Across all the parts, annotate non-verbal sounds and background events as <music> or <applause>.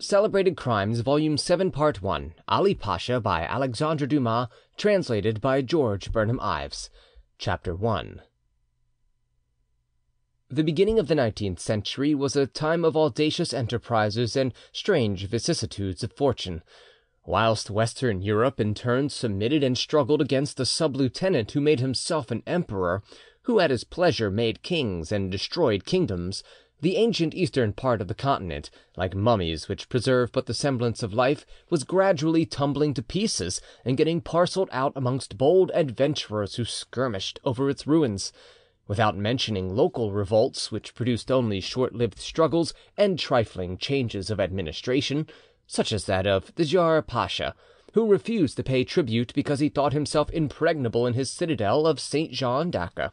Celebrated Crimes, Volume 7, Part I. Ali Pasha, by Alexandre Dumas, translated by George Burnham Ives. Chapter I The beginning of the nineteenth century was a time of audacious enterprises and strange vicissitudes of fortune. Whilst Western Europe in turn submitted and struggled against a sub lieutenant who made himself an emperor, who at his pleasure made kings and destroyed kingdoms, the ancient eastern part of the continent, like mummies which preserve but the semblance of life, was gradually tumbling to pieces and getting parcelled out amongst bold adventurers who skirmished over its ruins. Without mentioning local revolts, which produced only short-lived struggles and trifling changes of administration, such as that of the Djezzar Pasha, who refused to pay tribute because he thought himself impregnable in his citadel of Saint Jean d'Acre,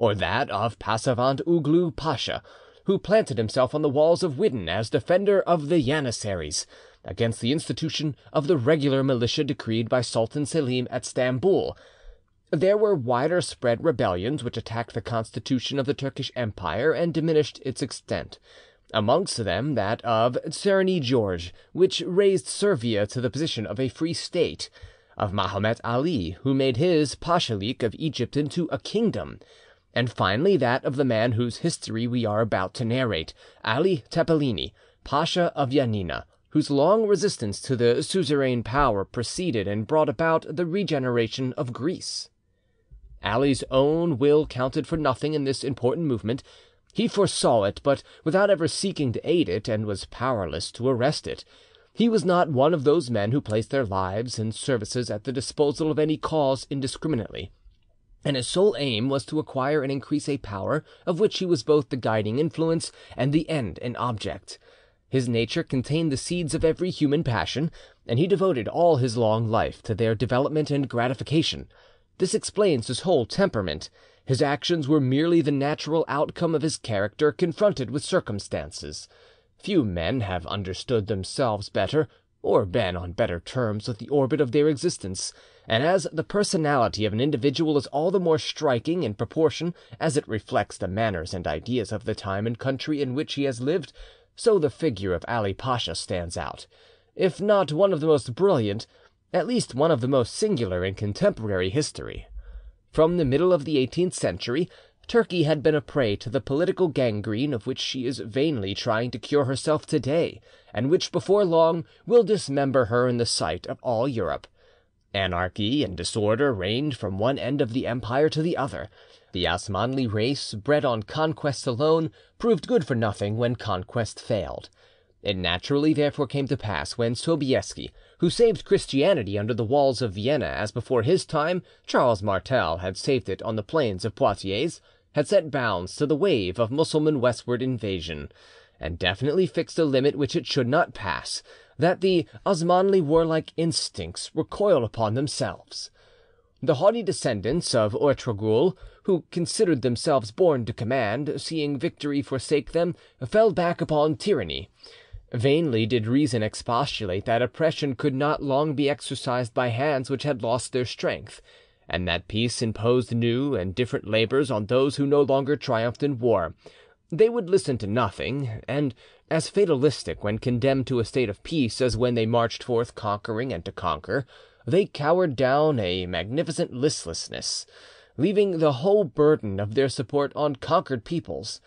or that of Passavant Ouglu Pasha, who planted himself on the walls of Widdin as defender of the Janissaries, against the institution of the regular militia decreed by Sultan Selim at Stamboul. There were wider spread rebellions which attacked the constitution of the Turkish Empire and diminished its extent, amongst them that of Czerny George, which raised Servia to the position of a free state; of Mahomet Ali, who made his pashalik of Egypt into a kingdom and finally that of the man whose history we are about to narrate, Ali Tepeleni, Pasha of Janina, whose long resistance to the suzerain power preceded and brought about the regeneration of Greece. Ali's own will counted for nothing in this important movement; he foresaw it, but without ever seeking to aid it, and was powerless to arrest it. He was not one of those men who place their lives and services at the disposal of any cause indiscriminately and his sole aim was to acquire and increase a power of which he was both the guiding influence and the end and object. His nature contained the seeds of every human passion, and he devoted all his long life to their development and gratification. This explains his whole temperament. His actions were merely the natural outcome of his character confronted with circumstances. Few men have understood themselves better, or been on better terms with the orbit of their existence and as the personality of an individual is all the more striking in proportion as it reflects the manners and ideas of the time and country in which he has lived, so the figure of Ali Pasha stands out, if not one of the most brilliant, at least one of the most singular in contemporary history. From the middle of the eighteenth century, Turkey had been a prey to the political gangrene of which she is vainly trying to cure herself to day, and which before long will dismember her in the sight of all Europe. Anarchy and disorder reigned from one end of the empire to the other. The Osmanli race, bred on conquest alone, proved good for nothing when conquest failed. It naturally therefore came to pass when Sobieski, who saved Christianity under the walls of Vienna as before his time Charles Martel had saved it on the plains of Poitiers, had set bounds to the wave of Mussulman westward invasion, and definitely fixed a limit which it should not pass that the Osmanli warlike instincts recoiled upon themselves. The haughty descendants of Ertogrul, who considered themselves born to command, seeing victory forsake them, fell back upon tyranny. Vainly did reason expostulate that oppression could not long be exercised by hands which had lost their strength, and that peace imposed new and different labours on those who no longer triumphed in war. They would listen to nothing, and as fatalistic when condemned to a state of peace as when they marched forth conquering and to conquer, they cowered down a magnificent listlessness, leaving the whole burden of their support on conquered peoples.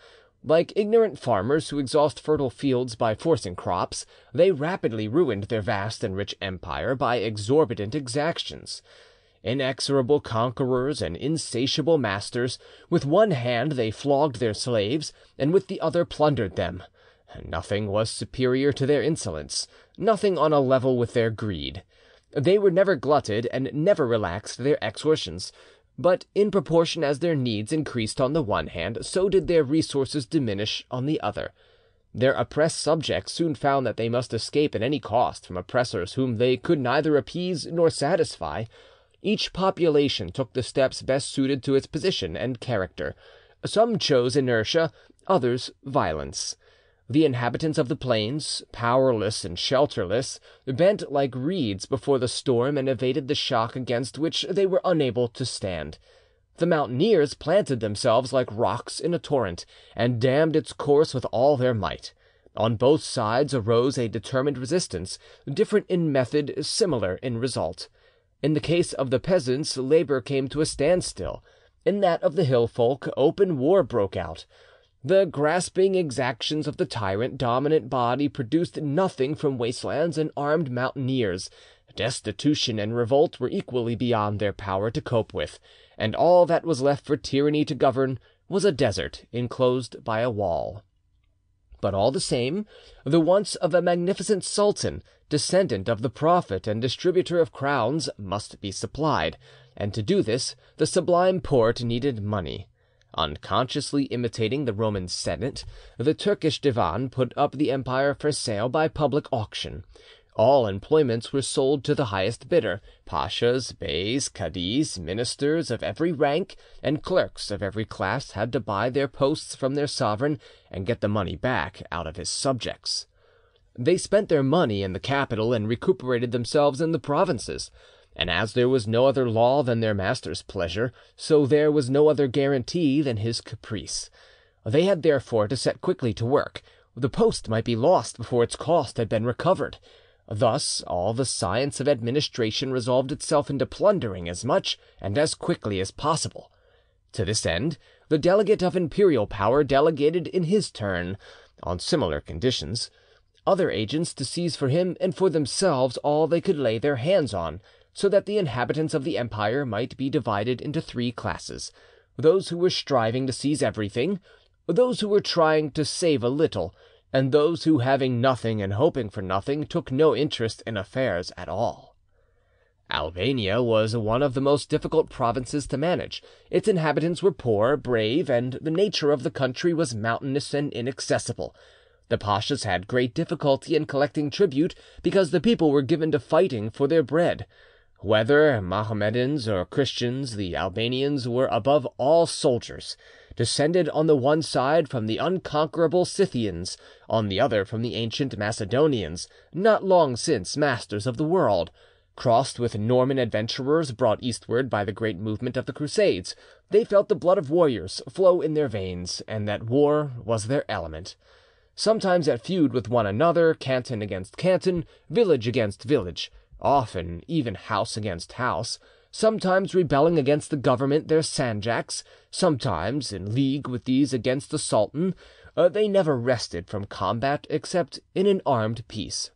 Like ignorant farmers who exhaust fertile fields by forcing crops, they rapidly ruined their vast and rich empire by exorbitant exactions. Inexorable conquerors and insatiable masters, with one hand they flogged their slaves, and with the other plundered them. Nothing was superior to their insolence, nothing on a level with their greed. They were never glutted and never relaxed their extortions, but in proportion as their needs increased on the one hand, so did their resources diminish on the other. Their oppressed subjects soon found that they must escape at any cost from oppressors whom they could neither appease nor satisfy. Each population took the steps best suited to its position and character. Some chose inertia, others violence. The inhabitants of the plains, powerless and shelterless, bent like reeds before the storm and evaded the shock against which they were unable to stand. The mountaineers planted themselves like rocks in a torrent, and dammed its course with all their might. On both sides arose a determined resistance, different in method, similar in result. In the case of the peasants, labour came to a standstill; in that of the hill folk, open war broke out. The grasping exactions of the tyrant dominant body produced nothing from wastelands and armed mountaineers; destitution and revolt were equally beyond their power to cope with, and all that was left for tyranny to govern was a desert enclosed by a wall. But all the same, the wants of a magnificent sultan, descendant of the Prophet and distributor of crowns, must be supplied, and to do this the Sublime Porte needed money. Unconsciously imitating the Roman Senate, the Turkish Divan put up the empire for sale by public auction. All employments were sold to the highest bidder; pashas, beys, cadis, ministers of every rank, and clerks of every class had to buy their posts from their sovereign and get the money back out of his subjects. They spent their money in the capital and recuperated themselves in the provinces; and as there was no other law than their master's pleasure, so there was no other guarantee than his caprice. They had therefore to set quickly to work; the post might be lost before its cost had been recovered. Thus all the science of administration resolved itself into plundering as much and as quickly as possible. To this end the delegate of imperial power delegated in his turn, on similar conditions, other agents to seize for him and for themselves all they could lay their hands on, so that the inhabitants of the empire might be divided into three classes: those who were striving to seize everything, those who were trying to save a little and those who having nothing and hoping for nothing took no interest in affairs at all. Albania was one of the most difficult provinces to manage; its inhabitants were poor, brave, and the nature of the country was mountainous and inaccessible. The pashas had great difficulty in collecting tribute because the people were given to fighting for their bread. Whether Mohammedans or Christians, the Albanians were above all soldiers descended on the one side from the unconquerable Scythians, on the other from the ancient Macedonians, not long since masters of the world. Crossed with Norman adventurers brought eastward by the great movement of the Crusades, they felt the blood of warriors flow in their veins, and that war was their element. Sometimes at feud with one another, canton against canton, village against village, often even house against house sometimes rebelling against the government their sanjaks, sometimes in league with these against the sultan, uh, they never rested from combat except in an armed peace.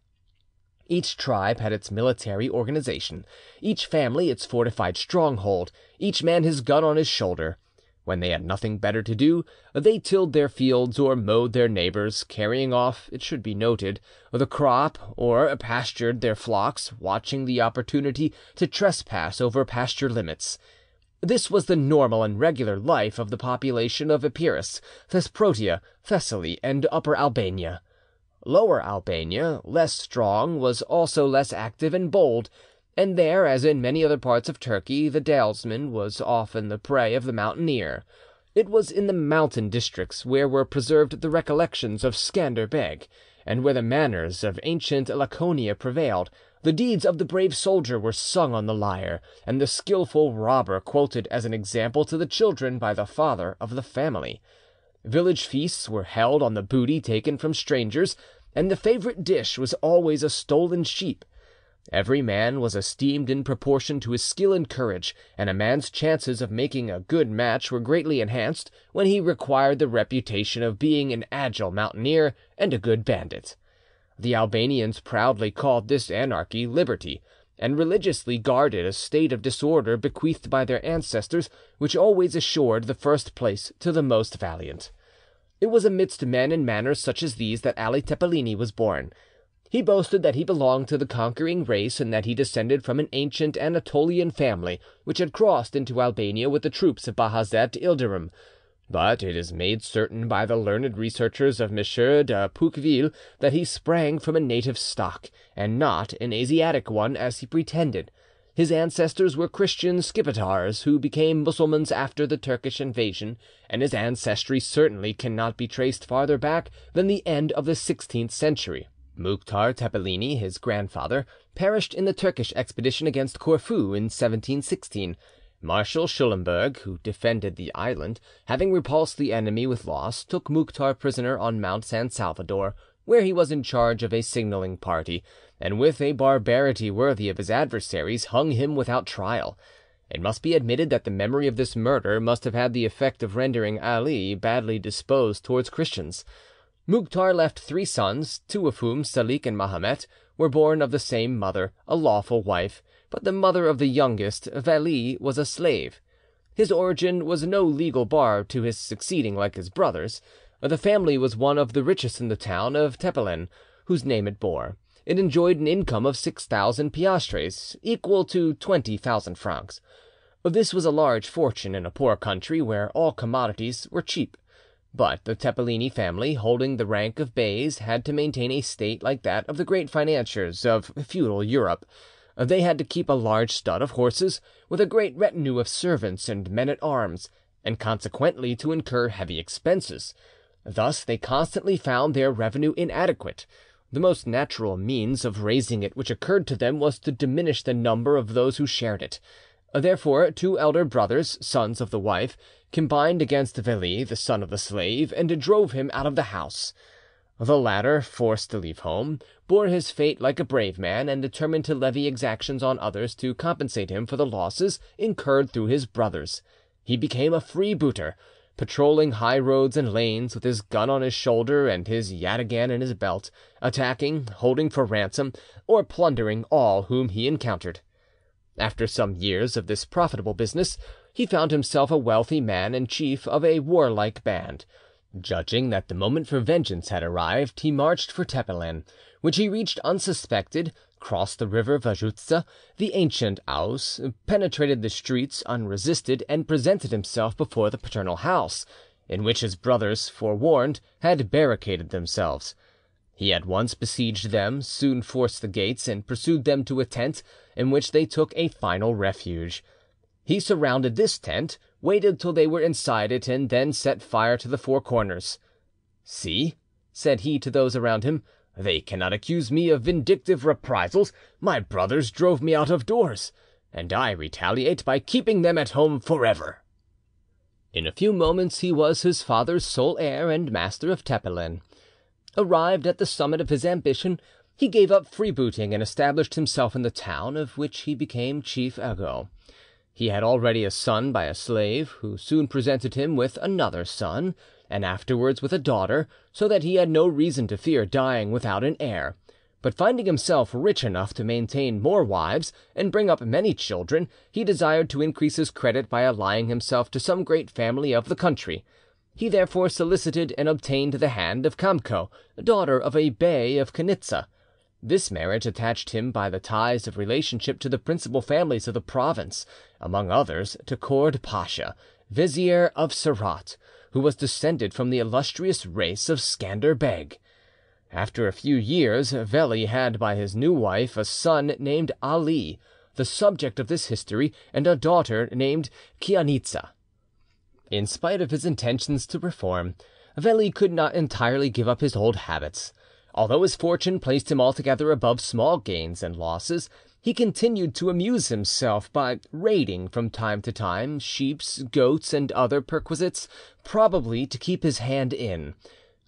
Each tribe had its military organisation, each family its fortified stronghold, each man his gun on his shoulder. When they had nothing better to do, they tilled their fields or mowed their neighbours, carrying off, it should be noted, the crop, or pastured their flocks, watching the opportunity to trespass over pasture limits. This was the normal and regular life of the population of Epirus, Thesprotia, Thessaly, and Upper Albania. Lower Albania, less strong, was also less active and bold and there, as in many other parts of Turkey, the dalesman was often the prey of the mountaineer. It was in the mountain districts where were preserved the recollections of Scander Beg, and where the manners of ancient Laconia prevailed, the deeds of the brave soldier were sung on the lyre, and the skilful robber quoted as an example to the children by the father of the family. Village feasts were held on the booty taken from strangers, and the favourite dish was always a stolen sheep. Every man was esteemed in proportion to his skill and courage, and a man's chances of making a good match were greatly enhanced when he acquired the reputation of being an agile mountaineer and a good bandit. The Albanians proudly called this anarchy liberty, and religiously guarded a state of disorder bequeathed by their ancestors, which always assured the first place to the most valiant. It was amidst men and manners such as these that Ali Tepeleni was born. He boasted that he belonged to the conquering race, and that he descended from an ancient Anatolian family which had crossed into Albania with the troops of Bajazet Ilderim; but it is made certain by the learned researches of M. de Pouqueville that he sprang from a native stock, and not an Asiatic one, as he pretended. His ancestors were Christian Skipetars, who became Mussulmans after the Turkish invasion, and his ancestry certainly cannot be traced farther back than the end of the sixteenth century. Mouktar Tepeleni, his grandfather, perished in the Turkish expedition against Corfu in 1716. Marshal Schulemberg, who defended the island, having repulsed the enemy with loss, took Mouktar prisoner on Mount San Salvador, where he was in charge of a signalling party, and with a barbarity worthy of his adversaries hung him without trial. It must be admitted that the memory of this murder must have had the effect of rendering Ali badly disposed towards Christians. Mouktar left three sons, two of whom, Salik and Mahomet, were born of the same mother, a lawful wife, but the mother of the youngest, Veli, was a slave. His origin was no legal bar to his succeeding like his brothers. The family was one of the richest in the town of Tepelen, whose name it bore. It enjoyed an income of six thousand piastres, equal to twenty thousand francs. This was a large fortune in a poor country where all commodities were cheap. But the Tepeleni family, holding the rank of beys, had to maintain a state like that of the great financiers of feudal Europe. They had to keep a large stud of horses, with a great retinue of servants and men at arms, and consequently to incur heavy expenses. Thus they constantly found their revenue inadequate. The most natural means of raising it which occurred to them was to diminish the number of those who shared it. Therefore two elder brothers, sons of the wife, combined against Veli, the son of the slave, and drove him out of the house. The latter, forced to leave home, bore his fate like a brave man, and determined to levy exactions on others to compensate him for the losses incurred through his brothers. He became a freebooter, patrolling high roads and lanes, with his gun on his shoulder and his yataghan in his belt, attacking, holding for ransom, or plundering all whom he encountered. After some years of this profitable business, he found himself a wealthy man and chief of a warlike band. Judging that the moment for vengeance had arrived, he marched for Tepelen, which he reached unsuspected, crossed the river Vojutza, the ancient Aus, penetrated the streets unresisted, and presented himself before the paternal house, in which his brothers, forewarned, had barricaded themselves. He at once besieged them, soon forced the gates, and pursued them to a tent, in which they took a final refuge. He surrounded this tent, waited till they were inside it, and then set fire to the four corners. "See," said he to those around him, "they cannot accuse me of vindictive reprisals; my brothers drove me out of doors, and I retaliate by keeping them at home forever." In a few moments he was his father's sole heir and master of Tepelen. Arrived at the summit of his ambition, he gave up freebooting and established himself in the town, of which he became chief ergo. He had already a son by a slave, who soon presented him with another son, and afterwards with a daughter, so that he had no reason to fear dying without an heir. But finding himself rich enough to maintain more wives and bring up many children, he desired to increase his credit by allying himself to some great family of the country. He therefore solicited and obtained the hand of Kamco, daughter of a bey of Kanitza. This marriage attached him by the ties of relationship to the principal families of the province, among others to Kourd Pacha, Vizier of Surat, who was descended from the illustrious race of Skander Beg. After a few years, Veli had by his new wife a son named Ali, the subject of this history, and a daughter named Kianitza. In spite of his intentions to reform, Veli could not entirely give up his old habits. Although his fortune placed him altogether above small gains and losses, he continued to amuse himself by raiding from time to time sheeps, goats, and other perquisites, probably to keep his hand in.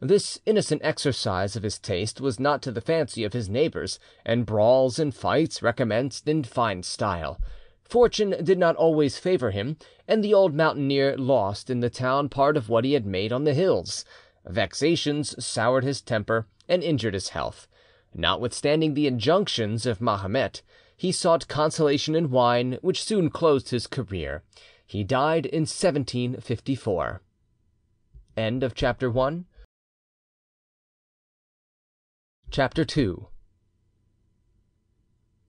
This innocent exercise of his taste was not to the fancy of his neighbours, and brawls and fights recommenced in fine style. Fortune did not always favour him, and the old mountaineer lost in the town part of what he had made on the hills. Vexations soured his temper and injured his health. Notwithstanding the injunctions of Mahomet, he sought consolation in wine, which soon closed his career. He died in 1754. End of chapter one. Chapter two.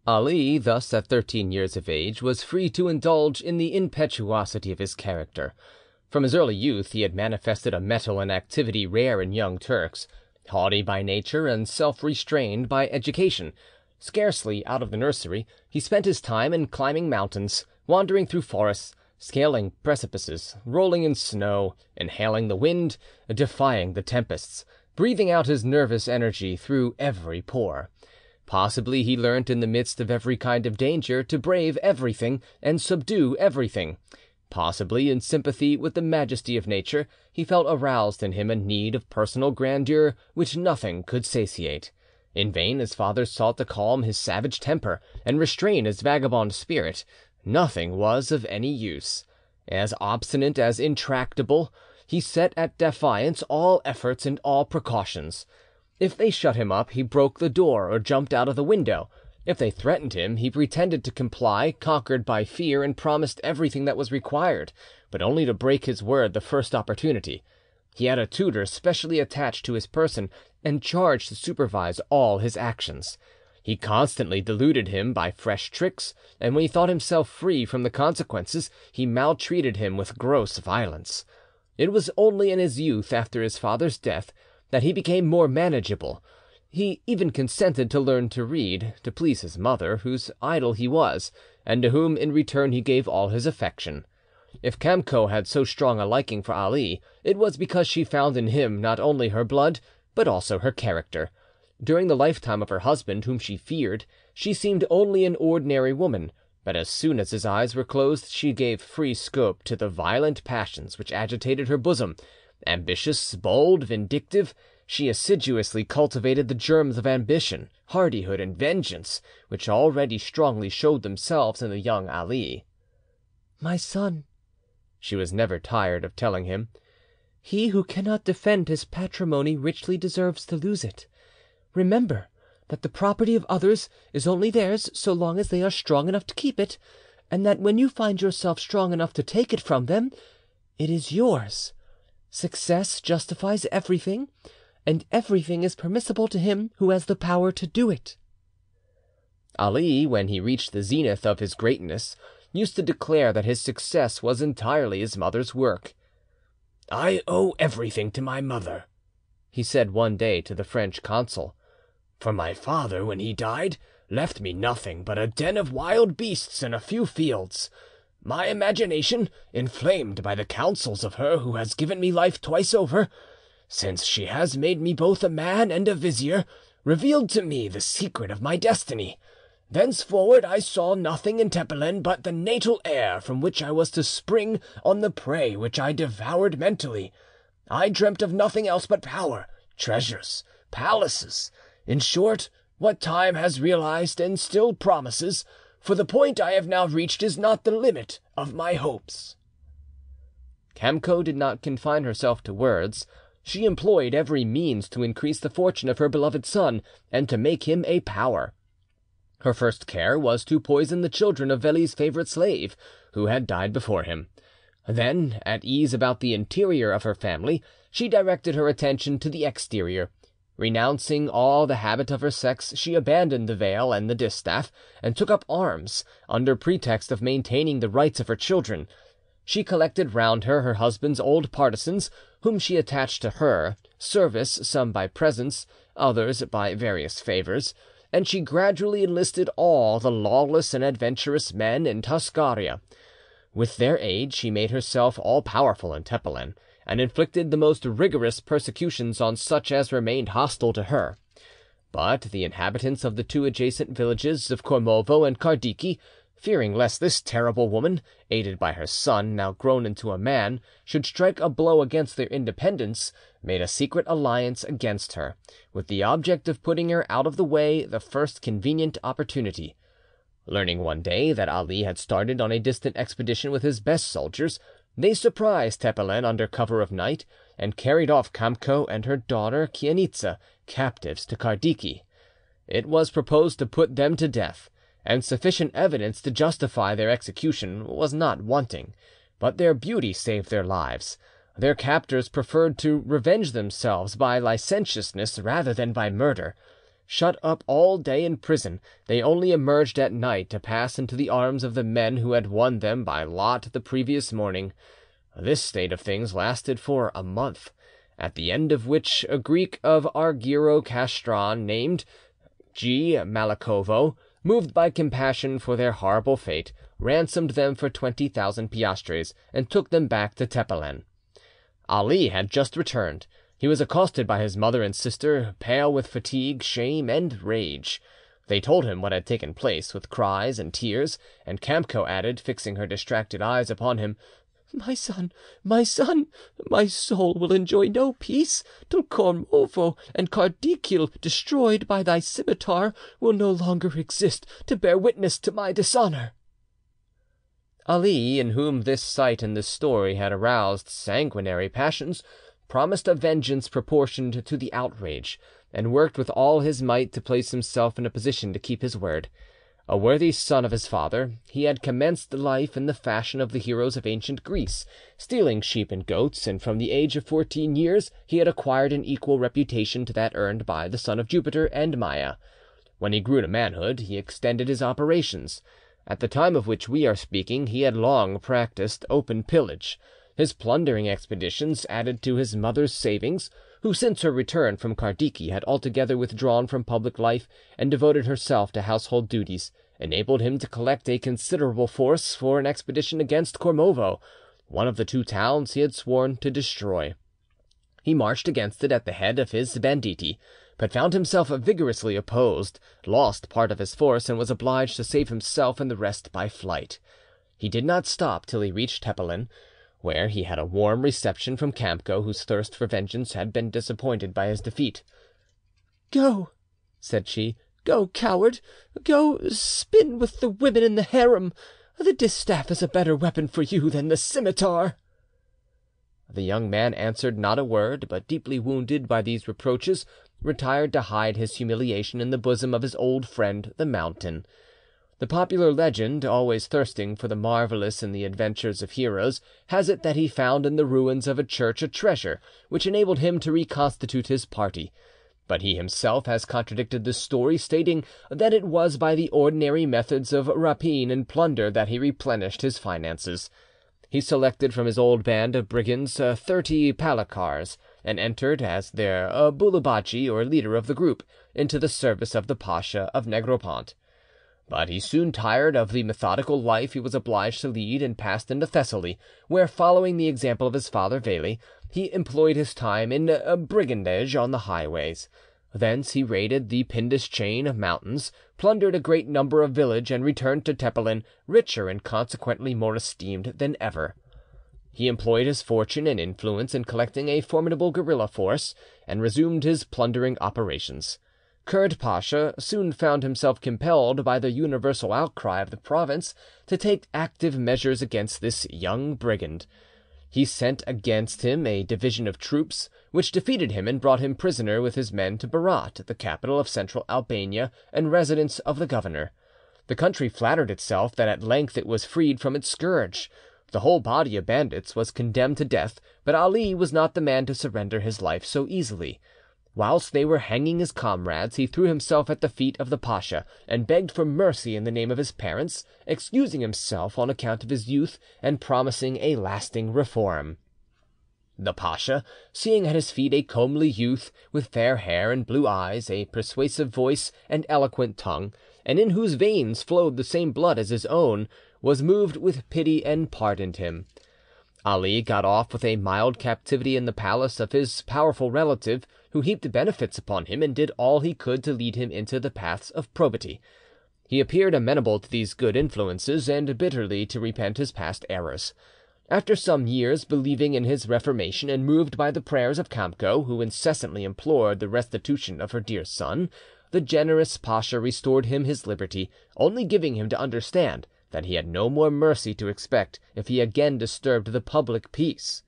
Ali, thus at thirteen years of age, was free to indulge in the impetuosity of his character. From his early youth he had manifested a mettle and activity rare in young Turks. Haughty by nature and self restrained by education, scarcely out of the nursery, he spent his time in climbing mountains, wandering through forests, scaling precipices, rolling in snow, inhaling the wind, defying the tempests, breathing out his nervous energy through every pore. Possibly he learnt in the midst of every kind of danger to brave everything and subdue everything. Possibly in sympathy with the majesty of nature, he felt aroused in him a need of personal grandeur which nothing could satiate. In vain his father sought to calm his savage temper and restrain his vagabond spirit; nothing was of any use. As obstinate as intractable, he set at defiance all efforts and all precautions. If they shut him up, he broke the door or jumped out of the window. If they threatened him, he pretended to comply, conquered by fear, and promised everything that was required, but only to break his word the first opportunity. He had a tutor specially attached to his person and charged to supervise all his actions. He constantly deluded him by fresh tricks, and when he thought himself free from the consequences, he maltreated him with gross violence. It was only in his youth, after his father's death, that he became more manageable. He even consented to learn to read, to please his mother, whose idol he was, and to whom in return he gave all his affection. If Kamco had so strong a liking for Ali, it was because she found in him not only her blood, but also her character. During the lifetime of her husband, whom she feared, she seemed only an ordinary woman, but as soon as his eyes were closed she gave free scope to the violent passions which agitated her bosom. Ambitious, bold, vindictive, she assiduously cultivated the germs of ambition, hardihood, and vengeance, which already strongly showed themselves in the young Ali. "My son," she was never tired of telling him, "he who cannot defend his patrimony richly deserves to lose it. Remember that the property of others is only theirs so long as they are strong enough to keep it, and that when you find yourself strong enough to take it from them, it is yours. Success justifies everything and everything is permissible to him who has the power to do it." Ali, when he reached the zenith of his greatness, used to declare that his success was entirely his mother's work. "I owe everything to my mother," he said one day to the French consul, "for my father, when he died, left me nothing but a den of wild beasts and a few fields. My imagination, inflamed by the counsels of her who has given me life twice over, since she has made me both a man and a vizier, revealed to me the secret of my destiny. Thenceforward I saw nothing in Tepelen but the natal air from which I was to spring on the prey which I devoured mentally. I dreamt of nothing else but power, treasures, palaces, in short, what time has realised and still promises, for the point I have now reached is not the limit of my hopes." Kamco did not confine herself to words. She employed every means to increase the fortune of her beloved son, and to make him a power. Her first care was to poison the children of Veli's favourite slave, who had died before him. Then, at ease about the interior of her family, she directed her attention to the exterior. Renouncing all the habit of her sex, she abandoned the veil and the distaff, and took up arms, under pretext of maintaining the rights of her children. She collected round her her husband's old partisans, whom she attached to her service, some by presents, others by various favours, and she gradually enlisted all the lawless and adventurous men in Toscaria. With their aid she made herself all powerful in Tepelen, and inflicted the most rigorous persecutions on such as remained hostile to her. But the inhabitants of the two adjacent villages of Kormovo and Kardiki fearing lest this terrible woman, aided by her son, now grown into a man, should strike a blow against their independence, made a secret alliance against her, with the object of putting her out of the way the first convenient opportunity. Learning one day that Ali had started on a distant expedition with his best soldiers, they surprised Tepelen under cover of night, and carried off Kamco and her daughter Kianitza captives to Kardiki. It was proposed to put them to death and sufficient evidence to justify their execution was not wanting, but their beauty saved their lives. Their captors preferred to revenge themselves by licentiousness rather than by murder. Shut up all day in prison, they only emerged at night to pass into the arms of the men who had won them by lot the previous morning. This state of things lasted for a month, at the end of which a Greek of Argyro Castron named G. Malakovo moved by compassion for their horrible fate, ransomed them for twenty thousand piastres, and took them back to Tepelen. Ali had just returned. He was accosted by his mother and sister, pale with fatigue, shame, and rage. They told him what had taken place, with cries and tears, and Kamco added, fixing her distracted eyes upon him, My son, my son, my soul will enjoy no peace till Kormovo and Kardiki, destroyed by thy scimitar, will no longer exist to bear witness to my dishonour." Ali, in whom this sight and this story had aroused sanguinary passions, promised a vengeance proportioned to the outrage, and worked with all his might to place himself in a position to keep his word. A worthy son of his father, he had commenced life in the fashion of the heroes of ancient Greece, stealing sheep and goats, and from the age of fourteen years he had acquired an equal reputation to that earned by the son of Jupiter and Maia. When he grew to manhood, he extended his operations. At the time of which we are speaking he had long practised open pillage. His plundering expeditions, added to his mother's savings, who since her return from Kardiki had altogether withdrawn from public life and devoted herself to household duties, enabled him to collect a considerable force for an expedition against Kormovo, one of the two towns he had sworn to destroy. He marched against it at the head of his banditti, but found himself vigorously opposed, lost part of his force, and was obliged to save himself and the rest by flight. He did not stop till he reached Tepelen, where he had a warm reception from Kamco, whose thirst for vengeance had been disappointed by his defeat. "Go," said she, "go, coward, go spin with the women in the harem. The distaff is a better weapon for you than the scimitar." The young man answered not a word, but deeply wounded by these reproaches, retired to hide his humiliation in the bosom of his old friend the mountain. The popular legend, always thirsting for the marvellous in the adventures of heroes, has it that he found in the ruins of a church a treasure which enabled him to reconstitute his party; but he himself has contradicted this story, stating that it was by the ordinary methods of rapine and plunder that he replenished his finances. He selected from his old band of brigands uh, thirty Palikars, and entered, as their uh, Bouloubachi, or leader of the group, into the service of the Pasha of Negropont. But he soon tired of the methodical life he was obliged to lead, and passed into Thessaly, where, following the example of his father Veli, he employed his time in uh, brigandage on the highways. Thence he raided the Pindus chain of mountains, plundered a great number of villages, and returned to Tepelen richer and consequently more esteemed than ever. He employed his fortune and influence in collecting a formidable guerilla force, and resumed his plundering operations. Kurd Pasha soon found himself compelled by the universal outcry of the province to take active measures against this young brigand. He sent against him a division of troops, which defeated him and brought him prisoner with his men to Berat, the capital of Central Albania and residence of the governor. The country flattered itself that at length it was freed from its scourge. The whole body of bandits was condemned to death, but Ali was not the man to surrender his life so easily. Whilst they were hanging his comrades, he threw himself at the feet of the pasha, and begged for mercy in the name of his parents, excusing himself on account of his youth, and promising a lasting reform. The pasha, seeing at his feet a comely youth, with fair hair and blue eyes, a persuasive voice and eloquent tongue, and in whose veins flowed the same blood as his own, was moved with pity and pardoned him. Ali got off with a mild captivity in the palace of his powerful relative, who heaped benefits upon him and did all he could to lead him into the paths of probity. He appeared amenable to these good influences, and bitterly to repent his past errors. After some years believing in his reformation, and moved by the prayers of Kamco, who incessantly implored the restitution of her dear son, the generous pasha restored him his liberty, only giving him to understand that he had no more mercy to expect if he again disturbed the public peace.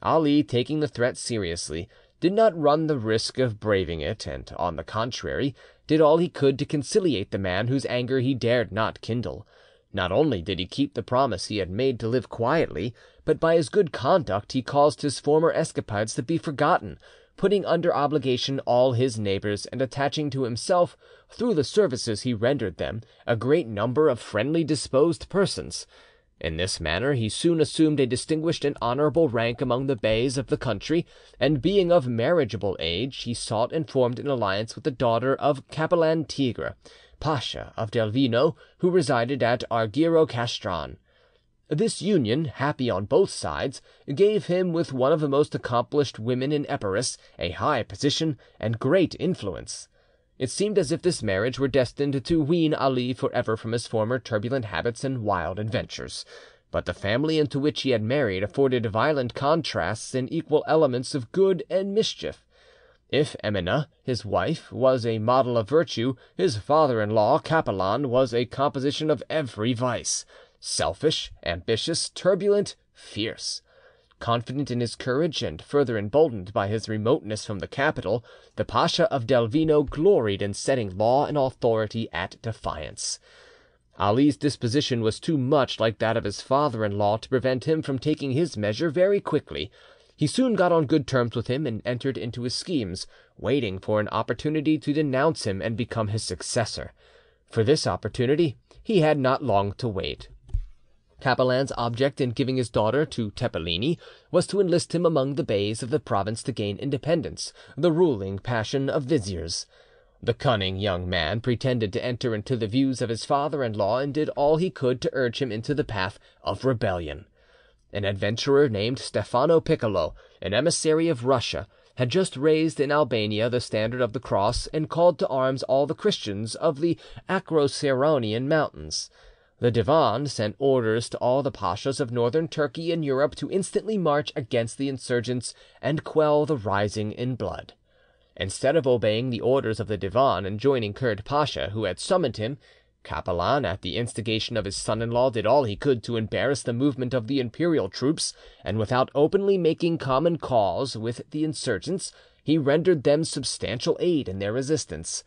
Ali, taking the threat seriously, did not run the risk of braving it, and, on the contrary, did all he could to conciliate the man whose anger he dared not kindle. Not only did he keep the promise he had made to live quietly, but by his good conduct he caused his former escapades to be forgotten, putting under obligation all his neighbours, and attaching to himself, through the services he rendered them, a great number of friendly disposed persons. In this manner he soon assumed a distinguished and honourable rank among the beys of the country, and being of marriageable age, he sought and formed an alliance with the daughter of Capelan Tigre, Pasha of Delvino, who resided at Argyro Castron. This union, happy on both sides, gave him with one of the most accomplished women in Epirus a high position and great influence. It seemed as if this marriage were destined to wean Ali for ever from his former turbulent habits and wild adventures. but the family into which he had married afforded violent contrasts and equal elements of good and mischief. If Emineh, his wife, was a model of virtue, his father in law, Capelan, was a composition of every vice: selfish, ambitious, turbulent, fierce. Confident in his courage, and further emboldened by his remoteness from the capital, the Pacha of Delvino gloried in setting law and authority at defiance. Ali's disposition was too much like that of his father in law to prevent him from taking his measure very quickly. He soon got on good terms with him and entered into his schemes, waiting for an opportunity to denounce him and become his successor. For this opportunity he had not long to wait. Capelan's object in giving his daughter to Tepeleni was to enlist him among the beys of the province to gain independence, the ruling passion of viziers. The cunning young man pretended to enter into the views of his father in law and did all he could to urge him into the path of rebellion. An adventurer named Stephano Piccolo, an emissary of Russia, had just raised in Albania the standard of the cross and called to arms all the Christians of the Acroceraunian mountains. The Divan sent orders to all the pachas of northern Turkey and Europe to instantly march against the insurgents and quell the rising in blood. Instead of obeying the orders of the Divan and joining Kurd Pacha, who had summoned him, Capelan, at the instigation of his son in law, did all he could to embarrass the movement of the imperial troops, and without openly making common cause with the insurgents, he rendered them substantial aid in their resistance.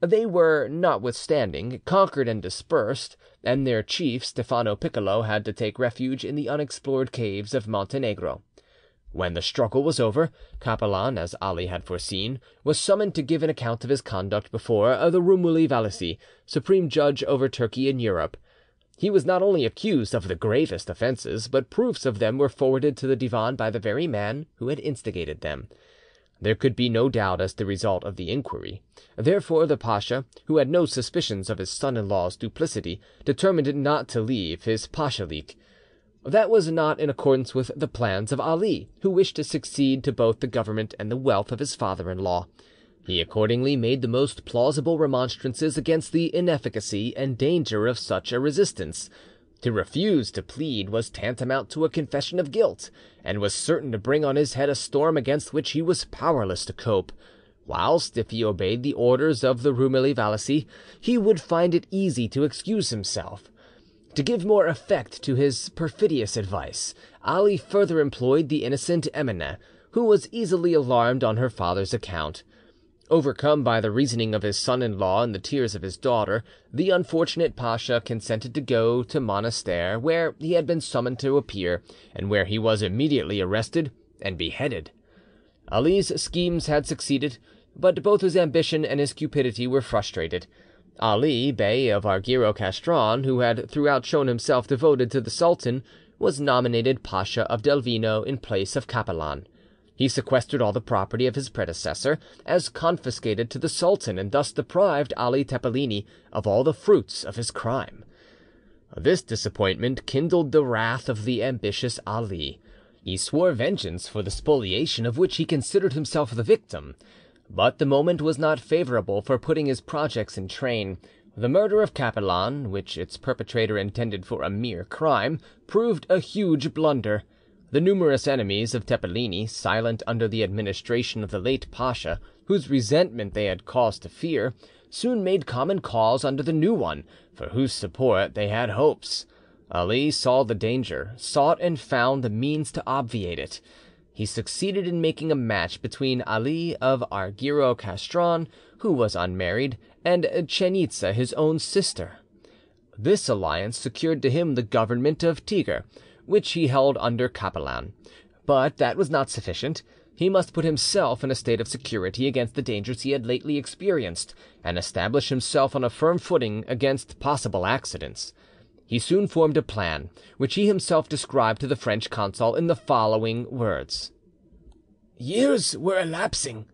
They were, notwithstanding, conquered and dispersed, and their chief, Stephano Piccolo, had to take refuge in the unexplored caves of Montenegro. When the struggle was over, Capelan, as Ali had foreseen, was summoned to give an account of his conduct before uh, the Rumuli Valisi, supreme judge over Turkey and Europe. He was not only accused of the gravest offences, but proofs of them were forwarded to the Divan by the very man who had instigated them. There could be no doubt as to the result of the inquiry. Therefore the pacha, who had no suspicions of his son in law's duplicity, determined not to leave his pachalik. That was not in accordance with the plans of Ali, who wished to succeed to both the government and the wealth of his father in law. He accordingly made the most plausible remonstrances against the inefficacy and danger of such a resistance. To refuse to plead was tantamount to a confession of guilt, and was certain to bring on his head a storm against which he was powerless to cope; whilst, if he obeyed the orders of the Rumili Valisi, he would find it easy to excuse himself. To give more effect to his perfidious advice, Ali further employed the innocent Emineh, who was easily alarmed on her father's account. Overcome by the reasoning of his son in law and the tears of his daughter, the unfortunate pacha consented to go to Monastir, where he had been summoned to appear, and where he was immediately arrested and beheaded. Ali's schemes had succeeded, but both his ambition and his cupidity were frustrated. Ali, Bey of Argyro Castron, who had throughout shown himself devoted to the sultan, was nominated Pacha of Delvino in place of Capelan. He sequestered all the property of his predecessor as confiscated to the sultan, and thus deprived Ali Tepeleni of all the fruits of his crime. This disappointment kindled the wrath of the ambitious Ali. He swore vengeance for the spoliation of which he considered himself the victim. But the moment was not favourable for putting his projects in train. The murder of Capelan, which its perpetrator intended for a mere crime, proved a huge blunder. The numerous enemies of Tepeleni, silent under the administration of the late pacha, whose resentment they had cause to fear, soon made common cause under the new one, for whose support they had hopes. Ali saw the danger, sought and found the means to obviate it he succeeded in making a match between Ali of Argyro Castron, who was unmarried, and Chainitza, his own sister. This alliance secured to him the government of Tiger, which he held under Capelan. But that was not sufficient; he must put himself in a state of security against the dangers he had lately experienced, and establish himself on a firm footing against possible accidents. He soon formed a plan, which he himself described to the French consul in the following words: "Years were elapsing,"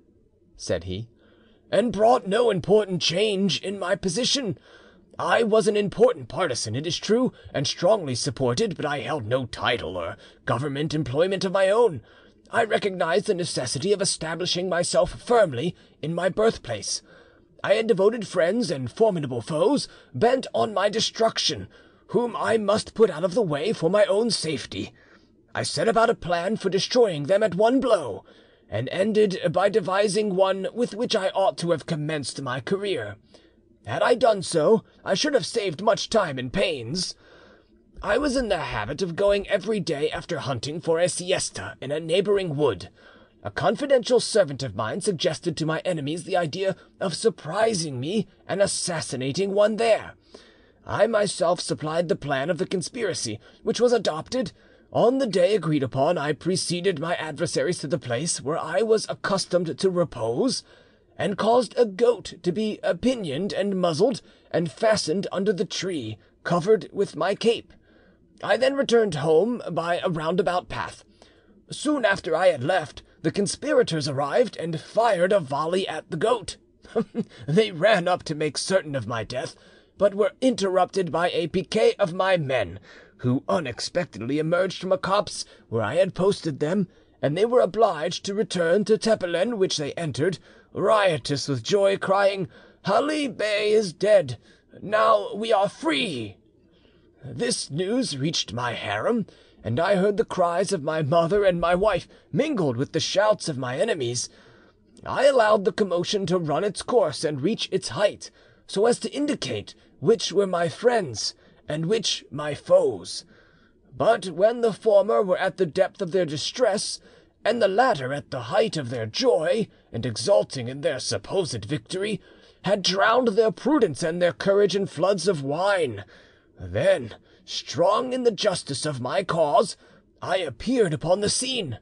said he, "and brought no important change in my position. I was an important partisan, it is true, and strongly supported, but I held no title or government employment of my own. I recognised the necessity of establishing myself firmly in my birthplace. I had devoted friends and formidable foes, bent on my destruction. whom I must put out of the way for my own safety. I set about a plan for destroying them at one blow, and ended by devising one with which I ought to have commenced my career. Had I done so, I should have saved much time and pains. I was in the habit of going every day after hunting for a siesta in a neighbouring wood. A confidential servant of mine suggested to my enemies the idea of surprising me and assassinating one there. I myself supplied the plan of the conspiracy, which was adopted. On the day agreed upon, I preceded my adversaries to the place where I was accustomed to repose, and caused a goat to be pinioned and muzzled, and fastened under the tree, covered with my cape. I then returned home by a roundabout path. Soon after I had left, the conspirators arrived and fired a volley at the goat. <laughs> they ran up to make certain of my death, but were interrupted by a piquet of my men, who unexpectedly emerged from a copse where I had posted them, and they were obliged to return to Tepelen, which they entered, riotous with joy, crying, "Ali Bey is dead! Now we are free!" This news reached my harem, and I heard the cries of my mother and my wife mingled with the shouts of my enemies. I allowed the commotion to run its course and reach its height, so as to indicate which were my friends and which my foes. But when the former were at the depth of their distress, and the latter at the height of their joy, and exulting in their supposed victory, had drowned their prudence and their courage in floods of wine, then, strong in the justice of my cause, I appeared upon the scene.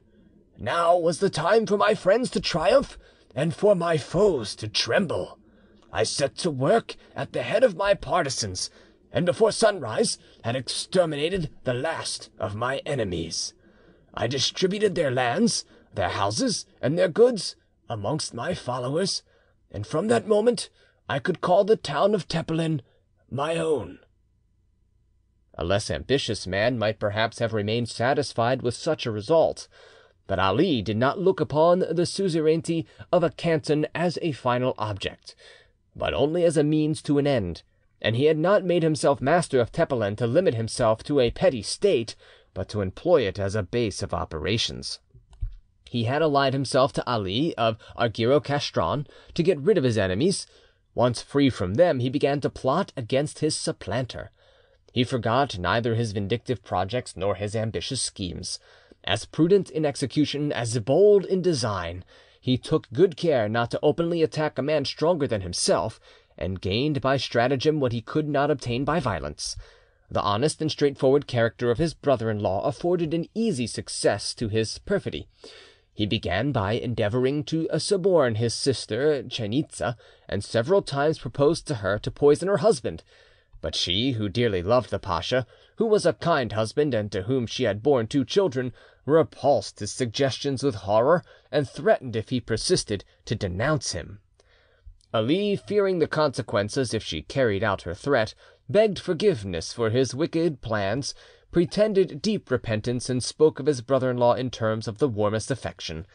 Now was the time for my friends to triumph and for my foes to tremble. I set to work at the head of my partisans, and before sunrise had exterminated the last of my enemies. I distributed their lands, their houses, and their goods amongst my followers, and from that moment I could call the town of Tepelen my own. A less ambitious man might perhaps have remained satisfied with such a result, but Ali did not look upon the suzerainty of a canton as a final object, but only as a means to an end, and he had not made himself master of Tepelen to limit himself to a petty state, but to employ it as a base of operations. He had allied himself to Ali of Argyro Castron to get rid of his enemies. Once free from them, he began to plot against his supplanter. He forgot neither his vindictive projects nor his ambitious schemes. As prudent in execution as bold in design, he took good care not to openly attack a man stronger than himself, and gained by stratagem what he could not obtain by violence. The honest and straightforward character of his brother-in-law afforded an easy success to his perfidy. He began by endeavouring to suborn his sister Chainitza, and several times proposed to her to poison her husband. But she, who dearly loved the pasha, who was a kind husband and to whom she had borne two children, repulsed his suggestions with horror, and threatened, if he persisted, to denounce him. Ali, fearing the consequences if she carried out her threat, begged forgiveness for his wicked plans, pretended deep repentance, and spoke of his brother-in-law in terms of the warmest affection.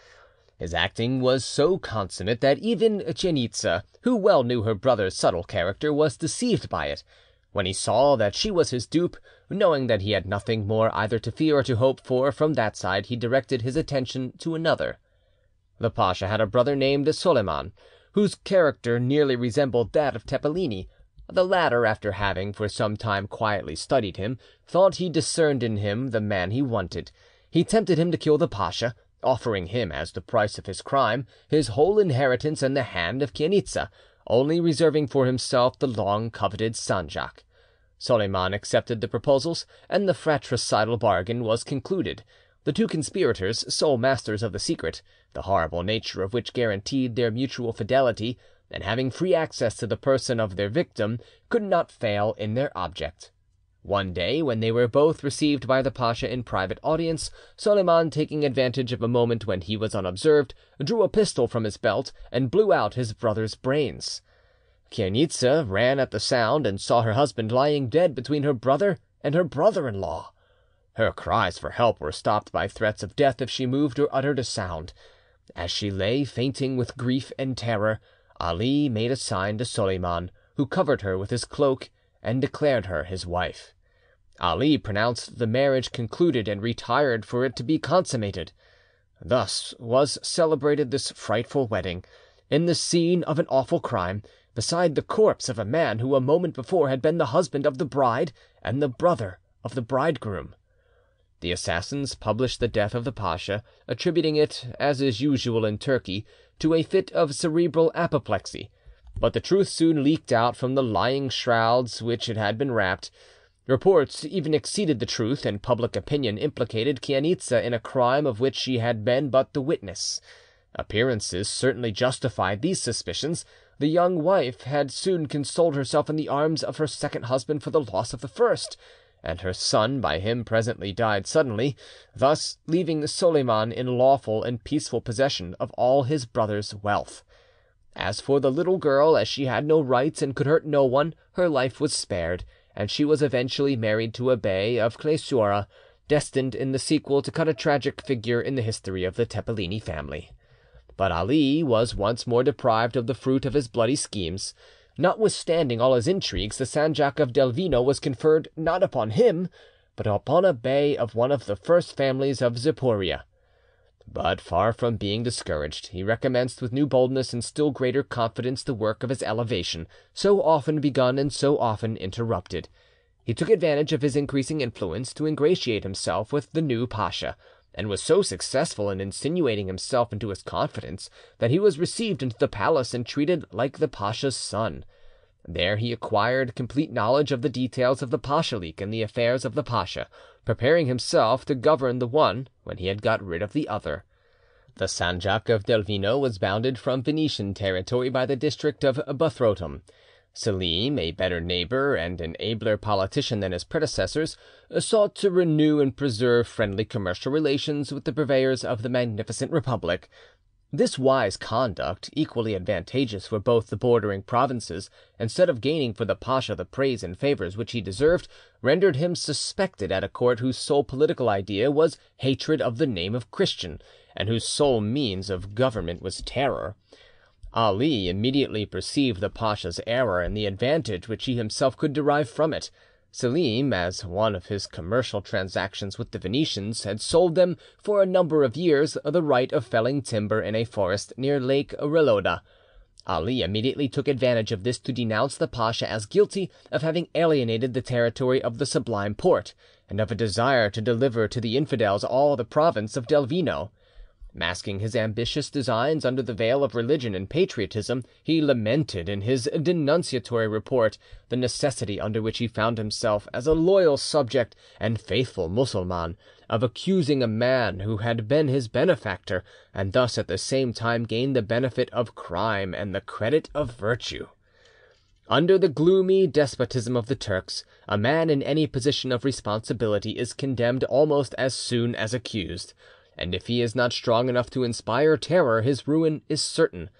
His acting was so consummate that even Chainitza, who well knew her brother's subtle character, was deceived by it. When he saw that she was his dupe, knowing that he had nothing more either to fear or to hope for from that side, he directed his attention to another. The pasha had a brother named Soliman, whose character nearly resembled that of Tepeleni. The latter, after having for some time quietly studied him, thought he discerned in him the man he wanted. He tempted him to kill the pasha, offering him as the price of his crime his whole inheritance and the hand of Chainitza, only reserving for himself the long coveted sanjak. Soliman accepted the proposals, and the fratricidal bargain was concluded. The two conspirators, sole masters of the secret, the horrible nature of which guaranteed their mutual fidelity, and having free access to the person of their victim, could not fail in their object. One day, when they were both received by the pasha in private audience, Soliman, taking advantage of a moment when he was unobserved, drew a pistol from his belt and blew out his brother's brains. Chainitza ran at the sound, and saw her husband lying dead between her brother and her brother-in-law. Her cries for help were stopped by threats of death if she moved or uttered a sound. As she lay fainting with grief and terror, Ali made a sign to Soliman, who covered her with his cloak and declared her his wife. Ali pronounced the marriage concluded and retired for it to be consummated. Thus was celebrated this frightful wedding, in the scene of an awful crime, beside the corpse of a man who a moment before had been the husband of the bride and the brother of the bridegroom. The assassins published the death of the pasha, attributing it, as is usual in Turkey, to a fit of cerebral apoplexy; but the truth soon leaked out from the lying shrouds which it had been wrapped. Reports even exceeded the truth, and public opinion implicated Chainitza in a crime of which she had been but the witness. Appearances certainly justified these suspicions; the young wife had soon consoled herself in the arms of her second husband for the loss of the first, and her son by him presently died suddenly, thus leaving Soliman in lawful and peaceful possession of all his brother's wealth. As for the little girl, as she had no rights and could hurt no one, her life was spared and she was eventually married to a bey of Cleisoura, destined in the sequel to cut a tragic figure in the history of the Tepeleni family. But Ali was once more deprived of the fruit of his bloody schemes. Notwithstanding all his intrigues, the sanjak of Delvino was conferred not upon him, but upon a bey of one of the first families of Zaporia. But far from being discouraged, he recommenced with new boldness and still greater confidence the work of his elevation, so often begun and so often interrupted. He took advantage of his increasing influence to ingratiate himself with the new pasha, and was so successful in insinuating himself into his confidence that he was received into the palace and treated like the pasha's son. There he acquired complete knowledge of the details of the pashalik and the affairs of the pasha, preparing himself to govern the one when he had got rid of the other. The sanjak of Delvino was bounded from Venetian territory by the district of Buthrotum. Selim, a better neighbour and an abler politician than his predecessors, sought to renew and preserve friendly commercial relations with the purveyors of the magnificent republic. This wise conduct, equally advantageous for both the bordering provinces, instead of gaining for the pasha the praise and favours which he deserved, rendered him suspected at a court whose sole political idea was hatred of the name of Christian, and whose sole means of government was terror. Ali immediately perceived the pasha's error and the advantage which he himself could derive from it. Selim, as one of his commercial transactions with the Venetians, had sold them for a number of years the right of felling timber in a forest near Lake Reloda. Ali immediately took advantage of this to denounce the pasha as guilty of having alienated the territory of the Sublime Porte, and of a desire to deliver to the infidels all the province of Delvino. Masking his ambitious designs under the veil of religion and patriotism, he lamented in his denunciatory report the necessity under which he found himself as a loyal subject and faithful Mussulman of accusing a man who had been his benefactor, and thus at the same time gained the benefit of crime and the credit of virtue. Under the gloomy despotism of the Turks, a man in any position of responsibility is condemned almost as soon as accused and if he is not strong enough to inspire terror his ruin is certain.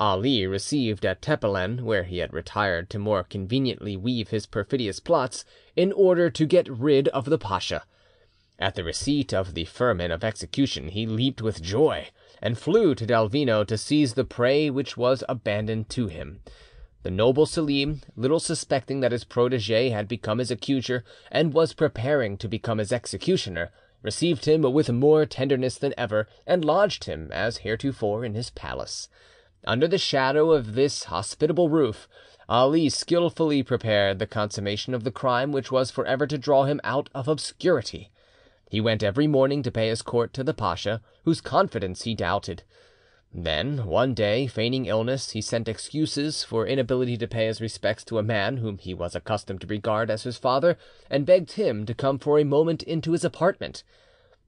Ali received at Tepelen, where he had retired to more conveniently weave his perfidious plots, in order to get rid of the pasha. At the receipt of the firman of execution he leaped with joy, and flew to Delvino to seize the prey which was abandoned to him. The noble Selim, little suspecting that his protege had become his accuser and was preparing to become his executioner, received him with more tenderness than ever, and lodged him, as heretofore, in his palace. Under the shadow of this hospitable roof, Ali skilfully prepared the consummation of the crime which was for ever to draw him out of obscurity. He went every morning to pay his court to the pasha, whose confidence he doubted. Then, one day, feigning illness, he sent excuses for inability to pay his respects to a man whom he was accustomed to regard as his father, and begged him to come for a moment into his apartment.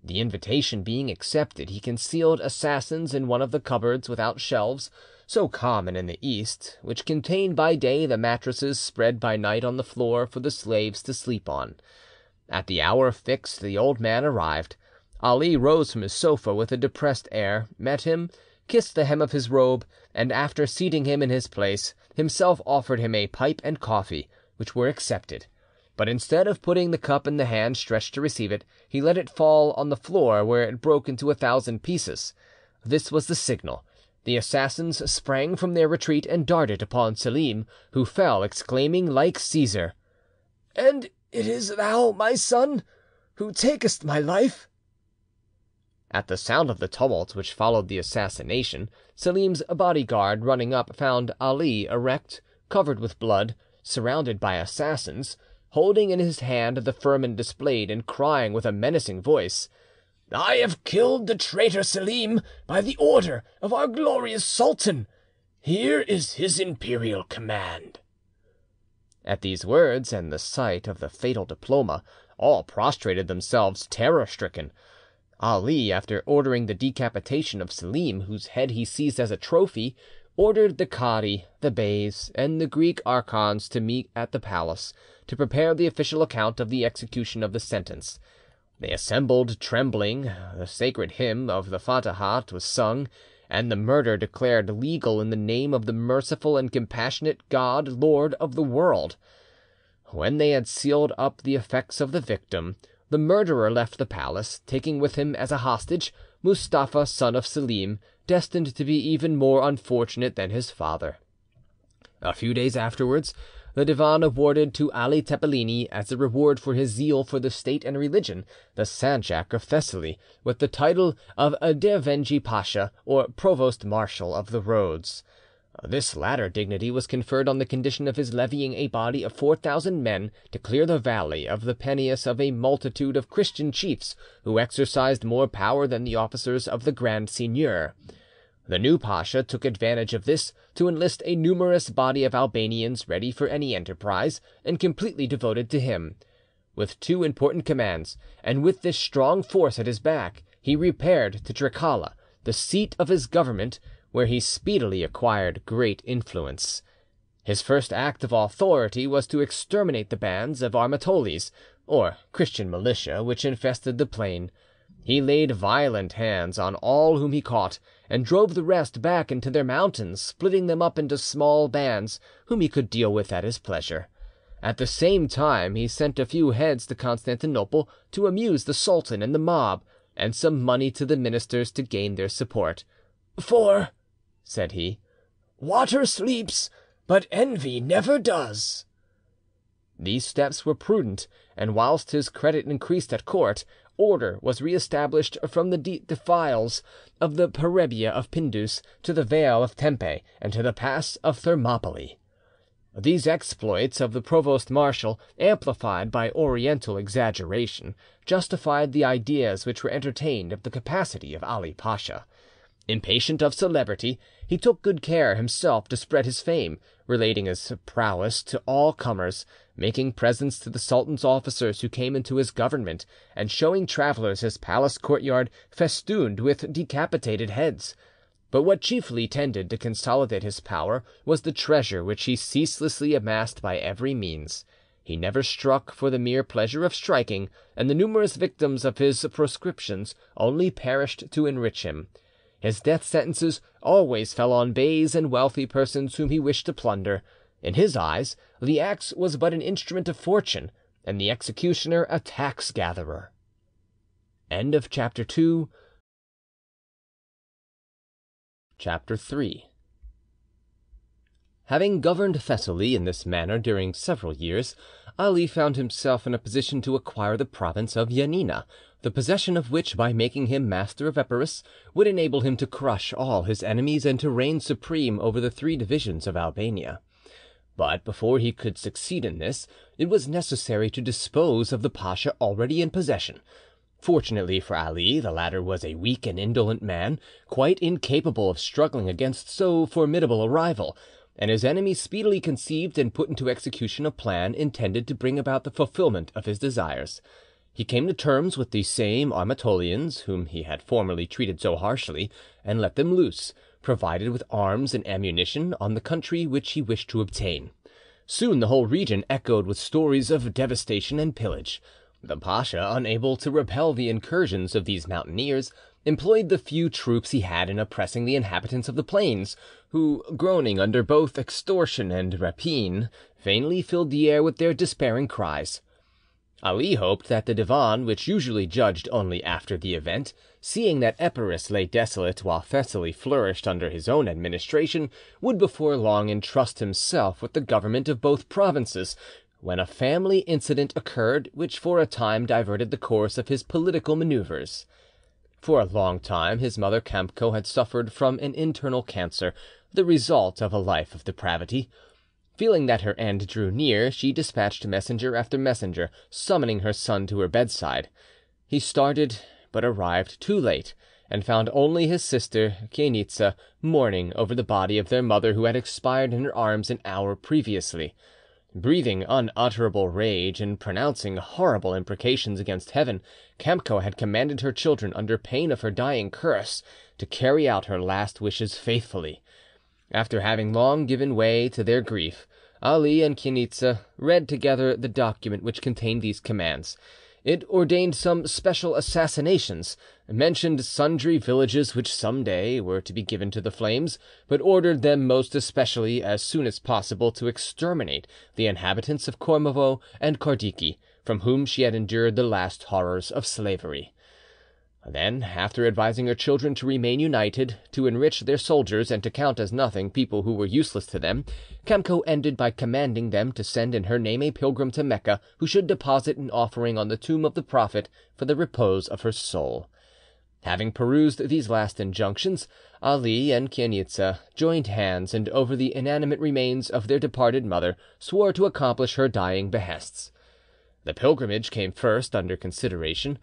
The invitation being accepted, he concealed assassins in one of the cupboards without shelves, so common in the East, which contained by day the mattresses spread by night on the floor for the slaves to sleep on. At the hour fixed the old man arrived. Ali rose from his sofa with a depressed air, met him, kissed the hem of his robe, and after seating him in his place, himself offered him a pipe and coffee, which were accepted. But instead of putting the cup in the hand stretched to receive it, he let it fall on the floor, where it broke into a thousand pieces. This was the signal. The assassins sprang from their retreat and darted upon Selim, who fell, exclaiming like Caesar, "And it is thou, my son, who takest my life?" At the sound of the tumult which followed the assassination, Selim's bodyguard running up found Ali erect, covered with blood, surrounded by assassins, holding in his hand the firman displayed, and crying with a menacing voice, "I have killed the traitor Selim by the order of our glorious sultan. Here is his imperial command." At these words, and the sight of the fatal diploma, all prostrated themselves terror stricken. Ali, after ordering the decapitation of Selim, whose head he seized as a trophy, ordered the cadi, the beys, and the Greek archons to meet at the palace, to prepare the official account of the execution of the sentence. They assembled trembling, the sacred hymn of the Fatahat was sung, and the murder declared legal in the name of the merciful and compassionate God, Lord of the world. When they had sealed up the effects of the victim, the murderer left the palace, taking with him as a hostage Mustapha, son of Selim, destined to be even more unfortunate than his father. A few days afterwards, the Divan awarded to Ali Tepeleni, as a reward for his zeal for the state and religion, the sanjak of Thessaly, with the title of Dervengi Pasha, or provost marshal of the roads. This latter dignity was conferred on the condition of his levying a body of four thousand men to clear the valley of the Peneus of a multitude of Christian chiefs who exercised more power than the officers of the Grand Seigneur. The new pasha took advantage of this to enlist a numerous body of Albanians ready for any enterprise, and completely devoted to him. With two important commands, and with this strong force at his back, he repaired to Trikala, the seat of his government, where he speedily acquired great influence. His first act of authority was to exterminate the bands of Armatolis, or Christian militia, which infested the plain. He laid violent hands on all whom he caught, and drove the rest back into their mountains, splitting them up into small bands, whom he could deal with at his pleasure. At the same time he sent a few heads to Constantinople to amuse the sultan and the mob, and some money to the ministers to gain their support. "For," said he, "water sleeps, but envy never does." These steps were prudent, and whilst his credit increased at court, order was re established from the deep defiles of the Perrhebia of Pindus to the vale of Tempe and to the pass of Thermopylae. These exploits of the provost marshal, amplified by Oriental exaggeration, justified the ideas which were entertained of the capacity of Ali Pasha. Impatient of celebrity, he took good care himself to spread his fame, relating his prowess to all comers, making presents to the sultan's officers who came into his government, and showing travellers his palace courtyard festooned with decapitated heads. But what chiefly tended to consolidate his power was the treasure which he ceaselessly amassed by every means. He never struck for the mere pleasure of striking, and the numerous victims of his proscriptions only perished to enrich him. His death sentences always fell on beys and wealthy persons whom he wished to plunder. In his eyes, the axe was but an instrument of fortune, and the executioner a tax gatherer. End of chapter 2. Chapter 3 Having governed Thessaly in this manner during several years, Ali found himself in a position to acquire the province of Janina, the possession of which, by making him master of Epirus, would enable him to crush all his enemies and to reign supreme over the three divisions of Albania. But before he could succeed in this, it was necessary to dispose of the pasha already in possession. Fortunately for Ali, the latter was a weak and indolent man, quite incapable of struggling against so formidable a rival, and his enemy speedily conceived and put into execution a plan intended to bring about the fulfilment of his desires. He came to terms with the same Armatolians whom he had formerly treated so harshly, and let them loose, provided with arms and ammunition, on the country which he wished to obtain. Soon the whole region echoed with stories of devastation and pillage. The pasha, unable to repel the incursions of these mountaineers, employed the few troops he had in oppressing the inhabitants of the plains, who, groaning under both extortion and rapine, vainly filled the air with their despairing cries. Ali hoped that the Divan, which usually judged only after the event, seeing that Epirus lay desolate while Thessaly flourished under his own administration, would before long entrust himself with the government of both provinces, when a family incident occurred which for a time diverted the course of his political manoeuvres. For a long time his mother Kamco had suffered from an internal cancer, the result of a life of depravity. Feeling that her end drew near, she despatched messenger after messenger, summoning her son to her bedside. He started, but arrived too late, and found only his sister Chainitza mourning over the body of their mother who had expired in her arms an hour previously. Breathing unutterable rage and pronouncing horrible imprecations against Heaven, Kamco had commanded her children, under pain of her dying curse, to carry out her last wishes faithfully. After having long given way to their grief, Ali and Chainitza read together the document which contained these commands. It ordained some special assassinations, mentioned sundry villages which some day were to be given to the flames, but ordered them most especially as soon as possible to exterminate the inhabitants of Kormovo and Kardiki, from whom she had endured the last horrors of slavery. Then, after advising her children to remain united, to enrich their soldiers, and to count as nothing people who were useless to them, Kamco ended by commanding them to send in her name a pilgrim to Mecca who should deposit an offering on the tomb of the Prophet for the repose of her soul. Having perused these last injunctions, Ali and Chainitza joined hands, and over the inanimate remains of their departed mother swore to accomplish her dying behests. The pilgrimage came first under consideration.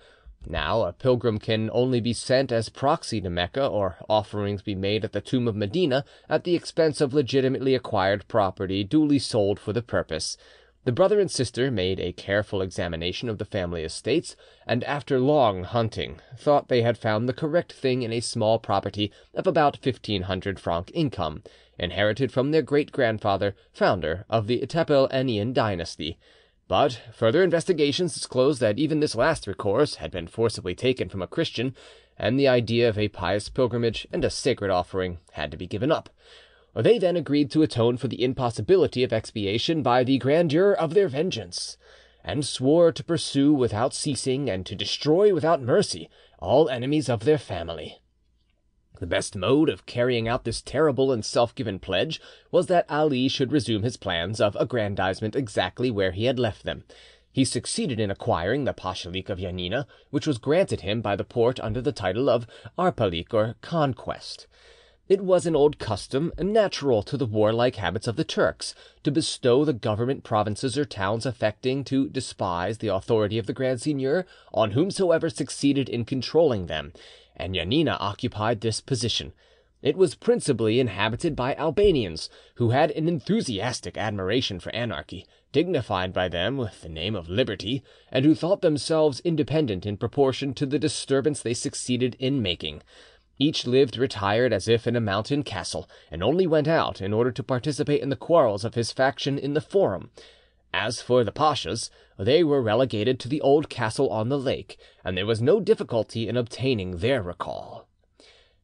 Now a pilgrim can only be sent as proxy to Mecca, or offerings be made at the tomb of Medina at the expense of legitimately acquired property duly sold for the purpose. The brother and sister made a careful examination of the family estates, and after long hunting, thought they had found the correct thing in a small property of about fifteen hundred franc income, inherited from their great grandfather, founder of the Tepelenian dynasty. But further investigations disclosed that even this last recourse had been forcibly taken from a Christian, and the idea of a pious pilgrimage and a sacred offering had to be given up. They then agreed to atone for the impossibility of expiation by the grandeur of their vengeance, and swore to pursue without ceasing and to destroy without mercy all enemies of their family. The best mode of carrying out this terrible and self-given pledge was that Ali should resume his plans of aggrandizement exactly where he had left them. He succeeded in acquiring the pashalik of Janina, which was granted him by the Porte under the title of arpalik or conquest. It was an old custom, natural to the warlike habits of the Turks, to bestow the government provinces or towns affecting to despise the authority of the Grand Seigneur on whomsoever succeeded in controlling them, and Janina occupied this position. It was principally inhabited by Albanians, who had an enthusiastic admiration for anarchy, dignified by them with the name of liberty, and who thought themselves independent in proportion to the disturbance they succeeded in making. Each lived retired as if in a mountain castle, and only went out in order to participate in the quarrels of his faction in the forum. As for the pashas, they were relegated to the old castle on the lake, and there was no difficulty in obtaining their recall.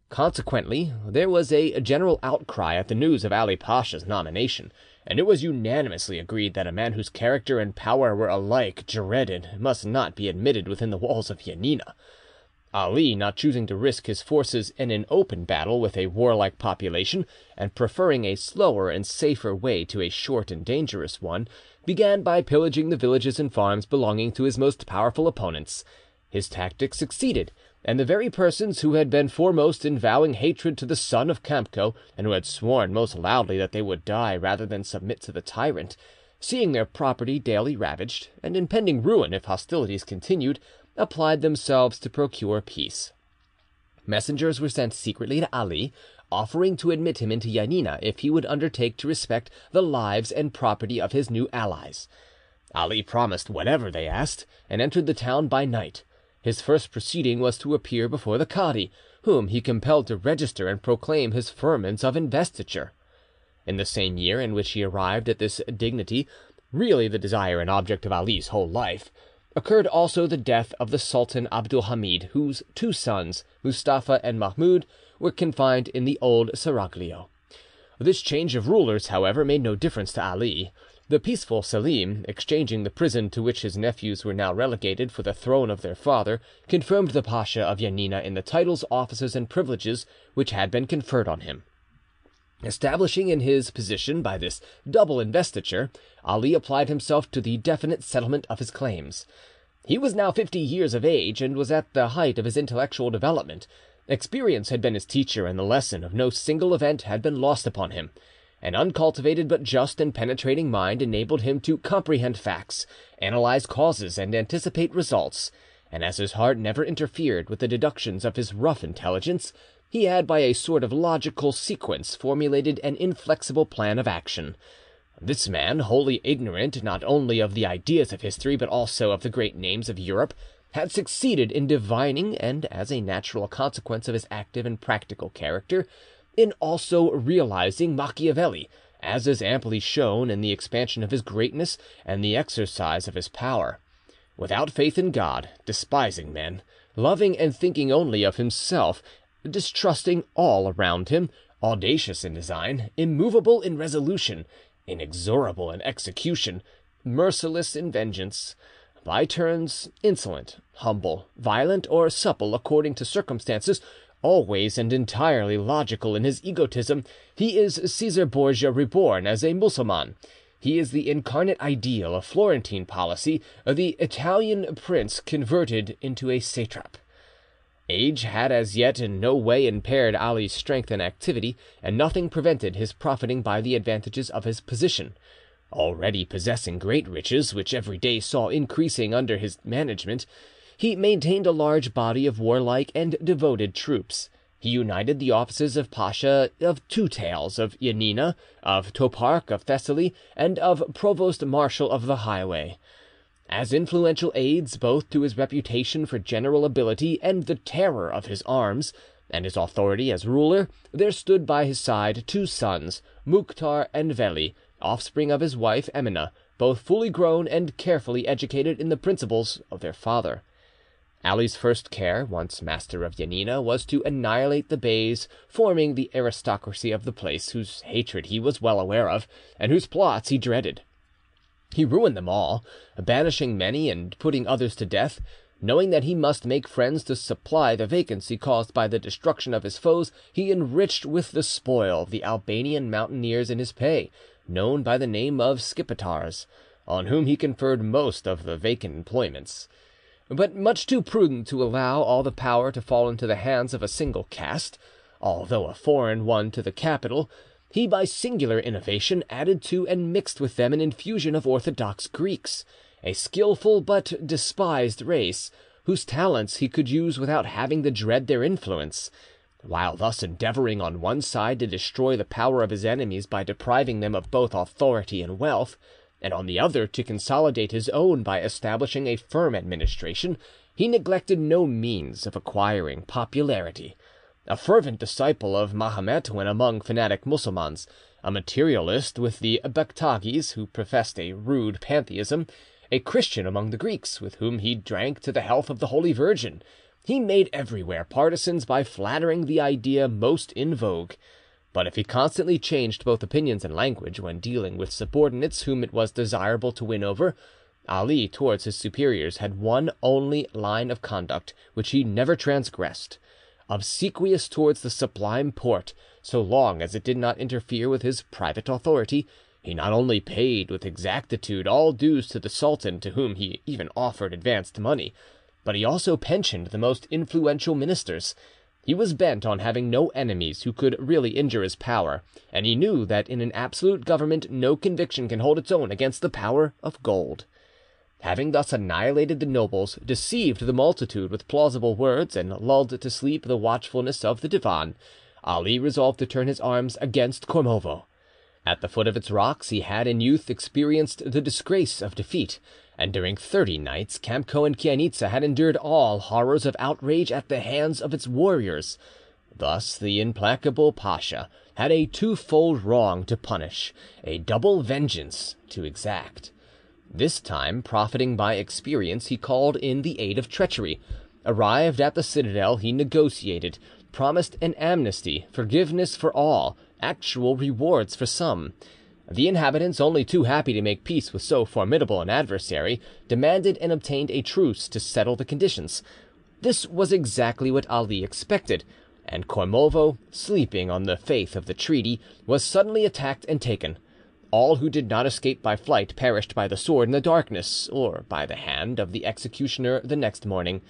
Consequently, there was a general outcry at the news of Ali Pasha's nomination, and it was unanimously agreed that a man whose character and power were alike dreaded must not be admitted within the walls of Janina. Ali, not choosing to risk his forces in an open battle with a warlike population, and preferring a slower and safer way to a short and dangerous one, began by pillaging the villages and farms belonging to his most powerful opponents. His tactics succeeded, and the very persons who had been foremost in vowing hatred to the son of Kamco, and who had sworn most loudly that they would die rather than submit to the tyrant, seeing their property daily ravaged, and impending ruin if hostilities continued, applied themselves to procure peace. Messengers were sent secretly to Ali, offering to admit him into Janina if he would undertake to respect the lives and property of his new allies. Ali promised whatever they asked, and entered the town by night. His first proceeding was to appear before the cadi, whom he compelled to register and proclaim his firmans of investiture. In the same year in which he arrived at this dignity, really the desire and object of Ali's whole life, occurred also the death of the Sultan Abdul Hamid, whose two sons, Mustapha and Mahmoud, were confined in the old seraglio. This change of rulers, however, made no difference to Ali. The peaceful Selim, exchanging the prison to which his nephews were now relegated for the throne of their father, confirmed the Pasha of Janina in the titles, offices, and privileges which had been conferred on him. Establishing in his position by this double investiture, Ali applied himself to the definite settlement of his claims. He was now fifty years of age, and was at the height of his intellectual development. Experience had been his teacher, and the lesson of no single event had been lost upon him. An uncultivated but just and penetrating mind enabled him to comprehend facts, analyse causes, and anticipate results; and as his heart never interfered with the deductions of his rough intelligence, he had by a sort of logical sequence formulated an inflexible plan of action. This man, wholly ignorant not only of the ideas of history but also of the great names of Europe, had succeeded in divining, and, as a natural consequence of his active and practical character, in also realising Machiavelli, as is amply shown in the expansion of his greatness and the exercise of his power. Without faith in God, despising men, loving and thinking only of himself, distrusting all around him, audacious in design, immovable in resolution, inexorable in execution, merciless in vengeance, by turns insolent, humble, violent, or supple according to circumstances, always and entirely logical in his egotism, he is Caesar Borgia reborn as a Mussulman. He is the incarnate ideal of Florentine policy, the Italian prince converted into a satrap. Age had as yet in no way impaired Ali's strength and activity, and nothing prevented his profiting by the advantages of his position. Already possessing great riches, which every day saw increasing under his management, he maintained a large body of warlike and devoted troops. He united the offices of Pacha of Two Tails, of Janina, of Toparch of Thessaly, and of Provost Marshal of the Highway. As influential aids both to his reputation for general ability and the terror of his arms, and his authority as ruler, there stood by his side two sons, Mouktar and Veli, offspring of his wife Emineh, both fully grown and carefully educated in the principles of their father. Ali's first care, once master of Janina, was to annihilate the beys forming the aristocracy of the place, whose hatred he was well aware of, and whose plots he dreaded. He ruined them all, banishing many and putting others to death. Knowing that he must make friends to supply the vacancy caused by the destruction of his foes, he enriched with the spoil the Albanian mountaineers in his pay, known by the name of Skipetars, on whom he conferred most of the vacant employments. But much too prudent to allow all the power to fall into the hands of a single caste, although a foreign one to the capital, he by singular innovation added to and mixed with them an infusion of orthodox Greeks, a skilful but despised race, whose talents he could use without having to dread their influence. While thus endeavouring on one side to destroy the power of his enemies by depriving them of both authority and wealth, and on the other to consolidate his own by establishing a firm administration, he neglected no means of acquiring popularity. A fervent disciple of Mahomet when among fanatic Mussulmans, a materialist with the Bektagis, who professed a rude pantheism, a Christian among the Greeks, with whom he drank to the health of the Holy Virgin, he made everywhere partisans by flattering the idea most in vogue. But if he constantly changed both opinions and language when dealing with subordinates whom it was desirable to win over, Ali towards his superiors had one only line of conduct which he never transgressed obsequious towards the Sublime Porte, so long as it did not interfere with his private authority, he not only paid with exactitude all dues to the sultan, to whom he even offered advanced money, but he also pensioned the most influential ministers. He was bent on having no enemies who could really injure his power, and he knew that in an absolute government no conviction can hold its own against the power of gold. Having thus annihilated the nobles, deceived the multitude with plausible words, and lulled to sleep the watchfulness of the Divan, Ali resolved to turn his arms against Kormovo. At the foot of its rocks he had in youth experienced the disgrace of defeat, and during thirty nights Kamco and Chainitza had endured all horrors of outrage at the hands of its warriors. Thus the implacable Pacha had a twofold wrong to punish, a double vengeance to exact. This time, profiting by experience, he called in the aid of treachery. Arrived at the citadel, he negotiated, promised an amnesty, forgiveness for all, actual rewards for some. The inhabitants, only too happy to make peace with so formidable an adversary, demanded and obtained a truce to settle the conditions. This was exactly what Ali expected, and Kormovo, sleeping on the faith of the treaty, was suddenly attacked and taken. All who did not escape by flight perished by the sword in the darkness, or by the hand of the executioner the next morning.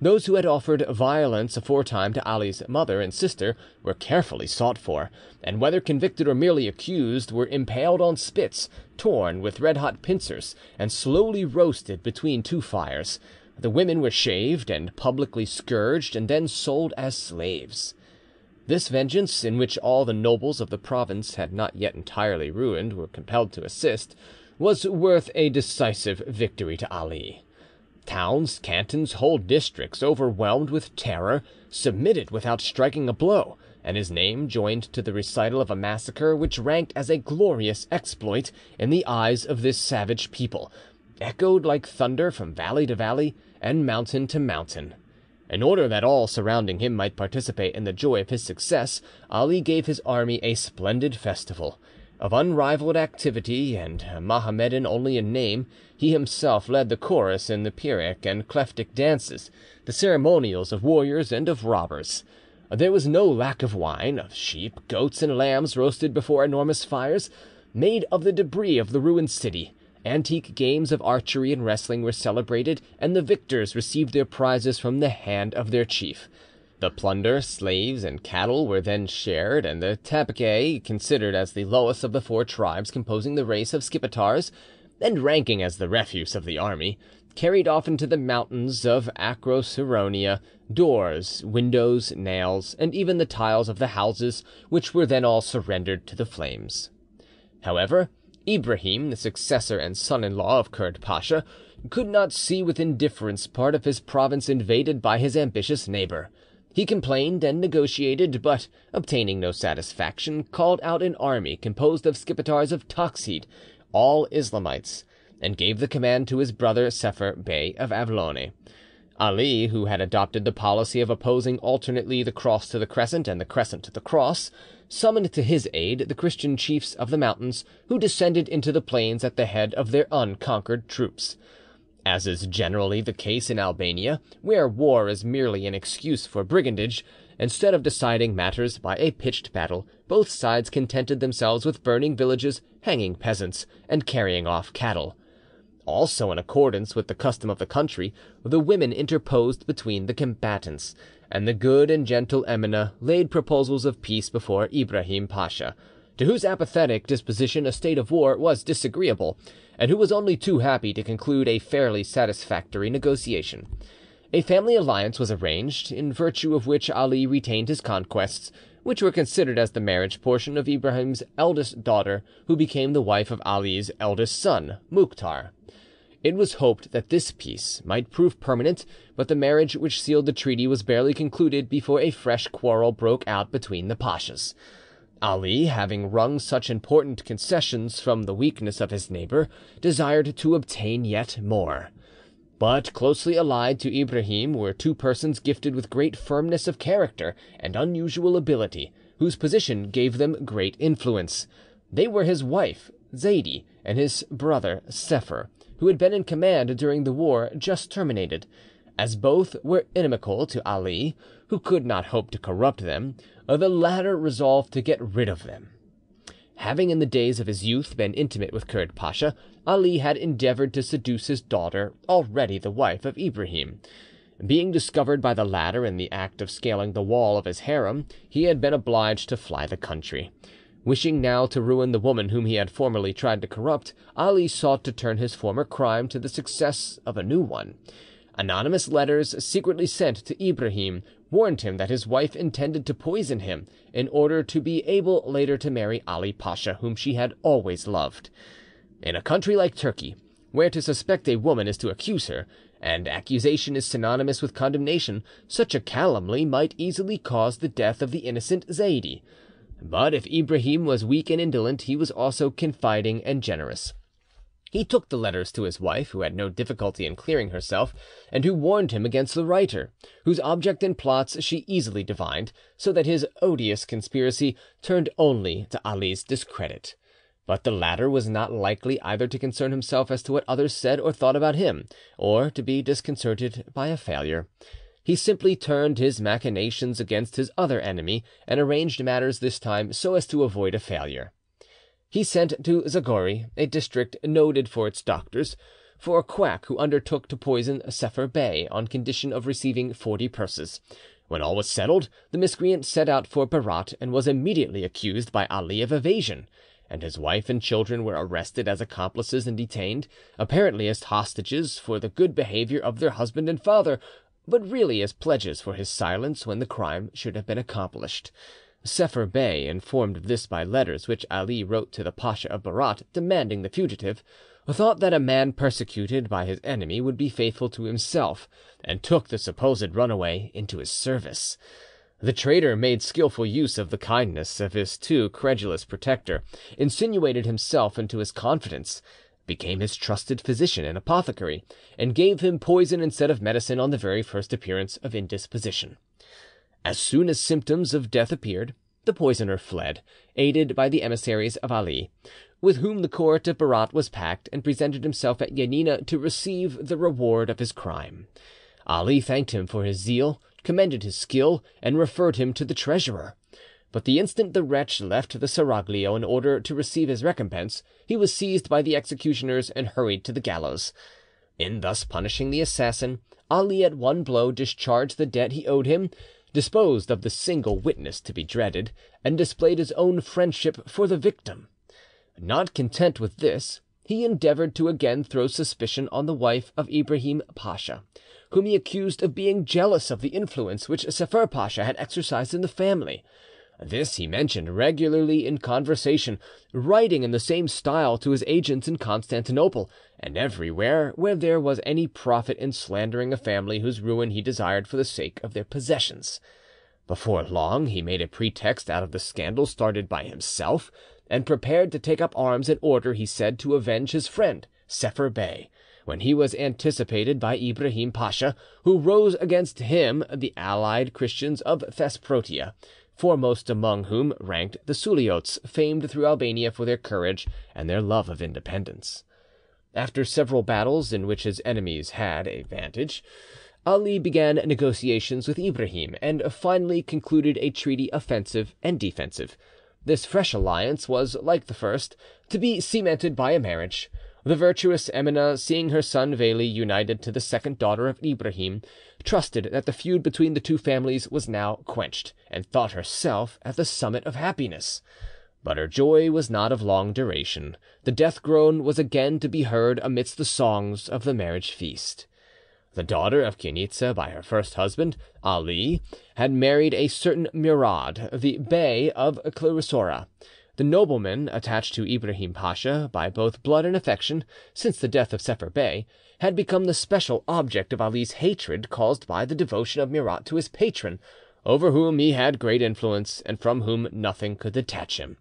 Those who had offered violence aforetime to Ali's mother and sister were carefully sought for, and whether convicted or merely accused, were impaled on spits, torn with red hot pincers, and slowly roasted between two fires. The women were shaved and publicly scourged, and then sold as slaves. This vengeance, in which all the nobles of the province had not yet entirely ruined were compelled to assist, was worth a decisive victory to Ali. Towns, cantons, whole districts, overwhelmed with terror, submitted without striking a blow, and his name joined to the recital of a massacre which ranked as a glorious exploit in the eyes of this savage people, echoed like thunder from valley to valley and mountain to mountain. In order that all surrounding him might participate in the joy of his success, Ali gave his army a splendid festival. Of unrivalled activity, and Mohammedan only in name, he himself led the chorus in the Pyrrhic and Klephtic dances, the ceremonials of warriors and of robbers. There was no lack of wine, of sheep, goats, and lambs roasted before enormous fires, made of the debris of the ruined city. Antique games of archery and wrestling were celebrated, and the victors received their prizes from the hand of their chief. The plunder, slaves, and cattle were then shared, and the Tabke, considered as the lowest of the four tribes composing the race of Skipetars, and ranking as the refuse of the army, carried off into the mountains of Acroceraunia doors, windows, nails, and even the tiles of the houses, which were then all surrendered to the flames. However, Ibrahim, the successor and son-in-law of Kurd Pasha, could not see with indifference part of his province invaded by his ambitious neighbour. He complained and negotiated, but obtaining no satisfaction, called out an army composed of Skipetars of Toxid, all Islamites, and gave the command to his brother Sepher Bey of Avlone. Ali, who had adopted the policy of opposing alternately the cross to the crescent and the crescent to the cross, summoned to his aid the Christian chiefs of the mountains, who descended into the plains at the head of their unconquered troops. As is generally the case in Albania, where war is merely an excuse for brigandage, instead of deciding matters by a pitched battle, both sides contented themselves with burning villages, hanging peasants, and carrying off cattle. Also in accordance with the custom of the country, the women interposed between the combatants, and the good and gentle Emineh laid proposals of peace before Ibrahim Pasha, to whose apathetic disposition a state of war was disagreeable and who was only too happy to conclude a fairly satisfactory negotiation. A family alliance was arranged, in virtue of which Ali retained his conquests, which were considered as the marriage portion of Ibrahim's eldest daughter, who became the wife of Ali's eldest son, Mouktar. It was hoped that this peace might prove permanent, but the marriage which sealed the treaty was barely concluded before a fresh quarrel broke out between the pashas. Ali, having wrung such important concessions from the weakness of his neighbour, desired to obtain yet more. But closely allied to Ibrahim were two persons gifted with great firmness of character and unusual ability, whose position gave them great influence. They were his wife, Zaidee, and his brother, Sepher, who had been in command during the war just terminated. As both were inimical to Ali, who could not hope to corrupt them, the latter resolved to get rid of them. Having in the days of his youth been intimate with Kurd Pasha, Ali had endeavoured to seduce his daughter, already the wife of Ibrahim. Being discovered by the latter in the act of scaling the wall of his harem, he had been obliged to fly the country. Wishing now to ruin the woman whom he had formerly tried to corrupt, Ali sought to turn his former crime to the success of a new one. Anonymous letters secretly sent to Ibrahim warned him that his wife intended to poison him in order to be able later to marry Ali Pasha, whom she had always loved. In a country like Turkey, where to suspect a woman is to accuse her, and accusation is synonymous with condemnation, such a calumny might easily cause the death of the innocent Zaidee. But if Ibrahim was weak and indolent, he was also confiding and generous. He took the letters to his wife, who had no difficulty in clearing herself, and who warned him against the writer, whose object and plots she easily divined, so that his odious conspiracy turned only to Ali's discredit. But the latter was not likely either to concern himself as to what others said or thought about him, or to be disconcerted by a failure. he simply turned his machinations against his other enemy, and arranged matters this time so as to avoid a failure. He sent to Zagori, a district noted for its doctors, for a quack who undertook to poison Sepher Bey on condition of receiving forty purses. When all was settled, the miscreant set out for Berat and was immediately accused by Ali of evasion, and his wife and children were arrested as accomplices and detained, apparently as hostages for the good behaviour of their husband and father, but really as pledges for his silence when the crime should have been accomplished. Sepher Bey, informed of this by letters which Ali wrote to the Pasha of Berat demanding the fugitive, thought that a man persecuted by his enemy would be faithful to himself, and took the supposed runaway into his service. The traitor made skilful use of the kindness of his too credulous protector, insinuated himself into his confidence, became his trusted physician and apothecary, and gave him poison instead of medicine on the very first appearance of indisposition. As soon as symptoms of death appeared, the poisoner fled, aided by the emissaries of Ali, with whom the court of Berat was packed, and presented himself at Janina to receive the reward of his crime. Ali thanked him for his zeal, commended his skill, and referred him to the treasurer. But the instant the wretch left the seraglio in order to receive his recompense, he was seized by the executioners and hurried to the gallows. In thus punishing the assassin, Ali at one blow discharged the debt he owed him, disposed of the single witness to be dreaded, and displayed his own friendship for the victim. Not content with this, he endeavoured to again throw suspicion on the wife of Ibrahim Pasha, whom he accused of being jealous of the influence which Sepher Pasha had exercised in the family. This he mentioned regularly in conversation, writing in the same style to his agents in Constantinople, and everywhere where there was any profit in slandering a family whose ruin he desired for the sake of their possessions. Before long he made a pretext out of the scandal started by himself, and prepared to take up arms in order, he said, to avenge his friend Sepher Bey, when he was anticipated by Ibrahim Pasha, who rose against him the allied Christians of Thesprotia, foremost among whom ranked the Suliots, famed through Albania for their courage and their love of independence. After several battles in which his enemies had a vantage, Ali began negotiations with Ibrahim, and finally concluded a treaty offensive and defensive. This fresh alliance was, like the first, to be cemented by a marriage. The virtuous Emineh, seeing her son Veli united to the second daughter of Ibrahim, trusted that the feud between the two families was now quenched, and thought herself at the summit of happiness. But her joy was not of long duration. The death groan was again to be heard amidst the songs of the marriage feast. The daughter of Chainitza by her first husband, Ali, had married a certain Murad, the Bey of Clerisoura. The nobleman, attached to Ibrahim Pasha by both blood and affection, since the death of Sepher Bey, had become the special object of Ali's hatred caused by the devotion of Murad to his patron, over whom he had great influence, and from whom nothing could detach him.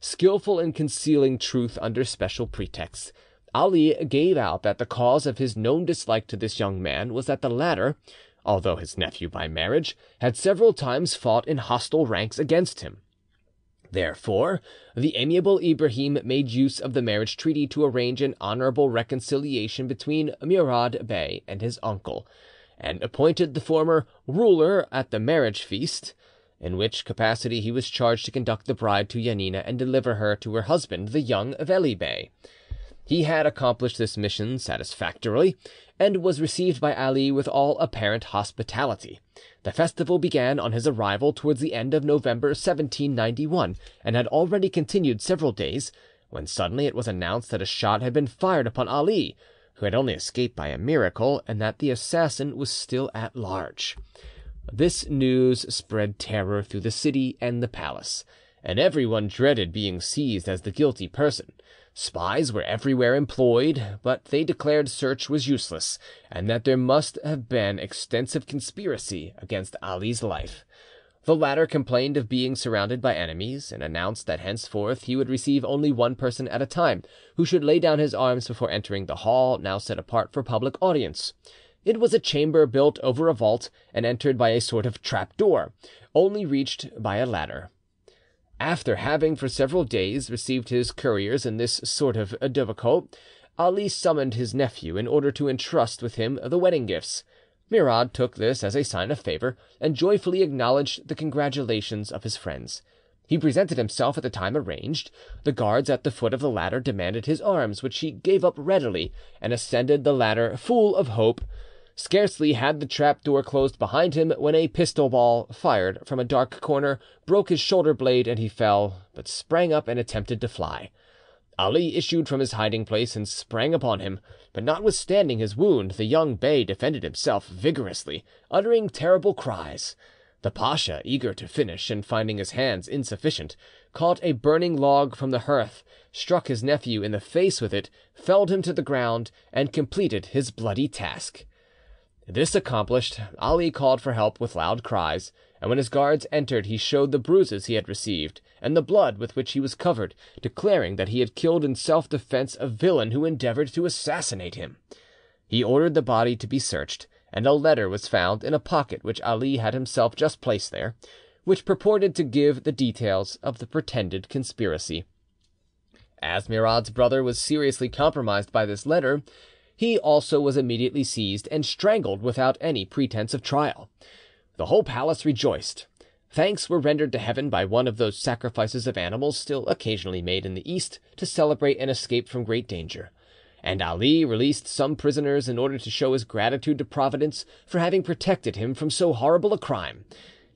Skilful in concealing truth under special pretexts, Ali gave out that the cause of his known dislike to this young man was that the latter, although his nephew by marriage, had several times fought in hostile ranks against him. Therefore, the amiable Ibrahim made use of the marriage treaty to arrange an honourable reconciliation between Murad Bey and his uncle, and appointed the former ruler at the marriage feast, in which capacity he was charged to conduct the bride to Janina and deliver her to her husband, the young Veli Bey. He had accomplished this mission satisfactorily, and was received by Ali with all apparent hospitality. The festival began on his arrival towards the end of November 1791, and had already continued several days, when suddenly it was announced that a shot had been fired upon Ali, who had only escaped by a miracle, and that the assassin was still at large. This news spread terror through the city and the palace, and everyone dreaded being seized as the guilty person. Spies were everywhere employed, but they declared search was useless, and that there must have been extensive conspiracy against Ali's life. The latter complained of being surrounded by enemies, and announced that henceforth he would receive only one person at a time, who should lay down his arms before entering the hall now set apart for public audience. It was a chamber built over a vault, and entered by a sort of trap door, only reached by a ladder. After having for several days received his couriers in this sort of uh, dovecot, Ali summoned his nephew in order to entrust with him the wedding gifts. Murad took this as a sign of favour, and joyfully acknowledged the congratulations of his friends. He presented himself at the time arranged. The guards at the foot of the ladder demanded his arms, which he gave up readily, and ascended the ladder full of hope. Scarcely had the trap door closed behind him when a pistol ball, fired from a dark corner, broke his shoulder blade, and he fell, but sprang up and attempted to fly. Ali issued from his hiding place and sprang upon him, but notwithstanding his wound, the young bey defended himself vigorously, uttering terrible cries. The pasha, eager to finish, and finding his hands insufficient, caught a burning log from the hearth, struck his nephew in the face with it, felled him to the ground, and completed his bloody task. This accomplished, Ali called for help with loud cries, and when his guards entered he showed the bruises he had received, and the blood with which he was covered, declaring that he had killed in self-defence a villain who endeavoured to assassinate him. He ordered the body to be searched, and a letter was found in a pocket which Ali had himself just placed there, which purported to give the details of the pretended conspiracy. As Murad's brother was seriously compromised by this letter, he also was immediately seized and strangled without any pretence of trial. The whole palace rejoiced. Thanks were rendered to heaven by one of those sacrifices of animals still occasionally made in the East to celebrate an escape from great danger, and Ali released some prisoners in order to show his gratitude to Providence for having protected him from so horrible a crime.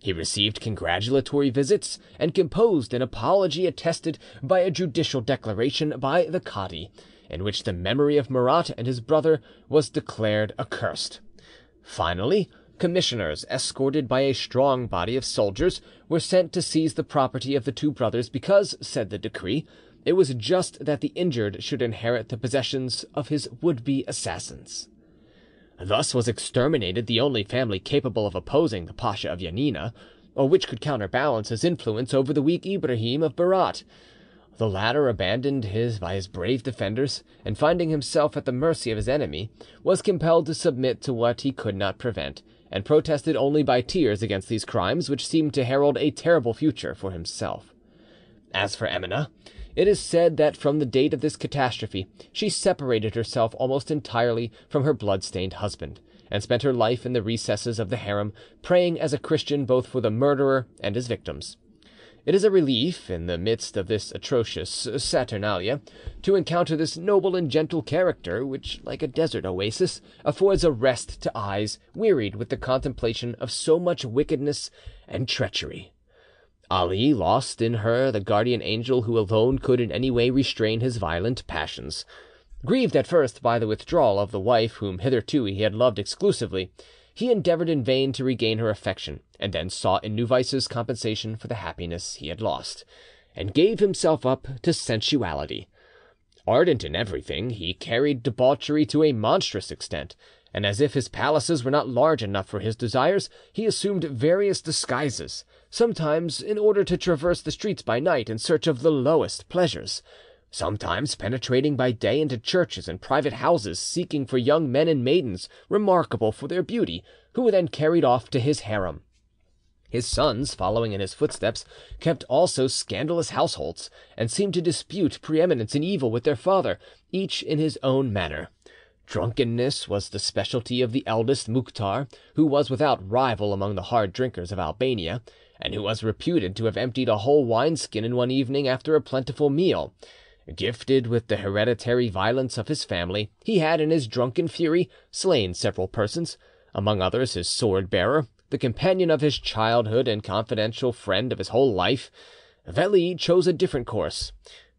He received congratulatory visits, and composed an apology attested by a judicial declaration by the Cadi, in which the memory of Murad and his brother was declared accursed. Finally, commissioners, escorted by a strong body of soldiers, were sent to seize the property of the two brothers, because, said the decree, it was just that the injured should inherit the possessions of his would-be assassins. Thus was exterminated the only family capable of opposing the Pasha of Janina, or which could counterbalance his influence over the weak Ibrahim of Berat. The latter, abandoned his by his brave defenders, and finding himself at the mercy of his enemy, was compelled to submit to what he could not prevent, and protested only by tears against these crimes which seemed to herald a terrible future for himself. As for Emineh, it is said that from the date of this catastrophe she separated herself almost entirely from her blood-stained husband, and spent her life in the recesses of the harem, praying as a Christian both for the murderer and his victims. It is a relief, in the midst of this atrocious saturnalia, to encounter this noble and gentle character, which, like a desert oasis, affords a rest to eyes wearied with the contemplation of so much wickedness and treachery. Ali lost in her the guardian angel who alone could in any way restrain his violent passions. Grieved at first by the withdrawal of the wife whom hitherto he had loved exclusively, he endeavoured in vain to regain her affection, and then sought in new vices compensation for the happiness he had lost, and gave himself up to sensuality. Ardent in everything, he carried debauchery to a monstrous extent, and as if his palaces were not large enough for his desires, he assumed various disguises, sometimes in order to traverse the streets by night in search of the lowest pleasures, sometimes penetrating by day into churches and private houses seeking for young men and maidens remarkable for their beauty, who were then carried off to his harem. His sons, following in his footsteps, kept also scandalous households, and seemed to dispute preeminence in evil with their father, each in his own manner. Drunkenness was the specialty of the eldest Mouktar, who was without rival among the hard drinkers of Albania, and who was reputed to have emptied a whole wineskin in one evening after a plentiful meal. Gifted with the hereditary violence of his family, he had, in his drunken fury, slain several persons, among others his sword bearer, the companion of his childhood and confidential friend of his whole life. Veli chose a different course.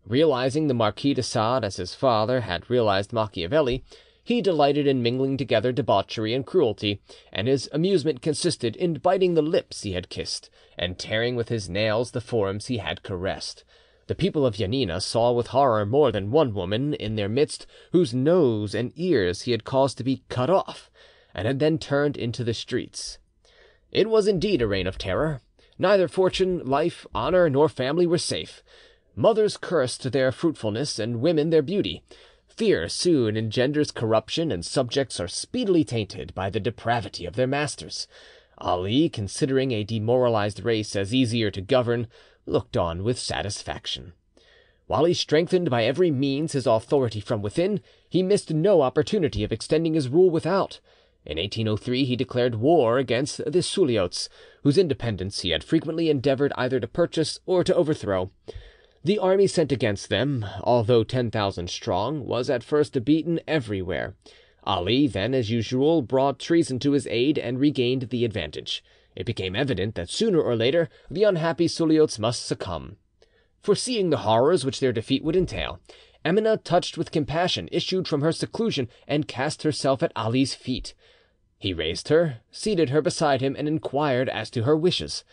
Realizing the Marquis de Sade as his father had realized Machiavelli, he delighted in mingling together debauchery and cruelty, and his amusement consisted in biting the lips he had kissed, and tearing with his nails the forms he had caressed. The people of Janina saw with horror more than one woman in their midst whose nose and ears he had caused to be cut off, and had then turned into the streets. It was indeed a reign of terror. Neither fortune, life, honour, nor family were safe. Mothers cursed their fruitfulness, and women their beauty. Fear soon engenders corruption, and subjects are speedily tainted by the depravity of their masters. Ali, considering a demoralised race as easier to govern, looked on with satisfaction. While he strengthened by every means his authority from within, he missed no opportunity of extending his rule without. In 1803 he declared war against the Suliots, whose independence he had frequently endeavoured either to purchase or to overthrow. The army sent against them, although ten thousand strong, was at first beaten everywhere. Ali then, as usual, brought treason to his aid and regained the advantage. It became evident that sooner or later the unhappy Suliots must succumb. Foreseeing the horrors which their defeat would entail, Emineh, touched with compassion, issued from her seclusion and cast herself at Ali's feet. He raised her, seated her beside him, and inquired as to her wishes.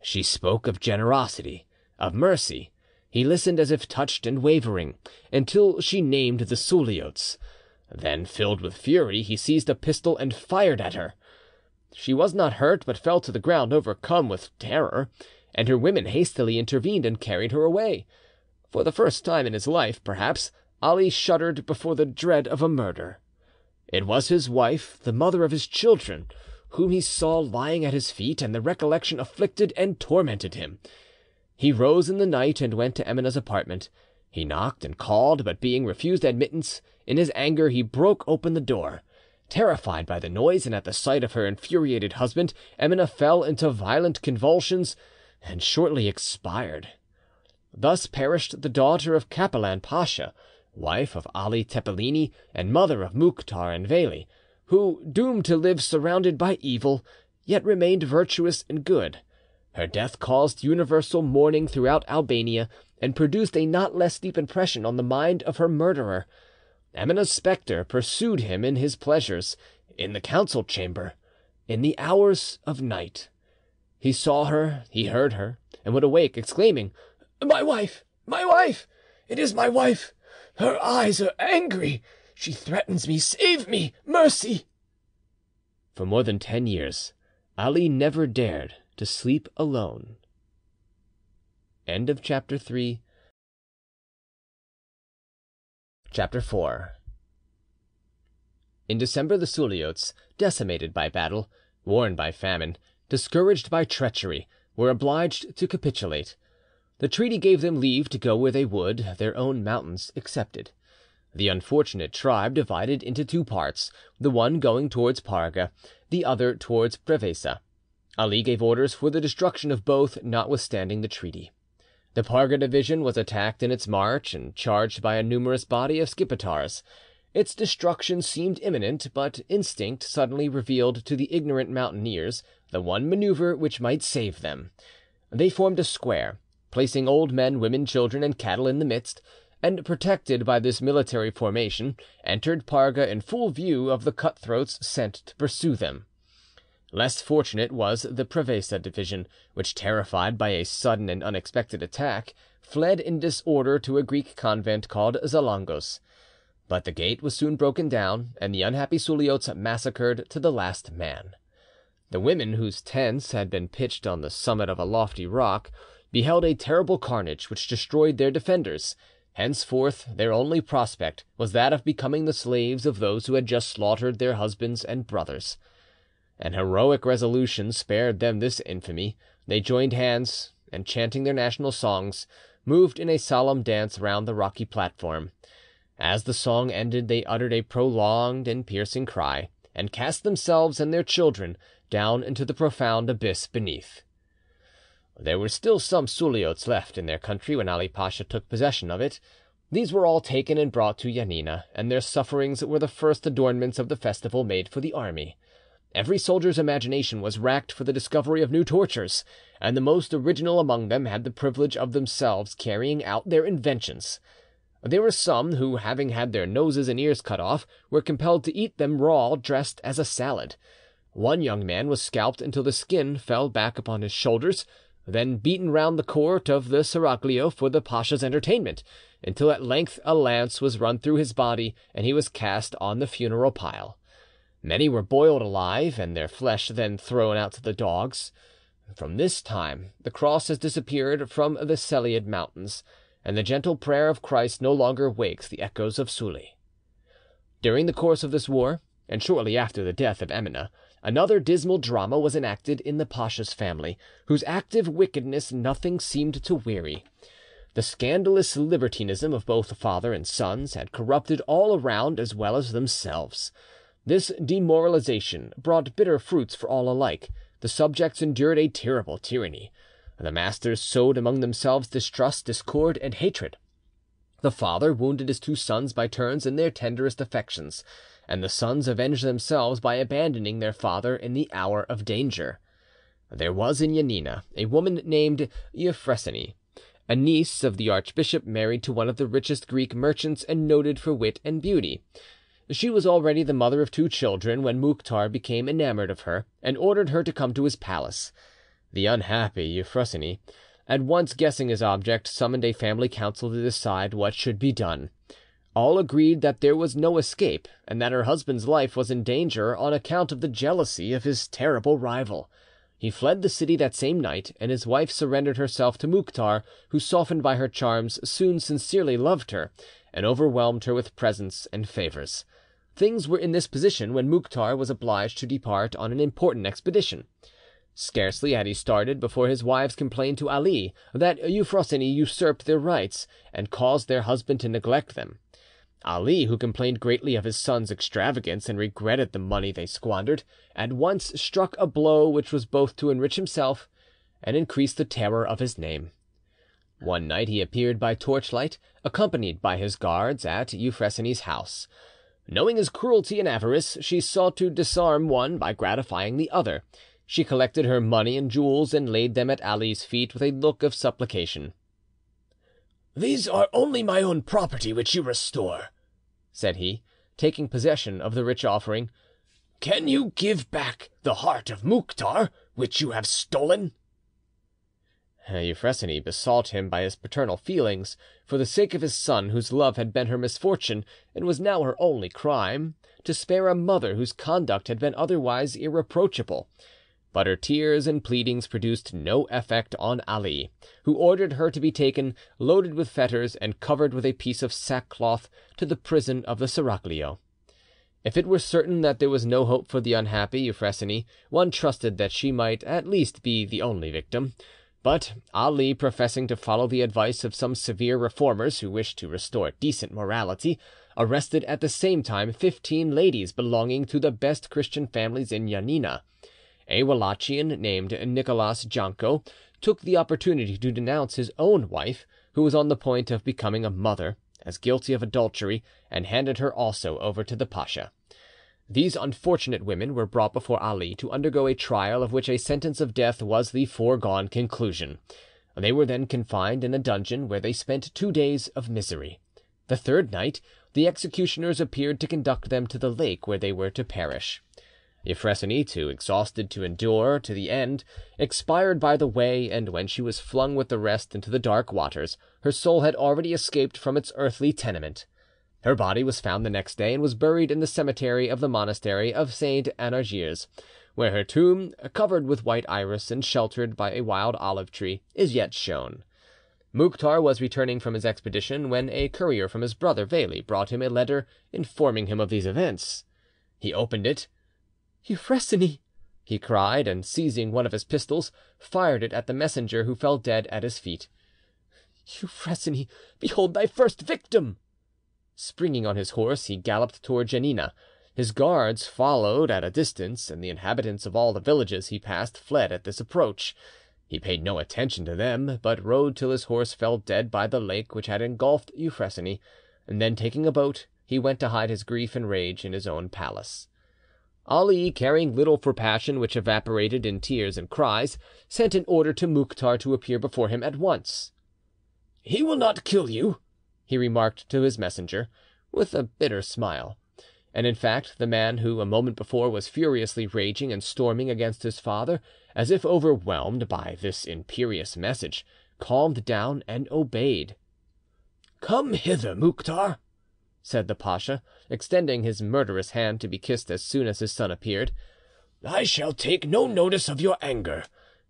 She spoke of generosity, of mercy. He listened as if touched and wavering, until she named the Suliots. Then, filled with fury, he seized a pistol and fired at her. She was not hurt, but fell to the ground overcome with terror, and her women hastily intervened and carried her away. For the first time in his life, perhaps, Ali shuddered before the dread of a murder. It was his wife, the mother of his children, whom he saw lying at his feet, and the recollection afflicted and tormented him. He rose in the night and went to Emineh's apartment. He knocked and called, but being refused admittance, in his anger he broke open the door. Terrified by the noise and at the sight of her infuriated husband, Emineh fell into violent convulsions and shortly expired. Thus perished the daughter of Capelan Pasha, wife of Ali Tepeleni and mother of Mouktar and Veli, who, doomed to live surrounded by evil, yet remained virtuous and good. Her death caused universal mourning throughout Albania, and produced a not less deep impression on the mind of her murderer. Emineh's spectre pursued him in his pleasures, in the council chamber, in the hours of night. He saw her, he heard her, and would awake, exclaiming, "My wife! my wife! It is my wife! Her eyes are angry. She threatens me. Save me! Mercy!" For more than ten years Ali never dared to sleep alone. End of chapter 3. Chapter 4 In December the Suliots, decimated by battle, worn by famine, discouraged by treachery, were obliged to capitulate. The treaty gave them leave to go where they would, their own mountains excepted. The unfortunate tribe divided into two parts, the one going towards Parga, the other towards Prevesa. Ali gave orders for the destruction of both, notwithstanding the treaty. The Parga division was attacked in its march and charged by a numerous body of Skipetars. Its destruction seemed imminent, but instinct suddenly revealed to the ignorant mountaineers the one manoeuvre which might save them. They formed a square, placing old men, women, children, and cattle in the midst, and, protected by this military formation, entered Parga in full view of the cutthroats sent to pursue them. Less fortunate was the Prevesa division, which, terrified by a sudden and unexpected attack, fled in disorder to a Greek convent called Zalangos. But the gate was soon broken down, and the unhappy Suliots massacred to the last man. The women, whose tents had been pitched on the summit of a lofty rock, beheld a terrible carnage which destroyed their defenders. Henceforth their only prospect was that of becoming the slaves of those who had just slaughtered their husbands and brothers. An heroic resolution spared them this infamy. They joined hands, and chanting their national songs, moved in a solemn dance round the rocky platform. As the song ended, they uttered a prolonged and piercing cry, and cast themselves and their children down into the profound abyss beneath. There were still some Suliots left in their country when Ali Pasha took possession of it. These were all taken and brought to Janina, and their sufferings were the first adornments of the festival made for the army. Every soldier's imagination was racked for the discovery of new tortures, and the most original among them had the privilege of themselves carrying out their inventions. There were some who, having had their noses and ears cut off, were compelled to eat them raw, dressed as a salad. One young man was scalped until the skin fell back upon his shoulders, then beaten round the court of the seraglio for the pasha's entertainment, until at length a lance was run through his body and he was cast on the funeral pile. Many were boiled alive, and their flesh then thrown out to the dogs. From this time the cross has disappeared from the Selleid mountains, and the gentle prayer of Christ no longer wakes the echoes of Suli. During the course of this war, and shortly after the death of Emineh, Another dismal drama was enacted in the pasha's family, whose active wickedness nothing seemed to weary. The scandalous libertinism of both father and sons had corrupted all around as well as themselves. This demoralisation brought bitter fruits for all alike; the subjects endured a terrible tyranny, the masters sowed among themselves distrust, discord, and hatred. The father wounded his two sons by turns in their tenderest affections, and the sons avenged themselves by abandoning their father in the hour of danger. There was in Janina a woman named Euphrosyne, a niece of the archbishop, married to one of the richest Greek merchants and noted for wit and beauty. She was already the mother of two children when Mouktar became enamoured of her, and ordered her to come to his palace. The unhappy Euphrosyne, at once guessing his object, summoned a family council to decide what should be done. All agreed that there was no escape, and that her husband's life was in danger on account of the jealousy of his terrible rival. He fled the city that same night, and his wife surrendered herself to Mouktar, who, softened by her charms, soon sincerely loved her, and overwhelmed her with presents and favours. Things were in this position when Mouktar was obliged to depart on an important expedition. Scarcely had he started before his wives complained to Ali that Euphrosyne usurped their rights, and caused their husband to neglect them. Ali, who complained greatly of his sons' extravagance and regretted the money they squandered, at once struck a blow which was both to enrich himself and increase the terror of his name. One night he appeared by torchlight, accompanied by his guards, at Euphrosyne's house. Knowing his cruelty and avarice, she sought to disarm one by gratifying the other. She collected her money and jewels and laid them at Ali's feet with a look of supplication. "These are only my own property which you restore," said he, taking possession of the rich offering. "Can you give back the heart of Mouktar, which you have stolen?" Euphrosyne besought him by his paternal feelings, for the sake of his son, whose love had been her misfortune and was now her only crime, to spare a mother whose conduct had been otherwise irreproachable. But her tears and pleadings produced no effect on Ali, who ordered her to be taken, loaded with fetters, and covered with a piece of sackcloth, to the prison of the Seraglio. If it were certain that there was no hope for the unhappy Euphrosyne, one trusted that she might at least be the only victim; but Ali, professing to follow the advice of some severe reformers who wished to restore decent morality, arrested at the same time fifteen ladies belonging to the best Christian families in Janina. A Wallachian named Nicholas Janco took the opportunity to denounce his own wife, who was on the point of becoming a mother, as guilty of adultery, and handed her also over to the pacha. These unfortunate women were brought before Ali to undergo a trial of which a sentence of death was the foregone conclusion. They were then confined in a dungeon, where they spent two days of misery. The third night the executioners appeared to conduct them to the lake where they were to perish. Euphrosyne, too exhausted to endure to the end, expired by the way, and when she was flung with the rest into the dark waters, her soul had already escaped from its earthly tenement. Her body was found the next day, and was buried in the cemetery of the monastery of Saint Anargyres, where her tomb, covered with white iris and sheltered by a wild olive tree, is yet shown. Mouktar was returning from his expedition when a courier from his brother Veli brought him a letter informing him of these events. He opened it. "Euphrosyne!" he cried, and seizing one of his pistols, fired it at the messenger, who fell dead at his feet. "Euphrosyne, behold thy first victim!" Springing on his horse, he galloped towards Janina. His guards followed at a distance, and the inhabitants of all the villages he passed fled at this approach. He paid no attention to them, but rode till his horse fell dead by the lake which had engulfed Euphrosyne, and then taking a boat, he went to hide his grief and rage in his own palace. Ali, caring little for passion which evaporated in tears and cries, sent an order to Mouktar to appear before him at once. "He will not kill you," he remarked to his messenger, with a bitter smile. And in fact the man who a moment before was furiously raging and storming against his father, as if overwhelmed by this imperious message, calmed down and obeyed. "Come hither, Mouktar," said the pacha, extending his murderous hand to be kissed as soon as his son appeared. "I shall take no notice of your anger,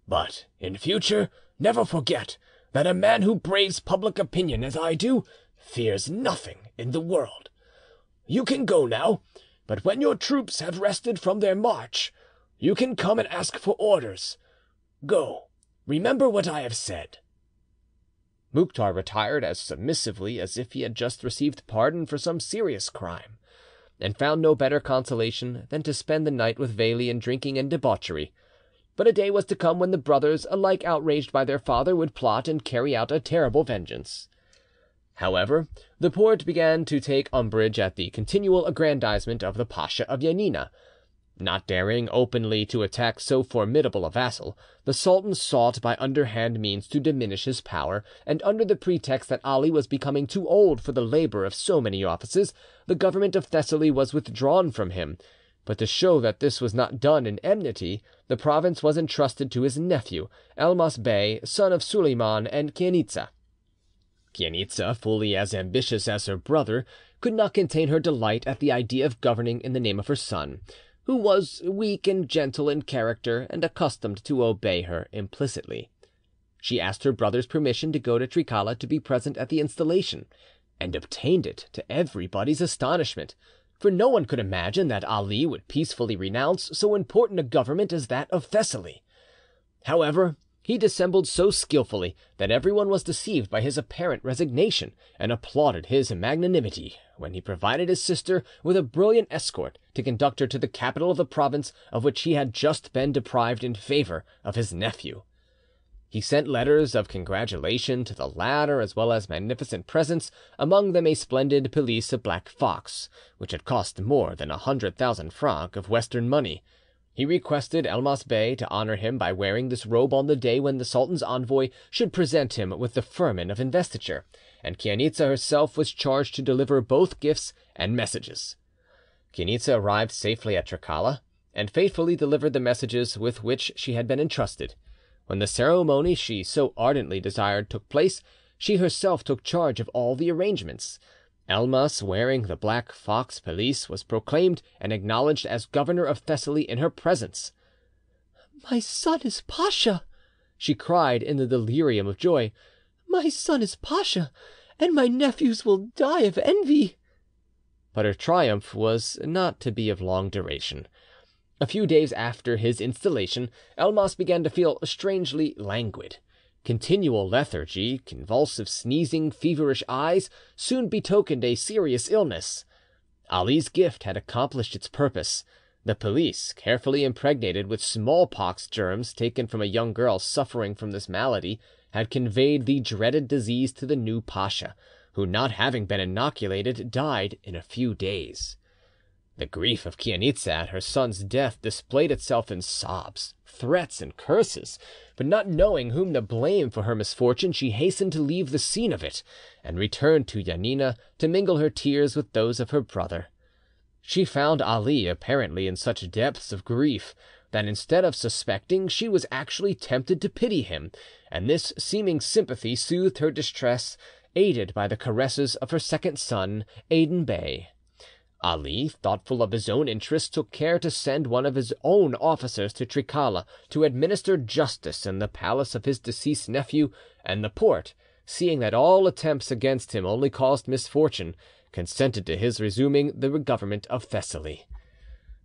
but in future never forget that a man who braves public opinion as I do fears nothing in the world. You can go now, but when your troops have rested from their march, you can come and ask for orders. Go, remember what I have said." Mouktar retired as submissively as if he had just received pardon for some serious crime. and found no better consolation than to spend the night with Veli in drinking and debauchery. But a day was to come when the brothers, alike outraged by their father, would plot and carry out a terrible vengeance. However, the Porte began to take umbrage at the continual aggrandisement of the Pacha of Janina. Not daring openly to attack so formidable a vassal, the sultan sought by underhand means to diminish his power, and under the pretext that Ali was becoming too old for the labour of so many offices, the government of Thessaly was withdrawn from him. But to show that this was not done in enmity, the province was entrusted to his nephew, Elmas Bey, son of Suleiman and Chainitza. Chainitza, fully as ambitious as her brother, could not contain her delight at the idea of governing in the name of her son, who was weak and gentle in character and accustomed to obey her implicitly. She asked her brother's permission to go to Trikala to be present at the installation, and obtained it to everybody's astonishment for no one could imagine that Ali would peacefully renounce so important a government as that of Thessaly. However, he dissembled so skilfully that everyone was deceived by his apparent resignation, and applauded his magnanimity when he provided his sister with a brilliant escort to conduct her to the capital of the province of which he had just been deprived in favour of his nephew. He sent letters of congratulation to the latter as well as magnificent presents, among them a splendid pelisse of black fox, which had cost more than a hundred thousand francs of Western money. He requested Elmas Bey to honour him by wearing this robe on the day when the sultan's envoy should present him with the firman of investiture, and Chainitza herself was charged to deliver both gifts and messages. Chainitza arrived safely at Trikala, and faithfully delivered the messages with which she had been entrusted. When the ceremony she so ardently desired took place, she herself took charge of all the arrangements. Elmas, wearing the black fox pelisse, was proclaimed and acknowledged as governor of Thessaly in her presence. "My son is Pacha!" she cried in the delirium of joy. "My son is Pacha, and my nephews will die of envy." But her triumph was not to be of long duration. A few days after his installation, Elmas began to feel strangely languid. Continual lethargy, convulsive sneezing, feverish eyes, soon betokened a serious illness. Ali's gift had accomplished its purpose. The pelisse, carefully impregnated with smallpox germs taken from a young girl suffering from this malady, had conveyed the dreaded disease to the new pasha, who, not having been inoculated, died in a few days. The grief of Chainitza at her son's death displayed itself in sobs, threats, and curses; but not knowing whom to blame for her misfortune, she hastened to leave the scene of it, and returned to Janina to mingle her tears with those of her brother. She found Ali apparently in such depths of grief that instead of suspecting, she was actually tempted to pity him, and this seeming sympathy soothed her distress, aided by the caresses of her second son, Aden Bey. Ali, thoughtful of his own interests, took care to send one of his own officers to Trikala to administer justice in the palace of his deceased nephew, and the Porte, seeing that all attempts against him only caused misfortune, consented to his resuming the government of Thessaly.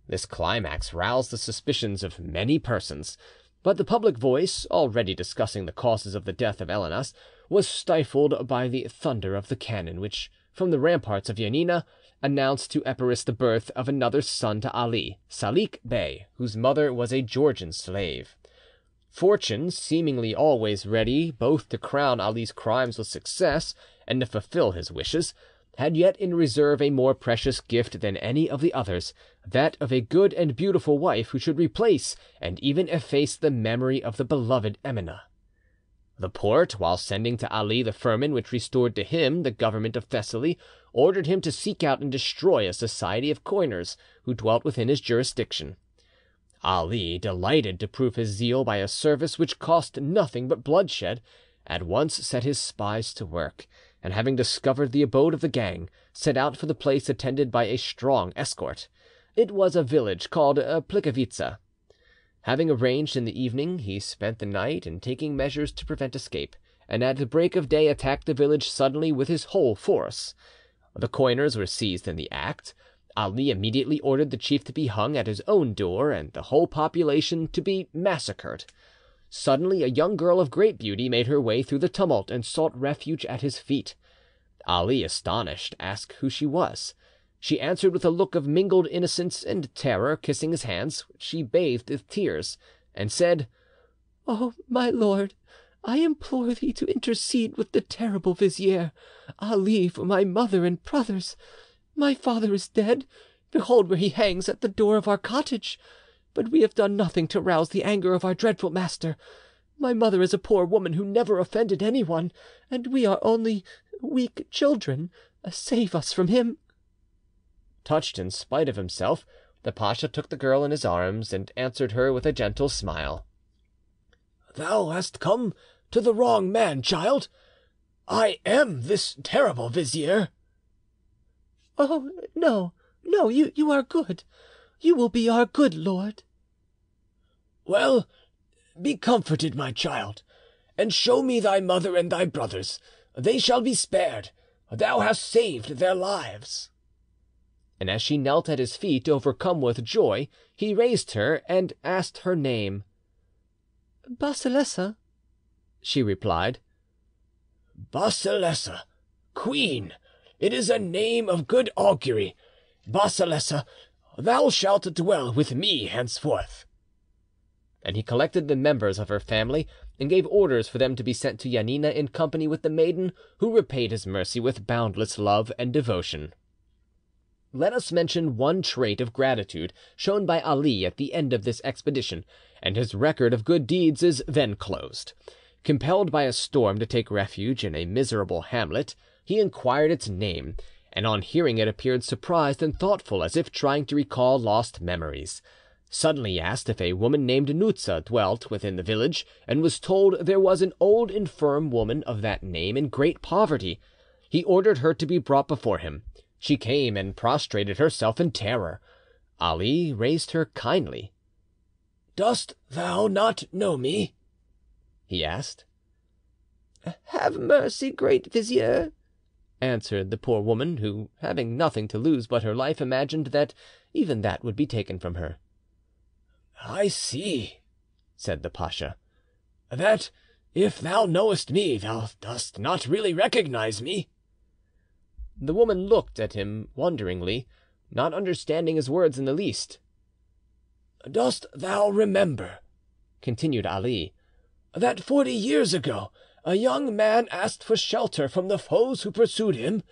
This climax roused the suspicions of many persons, but the public voice, already discussing the causes of the death of Elmas, was stifled by the thunder of the cannon which, from the ramparts of Janina, announced to Epirus the birth of another son to Ali, Salik Bey, whose mother was a Georgian slave. Fortune, seemingly always ready both to crown Ali's crimes with success and to fulfil his wishes, had yet in reserve a more precious gift than any of the others, that of a good and beautiful wife who should replace and even efface the memory of the beloved Emineh. The Porte, while sending to Ali the firman which restored to him the government of Thessaly, ordered him to seek out and destroy a society of coiners who dwelt within his jurisdiction. Ali, delighted to prove his zeal by a service which cost nothing but bloodshed, at once set his spies to work, and having discovered the abode of the gang, set out for the place attended by a strong escort. It was a village called uh, Having arranged in the evening, he spent the night in taking measures to prevent escape, and at the break of day attacked the village suddenly with his whole force. The coiners were seized in the act. Ali immediately ordered the chief to be hung at his own door, and the whole population to be massacred. Suddenly a young girl of great beauty made her way through the tumult and sought refuge at his feet. Ali, astonished, asked who she was. She answered with a look of mingled innocence and terror, kissing his hands, which she bathed with tears, and said, "Oh, my lord, I implore thee to intercede with the terrible vizier Ali for my mother and brothers. My father is dead; behold where he hangs at the door of our cottage. But we have done nothing to rouse the anger of our dreadful master. My mother is a poor woman who never offended anyone, and we are only weak children. Uh, save us from him." Touched in spite of himself, the pasha took the girl in his arms, and answered her with a gentle smile. "Thou hast come to the wrong man, child. I am this terrible vizier." "Oh no, no, you, you are good. You will be our good lord." "Well, be comforted, my child, and show me thy mother and thy brothers. They shall be spared; thou hast saved their lives." And as she knelt at his feet, overcome with joy, he raised her and asked her name. "Basilessa," she replied. "Basilessa, queen! It is a name of good augury. Basilessa, thou shalt dwell with me henceforth." And he collected the members of her family, and gave orders for them to be sent to Janina in company with the maiden, who repaid his mercy with boundless love and devotion. Let us mention one trait of gratitude shown by Ali at the end of this expedition, and his record of good deeds is then closed. Compelled by a storm to take refuge in a miserable hamlet, he inquired its name, and on hearing it appeared surprised and thoughtful, as if trying to recall lost memories. Suddenly he asked if a woman named Nutza dwelt within the village, and was told there was an old infirm woman of that name in great poverty. He ordered her to be brought before him. She came and prostrated herself in terror. Ali raised her kindly. "Dost thou not know me?" he asked. "Have mercy, great vizier," answered the poor woman, who, having nothing to lose but her life, imagined that even that would be taken from her. "I see," said the pasha, "that if thou knowest me thou dost not really recognise me." The woman looked at him wonderingly, not understanding his words in the least. "Dost thou remember," continued Ali, "that forty years ago a young man asked for shelter from the foes who pursued him?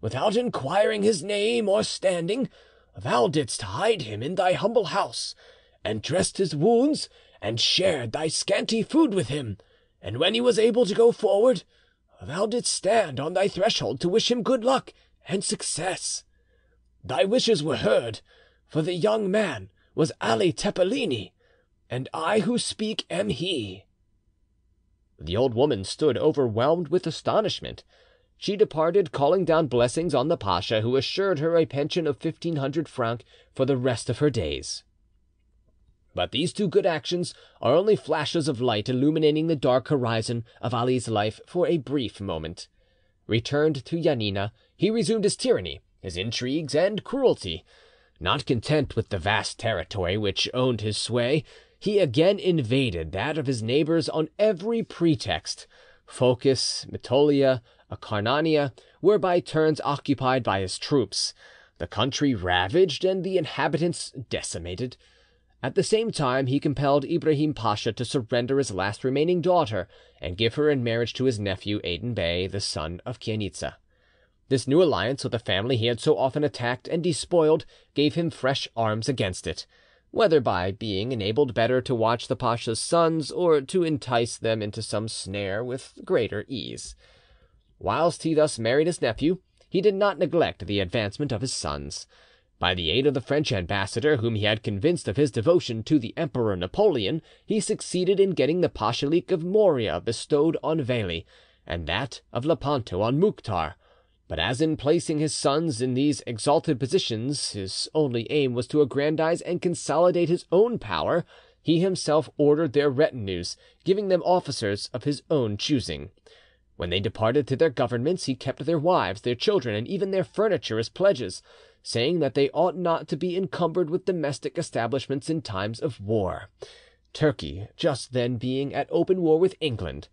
Without inquiring his name or standing, thou didst hide him in thy humble house, and dressed his wounds, and shared thy scanty food with him, and when he was able to go forward thou didst stand on thy threshold to wish him good luck and success. Thy wishes were heard, for the young man was Ali Tepeleni, and I who speak am he." The old woman stood overwhelmed with astonishment. She departed, calling down blessings on the pasha, who assured her a pension of fifteen hundred francs for the rest of her days. But these two good actions are only flashes of light illuminating the dark horizon of Ali's life for a brief moment. Returned to Janina, he resumed his tyranny, his intrigues, and cruelty. Not content with the vast territory which owned his sway, he again invaded that of his neighbours on every pretext. Phocis, Aetolia, Acarnania were by turns occupied by his troops, the country ravaged, and the inhabitants decimated. At the same time he compelled Ibrahim Pasha to surrender his last remaining daughter, and give her in marriage to his nephew Aden Bey, the son of Chainitza. This new alliance with a family he had so often attacked and despoiled gave him fresh arms against it, whether by being enabled better to watch the pasha's sons, or to entice them into some snare with greater ease. Whilst he thus married his nephew, he did not neglect the advancement of his sons. By the aid of the French ambassador, whom he had convinced of his devotion to the Emperor Napoleon, he succeeded in getting the pashalik of Morea bestowed on Veli, and that of Lepanto on Mouktar. But as in placing his sons in these exalted positions his only aim was to aggrandise and consolidate his own power, he himself ordered their retinues, giving them officers of his own choosing. When they departed to their governments, he kept their wives, their children, and even their furniture as pledges saying that they ought not to be encumbered with domestic establishments in times of war, Turkey just then being at open war with England.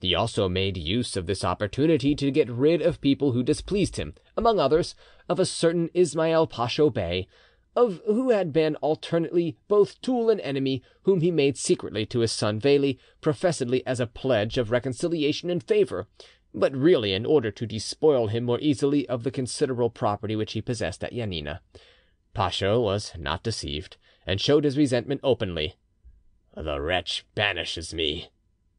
He also made use of this opportunity to get rid of people who displeased him, among others, of a certain Ismail Pacho Bey, of who had been alternately both tool and enemy, whom he made secretly to his son Veli, professedly as a pledge of reconciliation and favour, but really in order to despoil him more easily of the considerable property which he possessed at Janina. Pacho was not deceived, and showed his resentment openly. "The wretch banishes me,"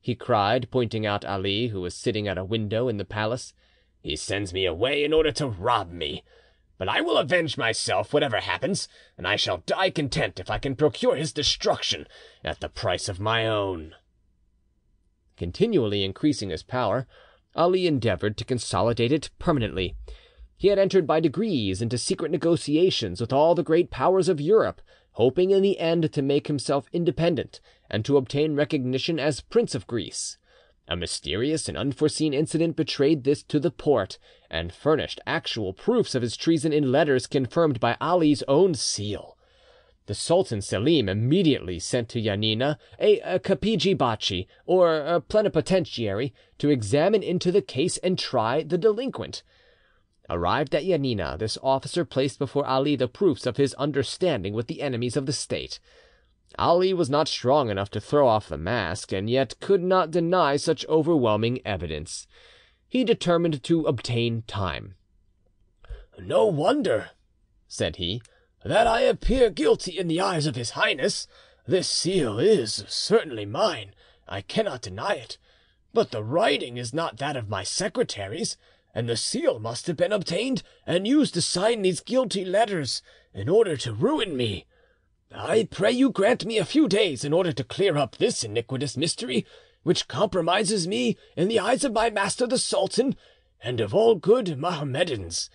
he cried, pointing out Ali, who was sitting at a window in the palace. "He sends me away in order to rob me. But I will avenge myself, whatever happens, and I shall die content if I can procure his destruction at the price of my own." Continually increasing his power, Ali endeavoured to consolidate it permanently. He had entered by degrees into secret negotiations with all the great powers of Europe, hoping in the end to make himself independent and to obtain recognition as Prince of Greece. A mysterious and unforeseen incident betrayed this to the Porte, and furnished actual proofs of his treason in letters confirmed by Ali's own seal. The Sultan Selim immediately sent to Janina a, kapidgi bachi, or plenipotentiary, to examine into the case and try the delinquent. Arrived at Janina, this officer placed before Ali the proofs of his understanding with the enemies of the state. Ali was not strong enough to throw off the mask, and yet could not deny such overwhelming evidence. He determined to obtain time. "No wonder," said he, "that I appear guilty in the eyes of His Highness. This seal is certainly mine, I cannot deny it, but the writing is not that of my secretaries, and the seal must have been obtained and used to sign these guilty letters in order to ruin me. I pray you grant me a few days in order to clear up this iniquitous mystery, which compromises me in the eyes of my master the sultan and of all good Mohammedans.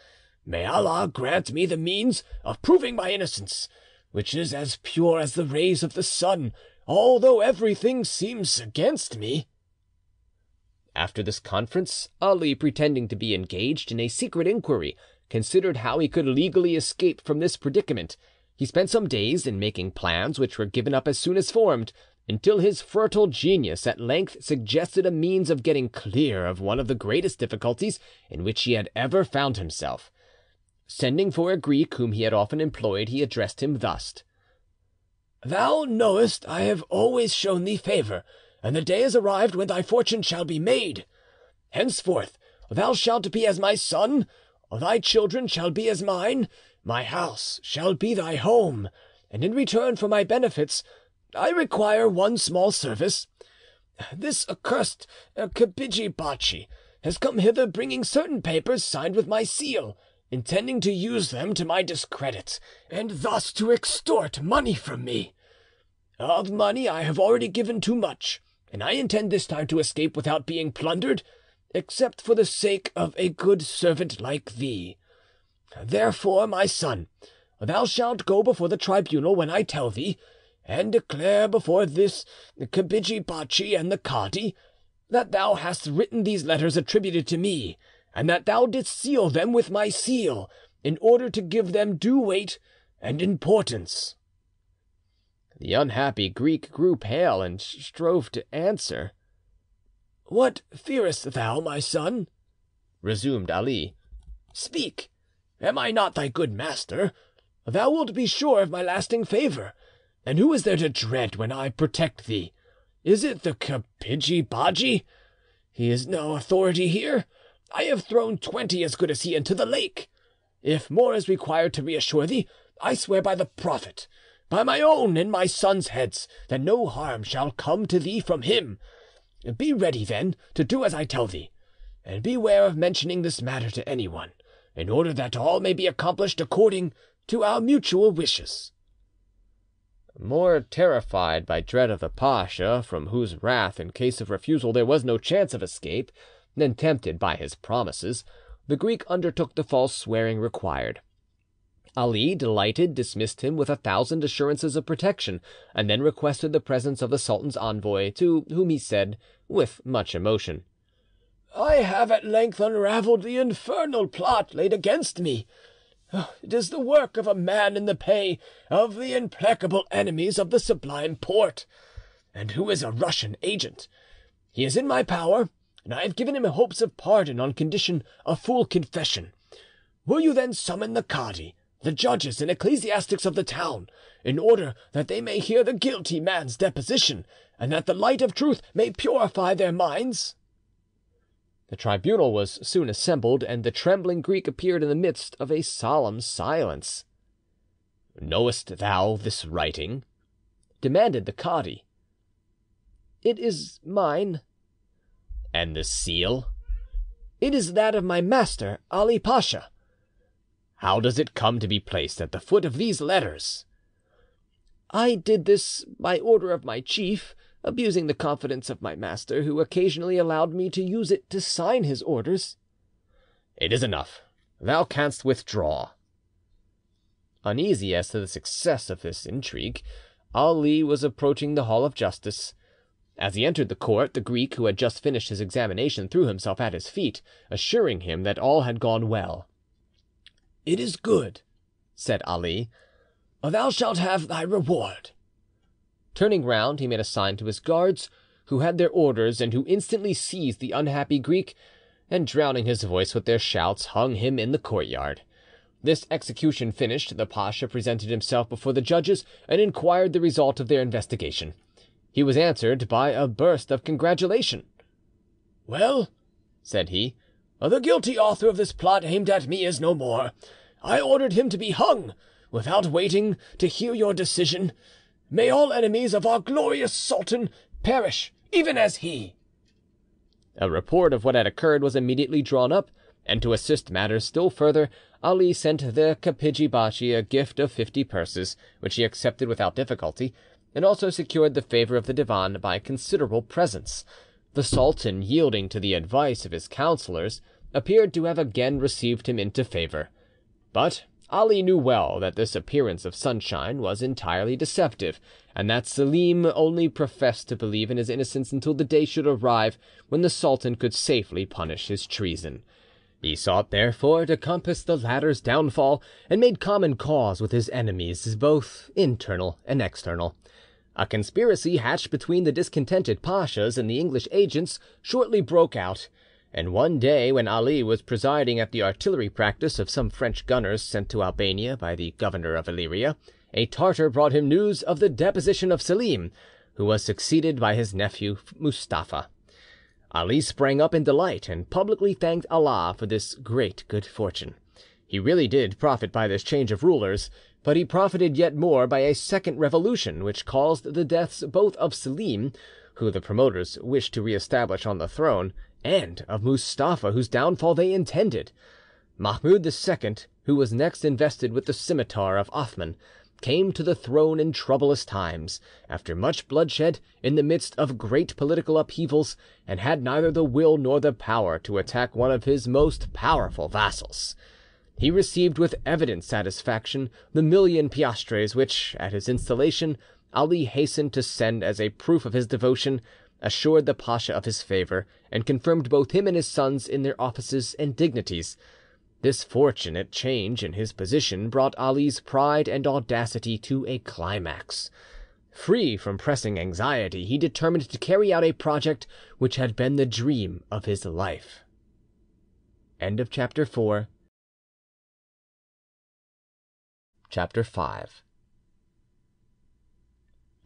May Allah grant me the means of proving my innocence, which is as pure as the rays of the sun, although everything seems against me." After this conference, Ali, pretending to be engaged in a secret inquiry, considered how he could legally escape from this predicament. He spent some days in making plans which were given up as soon as formed, until his fertile genius at length suggested a means of getting clear of one of the greatest difficulties in which he had ever found himself. Sending for a Greek whom he had often employed, he addressed him thus: "Thou knowest I have always shown thee favour, and the day is arrived when thy fortune shall be made. Henceforth thou shalt be as my son, thy children shall be as mine. My house shall be thy home, and in return for my benefits I require one small service. This accursed uh, kapidgi bachi has come hither bringing certain papers signed with my seal, intending to use them to my discredit, and thus to extort money from me. Of money I have already given too much, and I intend this time to escape without being plundered, except for the sake of a good servant like thee. Therefore, my son, thou shalt go before the tribunal when I tell thee, and declare before this kapidgi bachi and the cadi that thou hast written these letters attributed to me, and that thou didst seal them with my seal, in order to give them due weight and importance." The unhappy Greek grew pale and strove to answer. "What fearest thou, my son?" resumed Ali. "Speak. Am I not thy good master? Thou wilt be sure of my lasting favour. And who is there to dread when I protect thee? Is it the kapidgi bachi? He is no authority here. I have thrown twenty as good as he into the lake. If more is required to reassure thee, I swear by the Prophet, by my own and my son's heads, that no harm shall come to thee from him. Be ready, then, to do as I tell thee, and beware of mentioning this matter to anyone in order that all may be accomplished according to our mutual wishes." More terrified by dread of the pasha, from whose wrath in case of refusal there was no chance of escape, than tempted by his promises, the Greek undertook the false swearing required. Ali, delighted, dismissed him with a thousand assurances of protection, and then requested the presence of the sultan's envoy, to whom he said, with much emotion. I have at length unravelled the infernal plot laid against me. Oh, it is the work of a man in the pay of the implacable enemies of the Sublime Porte, and who is a Russian agent. He is in my power, and I have given him hopes of pardon on condition of full confession. Will you then summon the cadi, the judges and ecclesiastics of the town, in order that they may hear the guilty man's deposition, and that the light of truth may purify their minds?" The tribunal was soon assembled, and the trembling Greek appeared in the midst of a solemn silence. "Knowest thou this writing?" demanded the cadi. "It is mine." "And the seal?" "It is that of my master, Ali Pacha." "How does it come to be placed at the foot of these letters?" "I did this by order of my chief, abusing the confidence of my master, who occasionally allowed me to use it to sign his orders." "It is enough. Thou canst withdraw." Uneasy as to the success of this intrigue, Ali was approaching the Hall of Justice. As he entered the court, the Greek, who had just finished his examination, threw himself at his feet, assuring him that all had gone well. "It is good," said Ali. "Thou shalt have thy reward." Turning round, he made a sign to his guards, who had their orders, and who instantly seized the unhappy Greek, and drowning his voice with their shouts, hung him in the courtyard. This execution finished, the pasha presented himself before the judges and inquired the result of their investigation. He was answered by a burst of congratulation. "Well," said he, "the guilty author of this plot aimed at me is no more. I ordered him to be hung, without waiting to hear your decision. May all enemies of our glorious sultan perish even as he!" A report of what had occurred was immediately drawn up, and to assist matters still further, Ali sent the kapidgi bachi a gift of fifty purses, which he accepted without difficulty, and also secured the favour of the Divan by considerable presents. The sultan, yielding to the advice of his councillors, appeared to have again received him into favour. But Ali knew well that this appearance of sunshine was entirely deceptive, and that Selim only professed to believe in his innocence until the day should arrive when the sultan could safely punish his treason. He sought therefore to compass the latter's downfall, and made common cause with his enemies, both internal and external. A conspiracy hatched between the discontented pachas and the English agents shortly broke out, and one day when Ali was presiding at the artillery practice of some French gunners sent to Albania by the governor of Illyria, a Tartar brought him news of the deposition of Selim, who was succeeded by his nephew Mustapha. Ali sprang up in delight, and publicly thanked Allah for this great good fortune. He really did profit by this change of rulers, but he profited yet more by a second revolution, which caused the deaths both of Selim, who the promoters wished to re-establish on the throne, and of Mustapha, whose downfall they intended. Mahmoud II, who was next invested with the scimitar of Othman, came to the throne in troublous times, after much bloodshed, in the midst of great political upheavals, and had neither the will nor the power to attack one of his most powerful vassals. He received with evident satisfaction the million piastres which, at his installation, Ali hastened to send as a proof of his devotion, assured the pasha of his favour, and confirmed both him and his sons in their offices and dignities. This fortunate change in his position brought Ali's pride and audacity to a climax. Free from pressing anxiety, he determined to carry out a project which had been the dream of his life. End of chapter 4 Chapter 5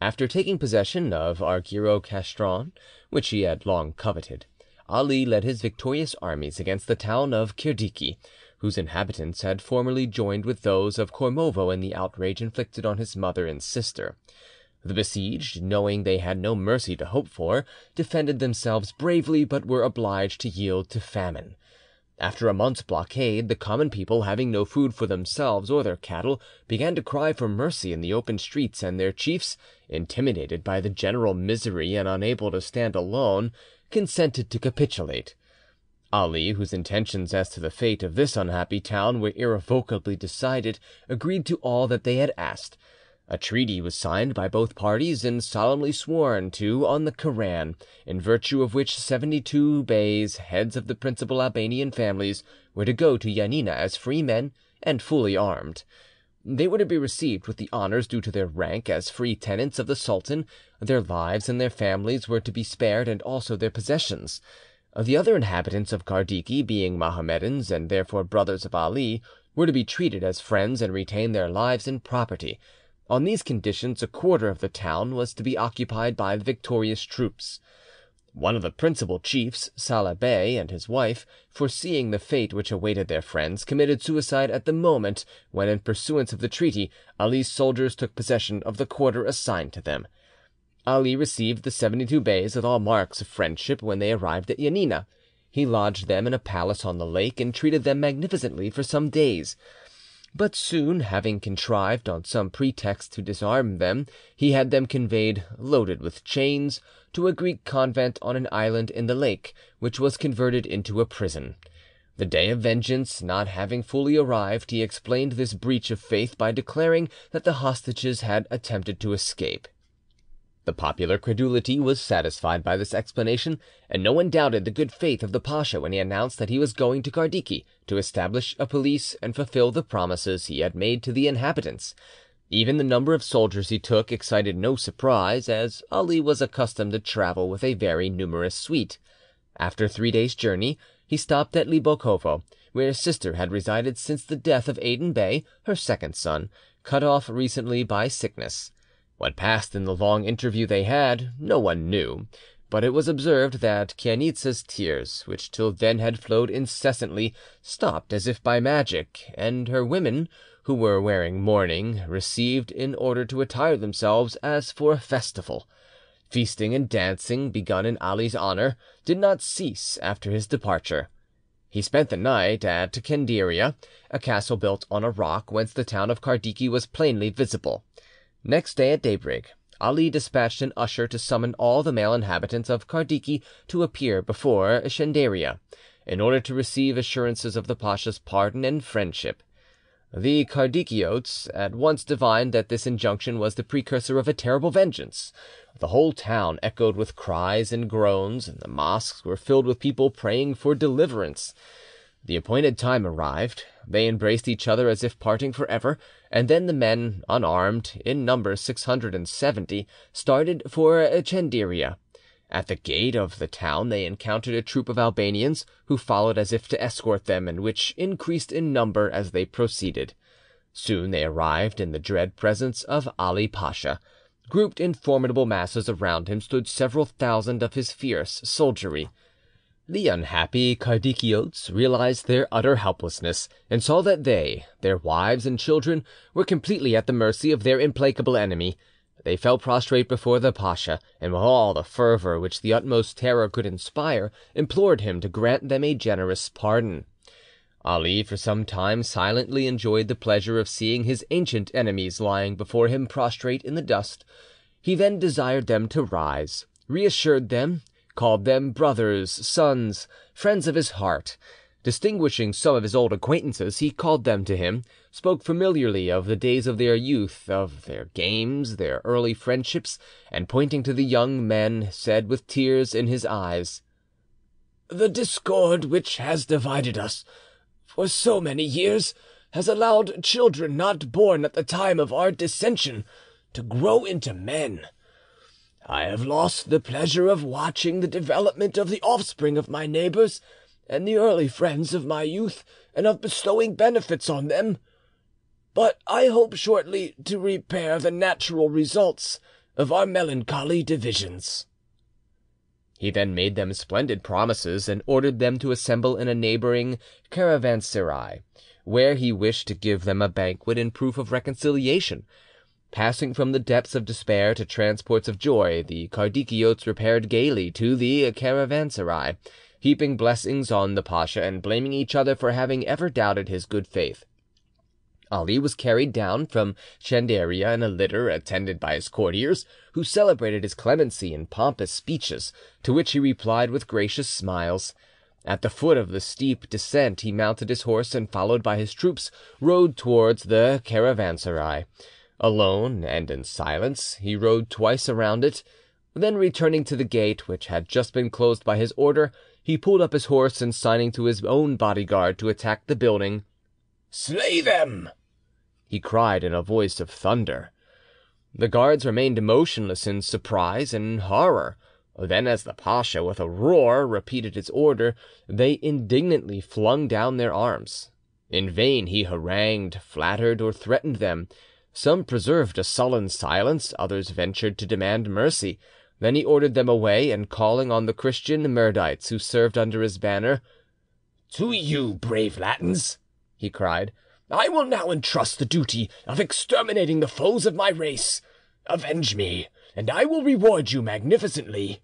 After taking possession of Argyro Castron, which he had long coveted, Ali led his victorious armies against the town of Kardiki, whose inhabitants had formerly joined with those of Kormovo in the outrage inflicted on his mother and sister. The besieged, knowing they had no mercy to hope for, defended themselves bravely, but were obliged to yield to famine. After a month's blockade, the common people, having no food for themselves or their cattle, began to cry for mercy in the open streets, and their chiefs, intimidated by the general misery and unable to stand alone, consented to capitulate. Ali, whose intentions as to the fate of this unhappy town were irrevocably decided, agreed to all that they had asked. A treaty was signed by both parties and solemnly sworn to on the Koran, in virtue of which seventy-two beys, heads of the principal Albanian families, were to go to Janina as free men and fully armed. They were to be received with the honours due to their rank as free tenants of the sultan; their lives and their families were to be spared and also their possessions. The other inhabitants of Kardiki, being Mohammedans and therefore brothers of Ali, were to be treated as friends and retain their lives and property. On these conditions a quarter of the town was to be occupied by the victorious troops. One of the principal chiefs, Saleh Bey, and his wife, foreseeing the fate which awaited their friends, committed suicide at the moment when, in pursuance of the treaty, Ali's soldiers took possession of the quarter assigned to them. Ali received the seventy two Beys with all marks of friendship when they arrived at Janina. He lodged them in a palace on the lake, and treated them magnificently for some days. But soon, having contrived on some pretext to disarm them, he had them conveyed, loaded with chains, to a Greek convent on an island in the lake, which was converted into a prison. The day of vengeance not having fully arrived, he explained this breach of faith by declaring that the hostages had attempted to escape. The popular credulity was satisfied by this explanation, and no one doubted the good faith of the pasha when he announced that he was going to Kardiki to establish a police and fulfil the promises he had made to the inhabitants. Even the number of soldiers he took excited no surprise, as Ali was accustomed to travel with a very numerous suite. After three days' journey, he stopped at Libokovo, where his sister had resided since the death of Aden Bey, her second son, cut off recently by sickness. What passed in the long interview they had, no one knew, but it was observed that Chainitza's tears, which till then had flowed incessantly, stopped as if by magic, and her women, who were wearing mourning, received in order to attire themselves as for a festival. Feasting and dancing, begun in Ali's honour, did not cease after his departure. He spent the night at Chenderia, a castle built on a rock, whence the town of Kardiki was plainly visible. Next day at daybreak, Ali despatched an usher to summon all the male inhabitants of Kardiki to appear before Chenderia, in order to receive assurances of the pasha's pardon and friendship. The Kardikiotes at once divined that this injunction was the precursor of a terrible vengeance. The whole town echoed with cries and groans, and the mosques were filled with people praying for deliverance. The appointed time arrived; they embraced each other as if parting for ever, and then the men, unarmed, in number six hundred and seventy, started for Chenderia. At the gate of the town they encountered a troop of Albanians, who followed as if to escort them, and which increased in number as they proceeded. Soon they arrived in the dread presence of Ali Pasha. Grouped in formidable masses around him stood several thousand of his fierce soldiery. The unhappy Kardikiotes realised their utter helplessness, and saw that they, their wives and children, were completely at the mercy of their implacable enemy. They fell prostrate before the pasha, and with all the fervour which the utmost terror could inspire, implored him to grant them a generous pardon. Ali for some time silently enjoyed the pleasure of seeing his ancient enemies lying before him prostrate in the dust. He then desired them to rise, reassured them called them brothers, sons, friends of his heart. Distinguishing some of his old acquaintances, he called them to him, spoke familiarly of the days of their youth, of their games, their early friendships, and pointing to the young men, said with tears in his eyes— "The discord which has divided us for so many years has allowed children not born at the time of our dissension to grow into men. I have lost the pleasure of watching the development of the offspring of my neighbours and the early friends of my youth, and of bestowing benefits on them. But I hope shortly to repair the natural results of our melancholy divisions." He then made them splendid promises, and ordered them to assemble in a neighbouring caravanserai, where he wished to give them a banquet in proof of reconciliation. Passing from the depths of despair to transports of joy, the Kardikiotes repaired gaily to the caravanserai, heaping blessings on the pasha and blaming each other for having ever doubted his good faith. Ali was carried down from Chenderia in a litter, attended by his courtiers, who celebrated his clemency in pompous speeches, to which he replied with gracious smiles. At the foot of the steep descent he mounted his horse, and followed by his troops, rode towards the caravanserai. Alone and in silence, he rode twice around it; then returning to the gate, which had just been closed by his order, he pulled up his horse, and signing to his own bodyguard to attack the building, "Slay them!" he cried in a voice of thunder. The guards remained motionless in surprise and horror. Then, as the pasha, with a roar, repeated his order, they indignantly flung down their arms. In vain he harangued, flattered, or threatened them. Some preserved a sullen silence, others ventured to demand mercy. Then he ordered them away, and calling on the Christian Mirdites who served under his banner, "To you, brave Latins," he cried, "I will now entrust the duty of exterminating the foes of my race. Avenge me, and I will reward you magnificently."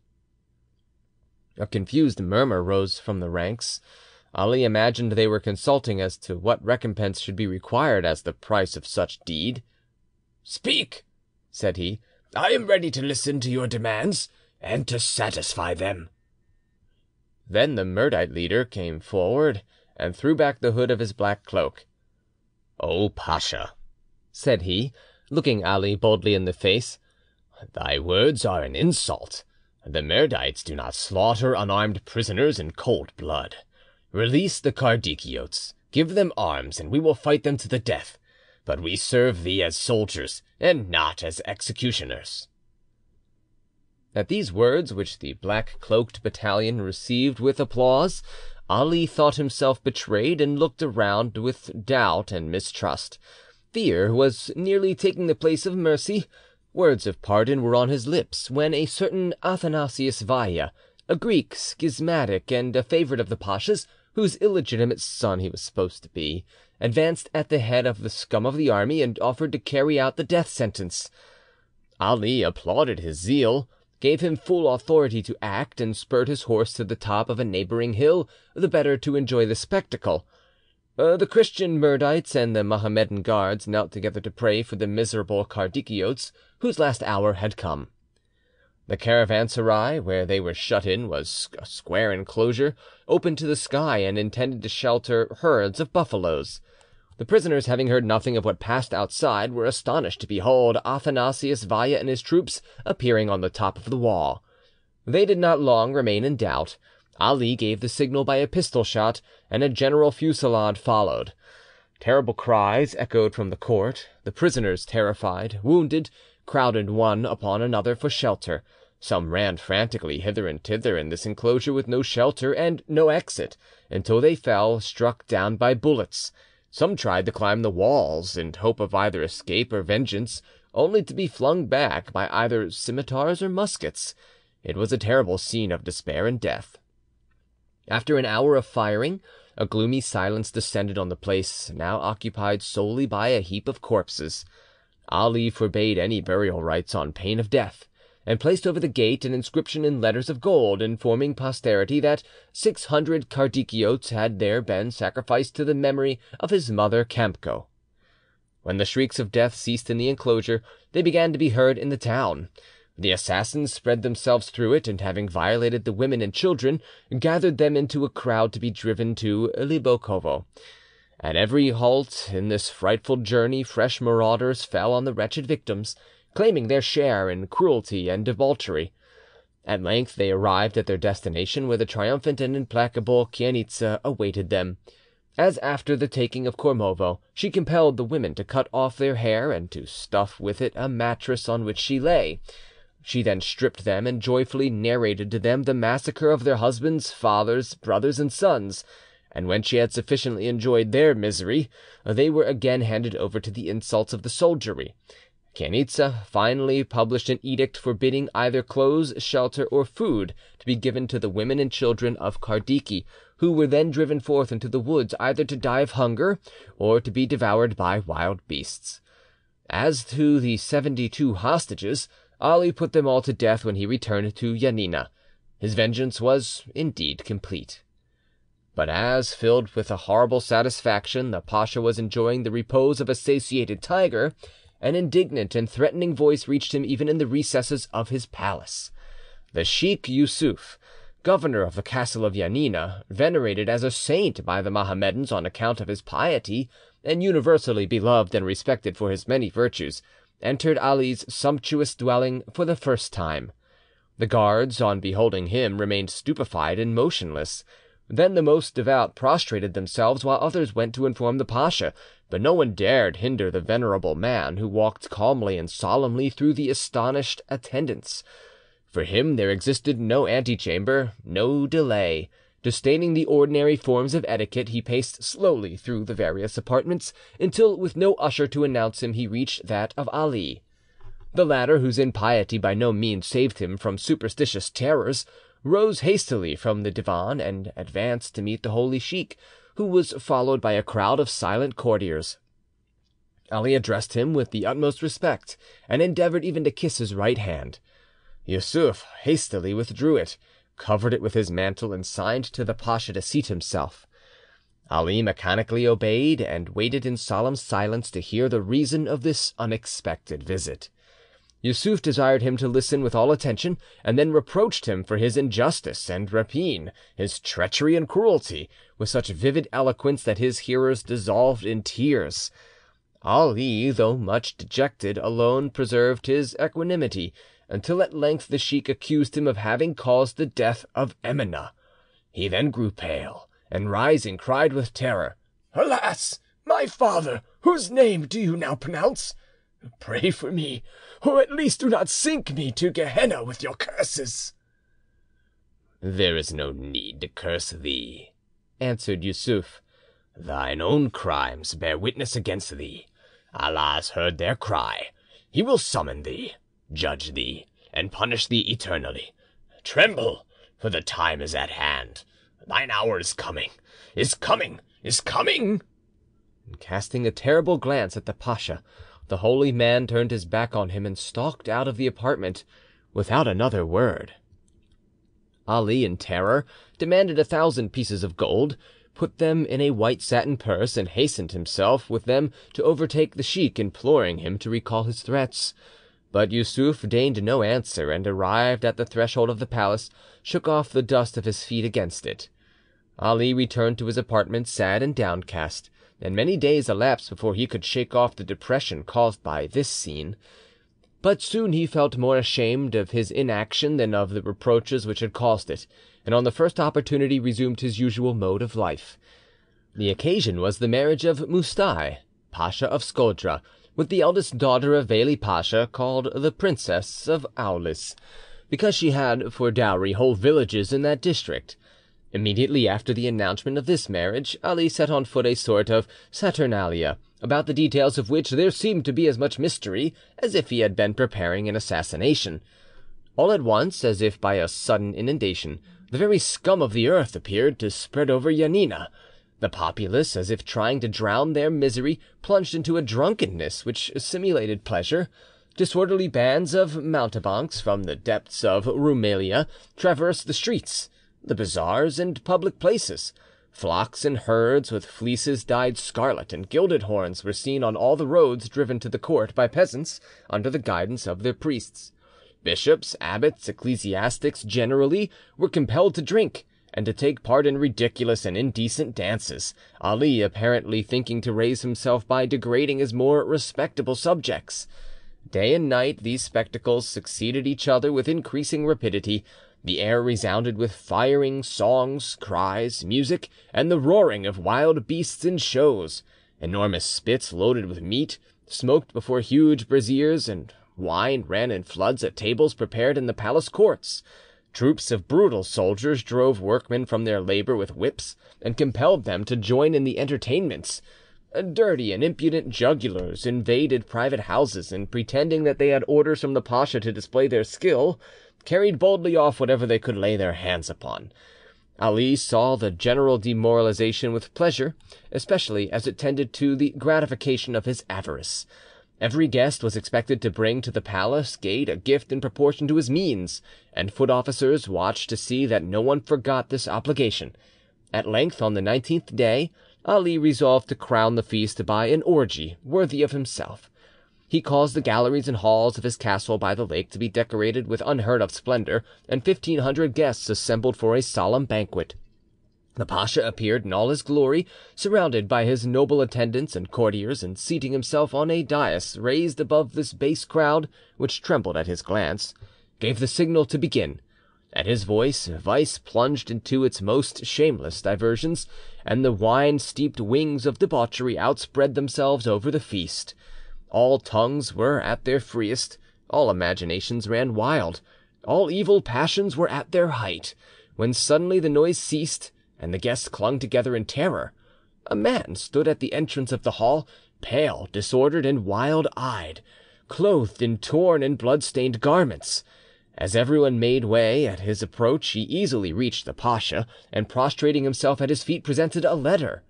A confused murmur rose from the ranks. Ali imagined they were consulting as to what recompense should be required as the price of such deed. "Speak," said he. "I am ready to listen to your demands and to satisfy them." Then the Mirdite leader came forward and threw back the hood of his black cloak. "O Pasha," said he, looking Ali boldly in the face, "thy words are an insult. The Mirdites do not slaughter unarmed prisoners in cold blood. Release the Kardikiotes, give them arms, and we will fight them to the death. But we serve thee as soldiers, and not as executioners." At these words, which the black cloaked battalion received with applause, Ali thought himself betrayed, and looked around with doubt and mistrust. Fear was nearly taking the place of mercy. Words of pardon were on his lips, when a certain Athanasius Vaya, a Greek schismatic and a favourite of the pasha's, whose illegitimate son he was supposed to be, advanced at the head of the scum of the army, and offered to carry out the death sentence. Ali applauded his zeal, gave him full authority to act, and spurred his horse to the top of a neighbouring hill, the better to enjoy the spectacle. Uh, the Christian Mirdites and the Mohammedan guards knelt together to pray for the miserable Kardikiotes, whose last hour had come. The caravanserai where they were shut in was a square enclosure, open to the sky, and intended to shelter herds of buffaloes. The prisoners, having heard nothing of what passed outside, were astonished to behold Athanasius Vaya and his troops appearing on the top of the wall. They did not long remain in doubt. Ali gave the signal by a pistol shot, and a general fusillade followed. Terrible cries echoed from the court. The prisoners, terrified, wounded, crowded one upon another for shelter. Some ran frantically hither and thither in this enclosure with no shelter and no exit, until they fell, struck down by bullets. Some tried to climb the walls, in hope of either escape or vengeance, only to be flung back by either scimitars or muskets. It was a terrible scene of despair and death. After an hour of firing, a gloomy silence descended on the place, now occupied solely by a heap of corpses. Ali forbade any burial rites on pain of death, and placed over the gate an inscription in letters of gold, informing posterity that six hundred Kardikiotes had there been sacrificed to the memory of his mother Khamco. When the shrieks of death ceased in the enclosure, they began to be heard in the town. The assassins spread themselves through it, and having violated the women and children, gathered them into a crowd to be driven to Libokovo. At every halt in this frightful journey fresh marauders fell on the wretched victims, claiming their share in cruelty and debauchery. At length they arrived at their destination, where the triumphant and implacable Chainitza awaited them. As after the taking of Kormovo, she compelled the women to cut off their hair and to stuff with it a mattress on which she lay. She then stripped them and joyfully narrated to them the massacre of their husbands, fathers, brothers, and sons; and when she had sufficiently enjoyed their misery, they were again handed over to the insults of the soldiery. Chainitza finally published an edict forbidding either clothes, shelter, or food to be given to the women and children of Kardiki, who were then driven forth into the woods either to die of hunger or to be devoured by wild beasts. As to the seventy two hostages. Ali put them all to death when he returned to Janina. His vengeance was indeed complete. But as, filled with a horrible satisfaction, the pasha was enjoying the repose of a satiated tiger, an indignant and threatening voice reached him even in the recesses of his palace. The Sheikh Yussuf, governor of the castle of Janina, venerated as a saint by the Mohammedans on account of his piety, and universally beloved and respected for his many virtues, entered Ali's sumptuous dwelling for the first time. The guards, on beholding him, remained stupefied and motionless. Then the most devout prostrated themselves, while others went to inform the pasha, but no one dared hinder the venerable man, who walked calmly and solemnly through the astonished attendants. For him there existed no antechamber, no delay. Disdaining the ordinary forms of etiquette, he paced slowly through the various apartments, until, with no usher to announce him, he reached that of Ali. The latter, whose impiety by no means saved him from superstitious terrors, rose hastily from the divan and advanced to meet the holy sheik, who was followed by a crowd of silent courtiers. Ali addressed him with the utmost respect, and endeavoured even to kiss his right hand. Yussuf hastily withdrew it, covered it with his mantle, and signed to the pasha to seat himself. Ali mechanically obeyed, and waited in solemn silence to hear the reason of this unexpected visit. Yussuf desired him to listen with all attention, and then reproached him for his injustice and rapine, his treachery and cruelty, with such vivid eloquence that his hearers dissolved in tears. Ali, though much dejected, alone preserved his equanimity, until at length the sheik accused him of having caused the death of Emineh. He then grew pale, and rising, cried with terror, "Alas! my father, whose name do you now pronounce? Pray for me, or at least do not sink me to Gehenna with your curses." "There is no need to curse thee," answered Yussuf. "Thine own crimes bear witness against thee. Allah has heard their cry. He will summon thee, judge thee, and punish thee eternally. Tremble, for the time is at hand. Thine hour is coming, is coming, is coming!" And casting a terrible glance at the pasha, the holy man turned his back on him and stalked out of the apartment without another word. Ali, in terror, demanded a thousand pieces of gold, put them in a white satin purse, and hastened himself with them to overtake the sheik, imploring him to recall his threats. But Yussuf deigned no answer, and arrived at the threshold of the palace, shook off the dust of his feet against it. Ali returned to his apartment sad and downcast and many days elapsed before he could shake off the depression caused by this scene. But soon he felt more ashamed of his inaction than of the reproaches which had caused it, and on the first opportunity resumed his usual mode of life. The occasion was the marriage of Moustai, Pasha of Scodra, with the eldest daughter of Veli Pasha, called the Princess of Aulis, because she had for dowry whole villages in that district. Immediately after the announcement of this marriage, Ali set on foot a sort of saturnalia, about the details of which there seemed to be as much mystery as if he had been preparing an assassination. All at once, as if by a sudden inundation, the very scum of the earth appeared to spread over Janina. The populace, as if trying to drown their misery, plunged into a drunkenness which simulated pleasure. Disorderly bands of mountebanks from the depths of Roumelia traversed the streets the bazaars, and public places. Flocks and herds with fleeces dyed scarlet and gilded horns were seen on all the roads driven to the court by peasants under the guidance of their priests. Bishops, abbots, ecclesiastics generally were compelled to drink, and to take part in ridiculous and indecent dances, Ali apparently thinking to raise himself by degrading his more respectable subjects. Day and night these spectacles succeeded each other with increasing rapidity, the air resounded with firing, songs, cries, music, and the roaring of wild beasts in shows. Enormous spits loaded with meat, smoked before huge braziers, and wine ran in floods at tables prepared in the palace courts. Troops of brutal soldiers drove workmen from their labour with whips, and compelled them to join in the entertainments. Dirty and impudent jugglers invaded private houses, and pretending that they had orders from the pasha to display their skill, carried boldly off whatever they could lay their hands upon. Ali saw the general demoralization with pleasure, especially as it tended to the gratification of his avarice. Every guest was expected to bring to the palace gate a gift in proportion to his means, and foot officers watched to see that no one forgot this obligation. At length, on the nineteenth day, Ali resolved to crown the feast by an orgy worthy of himself. He caused the galleries and halls of his castle by the lake to be decorated with unheard of splendour, and fifteen hundred guests assembled for a solemn banquet. The pasha appeared in all his glory, surrounded by his noble attendants and courtiers, and seating himself on a dais raised above this base crowd, which trembled at his glance, gave the signal to begin. At his voice, vice plunged into its most shameless diversions, and the wine steeped wings of debauchery outspread themselves over the feast. All tongues were at their freest, all imaginations ran wild, all evil passions were at their height, when suddenly the noise ceased, and the guests clung together in terror. A man stood at the entrance of the hall, pale, disordered, and wild eyed, clothed in torn and blood stained garments. As everyone made way at his approach, he easily reached the pasha, and prostrating himself at his feet, presented a letter.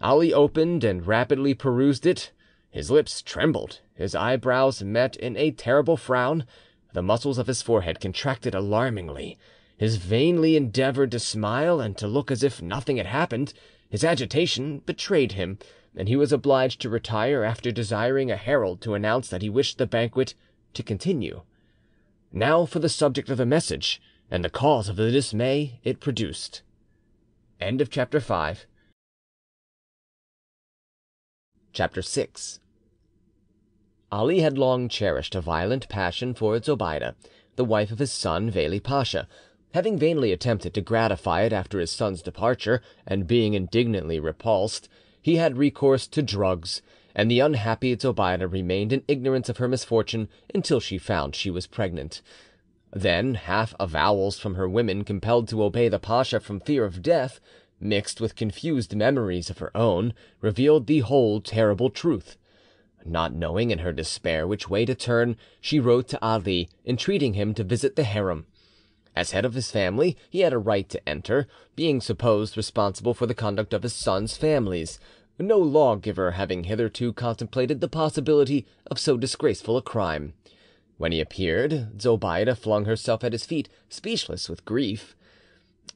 Ali opened and rapidly perused it. His lips trembled, his eyebrows met in a terrible frown, the muscles of his forehead contracted alarmingly. He vainly endeavoured to smile and to look as if nothing had happened. His agitation betrayed him, and he was obliged to retire after desiring a herald to announce that he wished the banquet to continue. Now for the subject of the message, and the cause of the dismay it produced. End of chapter 5. Chapter 6 Ali had long cherished a violent passion for Zobeide, the wife of his son Veli Pasha. Having vainly attempted to gratify it after his son's departure, and being indignantly repulsed, he had recourse to drugs, and the unhappy Zobeide remained in ignorance of her misfortune until she found she was pregnant. Then half avowals from her women compelled to obey the pasha from fear of death, mixed with confused memories of her own, revealed the whole terrible truth. Not knowing in her despair which way to turn, she wrote to Ali, entreating him to visit the harem. As head of his family, he had a right to enter, being supposed responsible for the conduct of his sons' families, no lawgiver having hitherto contemplated the possibility of so disgraceful a crime. When he appeared, Zobeide flung herself at his feet, speechless with grief.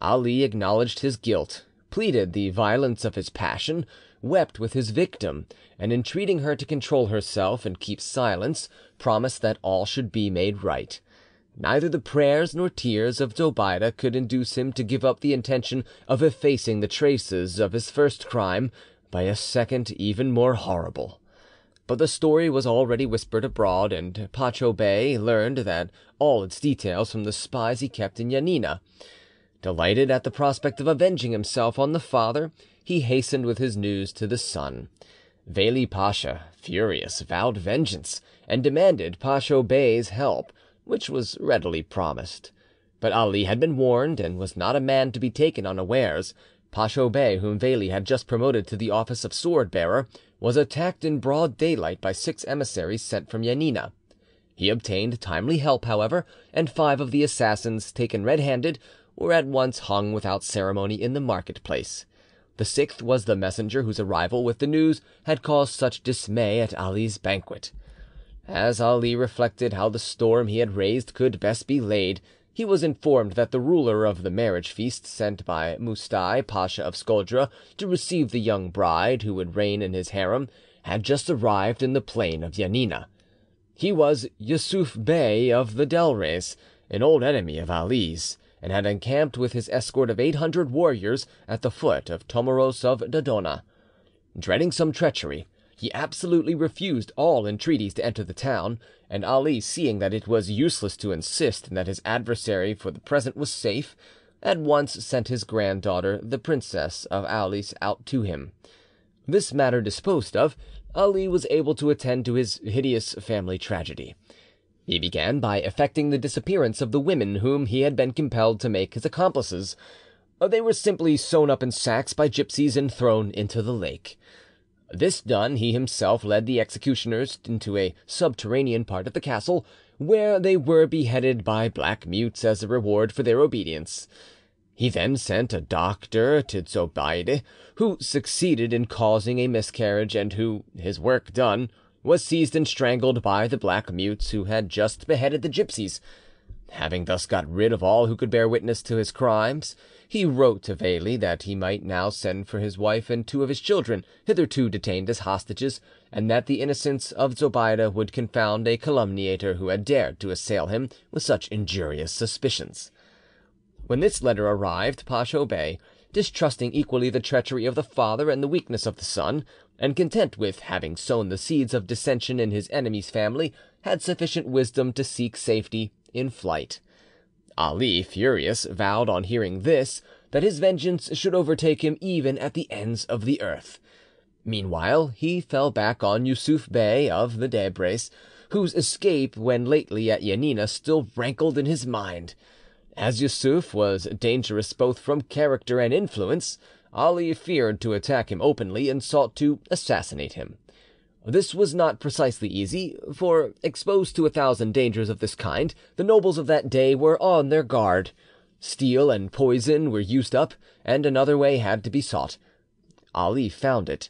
Ali acknowledged his guilt, pleaded the violence of his passion, wept with his victim, and entreating her to control herself and keep silence, promised that all should be made right. Neither the prayers nor tears of Zobeide could induce him to give up the intention of effacing the traces of his first crime by a second even more horrible. But the story was already whispered abroad, and Pacho Bey learned that all its details from the spies he kept in Janina. Delighted at the prospect of avenging himself on the father, he hastened with his news to the son. Veli Pasha, furious, vowed vengeance, and demanded Pacho Bey's help, which was readily promised. But Ali had been warned, and was not a man to be taken unawares. Pacho Bey, whom Veli had just promoted to the office of sword bearer, was attacked in broad daylight by six emissaries sent from Janina. He obtained timely help, however, and five of the assassins, taken red handed, were at once hung without ceremony in the market place. The sixth was the messenger whose arrival with the news had caused such dismay at Ali's banquet. As Ali reflected how the storm he had raised could best be laid, he was informed that the ruler of the marriage feast sent by Moustai, Pasha of Scodra, to receive the young bride who would reign in his harem, had just arrived in the plain of Janina. He was Yussuf Bey of the Debres, an old enemy of Ali's, and had encamped with his escort of eight hundred warriors at the foot of Tomoros of Dodona. Dreading some treachery, he absolutely refused all entreaties to enter the town, and Ali, seeing that it was useless to insist and that his adversary for the present was safe, at once sent his granddaughter, the Princess of Aulis, out to him. This matter disposed of, Ali was able to attend to his hideous family tragedy. He began by effecting the disappearance of the women whom he had been compelled to make his accomplices. They were simply sewn up in sacks by gipsies and thrown into the lake. This done, he himself led the executioners into a subterranean part of the castle, where they were beheaded by black mutes as a reward for their obedience. He then sent a doctor to Zobeide, who succeeded in causing a miscarriage, and who, his work done, was seized and strangled by the black mutes who had just beheaded the gipsies. Having thus got rid of all who could bear witness to his crimes, he wrote to Veli that he might now send for his wife and two of his children, hitherto detained as hostages, and that the innocence of Zobeide would confound a calumniator who had dared to assail him with such injurious suspicions. When this letter arrived, Pacho Bey, distrusting equally the treachery of the father and the weakness of the son, and content with having sown the seeds of dissension in his enemy's family, had sufficient wisdom to seek safety in flight. Ali, furious, vowed on hearing this that his vengeance should overtake him even at the ends of the earth. Meanwhile he fell back on Yussuf Bey of the Debres, whose escape when lately at Janina still rankled in his mind. As Yussuf was dangerous both from character and influence, Ali feared to attack him openly, and sought to assassinate him. This was not precisely easy, for, exposed to a thousand dangers of this kind, the nobles of that day were on their guard. Steel and poison were used up, and another way had to be sought. Ali found it.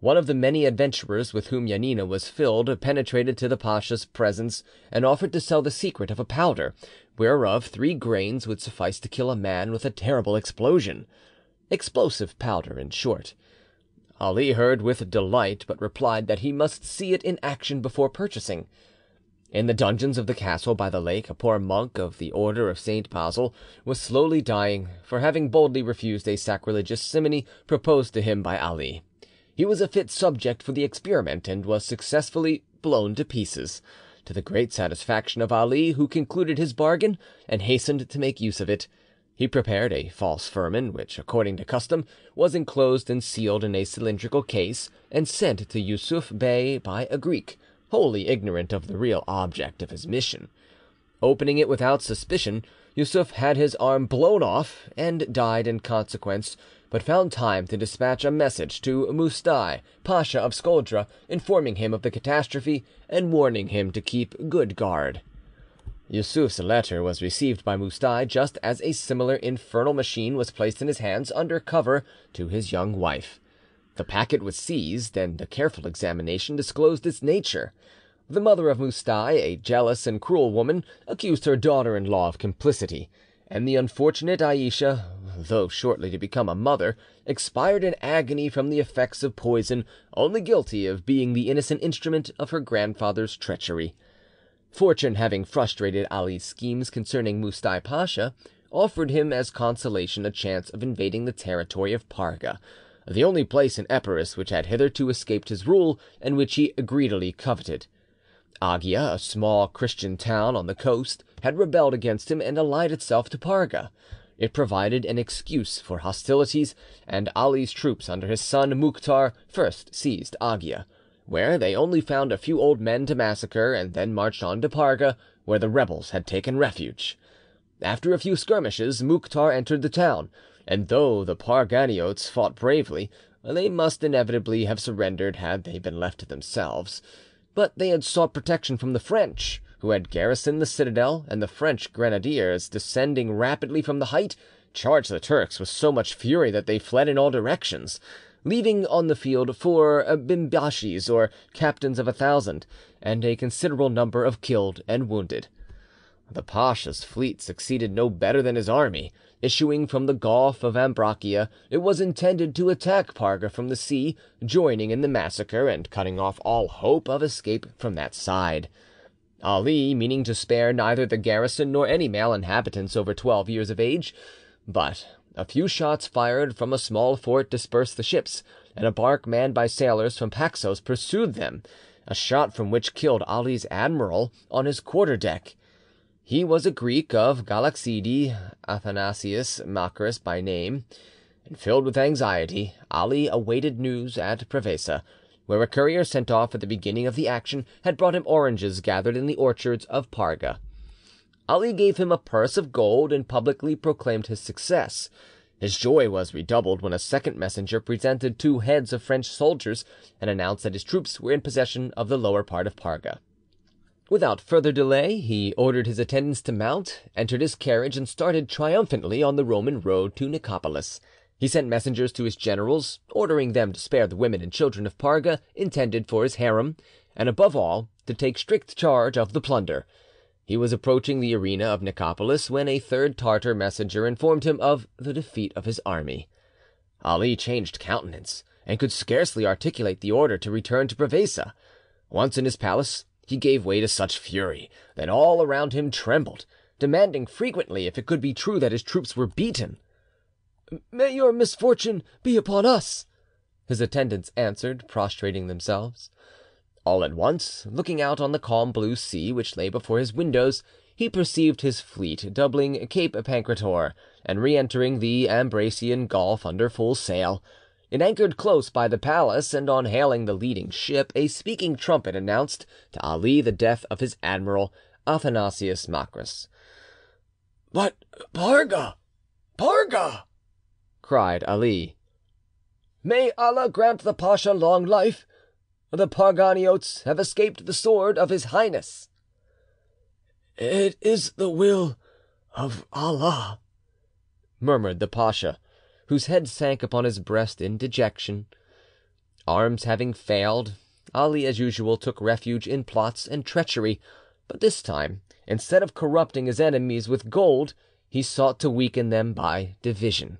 One of the many adventurers with whom Janina was filled penetrated to the pasha's presence and offered to sell the secret of a powder, whereof three grains would suffice to kill a man with a terrible explosion. Explosive powder, in short. Ali heard with delight, but replied that he must see it in action before purchasing. In the dungeons of the castle by the lake a poor monk of the order of Saint Basil was slowly dying for having boldly refused a sacrilegious simony proposed to him by Ali. He was a fit subject for the experiment, and was successfully blown to pieces, to the great satisfaction of Ali, who concluded his bargain and hastened to make use of it. He prepared a false firman, which, according to custom, was enclosed and sealed in a cylindrical case, and sent to Yussuf Bey by a Greek, wholly ignorant of the real object of his mission. Opening it without suspicion, Yussuf had his arm blown off, and died in consequence but found time to dispatch a message to Moustai, Pasha of Scodra, informing him of the catastrophe and warning him to keep good guard. Yussuf's letter was received by Moustai just as a similar infernal machine was placed in his hands under cover to his young wife. The packet was seized, and a careful examination disclosed its nature. The mother of Moustai, a jealous and cruel woman, accused her daughter-in-law of complicity, and the unfortunate Aisha though shortly to become a mother, expired in agony from the effects of poison, only guilty of being the innocent instrument of her grandfather's treachery. Fortune having frustrated Ali's schemes concerning Moustai Pasha, offered him as consolation a chance of invading the territory of Parga, the only place in Epirus which had hitherto escaped his rule, and which he greedily coveted. Agia, a small Christian town on the coast, had rebelled against him and allied itself to Parga. It provided an excuse for hostilities, and Ali's troops under his son Mouktar first seized Agia, where they only found a few old men to massacre, and then marched on to Parga, where the rebels had taken refuge. After a few skirmishes, Mouktar entered the town, and though the Parganiotes fought bravely, they must inevitably have surrendered had they been left to themselves. But they had sought protection from the French, who had garrisoned the citadel, and the French grenadiers, descending rapidly from the height, charged the Turks with so much fury that they fled in all directions, leaving on the field four uh, bimbashis, or captains of a thousand, and a considerable number of killed and wounded. The pasha's fleet succeeded no better than his army. Issuing from the Gulf of Ambracia, it was intended to attack Parga from the sea, joining in the massacre and cutting off all hope of escape from that side. Ali, meaning to spare neither the garrison nor any male inhabitants over twelve years of age, but a few shots fired from a small fort dispersed the ships, and a bark manned by sailors from Paxos pursued them, a shot from which killed Ali's admiral on his quarter deck. He was a Greek of Galaxidi, Athanasius Macrys by name, and filled with anxiety, Ali awaited news at Prevesa, where a courier sent off at the beginning of the action had brought him oranges gathered in the orchards of Parga. Ali gave him a purse of gold and publicly proclaimed his success. His joy was redoubled when a second messenger presented two heads of French soldiers and announced that his troops were in possession of the lower part of Parga. Without further delay, he ordered his attendants to mount, entered his carriage, and started triumphantly on the Roman road to Nicopolis. He sent messengers to his generals, ordering them to spare the women and children of Parga intended for his harem, and above all to take strict charge of the plunder. He was approaching the arena of Nicopolis when a third Tartar messenger informed him of the defeat of his army. Ali changed countenance, and could scarcely articulate the order to return to Prevesa. Once in his palace, he gave way to such fury that all around him trembled, demanding frequently if it could be true that his troops were beaten. "May your misfortune be upon us!" his attendants answered, prostrating themselves. All at once, looking out on the calm blue sea which lay before his windows, he perceived his fleet doubling Cape Pancrator and re-entering the Ambracian Gulf under full sail. It anchored close by the palace, and on hailing the leading ship, a speaking trumpet announced to Ali the death of his admiral, Athanasius Macrys. "But Parga, Parga!" Cried Ali. "May Allah grant the pasha long life! The Parganiotes have escaped the sword of His Highness." "It is the will of Allah," murmured the pasha, whose head sank upon his breast in dejection. Arms having failed, Ali as usual took refuge in plots and treachery, but this time, instead of corrupting his enemies with gold, he sought to weaken them by division.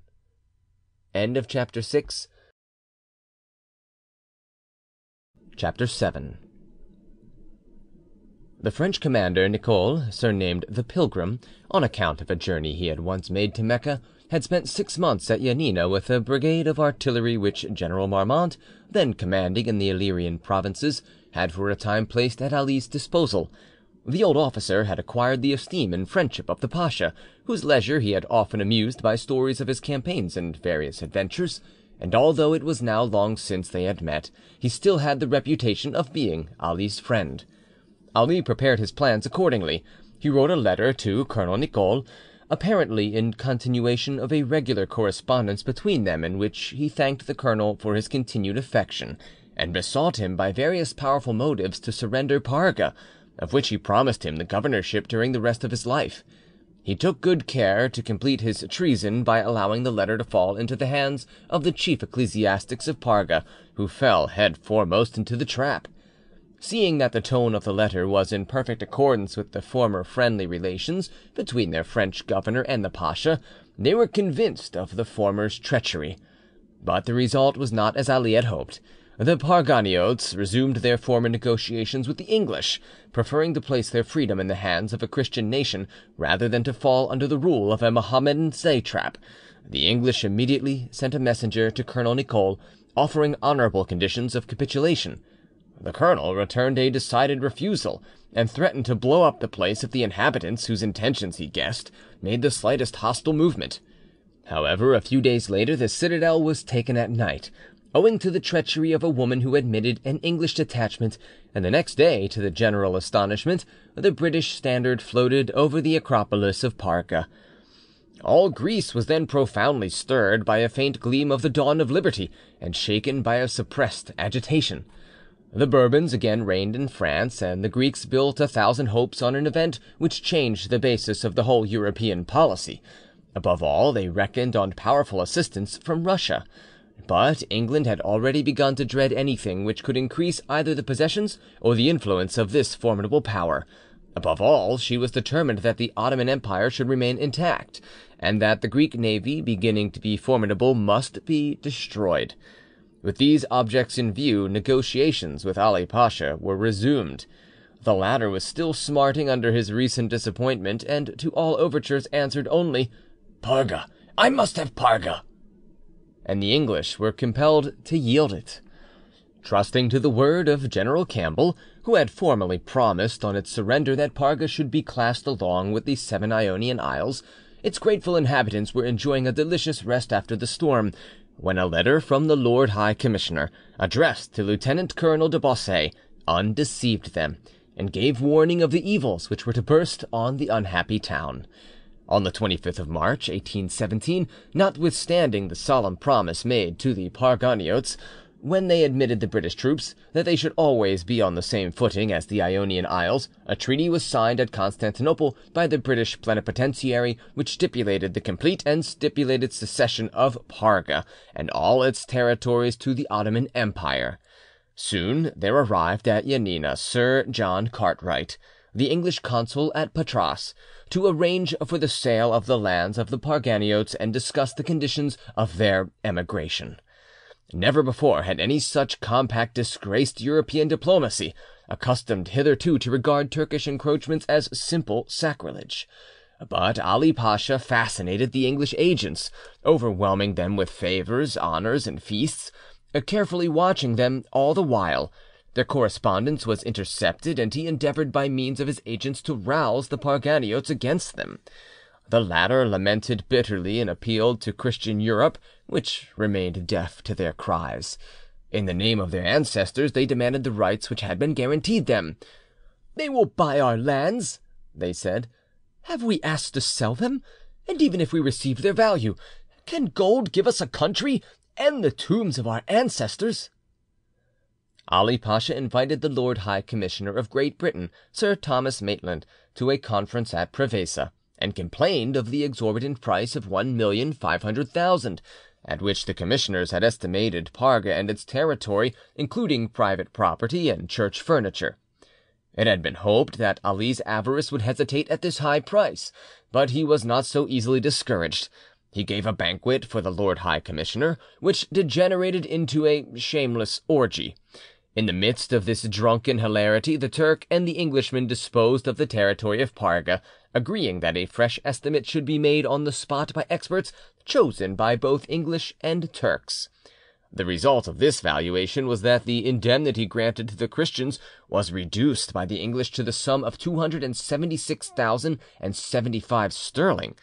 End of chapter 6. Chapter 7 The French commander Nicole, surnamed the Pilgrim, on account of a journey he had once made to Mecca, had spent six months at Janina with a brigade of artillery which General Marmont, then commanding in the Illyrian provinces, had for a time placed at Ali's disposal. The old officer had acquired the esteem and friendship of the pasha, whose leisure he had often amused by stories of his campaigns and various adventures, and although it was now long since they had met, he still had the reputation of being Ali's friend. Ali prepared his plans accordingly. He wrote a letter to Colonel Nicole, apparently in continuation of a regular correspondence between them, in which he thanked the colonel for his continued affection, and besought him by various powerful motives to surrender Parga, of which he promised him the governorship during the rest of his life. He took good care to complete his treason by allowing the letter to fall into the hands of the chief ecclesiastics of Parga, who fell head foremost into the trap. Seeing that the tone of the letter was in perfect accordance with the former friendly relations between their French governor and the pasha, they were convinced of the former's treachery. But the result was not as Ali had hoped. The Parganiotes resumed their former negotiations with the English, preferring to place their freedom in the hands of a Christian nation rather than to fall under the rule of a Mohammedan satrap. The English immediately sent a messenger to Colonel Nicole, offering honourable conditions of capitulation. The colonel returned a decided refusal, and threatened to blow up the place if the inhabitants, whose intentions he guessed, made the slightest hostile movement. However, a few days later the citadel was taken at night, owing to the treachery of a woman who admitted an English detachment, and the next day, to the general astonishment, the British standard floated over the Acropolis of Parga. All Greece was then profoundly stirred by a faint gleam of the dawn of liberty, and shaken by a suppressed agitation. The Bourbons again reigned in France, and the Greeks built a thousand hopes on an event which changed the basis of the whole European policy. Above all, they reckoned on powerful assistance from Russia. But England had already begun to dread anything which could increase either the possessions or the influence of this formidable power. Above all, she was determined that the Ottoman Empire should remain intact, and that the Greek navy, beginning to be formidable, must be destroyed. With these objects in view, negotiations with Ali Pasha were resumed. The latter was still smarting under his recent disappointment, and to all overtures answered only, "Parga! I must have Parga!" And the English were compelled to yield it. Trusting to the word of General Campbell, who had formally promised on its surrender that Parga should be classed along with the seven Ionian Isles, its grateful inhabitants were enjoying a delicious rest after the storm, when a letter from the Lord High Commissioner, addressed to Lieutenant Colonel de Bosset, undeceived them, and gave warning of the evils which were to burst on the unhappy town. On the 25th of March 1817, notwithstanding the solemn promise made to the Parganiotes, when they admitted the British troops, that they should always be on the same footing as the Ionian Isles, a treaty was signed at Constantinople by the British plenipotentiary, which stipulated the complete and stipulated secession of Parga and all its territories to the Ottoman Empire. Soon there arrived at Janina Sir John Cartwright, the English consul at Patras, to arrange for the sale of the lands of the Parganiotes and discuss the conditions of their emigration. Never before had any such compact disgraced European diplomacy, accustomed hitherto to regard Turkish encroachments as simple sacrilege. But Ali Pasha fascinated the English agents, overwhelming them with favours, honours, and feasts, carefully watching them all the while. Their correspondence was intercepted, and he endeavoured by means of his agents to rouse the Parganiotes against them. The latter lamented bitterly and appealed to Christian Europe, which remained deaf to their cries. In the name of their ancestors they demanded the rights which had been guaranteed them. "They will buy our lands," they said. "Have we asked to sell them? And even if we received their value, can gold give us a country and the tombs of our ancestors?" Ali Pasha invited the Lord High Commissioner of Great Britain, Sir Thomas Maitland, to a conference at Prevesa, and complained of the exorbitant price of one million five hundred thousand, at which the commissioners had estimated Parga and its territory, including private property and church furniture. It had been hoped that Ali's avarice would hesitate at this high price, but he was not so easily discouraged. He gave a banquet for the Lord High Commissioner, which degenerated into a shameless orgy. In the midst of this drunken hilarity the Turk and the Englishman disposed of the territory of Parga, agreeing that a fresh estimate should be made on the spot by experts chosen by both English and Turks. The result of this valuation was that the indemnity granted to the Christians was reduced by the English to the sum of two hundred and seventy six thousand and seventy five sterling,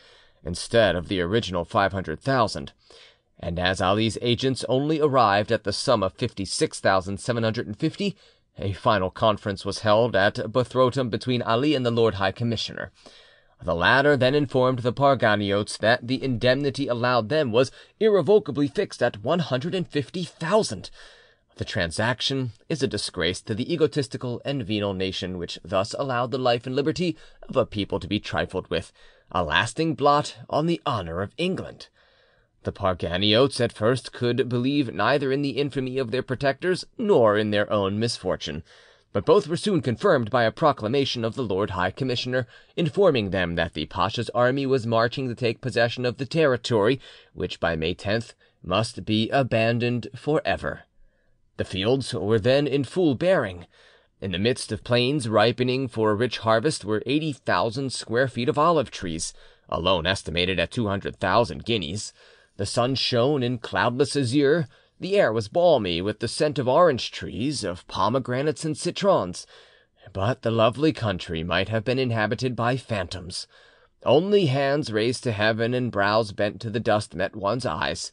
instead of the original five hundred thousand and as Ali's agents only arrived at the sum of fifty six thousand seven hundred and fifty, a final conference was held at Buthrotum between Ali and the Lord High Commissioner. The latter then informed the Parganiotes that the indemnity allowed them was irrevocably fixed at one hundred and fifty thousand. The transaction is a disgrace to the egotistical and venal nation which thus allowed the life and liberty of a people to be trifled with, a lasting blot on the honour of England. The Parganiotes at first could believe neither in the infamy of their protectors nor in their own misfortune, but both were soon confirmed by a proclamation of the Lord High Commissioner, informing them that the Pasha's army was marching to take possession of the territory, which by May 10th must be abandoned for ever. The fields were then in full bearing. In the midst of plains ripening for a rich harvest were eighty thousand square feet of olive trees, alone estimated at two hundred thousand guineas. The sun shone in cloudless azure, the air was balmy with the scent of orange trees, of pomegranates and citrons, but the lovely country might have been inhabited by phantoms. Only hands raised to heaven and brows bent to the dust met one's eyes.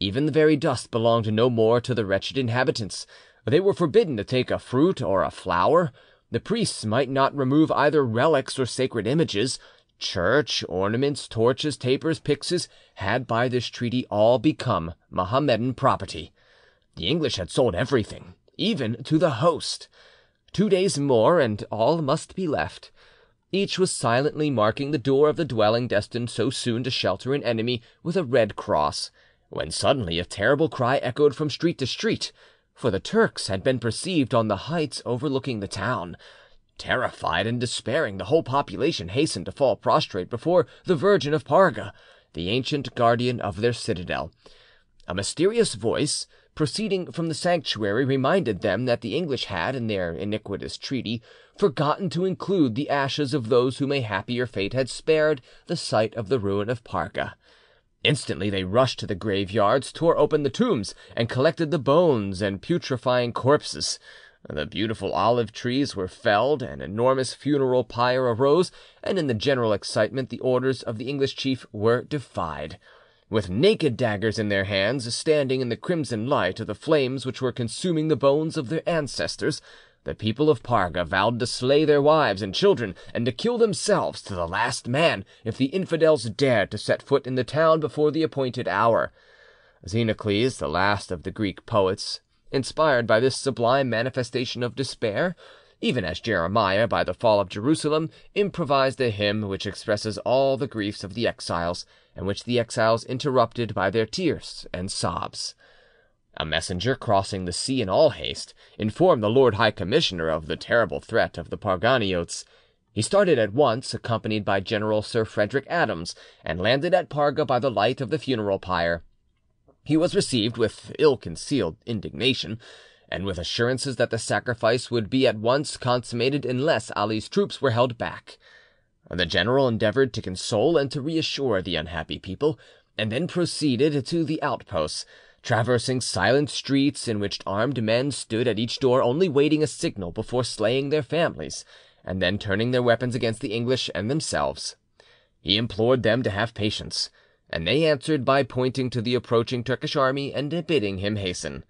Even the very dust belonged no more to the wretched inhabitants. They were forbidden to take a fruit or a flower. The priests might not remove either relics or sacred images. Church ornaments, torches, tapers, pyxes, had by this treaty all become Mohammedan property. The English had sold everything, even to the host. Two days more, and all must be left. Each was silently marking the door of the dwelling destined so soon to shelter an enemy with a red cross, when suddenly a terrible cry echoed from street to street, for the Turks had been perceived on the heights overlooking the town. Terrified and despairing, the whole population hastened to fall prostrate before the Virgin of Parga, the ancient guardian of their citadel. A mysterious voice, proceeding from the sanctuary, reminded them that the English had, in their iniquitous treaty, forgotten to include the ashes of those whom a happier fate had spared the sight of the ruin of Parga. Instantly they rushed to the graveyards, tore open the tombs, and collected the bones and putrefying corpses. The beautiful olive trees were felled, an enormous funeral pyre arose, and in the general excitement the orders of the English chief were defied. With naked daggers in their hands, standing in the crimson light of the flames which were consuming the bones of their ancestors, the people of Parga vowed to slay their wives and children, and to kill themselves to the last man if the infidels dared to set foot in the town before the appointed hour. Xenocles, the last of the Greek poets, inspired by this sublime manifestation of despair, even as Jeremiah, by the fall of Jerusalem, improvised a hymn which expresses all the griefs of the exiles, and which the exiles interrupted by their tears and sobs. A messenger crossing the sea in all haste informed the Lord High Commissioner of the terrible threat of the Parganiotes. He started at once, accompanied by General Sir Frederick Adams, and landed at Parga by the light of the funeral pyre. He was received with ill concealed indignation, and with assurances that the sacrifice would be at once consummated unless Ali's troops were held back. The general endeavoured to console and to reassure the unhappy people, and then proceeded to the outposts, traversing silent streets in which armed men stood at each door only waiting a signal before slaying their families, and then turning their weapons against the English and themselves. He implored them to have patience, and they answered by pointing to the approaching Turkish army and bidding him hasten.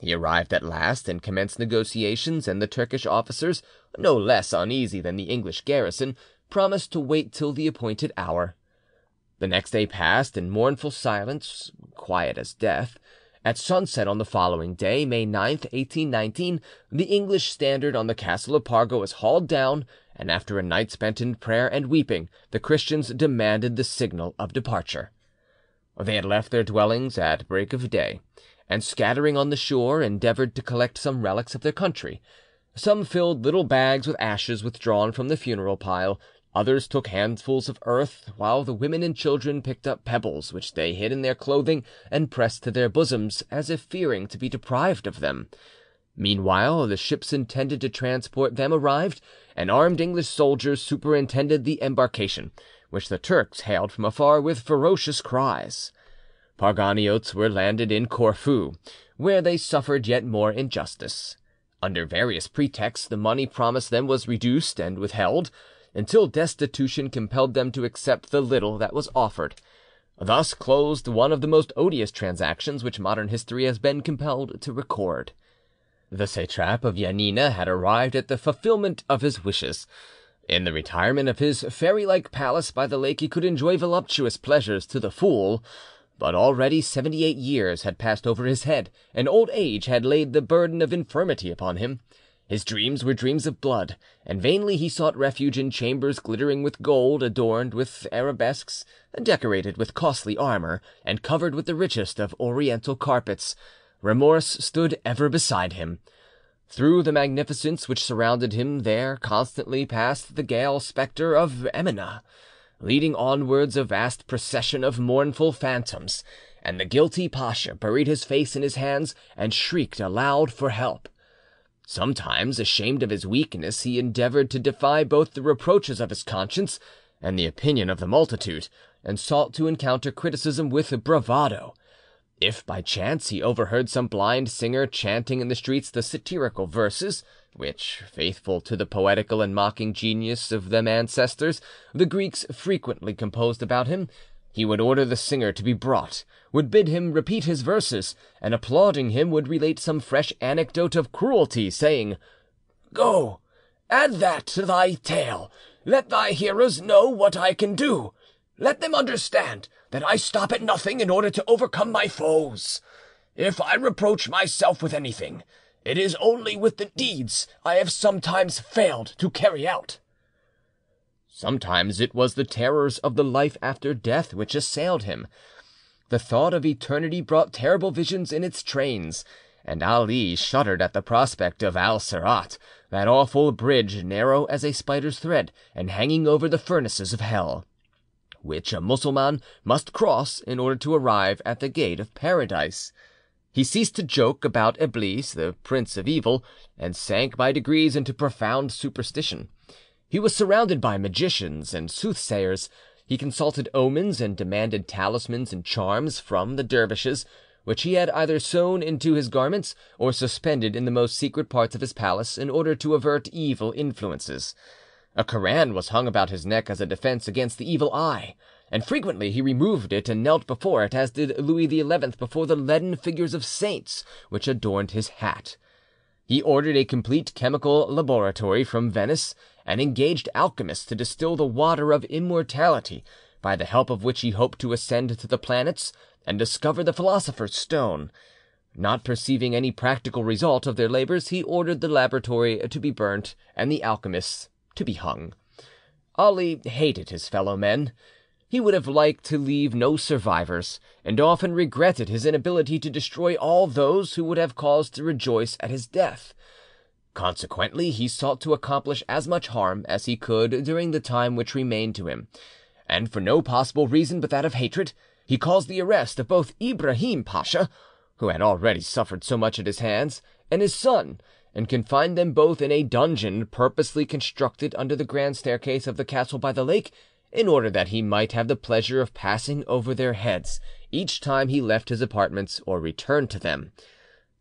He arrived at last and commenced negotiations, and the Turkish officers, no less uneasy than the English garrison, promised to wait till the appointed hour. The next day passed in mournful silence, quiet as death. At sunset on the following day, May 9th, 1819, the English standard on the castle of Parga was hauled down, and after a night spent in prayer and weeping, the Christians demanded the signal of departure. They had left their dwellings at break of day, and scattering on the shore, endeavoured to collect some relics of their country. Some filled little bags with ashes withdrawn from the funeral pile, Others took handfuls of earth, while the women and children picked up pebbles which they hid in their clothing and pressed to their bosoms, as if fearing to be deprived of them. Meanwhile, the ships intended to transport them arrived, and armed English soldiers superintended the embarkation, which the Turks hailed from afar with ferocious cries. Parganiotes were landed in Corfu, where they suffered yet more injustice. Under various pretexts the money promised them was reduced and withheld until destitution compelled them to accept the little that was offered. Thus closed one of the most odious transactions which modern history has been compelled to record. The satrap of Janina had arrived at the fulfilment of his wishes. In the retirement of his fairy-like palace by the lake he could enjoy voluptuous pleasures to the full, but already seventy-eight years had passed over his head, and old age had laid the burden of infirmity upon him. His dreams were dreams of blood, and vainly he sought refuge in chambers glittering with gold, adorned with arabesques, decorated with costly armour, and covered with the richest of Oriental carpets. Remorse stood ever beside him. Through the magnificence which surrounded him there constantly passed the gale spectre of Emineh, leading onwards a vast procession of mournful phantoms, and the guilty pasha buried his face in his hands and shrieked aloud for help. Sometimes, ashamed of his weakness, he endeavoured to defy both the reproaches of his conscience and the opinion of the multitude, and sought to encounter criticism with bravado. If by chance he overheard some blind singer chanting in the streets the satirical verses which, faithful to the poetical and mocking genius of them ancestors, the Greeks frequently composed about him, he would order the singer to be brought, would bid him repeat his verses, and applauding him would relate some fresh anecdote of cruelty, saying, "Go, add that to thy tale; let thy hearers know what I can do; let them understand that I stop at nothing in order to overcome my foes. If I reproach myself with anything, it is only with the deeds I have sometimes failed to carry out." Sometimes it was the terrors of the life after death which assailed him. The thought of eternity brought terrible visions in its trains, and Ali shuddered at the prospect of Al Sirat, that awful bridge narrow as a spider's thread and hanging over the furnaces of hell, which a Mussulman must cross in order to arrive at the gate of paradise. He ceased to joke about Eblis, the prince of evil, and sank by degrees into profound superstition. He was surrounded by magicians and soothsayers; he consulted omens and demanded talismans and charms from the dervishes, which he had either sewn into his garments or suspended in the most secret parts of his palace, in order to avert evil influences. A Koran was hung about his neck as a defence against the evil eye, and frequently he removed it and knelt before it, as did Louis XI before the leaden figures of saints which adorned his hat. He ordered a complete chemical laboratory from Venice, and engaged alchemists to distil the water of immortality, by the help of which he hoped to ascend to the planets and discover the philosopher's stone. Not perceiving any practical result of their labours, he ordered the laboratory to be burnt and the alchemists to be hung. Ali hated his fellow men. He would have liked to leave no survivors, and often regretted his inability to destroy all those who would have cause to rejoice at his death. Consequently, he sought to accomplish as much harm as he could during the time which remained to him, and for no possible reason but that of hatred, he caused the arrest of both Ibrahim Pacha, who had already suffered so much at his hands, and his son, and confined them both in a dungeon purposely constructed under the grand staircase of the castle by the lake, in order that he might have the pleasure of passing over their heads each time he left his apartments or returned to them.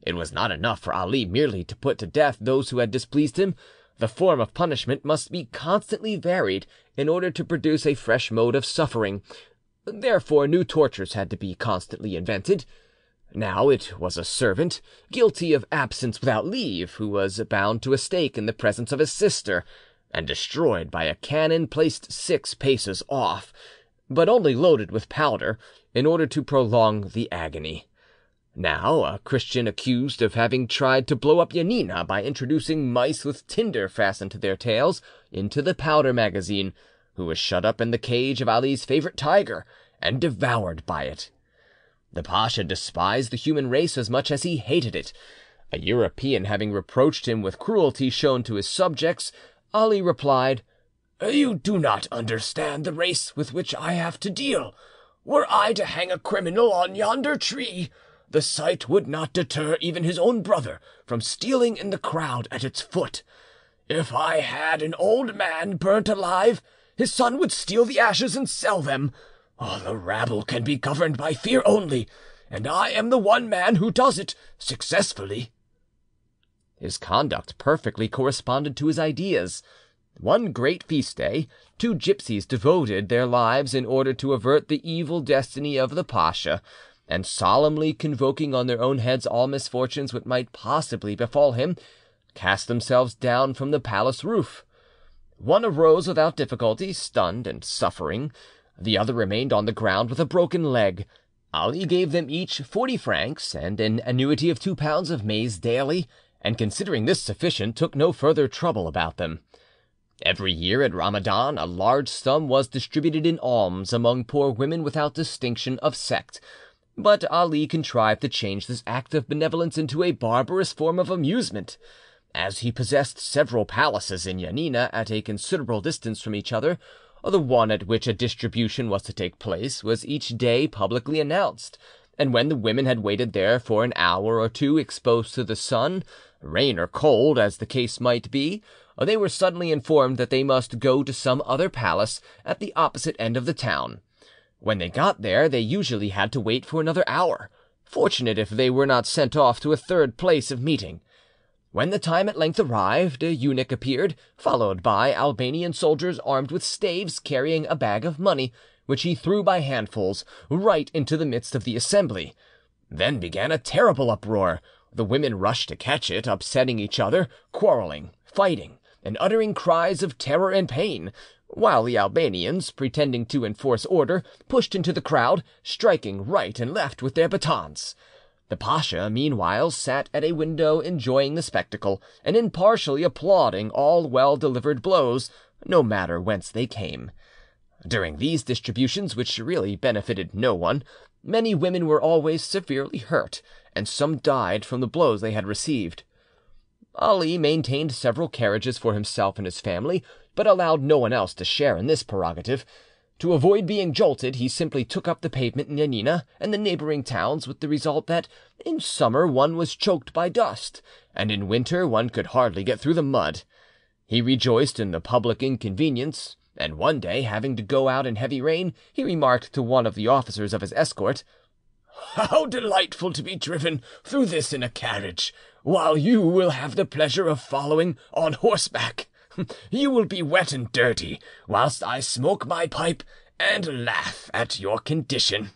It was not enough for Ali merely to put to death those who had displeased him; the form of punishment must be constantly varied in order to produce a fresh mode of suffering; therefore new tortures had to be constantly invented. Now it was a servant, guilty of absence without leave, who was bound to a stake in the presence of his sister, and destroyed by a cannon placed six paces off, but only loaded with powder, in order to prolong the agony. Now a Christian accused of having tried to blow up Janina by introducing mice with tinder fastened to their tails into the powder magazine, who was shut up in the cage of Ali's favourite tiger, and devoured by it. The pasha despised the human race as much as he hated it. A European having reproached him with cruelty shown to his subjects, Ali replied, "You do not understand the race with which I have to deal. Were I to hang a criminal on yonder tree, the sight would not deter even his own brother from stealing in the crowd at its foot. If I had an old man burnt alive, his son would steal the ashes and sell them. Oh, the rabble can be governed by fear only, and I am the one man who does it successfully." His conduct perfectly corresponded to his ideas. One great feast day, two gipsies devoted their lives in order to avert the evil destiny of the pasha, and solemnly convoking on their own heads all misfortunes which might possibly befall him, cast themselves down from the palace roof. One arose without difficulty, stunned and suffering; the other remained on the ground with a broken leg. Ali gave them each forty francs and an annuity of two pounds of maize daily, and considering this sufficient, took no further trouble about them. Every year at Ramadan a large sum was distributed in alms among poor women without distinction of sect; but Ali contrived to change this act of benevolence into a barbarous form of amusement. As he possessed several palaces in Janina at a considerable distance from each other, the one at which a distribution was to take place was each day publicly announced, and when the women had waited there for an hour or two exposed to the sun, rain or cold, as the case might be uh, they were suddenly informed that they must go to some other palace at the opposite end of the town. When they got there they usually had to wait for another hour, fortunate if they were not sent off to a third place of meeting. When the time at length arrived, a eunuch appeared, followed by Albanian soldiers armed with staves, carrying a bag of money, which he threw by handfuls right into the midst of the assembly. Then began a terrible uproar; the women rushed to catch it, upsetting each other, quarrelling, fighting and uttering cries of terror and pain, while the Albanians, pretending to enforce order, pushed into the crowd, striking right and left with their batons. The pasha meanwhile sat at a window enjoying the spectacle, and impartially applauding all well delivered blows, no matter whence they came. During these distributions, which really benefited no one, many women were always severely hurt, and some died from the blows they had received. Ali maintained several carriages for himself and his family, but allowed no one else to share in this prerogative. To avoid being jolted, he simply took up the pavement in Janina and the neighbouring towns, with the result that in summer one was choked by dust, and in winter one could hardly get through the mud. He rejoiced in the public inconvenience, and one day, having to go out in heavy rain, he remarked to one of the officers of his escort. "How delightful to be driven through this in a carriage, while you will have the pleasure of following on horseback! <laughs> You will be wet and dirty, whilst I smoke my pipe and laugh at your condition."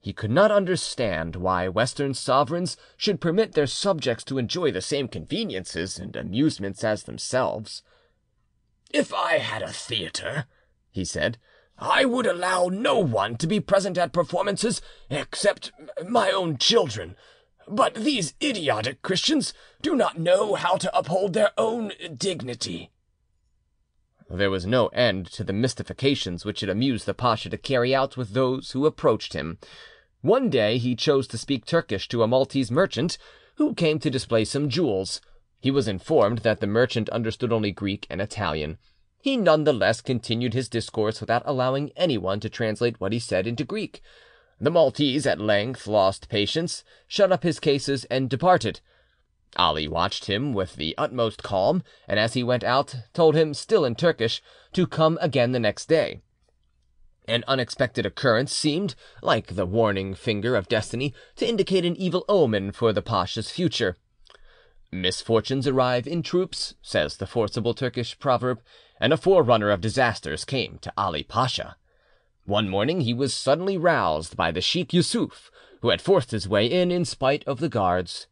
He could not understand why Western sovereigns should permit their subjects to enjoy the same conveniences and amusements as themselves. "If I had a theatre," he said. I would allow no one to be present at performances except my own children; but these idiotic Christians do not know how to uphold their own dignity." There was no end to the mystifications which it amused the pasha to carry out with those who approached him. One day he chose to speak Turkish to a Maltese merchant, who came to display some jewels. He was informed that the merchant understood only Greek and Italian. He none the less continued his discourse without allowing anyone to translate what he said into Greek. The Maltese at length lost patience, shut up his cases, and departed. Ali watched him with the utmost calm, and as he went out told him, still in Turkish, to come again the next day. An unexpected occurrence seemed, like the warning finger of destiny, to indicate an evil omen for the pacha's future. "Misfortunes arrive in troops," says the forcible Turkish proverb, and a forerunner of disasters came to Ali Pacha. One morning he was suddenly roused by the Sheik Yussuf, who had forced his way in in spite of the guards.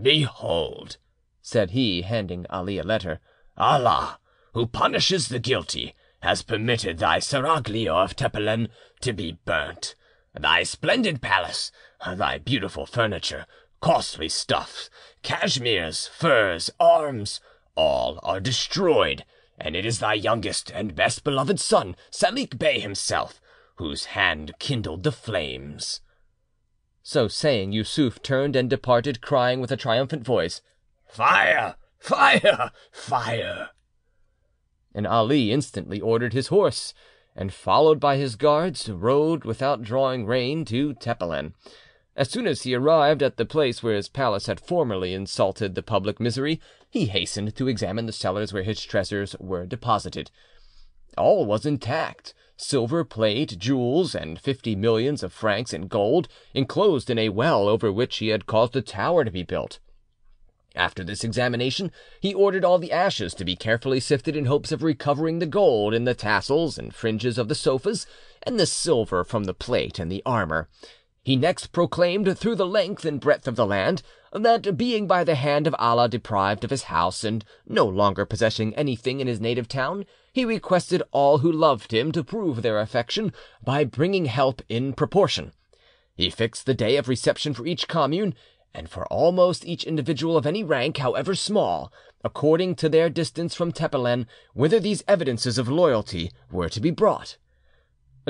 "Behold," said he, handing Ali a letter, "Allah, who punishes the guilty, has permitted thy seraglio of Tepelen to be burnt. Thy splendid palace, thy beautiful furniture, costly stuffs, cashmeres, furs, arms, all are destroyed, and it is thy youngest and best beloved son, Salik Bey himself, whose hand kindled the flames." So saying, Yussuf turned and departed, crying with a triumphant voice, "Fire! fire! fire!" and Ali instantly ordered his horse, and, followed by his guards, rode without drawing rein to Tepelen. As soon as he arrived at the place where his palace had formerly insulted the public misery, he hastened to examine the cellars where his treasures were deposited. All was intact: silver plate, jewels, and fifty millions of francs in gold, enclosed in a well over which he had caused a tower to be built. After this examination, he ordered all the ashes to be carefully sifted in hopes of recovering the gold in the tassels and fringes of the sofas, and the silver from the plate and the armour. He next proclaimed through the length and breadth of the land that, being by the hand of Allah deprived of his house, and no longer possessing anything in his native town, he requested all who loved him to prove their affection by bringing help in proportion. He fixed the day of reception for each commune and for almost each individual of any rank, however small, according to their distance from Tepelen, whither these evidences of loyalty were to be brought.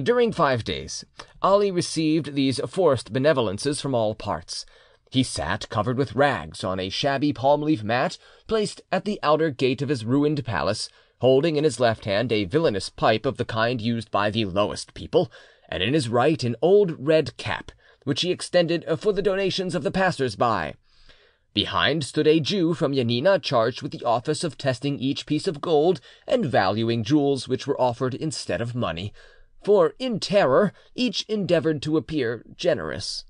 During five days, Ali received these forced benevolences from all parts. He sat covered with rags on a shabby palm leaf mat placed at the outer gate of his ruined palace, holding in his left hand a villainous pipe of the kind used by the lowest people, and in his right an old red cap which he extended for the donations of the passers by. Behind stood a Jew from Janina charged with the office of testing each piece of gold and valuing jewels which were offered instead of money, for in terror each endeavoured to appear generous.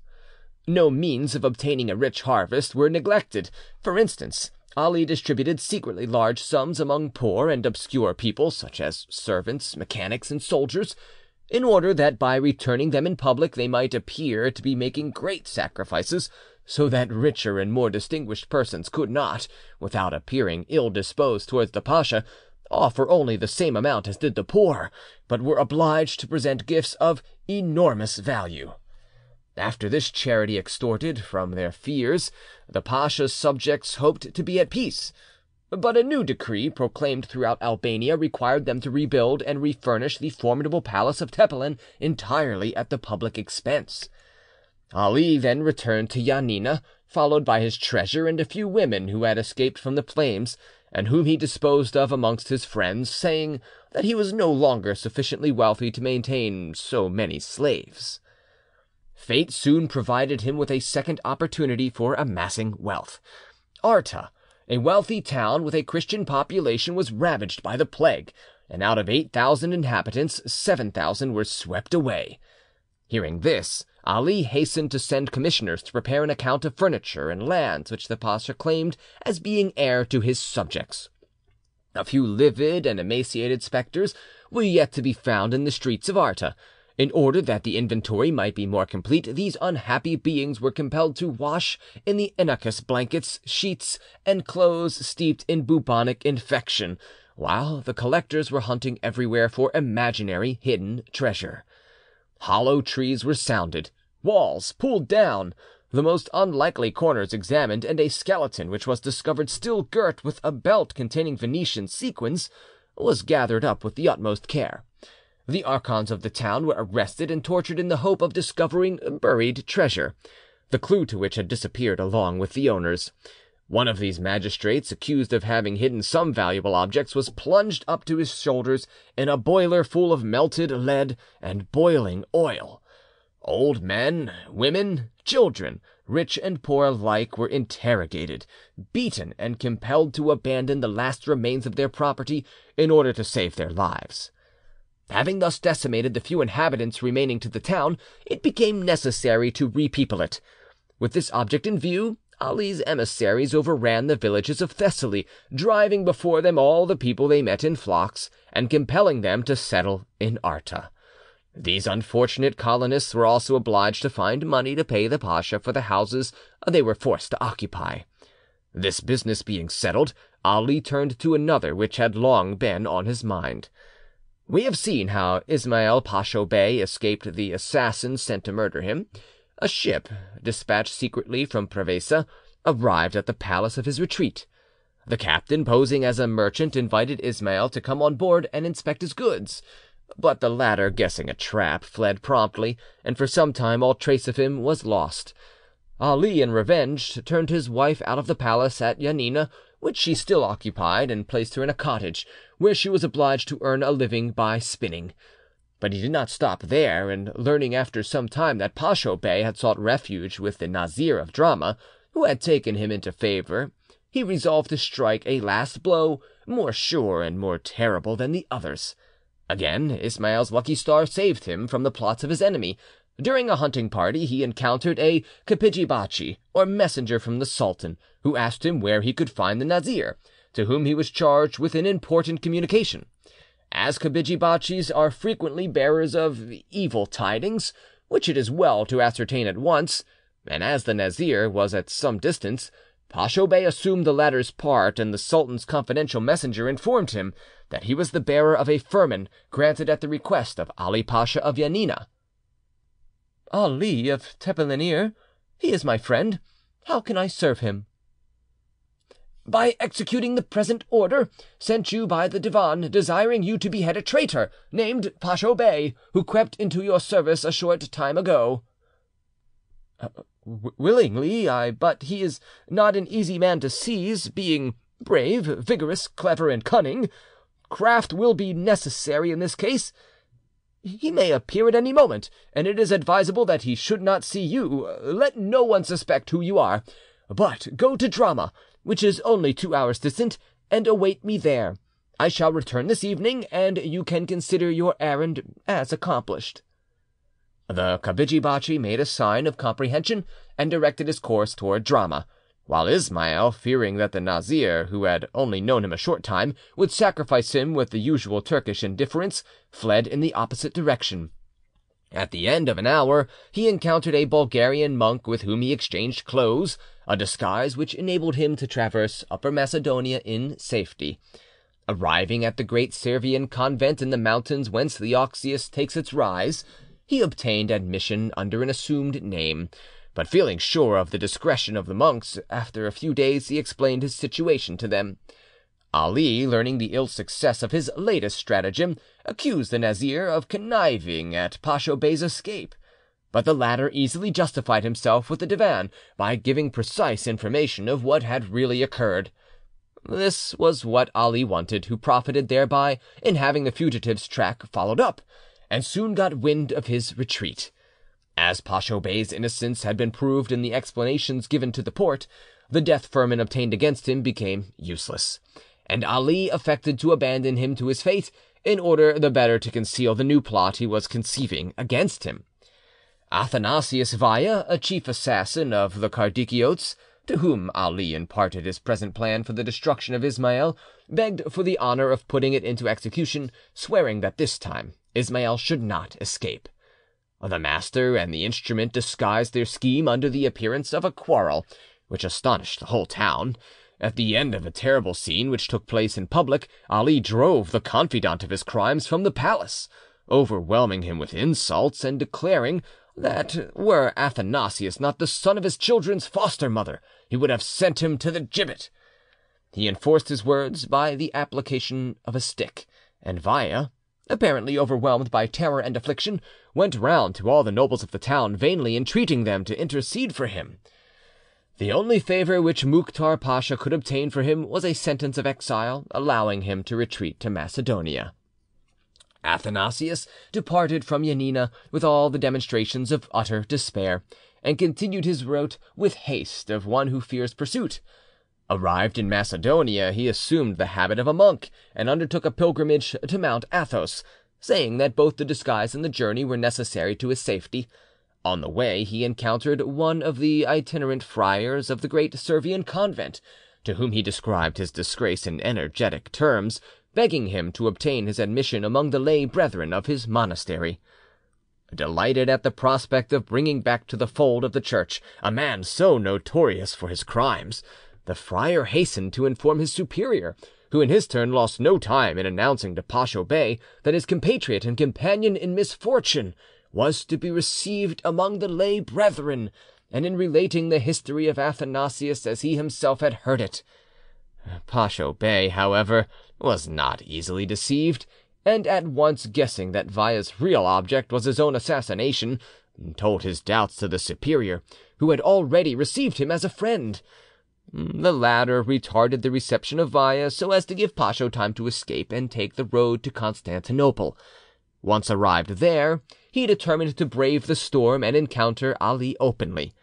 No means of obtaining a rich harvest were neglected. For instance, Ali distributed secretly large sums among poor and obscure people, such as servants, mechanics, and soldiers in order that by returning them in public they might appear to be making great sacrifices, so that richer and more distinguished persons could not, without appearing ill disposed towards the pacha, offer only the same amount as did the poor, but were obliged to present gifts of enormous value. After this charity extorted from their fears, the pacha's subjects hoped to be at peace. But a new decree, proclaimed throughout Albania, required them to rebuild and refurnish the formidable palace of Tepelen entirely at the public expense. Ali then returned to Janina, followed by his treasure and a few women who had escaped from the flames, and whom he disposed of amongst his friends, saying that he was no longer sufficiently wealthy to maintain so many slaves. Fate soon provided him with a second opportunity for amassing wealth. Arta a wealthy town with a Christian population was ravaged by the plague, and out of eight thousand inhabitants seven thousand were swept away. Hearing this, Ali hastened to send commissioners to prepare an account of furniture and lands which the Pasha claimed as being heir to his subjects. A few livid and emaciated spectres were yet to be found in the streets of Arta. In order that the inventory might be more complete, these unhappy beings were compelled to wash in the Inachus blankets, sheets, and clothes steeped in bubonic infection, while the collectors were hunting everywhere for imaginary hidden treasure. Hollow trees were sounded, walls pulled down, the most unlikely corners examined, and a skeleton, which was discovered still girt with a belt containing Venetian sequins, was gathered up with the utmost care. The archons of the town were arrested and tortured in the hope of discovering buried treasure, the clue to which had disappeared along with the owners. One of these magistrates, accused of having hidden some valuable objects, was plunged up to his shoulders in a boiler full of melted lead and boiling oil. Old men, women, children, rich and poor alike, were interrogated, beaten, and compelled to abandon the last remains of their property in order to save their lives. Having thus decimated the few inhabitants remaining to the town, it became necessary to repeople it. With this object in view, Ali's emissaries overran the villages of Thessaly, driving before them all the people they met in flocks, and compelling them to settle in Arta. These unfortunate colonists were also obliged to find money to pay the pasha for the houses they were forced to occupy. This business being settled, Ali turned to another which had long been on his mind. We have seen how Ismail Pacho Bey escaped the assassins sent to murder him. A ship, dispatched secretly from Prevesa, arrived at the place of his retreat. The captain, posing as a merchant, invited Ismail to come on board and inspect his goods. But the latter, guessing a trap, fled promptly, and for some time all trace of him was lost. Ali, in revenge, turned his wife out of the palace at Janina, which she still occupied, and placed her in a cottage, where she was obliged to earn a living by spinning. But he did not stop there, and learning after some time that Pacho Bey had sought refuge with the Nazir of Drama, who had taken him into favour, he resolved to strike a last blow more sure and more terrible than the others. Again Ismail's lucky star saved him from the plots of his enemy. During a hunting party he encountered a kapidgi bachi, or messenger from the sultan, who asked him where he could find the Nazir, to whom he was charged with an important communication. As kapidgi bachis are frequently bearers of evil tidings, which it is well to ascertain at once, and as the Nazir was at some distance, Pacho Bey assumed the latter's part, and the sultan's confidential messenger informed him that he was the bearer of a firman granted at the request of Ali Pasha of Janina. Ali of Tepelen He is my friend. How can I serve him? By executing the present order, sent you by the Divan, desiring you to behead a traitor named Pacho Bey, who crept into your service a short time ago. Uh, willingly, I. But he is not an easy man to seize, being brave, vigorous, clever, and cunning. Craft will be necessary in this case. He may appear at any moment, and it is advisable that he should not see you. Let no one suspect who you are, but go to Drama, which is only two hours distant, and await me there. I shall return this evening, and you can consider your errand as accomplished." The Kapidgi Bachi made a sign of comprehension and directed his course toward Drama while Ismail, fearing that the Nazir, who had only known him a short time, would sacrifice him with the usual Turkish indifference, fled in the opposite direction. At the end of an hour he encountered a Bulgarian monk with whom he exchanged clothes, a disguise which enabled him to traverse Upper Macedonia in safety. Arriving at the great Servian convent in the mountains whence the Axius takes its rise, he obtained admission under an assumed name, but feeling sure of the discretion of the monks, after a few days he explained his situation to them. Ali, learning the ill success of his latest stratagem, accused the Nazir of conniving at Pacho Bey's escape, but the latter easily justified himself with the Divan by giving precise information of what had really occurred. This was what Ali wanted, who profited thereby in having the fugitive's track followed up, and soon got wind of his retreat. As Pacho Bey's innocence had been proved in the explanations given to the Porte, the death firman obtained against him became useless, and Ali affected to abandon him to his fate in order the better to conceal the new plot he was conceiving against him. Athanasius Vaya, a chief assassin of the Kardikiotes, to whom Ali imparted his present plan for the destruction of Ismail, begged for the honour of putting it into execution, swearing that this time Ismail should not escape. The master and the instrument disguised their scheme under the appearance of a quarrel, which astonished the whole town. At the end of a terrible scene which took place in public, Ali drove the confidant of his crimes from the palace, overwhelming him with insults, and declaring that were Athanasius not the son of his children's foster mother, he would have sent him to the gibbet. He enforced his words by the application of a stick, and Vaya, apparently overwhelmed by terror and affliction, went round to all the nobles of the town, vainly entreating them to intercede for him. The only favour which Mouktar Pasha could obtain for him was a sentence of exile, allowing him to retreat to Macedonia. Athanasius departed from Janina with all the demonstrations of utter despair, and continued his route with haste of one who fears pursuit. Arrived in Macedonia, he assumed the habit of a monk, and undertook a pilgrimage to Mount Athos, saying that both the disguise and the journey were necessary to his safety. On the way he encountered one of the itinerant friars of the great Servian convent, to whom he described his disgrace in energetic terms, begging him to obtain his admission among the lay brethren of his monastery. Delighted at the prospect of bringing back to the fold of the Church a man so notorious for his crimes, the friar hastened to inform his superior, who in his turn lost no time in announcing to Pacho Bey that his compatriot and companion in misfortune was to be received among the lay brethren, and in relating the history of Athanasius as he himself had heard it. Pacho Bey, however, was not easily deceived and at once guessing that Vaya's real object was his own assassination, told his doubts to the superior, who had already received him as a friend. The latter retarded the reception of Vaya so as to give Pacho time to escape and take the road to Constantinople. Once arrived there, he determined to brave the storm and encounter Ali openly.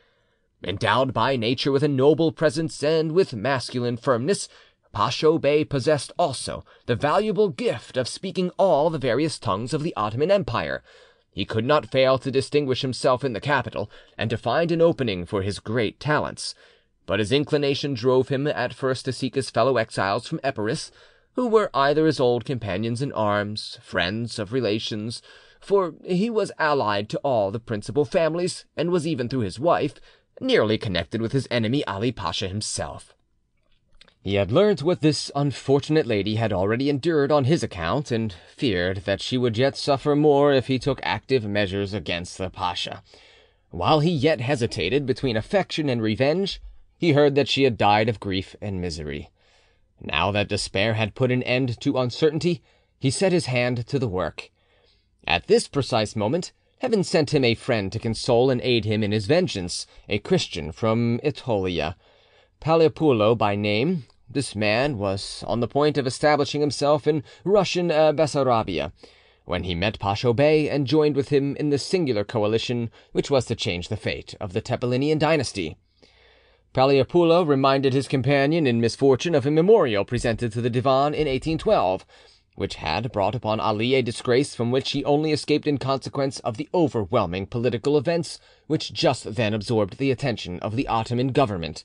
Endowed by nature with a noble presence and with masculine firmness, Pacho Bey possessed also the valuable gift of speaking all the various tongues of the Ottoman Empire. He could not fail to distinguish himself in the capital, and to find an opening for his great talents. But his inclination drove him at first to seek his fellow exiles from Epirus, who were either his old companions in arms, friends of relations, for he was allied to all the principal families, and was even through his wife nearly connected with his enemy Ali Pasha himself. He had learnt what this unfortunate lady had already endured on his account, and feared that she would yet suffer more if he took active measures against the pasha. While he yet hesitated between affection and revenge, he heard that she had died of grief and misery. Now that despair had put an end to uncertainty, he set his hand to the work. At this precise moment, Heaven sent him a friend to console and aid him in his vengeance, a Christian from Aetolia. Paleopoulo by name, this man was on the point of establishing himself in Russian uh, Bessarabia, when he met Pacho Bey and joined with him in the singular coalition which was to change the fate of the Tepelenian dynasty. Paleopoulo reminded his companion in misfortune of a memorial presented to the Divan in 1812, which had brought upon Ali a disgrace from which he only escaped in consequence of the overwhelming political events which just then absorbed the attention of the Ottoman government.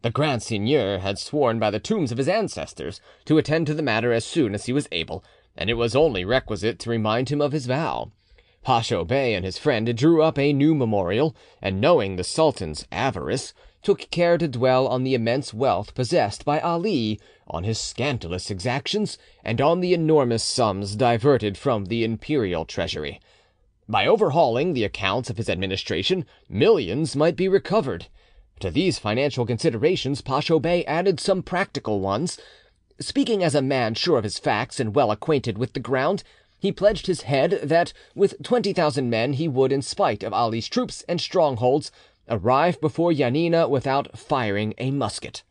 The Grand Seigneur had sworn by the tombs of his ancestors to attend to the matter as soon as he was able, and it was only requisite to remind him of his vow. Pacho Bey and his friend drew up a new memorial, and knowing the sultan's avarice, took care to dwell on the immense wealth possessed by Ali, on his scandalous exactions, and on the enormous sums diverted from the imperial treasury. By overhauling the accounts of his administration, millions might be recovered. To these financial considerations Pacho Bey added some practical ones. Speaking as a man sure of his facts and well acquainted with the ground, he pledged his head that with twenty thousand men he would, in spite of Ali's troops and strongholds, arrive before Janina without firing a musket.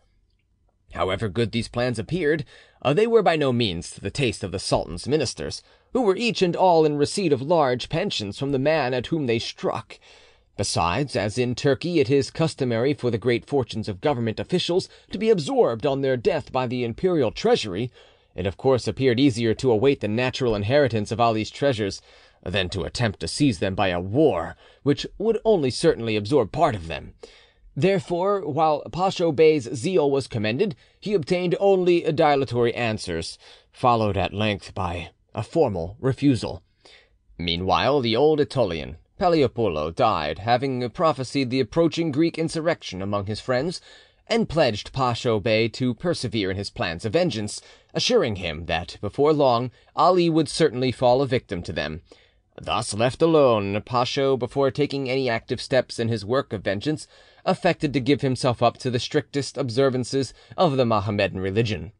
However good these plans appeared, uh, they were by no means to the taste of the sultan's ministers, who were each and all in receipt of large pensions from the man at whom they struck. Besides, as in Turkey it is customary for the great fortunes of government officials to be absorbed on their death by the imperial treasury, it of course appeared easier to await the natural inheritance of Ali's treasures than to attempt to seize them by a war which would only certainly absorb part of them. Therefore, while Pacho Bey's zeal was commended, he obtained only dilatory answers, followed at length by a formal refusal. Meanwhile, the old Aetolian, Paleopoulo died, having prophesied the approaching Greek insurrection among his friends, and pledged Pacho Bey to persevere in his plans of vengeance, assuring him that before long Ali would certainly fall a victim to them. Thus left alone, Pacho, before taking any active steps in his work of vengeance, affected to give himself up to the strictest observances of the Mohammedan religion.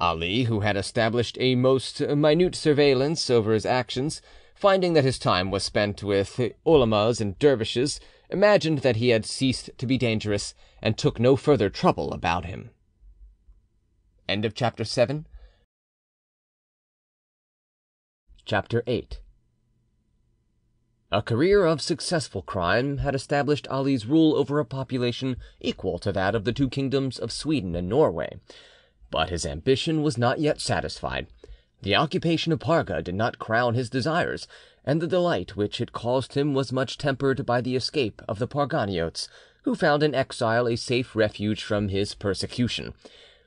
Ali, who had established a most minute surveillance over his actions, finding that his time was spent with ulemas and dervishes, imagined that he had ceased to be dangerous, and took no further trouble about him. End of chapter 7 Chapter 8 A career of successful crime had established Ali's rule over a population equal to that of the two kingdoms of Sweden and Norway. But his ambition was not yet satisfied. The occupation of Parga did not crown his desires, and the delight which it caused him was much tempered by the escape of the Parganiotes, who found in exile a safe refuge from his persecution.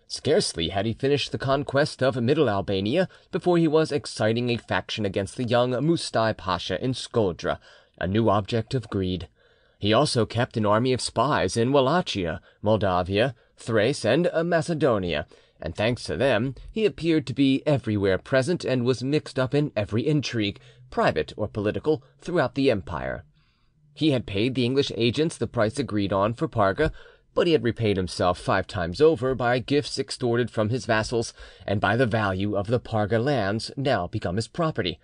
Scarcely had he finished the conquest of Middle Albania before he was exciting a faction against the young Moustai Pacha in Scodra, a new object of greed. He also kept an army of spies in Wallachia, Moldavia, Thrace, and Macedonia, and thanks to them he appeared to be everywhere present and was mixed up in every intrigue, private or political, throughout the empire. He had paid the English agents the price agreed on for Parga, but he had repaid himself five times over by gifts extorted from his vassals and by the value of the Parga lands now become his property.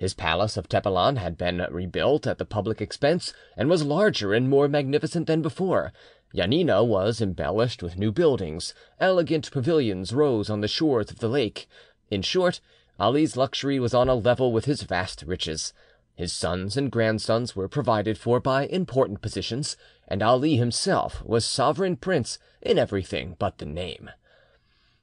His palace of Tepelen had been rebuilt at the public expense, and was larger and more magnificent than before. Janina was embellished with new buildings, elegant pavilions rose on the shores of the lake. In short, Ali's luxury was on a level with his vast riches. His sons and grandsons were provided for by important positions, and Ali himself was sovereign prince in everything but the name.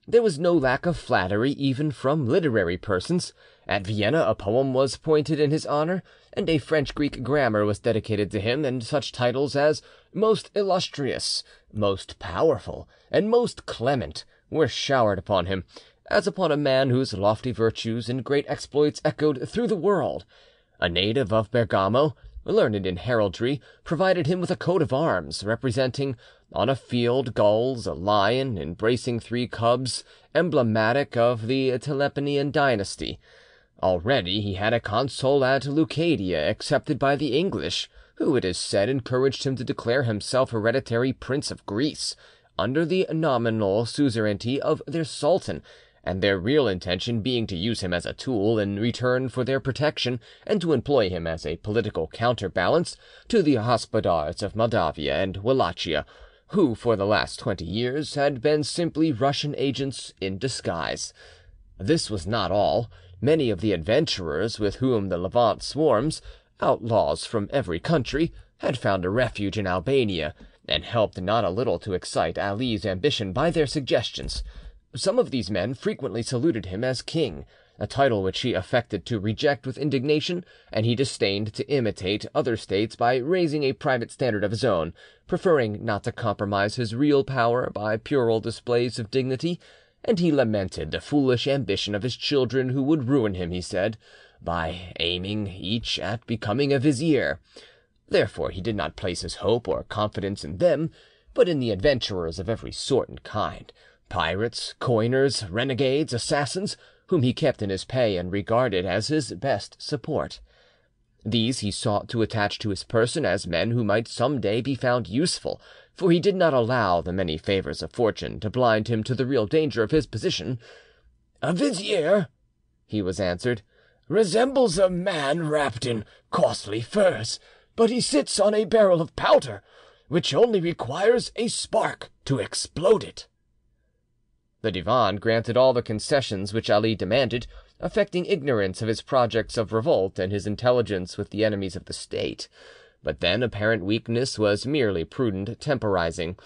There was no lack of flattery even from literary persons. At Vienna a poem was pointed in his honour, and a French Greek grammar was dedicated to him, and such titles as "most illustrious," "most powerful," and "most clement" were showered upon him, as upon a man whose lofty virtues and great exploits echoed through the world. A native of Bergamo, learned in heraldry, provided him with a coat of arms, representing on a field gules, a lion embracing three cubs, emblematic of the Tepelenian dynasty. Already he had a consul at Leucadia accepted by the English, who, it is said, encouraged him to declare himself hereditary Prince of Greece, under the nominal suzerainty of their sultan, and their real intention being to use him as a tool in return for their protection, and to employ him as a political counterbalance to the Hospodars of Moldavia and Wallachia, who for the last twenty years had been simply Russian agents in disguise. This was not all. Many of the adventurers with whom the Levant swarms, outlaws from every country, had found a refuge in Albania, and helped not a little to excite Ali's ambition by their suggestions. Some of these men frequently saluted him as king, a title which he affected to reject with indignation, and he disdained to imitate other states by raising a private standard of his own, preferring not to compromise his real power by puerile displays of dignity, and he lamented the foolish ambition of his children who would ruin him, he said, by aiming each at becoming a vizier. Therefore he did not place his hope or confidence in them, but in the adventurers of every sort and kind, pirates, coiners, renegades, assassins, whom he kept in his pay and regarded as his best support. These he sought to attach to his person as men who might some day be found useful, for he did not allow the many favours of fortune to blind him to the real danger of his position. "A vizier," he was answered, "resembles a man wrapped in costly furs, but he sits on a barrel of powder, which only requires a spark to explode it." The Divan granted all the concessions which Ali demanded, affecting ignorance of his projects of revolt and his intelligence with the enemies of the state; but then apparent weakness was merely prudent temporising.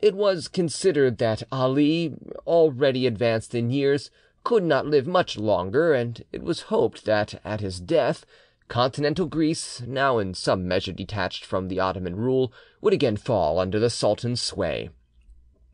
It was considered that Ali, already advanced in years, could not live much longer, and it was hoped that at his death, continental Greece, now in some measure detached from the Ottoman rule, would again fall under the sultan's sway.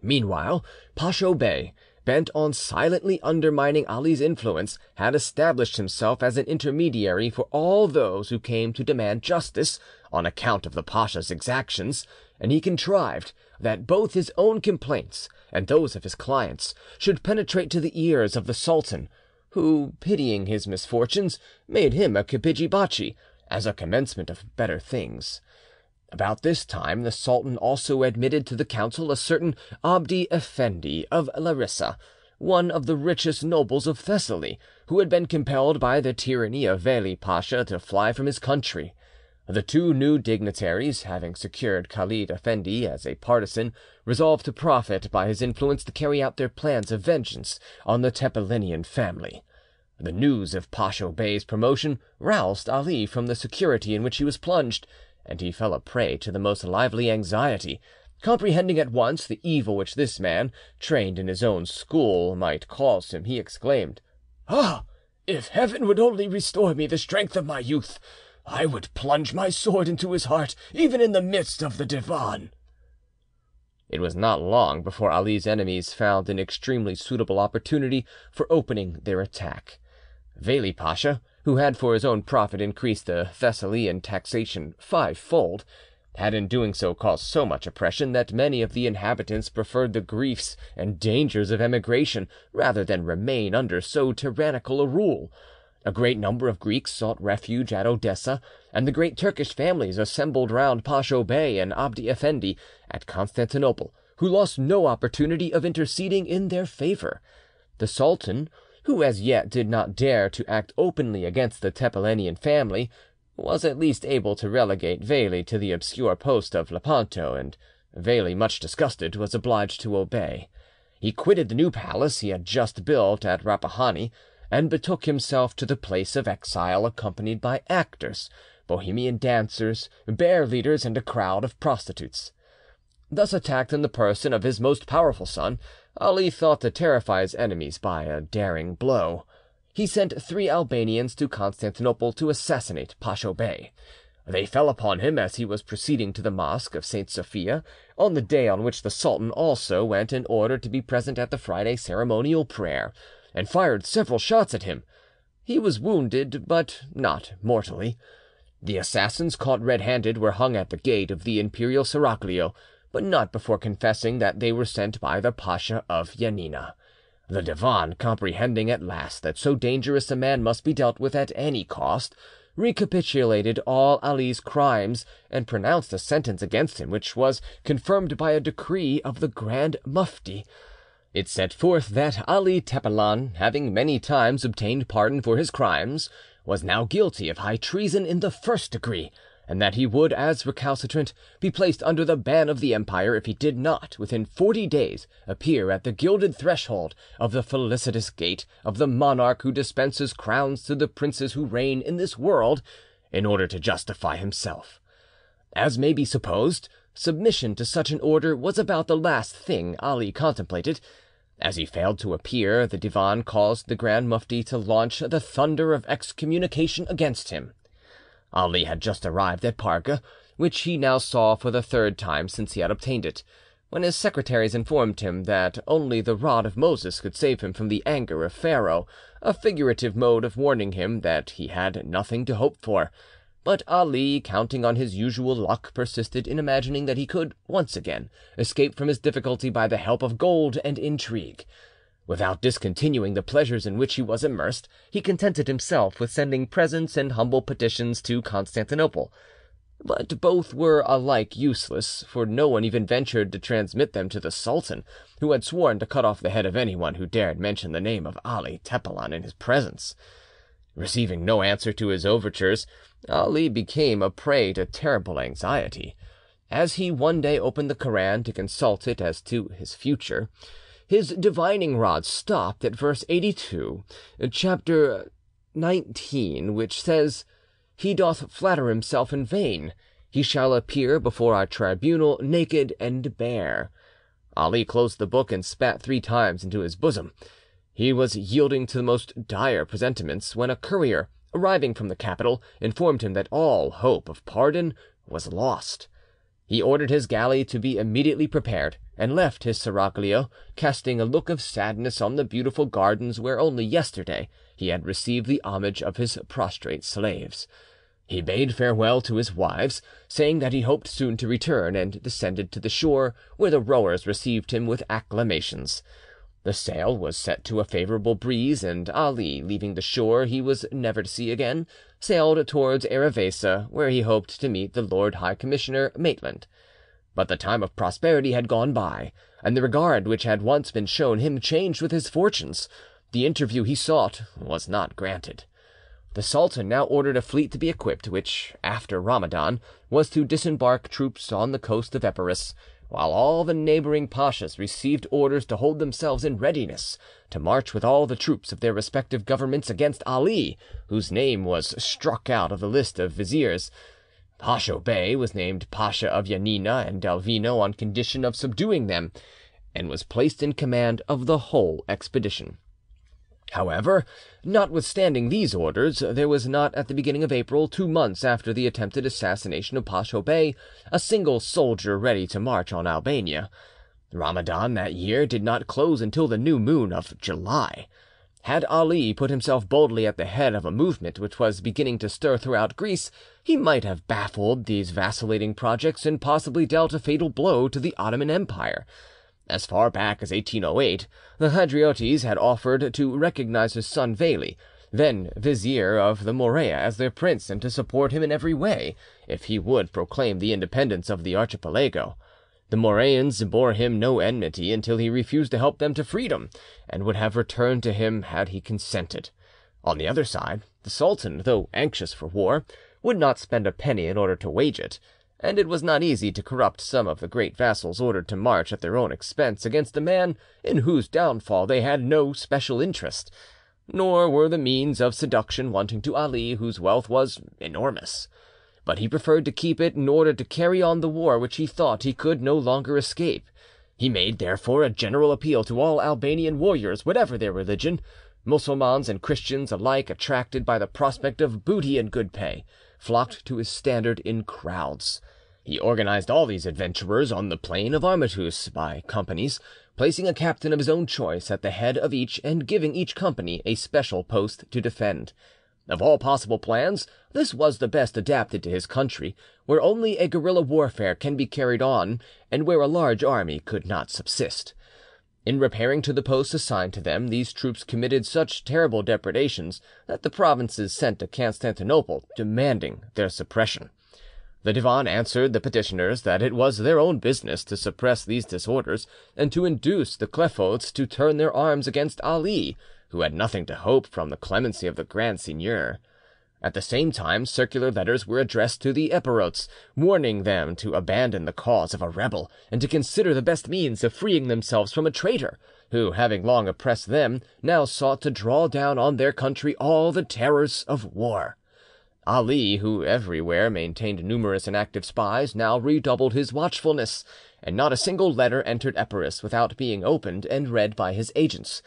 Meanwhile Pacho Bey, bent on silently undermining Ali's influence, had established himself as an intermediary for all those who came to demand justice on account of the pacha's exactions, and he contrived that both his own complaints and those of his clients should penetrate to the ears of the sultan, who, pitying his misfortunes, made him a kapidgi bachi, as a commencement of better things. About this time the sultan also admitted to the council a certain Abdi Effendi of Larissa, one of the richest nobles of Thessaly, who had been compelled by the tyranny of Veli Pacha to fly from his country. The two new dignitaries, having secured Khalid Effendi as a partisan, resolved to profit by his influence to carry out their plans of vengeance on the Tepelenian family. The news of Pacho Bey's promotion roused Ali from the security in which he was plunged and he fell a prey to the most lively anxiety. Comprehending at once the evil which this man, trained in his own school, might cause him, he exclaimed, "Ah! If Heaven would only restore me the strength of my youth, I would plunge my sword into his heart even in the midst of the Divan." It was not long before Ali's enemies found an extremely suitable opportunity for opening their attack. Veli Pacha, who had for his own profit increased the Thessalian taxation fivefold, had in doing so caused so much oppression that many of the inhabitants preferred the griefs and dangers of emigration rather than remain under so tyrannical a rule. A great number of Greeks sought refuge at Odessa, and the great Turkish families assembled round Pacho Bey and Abdi Effendi at Constantinople, who lost no opportunity of interceding in their favour. The sultan, who as yet did not dare to act openly against the Tepelenian family, was at least able to relegate Veli to the obscure post of Lepanto, and Veli, much disgusted, was obliged to obey. He quitted the new palace he had just built at Rapahani, and betook himself to the place of exile, accompanied by actors, Bohemian dancers, bear leaders, and a crowd of prostitutes. Thus attacked in the person of his most powerful son, Ali thought to terrify his enemies by a daring blow he sent three Albanians to Constantinople to assassinate Pacho Bey. They fell upon him as he was proceeding to the mosque of Saint Sophia, on the day on which the sultan also went in order to be present at the Friday ceremonial prayer, and fired several shots at him. He was wounded, but not mortally. The assassins caught red-handed were hung at the gate of the imperial seraglio, but not before confessing that they were sent by the Pasha of Janina. The Divan, comprehending at last that so dangerous a man must be dealt with at any cost, recapitulated all Ali's crimes and pronounced a sentence against him which was confirmed by a decree of the Grand Mufti. It set forth that Ali Tepelen, having many times obtained pardon for his crimes, was now guilty of high treason in the first degree and that he would, as recalcitrant, be placed under the ban of the empire if he did not, within forty days, appear at the gilded threshold of the felicitous gate of the monarch who dispenses crowns to the princes who reign in this world, in order to justify himself. As may be supposed, submission to such an order was about the last thing Ali contemplated. As he failed to appear, the Divan caused the Grand Mufti to launch the thunder of excommunication against him. Ali had just arrived at Parga, which he now saw for the third time since he had obtained it, when his secretaries informed him that only the rod of Moses could save him from the anger of Pharaoh, a figurative mode of warning him that he had nothing to hope for. But Ali, counting on his usual luck, persisted in imagining that he could once again escape from his difficulty by the help of gold and intrigue. Without discontinuing the pleasures in which he was immersed, he contented himself with sending presents and humble petitions to Constantinople. But both were alike useless, for no one even ventured to transmit them to the sultan, who had sworn to cut off the head of anyone who dared mention the name of Ali Tepelen in his presence. Receiving no answer to his overtures, Ali became a prey to terrible anxiety. As he one day opened the Koran to consult it as to his future, his divining rod stopped at verse 82, uh, chapter 19, which says, He doth flatter himself in vain. He shall appear before our tribunal naked and bare. Ali closed the book and spat three times into his bosom. He was yielding to the most dire presentiments when a courier, arriving from the capital, informed him that all hope of pardon was lost. He ordered his galley to be immediately prepared, and left his seraglio, casting a look of sadness on the beautiful gardens where only yesterday he had received the homage of his prostrate slaves. He bade farewell to his wives, saying that he hoped soon to return, and descended to the shore, where the rowers received him with acclamations. The sail was set to a favourable breeze, and Ali, leaving the shore he was never to see again, sailed towards Prevesa, where he hoped to meet the Lord High Commissioner Maitland. But the time of prosperity had gone by, and the regard which had once been shown him changed with his fortunes. The interview he sought was not granted. The sultan now ordered a fleet to be equipped, which, after Ramadan, was to disembark troops on the coast of Epirus, while all the neighbouring pashas received orders to hold themselves in readiness to march with all the troops of their respective governments against Ali, whose name was struck out of the list of viziers. Pacho Bey was named Pasha of Janina and Delvino on condition of subduing them, and was placed in command of the whole expedition. However, notwithstanding these orders, there was not at the beginning of April, two months after the attempted assassination of Pacho Bey, a single soldier ready to march on Albania. Ramadan that year did not close until the new moon of July. Had Ali put himself boldly at the head of a movement which was beginning to stir throughout Greece, he might have baffled these vacillating projects and possibly dealt a fatal blow to the Ottoman Empire. As far back as 1808, the Hydriotes had offered to recognize his son Veli, then vizier of the Morea, as their prince, and to support him in every way, if he would proclaim the independence of the archipelago. The Moreans bore him no enmity until he refused to help them to freedom, and would have returned to him had he consented. On the other side, the sultan, though anxious for war, would not spend a penny in order to wage it and it was not easy to corrupt some of the great vassals ordered to march at their own expense against a man in whose downfall they had no special interest. Nor were the means of seduction wanting to Ali, whose wealth was enormous. But he preferred to keep it in order to carry on the war which he thought he could no longer escape. He made, therefore, a general appeal to all Albanian warriors, whatever their religion, Mussulmans and Christians alike attracted by the prospect of booty and good pay, flocked to his standard in crowds. He organized all these adventurers on the plain of Armatus by companies, placing a captain of his own choice at the head of each and giving each company a special post to defend. Of all possible plans, this was the best adapted to his country, where only a guerrilla warfare can be carried on and where a large army could not subsist. In repairing to the posts assigned to them, these troops committed such terrible depredations that the provinces sent to Constantinople demanding their suppression. The Divan answered the petitioners that it was their own business to suppress these disorders and to induce the Klephotes to turn their arms against Ali, who had nothing to hope from the clemency of the Grand Seigneur. At the same time, circular letters were addressed to the Epirotes, warning them to abandon the cause of a rebel and to consider the best means of freeing themselves from a traitor, who, having long oppressed them, now sought to draw down on their country all the terrors of war. Ali, who everywhere maintained numerous and active spies, now redoubled his watchfulness, and not a single letter entered Epirus without being opened and read by his agents.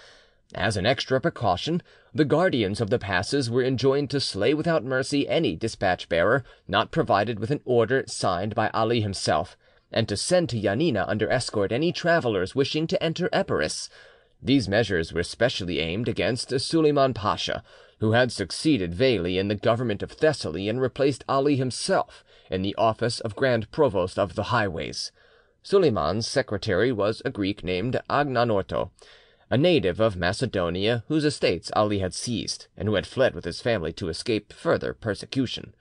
As an extra precaution, the guardians of the passes were enjoined to slay without mercy any dispatch bearer not provided with an order signed by Ali himself, and to send to Janina under escort any travellers wishing to enter Epirus. These measures were specially aimed against Suleiman Pasha, who had succeeded Veli in the government of Thessaly and replaced Ali himself in the office of Grand Provost of the Highways. Suleiman's secretary was a Greek named Agnanorto, a native of Macedonia, whose estates Ali had seized, and who had fled with his family to escape further persecution.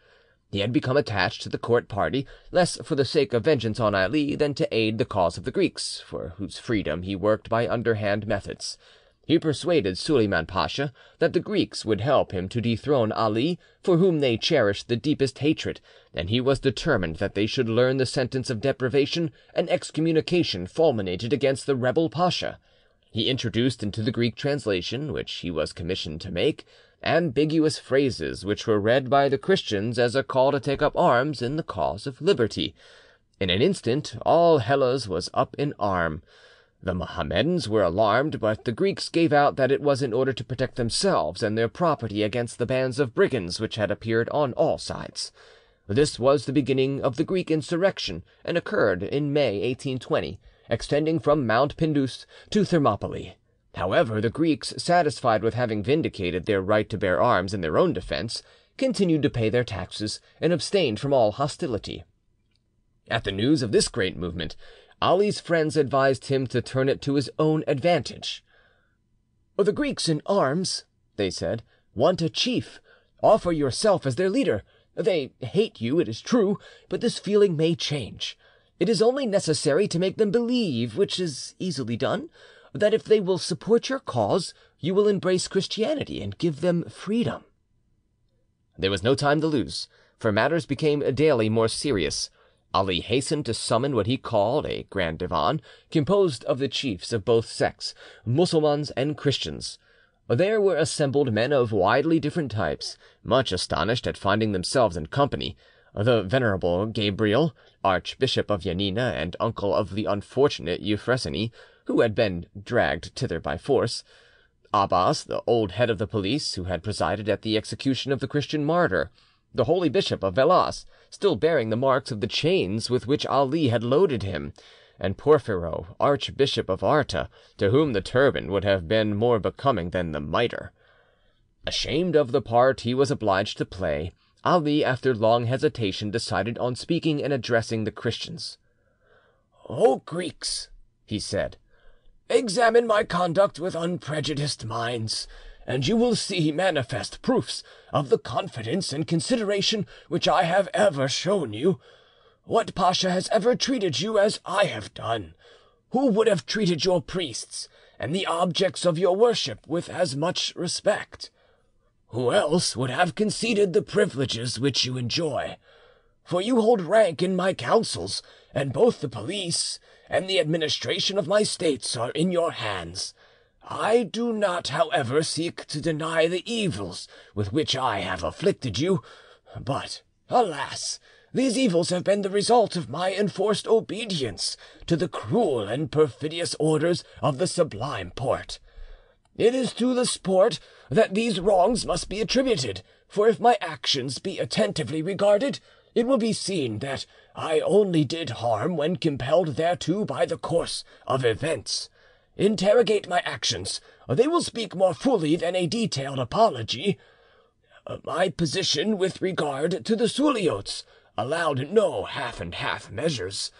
He had become attached to the court party, less for the sake of vengeance on Ali than to aid the cause of the Greeks, for whose freedom he worked by underhand methods. He persuaded Suleiman Pasha that the Greeks would help him to dethrone Ali, for whom they cherished the deepest hatred, and he was determined that they should learn the sentence of deprivation and excommunication fulminated against the rebel pasha. He introduced into the Greek translation, which he was commissioned to make, ambiguous phrases which were read by the Christians as a call to take up arms in the cause of liberty. In an instant all Hellas was up in arm. The Mohammedans were alarmed, but the Greeks gave out that it was in order to protect themselves and their property against the bands of brigands which had appeared on all sides. This was the beginning of the Greek insurrection, and occurred in May 1820, extending from Mount Pindus to Thermopylae. However, the Greeks, satisfied with having vindicated their right to bear arms in their own defence, continued to pay their taxes and abstained from all hostility. At the news of this great movement, Ali's friends advised him to turn it to his own advantage. "The Greeks in arms," they said, "want a chief. Offer yourself as their leader. They hate you, it is true, but this feeling may change. It is only necessary to make them believe, which is easily done, that if they will support your cause, you will embrace Christianity and give them freedom." There was no time to lose, for matters became daily more serious. Ali hastened to summon what he called a Grand Divan, composed of the chiefs of both sects, Mussulmans and Christians. There were assembled men of widely different types, much astonished at finding themselves in company. The venerable Gabriel, Archbishop of Janina and uncle of the unfortunate Euphrosyne, who had been dragged thither by force; Abbas, the old head of the police, who had presided at the execution of the Christian martyr, the holy bishop of Velas, still bearing the marks of the chains with which Ali had loaded him, and Porphyro, archbishop of Arta, to whom the turban would have been more becoming than the mitre. Ashamed of the part he was obliged to play, Ali, after long hesitation, decided on speaking and addressing the Christians. "O Greeks!" he said, "examine my conduct with unprejudiced minds, and you will see manifest proofs of the confidence and consideration which I have ever shown you. What pasha has ever treated you as I have done? Who would have treated your priests and the objects of your worship with as much respect? Who else would have conceded the privileges which you enjoy? For you hold rank in my councils, and both the police and the administration of my states are in your hands. I do not, however, seek to deny the evils with which I have afflicted you, but, alas! these evils have been the result of my enforced obedience to the cruel and perfidious orders of the Sublime Porte. It is to the Porte that these wrongs must be attributed, for if my actions be attentively regarded, it will be seen that I only did harm when compelled thereto by the course of events. Interrogate my actions; they will speak more fully than a detailed apology. Uh, my position with regard to the Suliots allowed no half and half measures.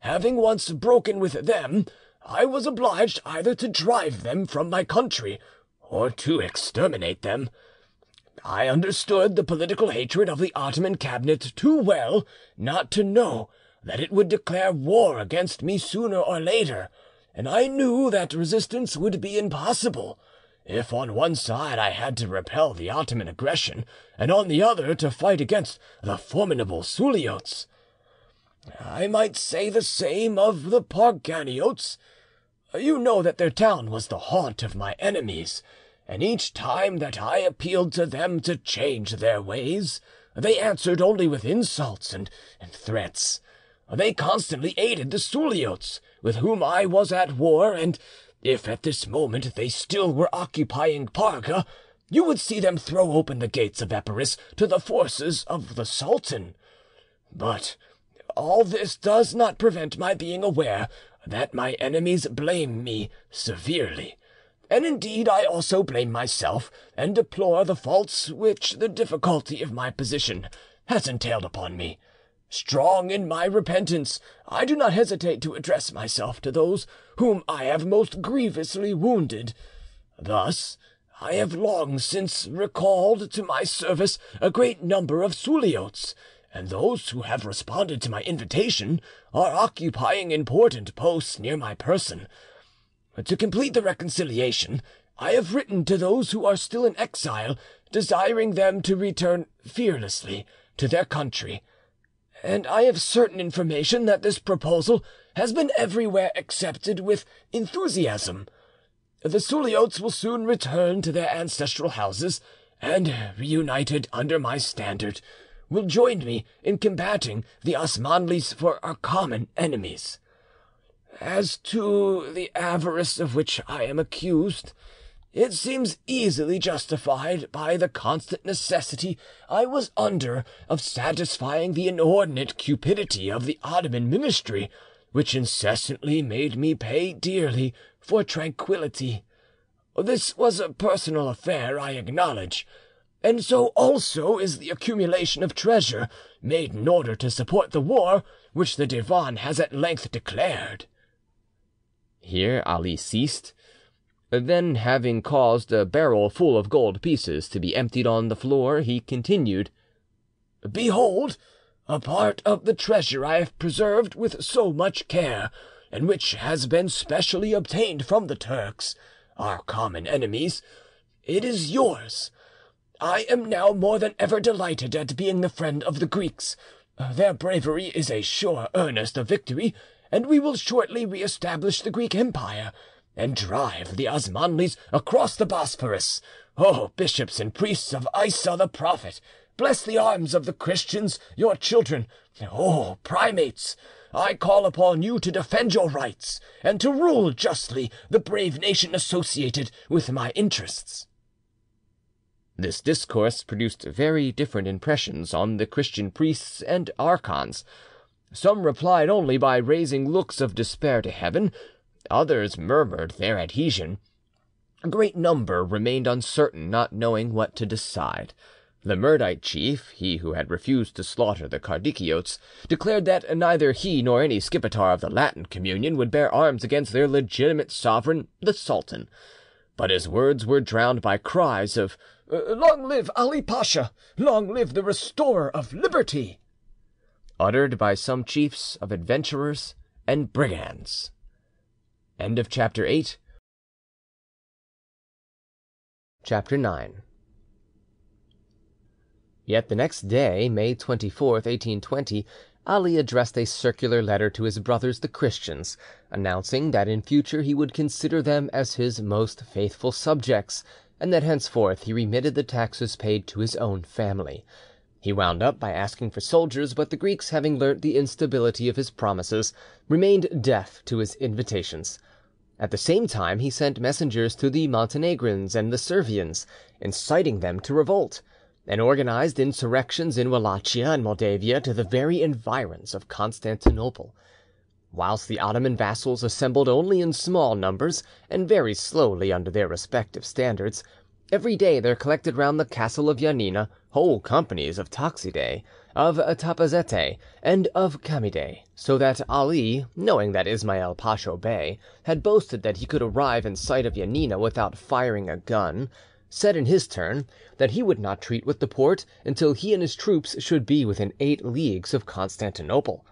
Having once broken with them, I was obliged either to drive them from my country or to exterminate them. I understood the political hatred of the Ottoman cabinet too well not to know that it would declare war against me sooner or later, and I knew that resistance would be impossible. If on one side I had to repel the Ottoman aggression, and on the other to fight against the formidable Suliotes, I might say the same of the Parganiotes. You know that their town was the haunt of my enemies, and each time that I appealed to them to change their ways, they answered only with insults and, and threats. They constantly aided the Suliots, with whom I was at war, and if at this moment they still were occupying Parga, you would see them throw open the gates of Epirus to the forces of the sultan. But all this does not prevent my being aware that my enemies blame me severely, and indeed I also blame myself, and deplore the faults which the difficulty of my position has entailed upon me. Strong in my repentance, I do not hesitate to address myself to those whom I have most grievously wounded. Thus I have long since recalled to my service a great number of Suliots, and those who have responded to my invitation are occupying important posts near my person. To complete the reconciliation, I have written to those who are still in exile, desiring them to return fearlessly to their country, and I have certain information that this proposal has been everywhere accepted with enthusiasm. The Suliots will soon return to their ancestral houses, and, reunited under my standard, will join me in combating the Osmanlis for our common enemies. As to the avarice of which I am accused, it seems easily justified by the constant necessity I was under of satisfying the inordinate cupidity of the Ottoman ministry, which incessantly made me pay dearly for tranquillity. This was a personal affair, I acknowledge, and so also is the accumulation of treasure made in order to support the war which the Divan has at length declared." Here Ali ceased. Then, having caused a barrel full of gold pieces to be emptied on the floor, he continued, "Behold a part of the treasure I have preserved with so much care, and which has been specially obtained from the Turks, our common enemies. It is yours. I am now more than ever delighted at being the friend of the Greeks. Uh, their bravery is a sure earnest of victory, and we will shortly re establish the Greek Empire and drive the Osmanlis across the Bosphorus. O bishops and priests of Isa the Prophet, Bless the arms of the Christians, your children. Oh, primates! I call upon you to defend your rights, and to rule justly the brave nation associated with my interests." This discourse produced very different impressions on the Christian priests and archons. Some replied only by raising looks of despair to heaven, others murmured their adhesion. A great number remained uncertain, not knowing what to decide. The Mirdite chief, he who had refused to slaughter the Kardikiotes, declared that neither he nor any Skipetar of the Latin communion would bear arms against their legitimate sovereign, the Sultan. But his words were drowned by cries of Uh, "Long live Ali Pasha! Long live the restorer of liberty!" uttered by some chiefs of adventurers and brigands. End of chapter 8. Chapter 9 Yet the next day, May 24th, 1820, Ali addressed a circular letter to his brothers the Christians, announcing that in future he would consider them as his most faithful subjects, and that henceforth he remitted the taxes paid to his own family. He wound up by asking for soldiers, but the Greeks, having learnt the instability of his promises, remained deaf to his invitations. At the same time he sent messengers to the Montenegrins and the Servians, inciting them to revolt, and organised insurrections in Wallachia and Moldavia to the very environs of Constantinople. Whilst the Ottoman vassals assembled only in small numbers and very slowly under their respective standards, every day there collected round the castle of Janina whole companies of Toxidae, of Tapazete, and of Camidae, so that Ali, knowing that Ismail Pacho Bey had boasted that he could arrive in sight of Janina without firing a gun, said in his turn that he would not treat with the Porte until he and his troops should be within eight leagues of Constantinople.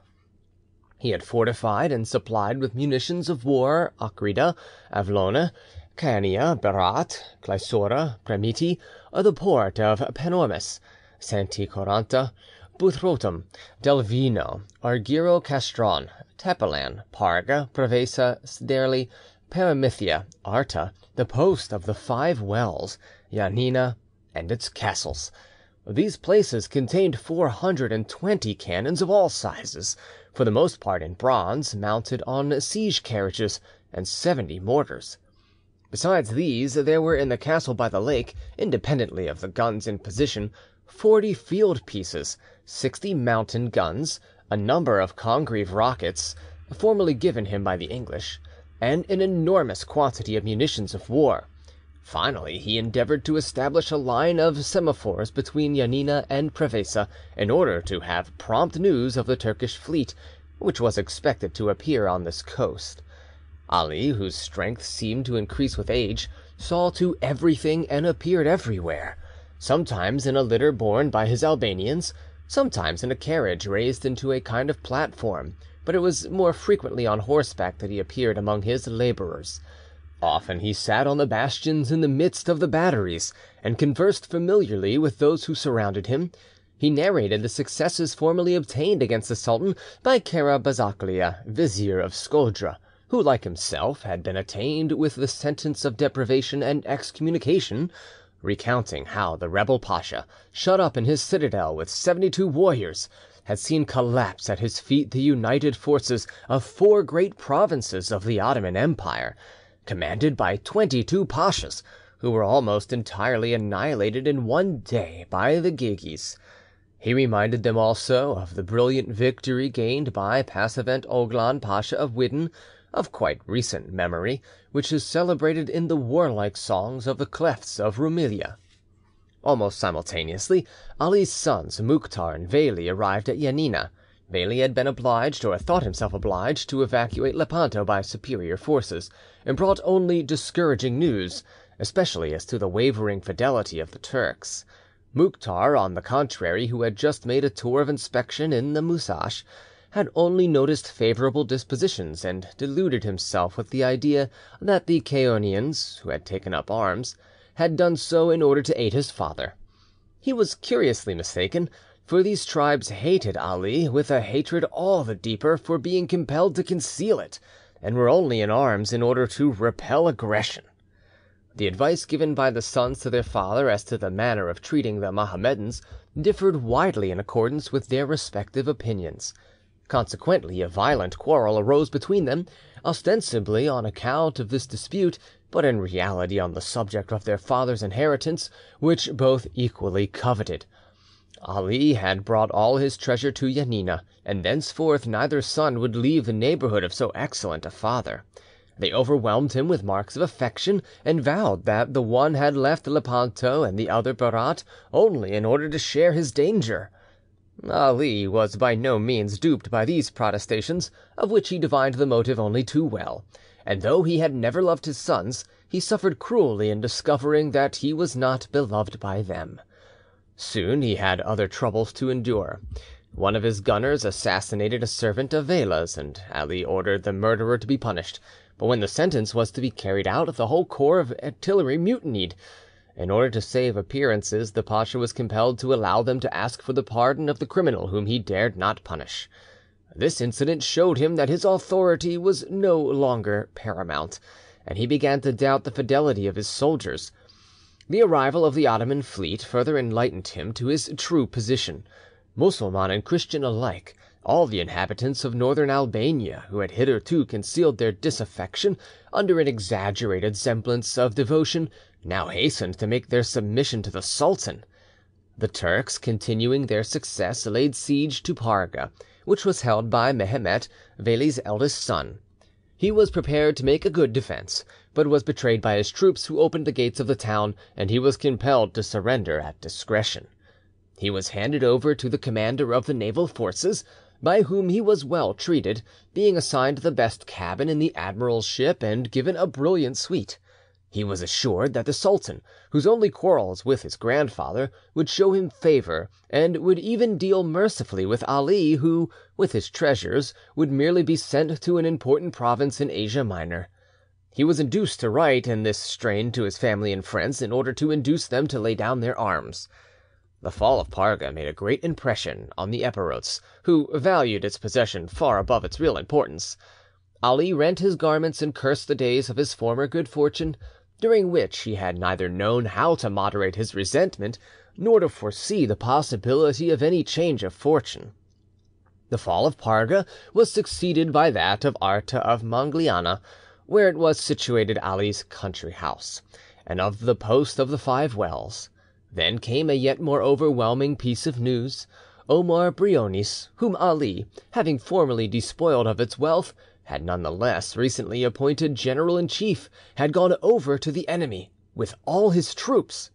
He had fortified and supplied with munitions of war Ochrida, Avlone, Canina, Berat, Clissoura, Premiti, the port of Panormus, Santi Quaranta, Buthrotum, Delvino, Argyro Castron, Tepelen, Parga, Prevesa, Sderli, Paramythia, Arta, the post of the Five Wells, Janina, and its castles. These places contained four hundred and twenty cannons of all sizes, for the most part in bronze, mounted on siege carriages, and seventy mortars. Besides these, there were in the castle by the lake, independently of the guns in position, forty field pieces, sixty mountain guns, a number of Congreve rockets, formerly given him by the English, and an enormous quantity of munitions of war. Finally, he endeavoured to establish a line of semaphores between Janina and Prevesa, in order to have prompt news of the Turkish fleet, which was expected to appear on this coast. Ali, whose strength seemed to increase with age, saw to everything and appeared everywhere, sometimes in a litter borne by his Albanians, sometimes in a carriage raised into a kind of platform, but it was more frequently on horseback that he appeared among his labourers. Often he sat on the bastions in the midst of the batteries, and conversed familiarly with those who surrounded him. He narrated the successes formerly obtained against the sultan by Kara Bazaklia, vizier of Scodra, who, like himself, had been attainted with the sentence of deprivation and excommunication, recounting how the rebel pasha, shut up in his citadel with seventy-two warriors, had seen collapse at his feet the united forces of four great provinces of the Ottoman Empire, commanded by twenty-two pashas, who were almost entirely annihilated in one day by the Guegues. He reminded them also of the brilliant victory gained by Passavent Oglan Pasha of Widdin, of quite recent memory, which is celebrated in the warlike songs of the klephts of Roumelia. Almost simultaneously, Ali's sons Mouktar and Veli arrived at Janina. Veli had been obliged, or thought himself obliged, to evacuate Lepanto by superior forces, and brought only discouraging news, especially as to the wavering fidelity of the Turks. Mouktar, on the contrary, who had just made a tour of inspection in the Musache, had only noticed favourable dispositions, and deluded himself with the idea that the Chaonians, who had taken up arms, had done so in order to aid his father. He was curiously mistaken, for these tribes hated Ali with a hatred all the deeper for being compelled to conceal it, and were only in arms in order to repel aggression. The advice given by the sons to their father as to the manner of treating the Mohammedans differed widely in accordance with their respective opinions. Consequently a violent quarrel arose between them, ostensibly on account of this dispute, but in reality on the subject of their father's inheritance, which both equally coveted. Ali had brought all his treasure to Janina, and thenceforth neither son would leave the neighbourhood of so excellent a father. They overwhelmed him with marks of affection, and vowed that the one had left Lepanto and the other Berat only in order to share his danger. Ali was by no means duped by these protestations, of which he divined the motive only too well, and though he had never loved his sons, he suffered cruelly in discovering that he was not beloved by them. Soon he had other troubles to endure. One of his gunners assassinated a servant of Veli's, and Ali ordered the murderer to be punished. But when the sentence was to be carried out, the whole corps of artillery mutinied. In order to save appearances, the pacha was compelled to allow them to ask for the pardon of the criminal whom he dared not punish. This incident showed him that his authority was no longer paramount, and he began to doubt the fidelity of his soldiers. The arrival of the Ottoman fleet further enlightened him to his true position. Mussulman and Christian alike all the inhabitants of northern Albania, who had hitherto concealed their disaffection under an exaggerated semblance of devotion, now hastened to make their submission to the sultan. The Turks, continuing their success, laid siege to Parga, which was held by Mehemet, Veli's eldest son. He was prepared to make a good defence, but was betrayed by his troops, who opened the gates of the town, and he was compelled to surrender at discretion. He was handed over to the commander of the naval forces, by whom he was well treated, being assigned the best cabin in the admiral's ship and given a brilliant suite. He was assured that the sultan, whose only quarrel was with his grandfather, would show him favour, and would even deal mercifully with Ali, who, with his treasures, would merely be sent to an important province in Asia Minor. He was induced to write in this strain to his family and friends, in order to induce them to lay down their arms. The fall of Parga made a great impression on the Epirotes, who valued its possession far above its real importance. Ali rent his garments and cursed the days of his former good fortune, during which he had neither known how to moderate his resentment nor to foresee the possibility of any change of fortune. The fall of Parga was succeeded by that of Arta of Mangliana, where it was situated Ali's country house, and of the post of the Five Wells. Then came a yet more overwhelming piece of news. Omar Brionis, whom Ali, having formerly despoiled of its wealth, had none the less recently appointed general in chief, had gone over to the enemy with all his troops.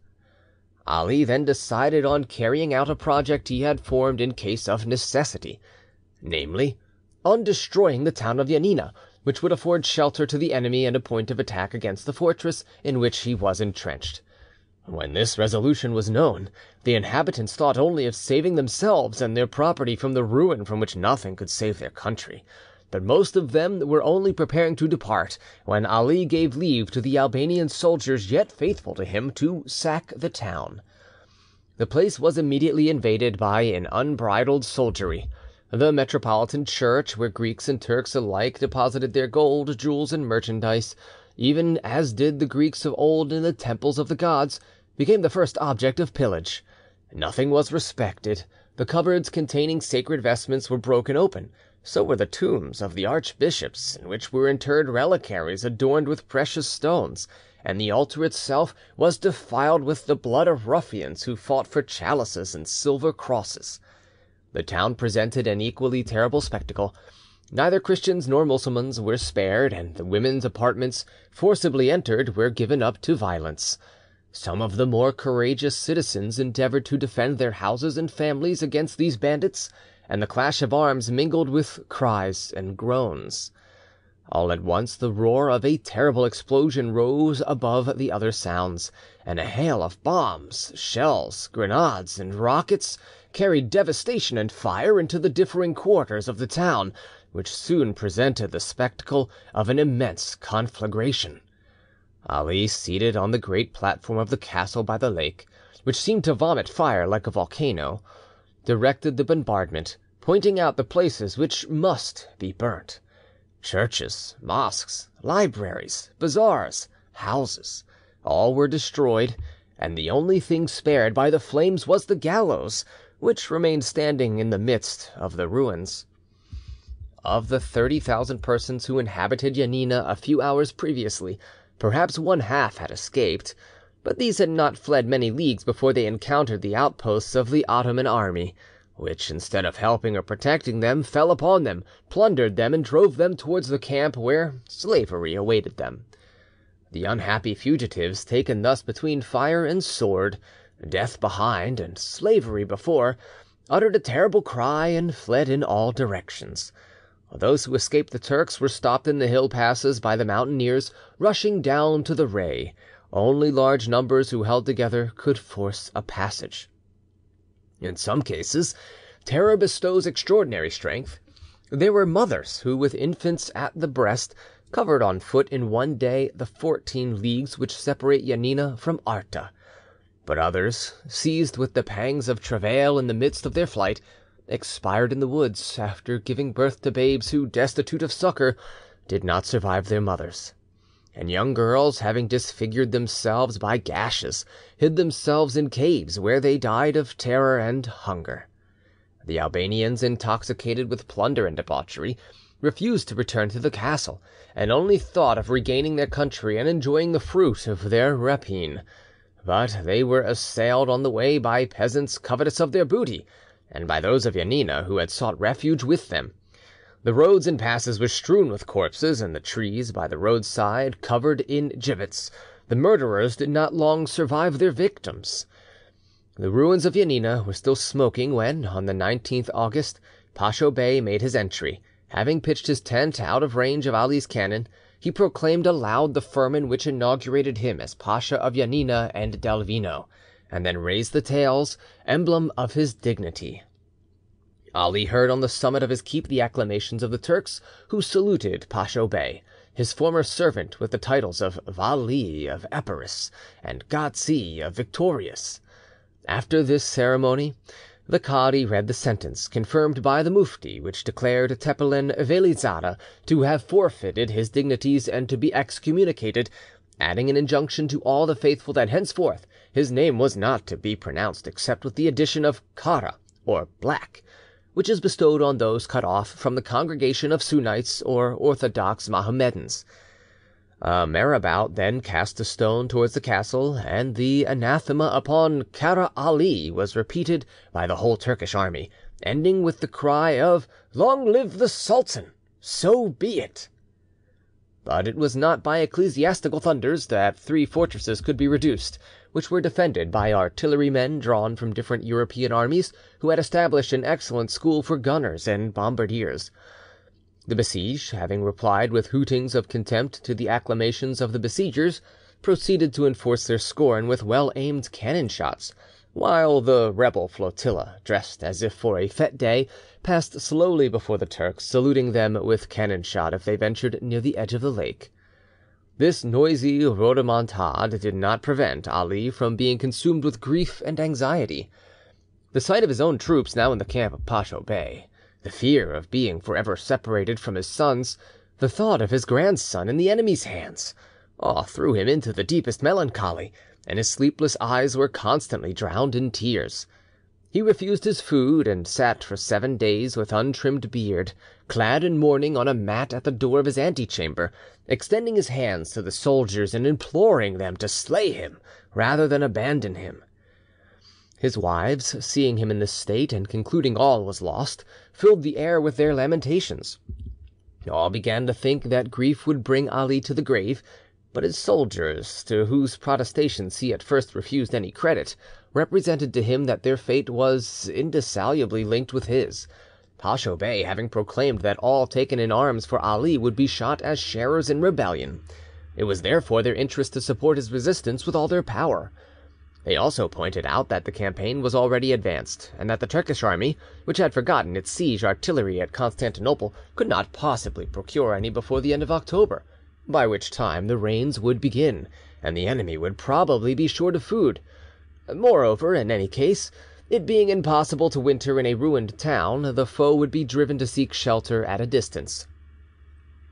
Ali then decided on carrying out a project he had formed in case of necessity, namely, on destroying the town of Janina, which would afford shelter to the enemy and a point of attack against the fortress in which he was entrenched. When this resolution was known, the inhabitants thought only of saving themselves and their property from the ruin from which nothing could save their country; but most of them were only preparing to depart, when Ali gave leave to the Albanian soldiers yet faithful to him to sack the town. The place was immediately invaded by an unbridled soldiery. The metropolitan church, where Greeks and Turks alike deposited their gold, jewels, and merchandise, even as did the Greeks of old in the temples of the gods, became the first object of pillage. Nothing was respected; the cupboards containing sacred vestments were broken open, so were the tombs of the archbishops, in which were interred reliquaries adorned with precious stones, and the altar itself was defiled with the blood of ruffians who fought for chalices and silver crosses. The town presented an equally terrible spectacle. Neither Christians nor Mussulmans were spared, and the women's apartments, forcibly entered, were given up to violence. Some of the more courageous citizens endeavoured to defend their houses and families against these bandits, and the clash of arms mingled with cries and groans. All at once the roar of a terrible explosion rose above the other sounds, and a hail of bombs, shells, grenades, and rockets carried devastation and fire into the different quarters of the town, which soon presented the spectacle of an immense conflagration. Ali, seated on the great platform of the castle by the lake, which seemed to vomit fire like a volcano, directed the bombardment, pointing out the places which must be burnt. Churches, mosques, libraries, bazaars, houses, All were destroyed, and the only thing spared by the flames was the gallows, which remained standing in the midst of the ruins. Of the thirty thousand persons who inhabited Janina a few hours previously, perhaps one half had escaped, but these had not fled many leagues before they encountered the outposts of the Ottoman army, which, instead of helping or protecting them, fell upon them, plundered them, and drove them towards the camp where slavery awaited them. The unhappy fugitives, taken thus between fire and sword, death behind and slavery before, uttered a terrible cry and fled in all directions. Those who escaped the Turks were stopped in the hill passes by the mountaineers rushing down to the Rey; only large numbers who held together could force a passage. In some cases terror bestows extraordinary strength. There were mothers who, with infants at the breast, covered on foot in one day the fourteen leagues which separate Janina from Arta; but others, seized with the pangs of travail in the midst of their flight, expired in the woods, after giving birth to babes who, destitute of succour, did not survive their mothers; and young girls, having disfigured themselves by gashes, hid themselves in caves, where they died of terror and hunger. The Albanians, intoxicated with plunder and debauchery, refused to return to the castle, and only thought of regaining their country and enjoying the fruit of their rapine; but they were assailed on the way by peasants covetous of their booty and by those of Janina who had sought refuge with them. The roads and passes were strewn with corpses, and the trees by the roadside covered in gibbets. The murderers did not long survive their victims. The ruins of Janina were still smoking when, on the 19th August, Pacho Bey made his entry. Having pitched his tent out of range of Ali's cannon, he proclaimed aloud the firman which inaugurated him as Pacha of Janina and Delvino and then raised the tails, emblem of his dignity. Ali heard on the summit of his keep the acclamations of the Turks, who saluted Pacho Bey, his former servant, with the titles of Vali of Epirus and Gazi of Victorious. After this ceremony the Cadi read the sentence, confirmed by the Mufti, which declared Tepelen Veli Zada to have forfeited his dignities and to be excommunicated, adding an injunction to all the faithful that henceforth his name was not to be pronounced except with the addition of Kara, or black, which is bestowed on those cut off from the congregation of Sunnites or orthodox Mohammedans. Uh, a marabout then cast a stone towards the castle, and the anathema upon Kara Ali was repeated by the whole Turkish army, ending with the cry of "Long live the sultan! So be it!" But it was not by ecclesiastical thunders that three fortresses could be reduced which were defended by artillerymen drawn from different European armies, who had established an excellent school for gunners and bombardiers. The besieged, having replied with hootings of contempt to the acclamations of the besiegers, proceeded to enforce their scorn with well aimed cannon shots, while the rebel flotilla, dressed as if for a fete day, passed slowly before the Turks, saluting them with cannon shot if they ventured near the edge of the lake. This noisy rhodomontade did not prevent Ali from being consumed with grief and anxiety. The sight of his own troops now in the camp of Pacho Bey, the fear of being for ever separated from his sons, the thought of his grandson in the enemy's hands, all threw him into the deepest melancholy, and his sleepless eyes were constantly drowned in tears. He refused his food, and sat for seven days with untrimmed beard, clad in mourning, on a mat at the door of his antechamber, extending his hands to the soldiers and imploring them to slay him rather than abandon him. His wives, seeing him in this state, and concluding all was lost, filled the air with their lamentations. All began to think that grief would bring Ali to the grave, but his soldiers, to whose protestations he at first refused any credit, represented to him that their fate was indissolubly linked with his. Pacho Bey having proclaimed that all taken in arms for Ali would be shot as sharers in rebellion. It was therefore their interest to support his resistance with all their power. They also pointed out that the campaign was already advanced, and that the Turkish army, which had forgotten its siege artillery at Constantinople, could not possibly procure any before the end of October, by which time the rains would begin, and the enemy would probably be short of food. Moreover, in any case, it being impossible to winter in a ruined town, the foe would be driven to seek shelter at a distance.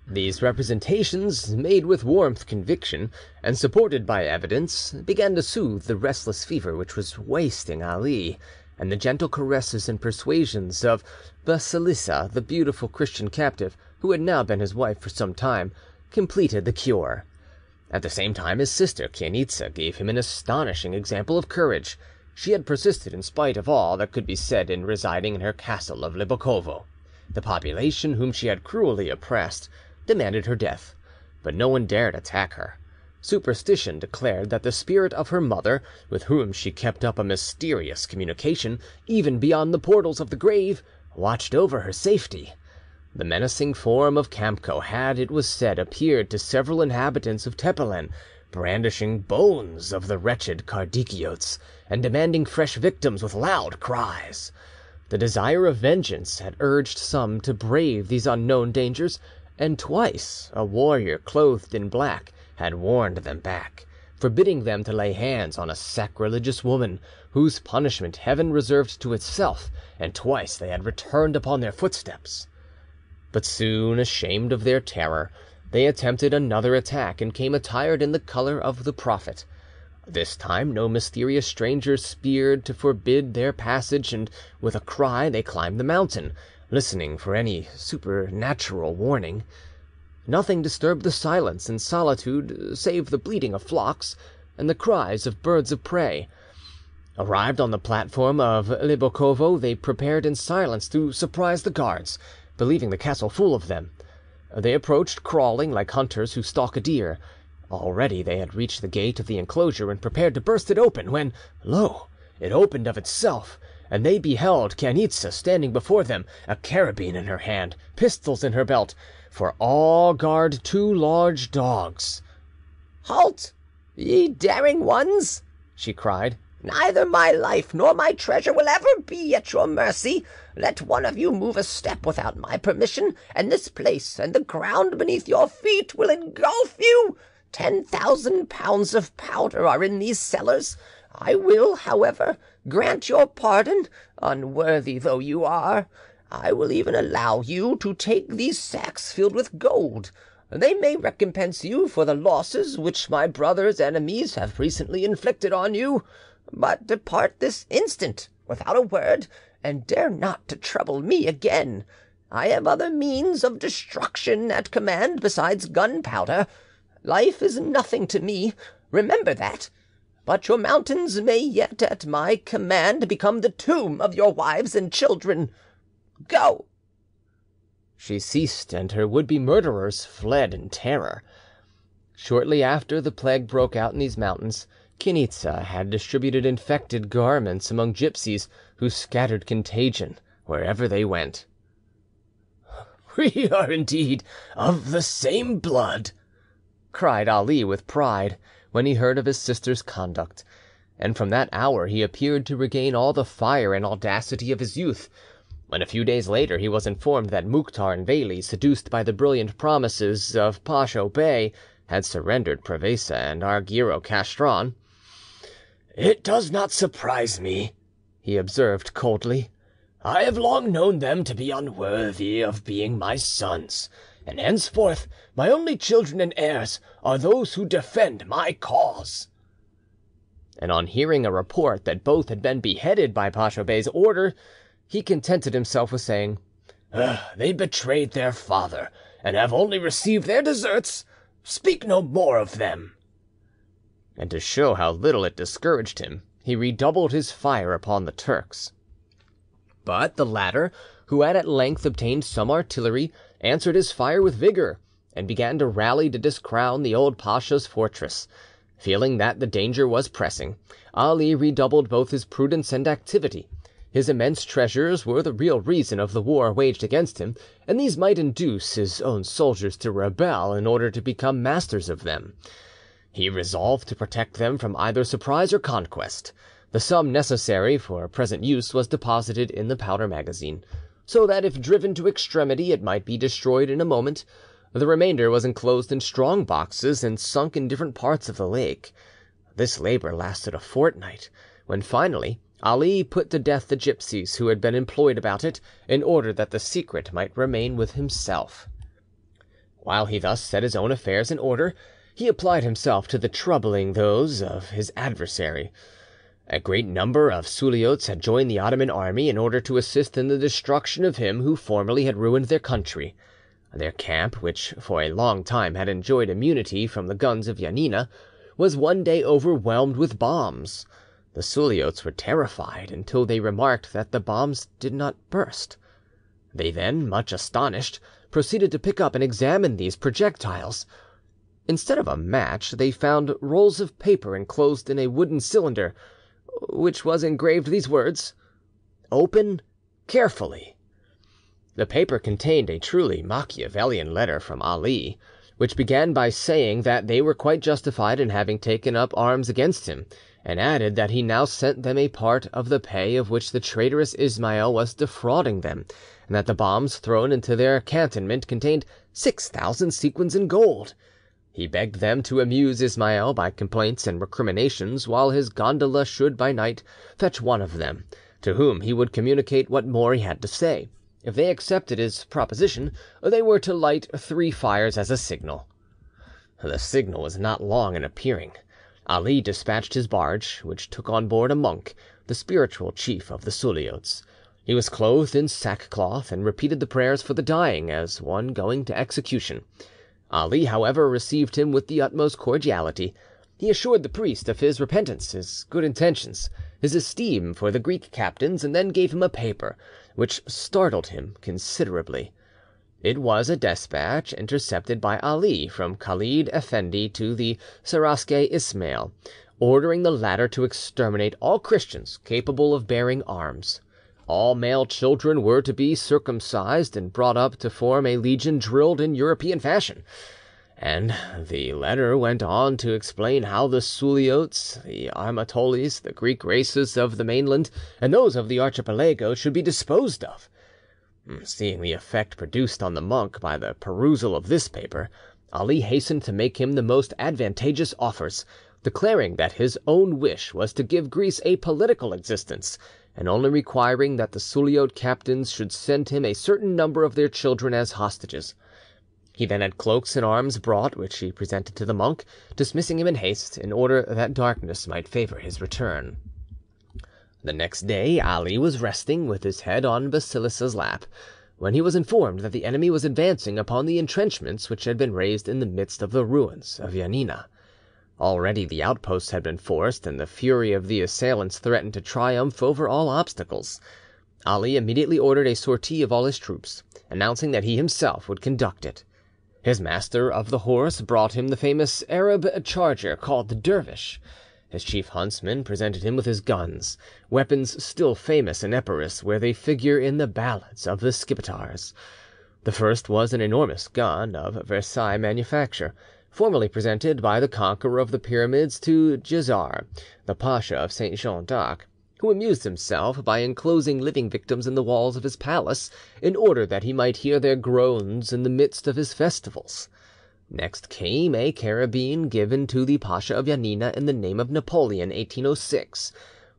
These representations, made with warmth conviction, and supported by evidence, began to soothe the restless fever which was wasting Ali, and the gentle caresses and persuasions of Basilissa, the beautiful Christian captive, who had now been his wife for some time, completed the cure. At the same time his sister Chainitza gave him an astonishing example of courage. She had persisted in spite of all that could be said in residing in her castle of Libokovo. The population, whom she had cruelly oppressed, demanded her death, but no one dared attack her. Superstition declared that the spirit of her mother, with whom she kept up a mysterious communication even beyond the portals of the grave, watched over her safety. The menacing form of Khamco had, it was said, appeared to several inhabitants of Tepelen, brandishing bones of the wretched Kardikiotes, and demanding fresh victims with loud cries. The desire of vengeance had urged some to brave these unknown dangers, and twice a warrior clothed in black had warned them back, forbidding them to lay hands on a sacrilegious woman, whose punishment Heaven reserved to itself, and twice they had returned upon their footsteps. But soon, ashamed of their terror, they attempted another attack, and came attired in the colour of the Prophet. This time no mysterious stranger speared to forbid their passage, and with a cry they climbed the mountain, listening for any supernatural warning. Nothing disturbed the silence and solitude save the bleating of flocks and the cries of birds of prey. Arrived on the platform of Libokovo, they prepared in silence to surprise the guards, believing the castle full of them. They approached crawling like hunters who stalk a deer. Already they had reached the gate of the enclosure and prepared to burst it open, when, lo! it opened of itself, and they beheld Chainitza standing before them, a carabine in her hand, pistols in her belt, for all guard two large dogs. "Halt, ye daring ones!" she cried. "Neither my life nor my treasure will ever be at your mercy. Let one of you move a step without my permission, and this place and the ground beneath your feet will engulf you. Ten thousand pounds of powder are in these cellars. I will, however, grant your pardon, unworthy though you are. I will even allow you to take these sacks filled with gold. They may recompense you for the losses which my brother's enemies have recently inflicted on you. But depart this instant, without a word, and dare not to trouble me again. I have other means of destruction at command besides gunpowder. Life is nothing to me, remember that. But your mountains may yet at my command become the tomb of your wives and children. Go!" She ceased, and her would-be murderers fled in terror. Shortly after the plague broke out in these mountains, Chainitza had distributed infected garments among gipsies, who scattered contagion wherever they went. <laughs> "We are indeed of the same blood," cried Ali with pride, when he heard of his sister's conduct, and from that hour he appeared to regain all the fire and audacity of his youth. When a few days later he was informed that Mouktar and Veli, seduced by the brilliant promises of Pacho Bey, had surrendered Prevesa and Argyro Castron, "It does not surprise me," he observed coldly. "I have long known them to be unworthy of being my sons, and henceforth my only children and heirs are those who defend my cause." And on hearing a report that both had been beheaded by Pacho Bey's order, he contented himself with saying, "They betrayed their father, and have only received their deserts. Speak no more of them." And to show how little it discouraged him, he redoubled his fire upon the Turks. But the latter, who had at length obtained some artillery, answered his fire with vigour, and began to rally to discrown the old pacha's fortress. Feeling that the danger was pressing, Ali redoubled both his prudence and activity. His immense treasures were the real reason of the war waged against him, and these might induce his own soldiers to rebel in order to become masters of them. He resolved to protect them from either surprise or conquest. The sum necessary for present use was deposited in the powder magazine, so that if driven to extremity it might be destroyed in a moment. The remainder was enclosed in strong boxes and sunk in different parts of the lake. This labour lasted a fortnight, when finally Ali put to death the gipsies who had been employed about it, in order that the secret might remain with himself. While he thus set his own affairs in order, he applied himself to the troubling those of his adversary. A great number of Suliots had joined the Ottoman army in order to assist in the destruction of him who formerly had ruined their country. Their camp, which for a long time had enjoyed immunity from the guns of Janina, was one day overwhelmed with bombs. The Suliots were terrified until they remarked that the bombs did not burst. They then, much astonished, proceeded to pick up and examine these projectiles. Instead of a match, they found rolls of paper enclosed in a wooden cylinder, which was engraved these words: "Open carefully." The paper contained a truly Machiavellian letter from Ali, which began by saying that they were quite justified in having taken up arms against him, and added that he now sent them a part of the pay of which the traitorous Ismail was defrauding them, and that the bombs thrown into their cantonment contained six thousand sequins in gold. He begged them to amuse Ismail by complaints and recriminations, while his gondola should by night fetch one of them, to whom he would communicate what more he had to say. If they accepted his proposition, they were to light three fires as a signal. The signal was not long in appearing. Ali despatched his barge, which took on board a monk, the spiritual chief of the Suliots. He was clothed in sackcloth, and repeated the prayers for the dying, as one going to execution. Ali, however, received him with the utmost cordiality. He assured the priest of his repentance, his good intentions, his esteem for the Greek captains, and then gave him a paper, which startled him considerably. It was a despatch intercepted by Ali from Khalid Effendi to the Seraskier Ismail, ordering the latter to exterminate all Christians capable of bearing arms. All male children were to be circumcised and brought up to form a legion drilled in European fashion. And the letter went on to explain how the Suliots, the Armatolis, the Greek races of the mainland, and those of the archipelago should be disposed of. Hmm, seeing the effect produced on the monk by the perusal of this paper, Ali hastened to make him the most advantageous offers, declaring that his own wish was to give Greece a political existence, and only requiring that the Suliot captains should send him a certain number of their children as hostages. He then had cloaks and arms brought, which he presented to the monk, dismissing him in haste, in order that darkness might favour his return. The next day Ali was resting, with his head on Basilissa's lap, when he was informed that the enemy was advancing upon the entrenchments which had been raised in the midst of the ruins of Janina. Already the outposts had been forced, and the fury of the assailants threatened to triumph over all obstacles. Ali immediately ordered a sortie of all his troops, announcing that he himself would conduct it. His master of the horse brought him the famous Arab charger called the Dervish. His chief huntsman presented him with his guns, weapons still famous in Epirus, where they figure in the ballads of the Skipetars. The first was an enormous gun of Versailles manufacture, formerly presented by the conqueror of the pyramids to Djezzar, the Pasha of Saint Jean d'Acre, who amused himself by enclosing living victims in the walls of his palace, in order that he might hear their groans in the midst of his festivals. Next came a carabine given to the Pasha of Janina in the name of Napoleon, 1806;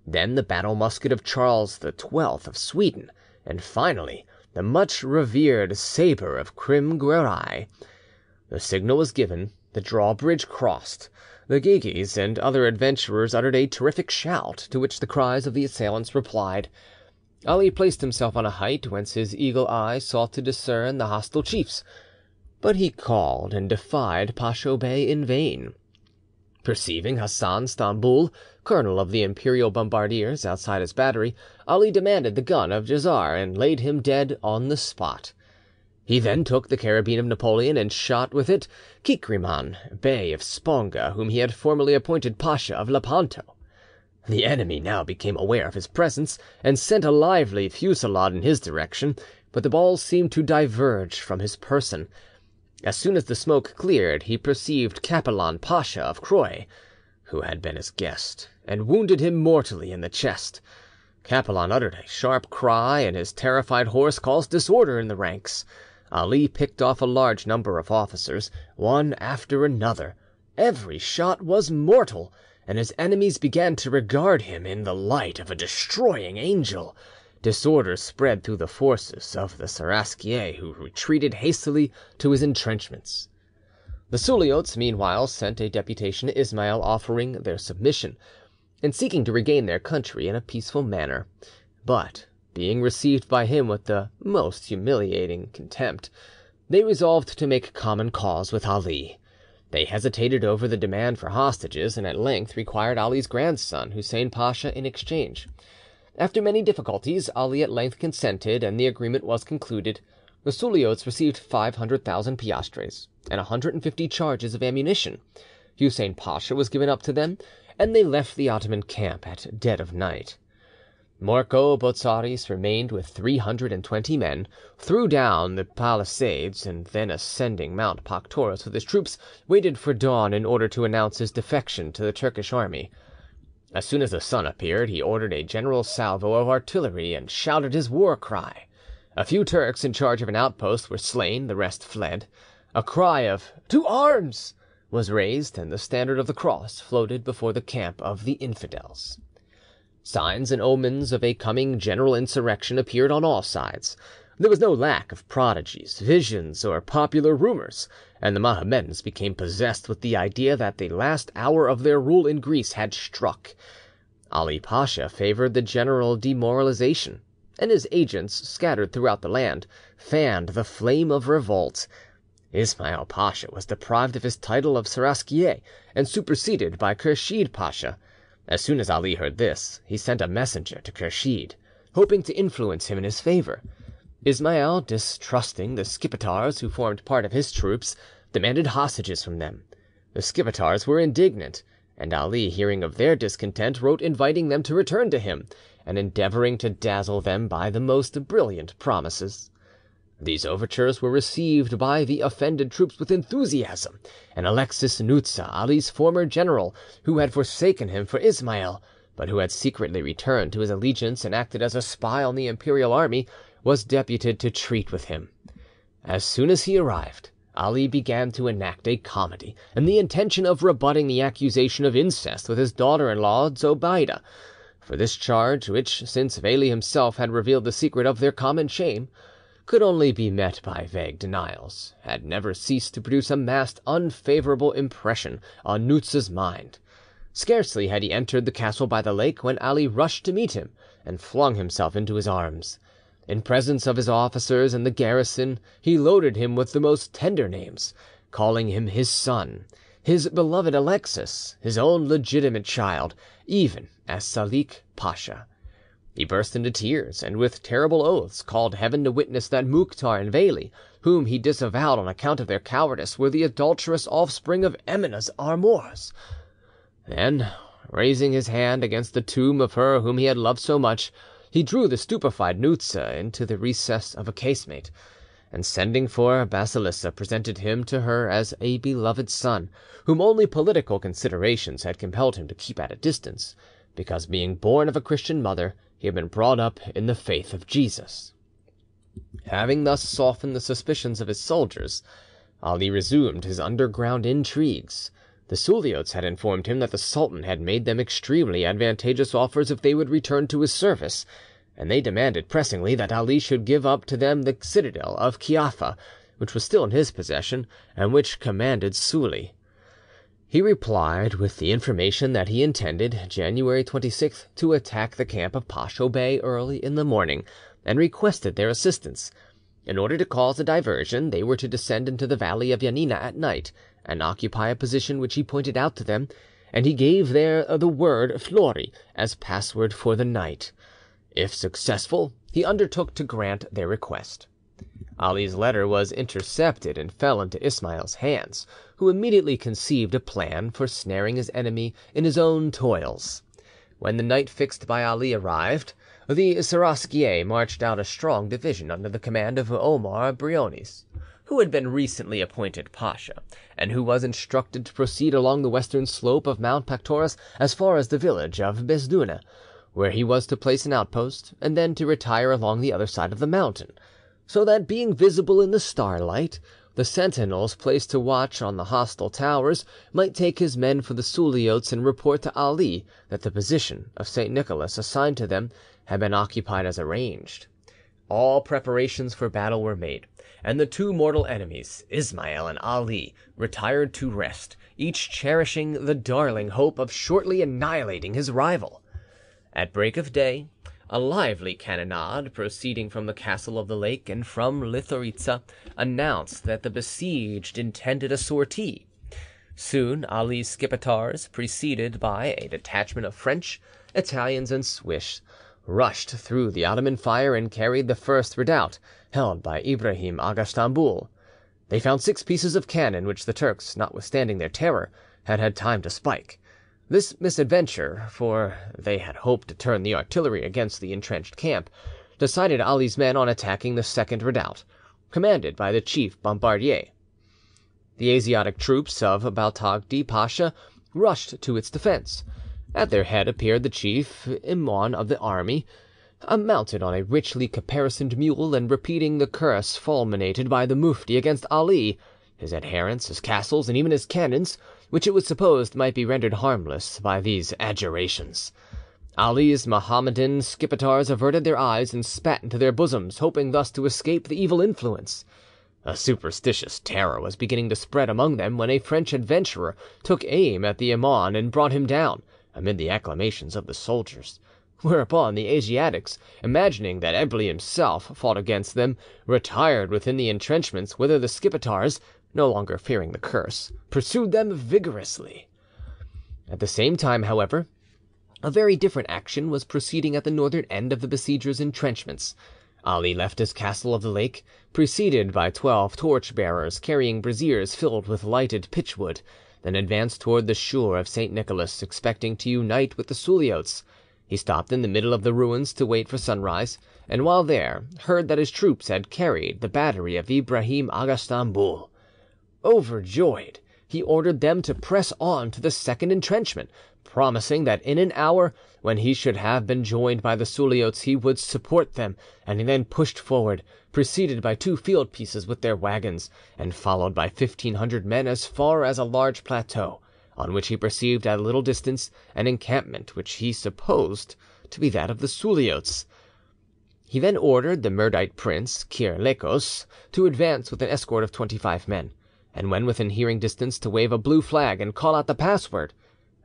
then the battle musket of Charles XII of Sweden, and finally the much revered sabre of Krim Guerai. The signal was given, the drawbridge crossed. The Guegues and other adventurers uttered a terrific shout, to which the cries of the assailants replied. Ali placed himself on a height whence his eagle eye sought to discern the hostile chiefs, but he called and defied Pacho Bey in vain. Perceiving Hassan Stamboul, colonel of the imperial bombardiers, outside his battery, Ali demanded the gun of Djezzar, and laid him dead on the spot. He then took the carabine of Napoleon and shot with it Kekriman, Bey of Sponga, whom he had formerly appointed Pasha of Lepanto. The enemy now became aware of his presence, and sent a lively fusillade in his direction, but the balls seemed to diverge from his person. As soon as the smoke cleared, he perceived Capelan Pasha of Croy, who had been his guest, and wounded him mortally in the chest. Capelan uttered a sharp cry, and his terrified horse caused disorder in the ranks. Ali picked off a large number of officers, one after another. Every shot was mortal, and his enemies began to regard him in the light of a destroying angel. disorder spread through the forces of the Seraskier, who retreated hastily to his entrenchments. The Suliots meanwhile sent a deputation to Ismail offering their submission, and seeking to regain their country in a peaceful manner, but being received by him with the most humiliating contempt, they resolved to make common cause with Ali. They hesitated over the demand for hostages, and at length required Ali's grandson, Hussein Pacha, in exchange. After many difficulties, Ali at length consented, and the agreement was concluded. The Suliots received five hundred thousand piastres and a hundred and fifty charges of ammunition. Hussein Pacha was given up to them, and they left the Ottoman camp at dead of night. Marco Botzaris remained with three hundred and twenty men, threw down the palisades, and then ascending Mount Paktoras with his troops, waited for dawn in order to announce his defection to the Turkish army. As soon as the sun appeared, he ordered a general salvo of artillery and shouted his war cry. A few Turks in charge of an outpost were slain, the rest fled. A cry of "To arms!" was raised, and the standard of the cross floated before the camp of the infidels. Signs and omens of a coming general insurrection appeared on all sides. There was no lack of prodigies, visions, or popular rumours, and the Mohammedans became possessed with the idea that the last hour of their rule in Greece had struck. Ali Pacha favoured the general demoralisation, and his agents, scattered throughout the land, fanned the flame of revolt. Ismail Pacha was deprived of his title of Seraskier, and superseded by Kursheed Pacha. As soon as Ali heard this, he sent a messenger to Kursheed, hoping to influence him in his favour. Ismail, distrusting the Skipetars, who formed part of his troops, demanded hostages from them. The Skipetars were indignant, and Ali, hearing of their discontent, wrote inviting them to return to him, and endeavouring to dazzle them by the most brilliant promises. These overtures were received by the offended troops with enthusiasm, and Alexis Noutza, Ali's former general, who had forsaken him for Ismail, but who had secretly returned to his allegiance and acted as a spy on the imperial army, was deputed to treat with him. As soon as he arrived, Ali began to enact a comedy in the intention of rebutting the accusation of incest with his daughter-in-law Zobeide; for this charge, which, since Veli himself had revealed the secret of their common shame, could only be met by vague denials, had never ceased to produce a masked unfavourable impression on Noutza's mind. Scarcely had he entered the castle by the lake when Ali rushed to meet him, and flung himself into his arms. In presence of his officers and the garrison, he loaded him with the most tender names, calling him his son, his beloved Alexis, his own legitimate child, even as Salik Pacha. He burst into tears, and with terrible oaths called heaven to witness that Mouktar and Veli, whom he disavowed on account of their cowardice, were the adulterous offspring of Emineh's amours. Then, raising his hand against the tomb of her whom he had loved so much, he drew the stupefied Noutza into the recess of a casemate, and sending for Basilissa, presented him to her as a beloved son, whom only political considerations had compelled him to keep at a distance, because being born of a Christian mother, he had been brought up in the faith of Jesus. Having thus softened the suspicions of his soldiers, Ali resumed his underground intrigues. The Suliots had informed him that the sultan had made them extremely advantageous offers if they would return to his service, and they demanded pressingly that Ali should give up to them the citadel of Kiapha, which was still in his possession, and which commanded Souli. He replied with the information that he intended, January 26th, to attack the camp of Pacho Bey early in the morning, and requested their assistance. In order to cause a diversion, they were to descend into the valley of Janina at night, and occupy a position which he pointed out to them, and he gave there the word "Flori" as password for the night. If successful, he undertook to grant their request. Ali's letter was intercepted and fell into Ismail's hands, who immediately conceived a plan for snaring his enemy in his own toils. When the night fixed by Ali arrived, the Seraskier marched out a strong division under the command of Omar Brionis who had been recently appointed pacha, and who was instructed to proceed along the western slope of Mount Paktoras as far as the village of Besduna, where he was to place an outpost, and then to retire along the other side of the mountain, so that being visible in the starlight, the sentinels placed to watch on the hostile towers might take his men for the Suliots and report to Ali that the position of St. Nicholas assigned to them had been occupied as arranged. All preparations for battle were made, and the two mortal enemies, Ismail and Ali, retired to rest, each cherishing the darling hope of shortly annihilating his rival. At break of day, a lively cannonade proceeding from the castle of the lake and from Lithoritza announced that the besieged intended a sortie. Soon Ali's Skipetars, preceded by a detachment of French, Italians, and Swiss, rushed through the Ottoman fire and carried the first redoubt, held by Ibrahim Aga Stamboul. They found six pieces of cannon which the Turks, notwithstanding their terror, had had time to spike. This misadventure, for they had hoped to turn the artillery against the entrenched camp, decided Ali's men on attacking the second redoubt, commanded by the chief bombardier. The Asiatic troops of Baltagdi Pasha rushed to its defence. At their head appeared the chief Imaum of the army, mounted on a richly caparisoned mule, and repeating the curse fulminated by the Mufti against Ali, his adherents, his castles, and even his cannons, which it was supposed might be rendered harmless by these adjurations. Ali's Mohammedan Skipetars averted their eyes and spat into their bosoms, hoping thus to escape the evil influence. A superstitious terror was beginning to spread among them when a French adventurer took aim at the Imaum and brought him down, amid the acclamations of the soldiers. Whereupon the Asiatics, imagining that Eblis himself fought against them, retired within the entrenchments, whither the Skipetars, no longer fearing the curse, pursued them vigorously. At the same time, however, a very different action was proceeding at the northern end of the besiegers' entrenchments. Ali left his castle of the lake, preceded by twelve torch bearers carrying braziers filled with lighted pitchwood, then advanced towards the shore of St. Nicholas, expecting to unite with the Suliots. He stopped in the middle of the ruins to wait for sunrise, and while there heard that his troops had carried the battery of Ibrahim Aga Stamboul. Overjoyed, he ordered them to press on to the second entrenchment, promising that in an hour, when he should have been joined by the Suliots, he would support them, and he then pushed forward, preceded by two field pieces with their waggons, and followed by fifteen hundred men as far as a large plateau, on which he perceived at a little distance an encampment which he supposed to be that of the Suliots. He then ordered the Mirdite prince, Kir Lekos, to advance with an escort of twenty-five men, and when within hearing distance to wave a blue flag and call out the password.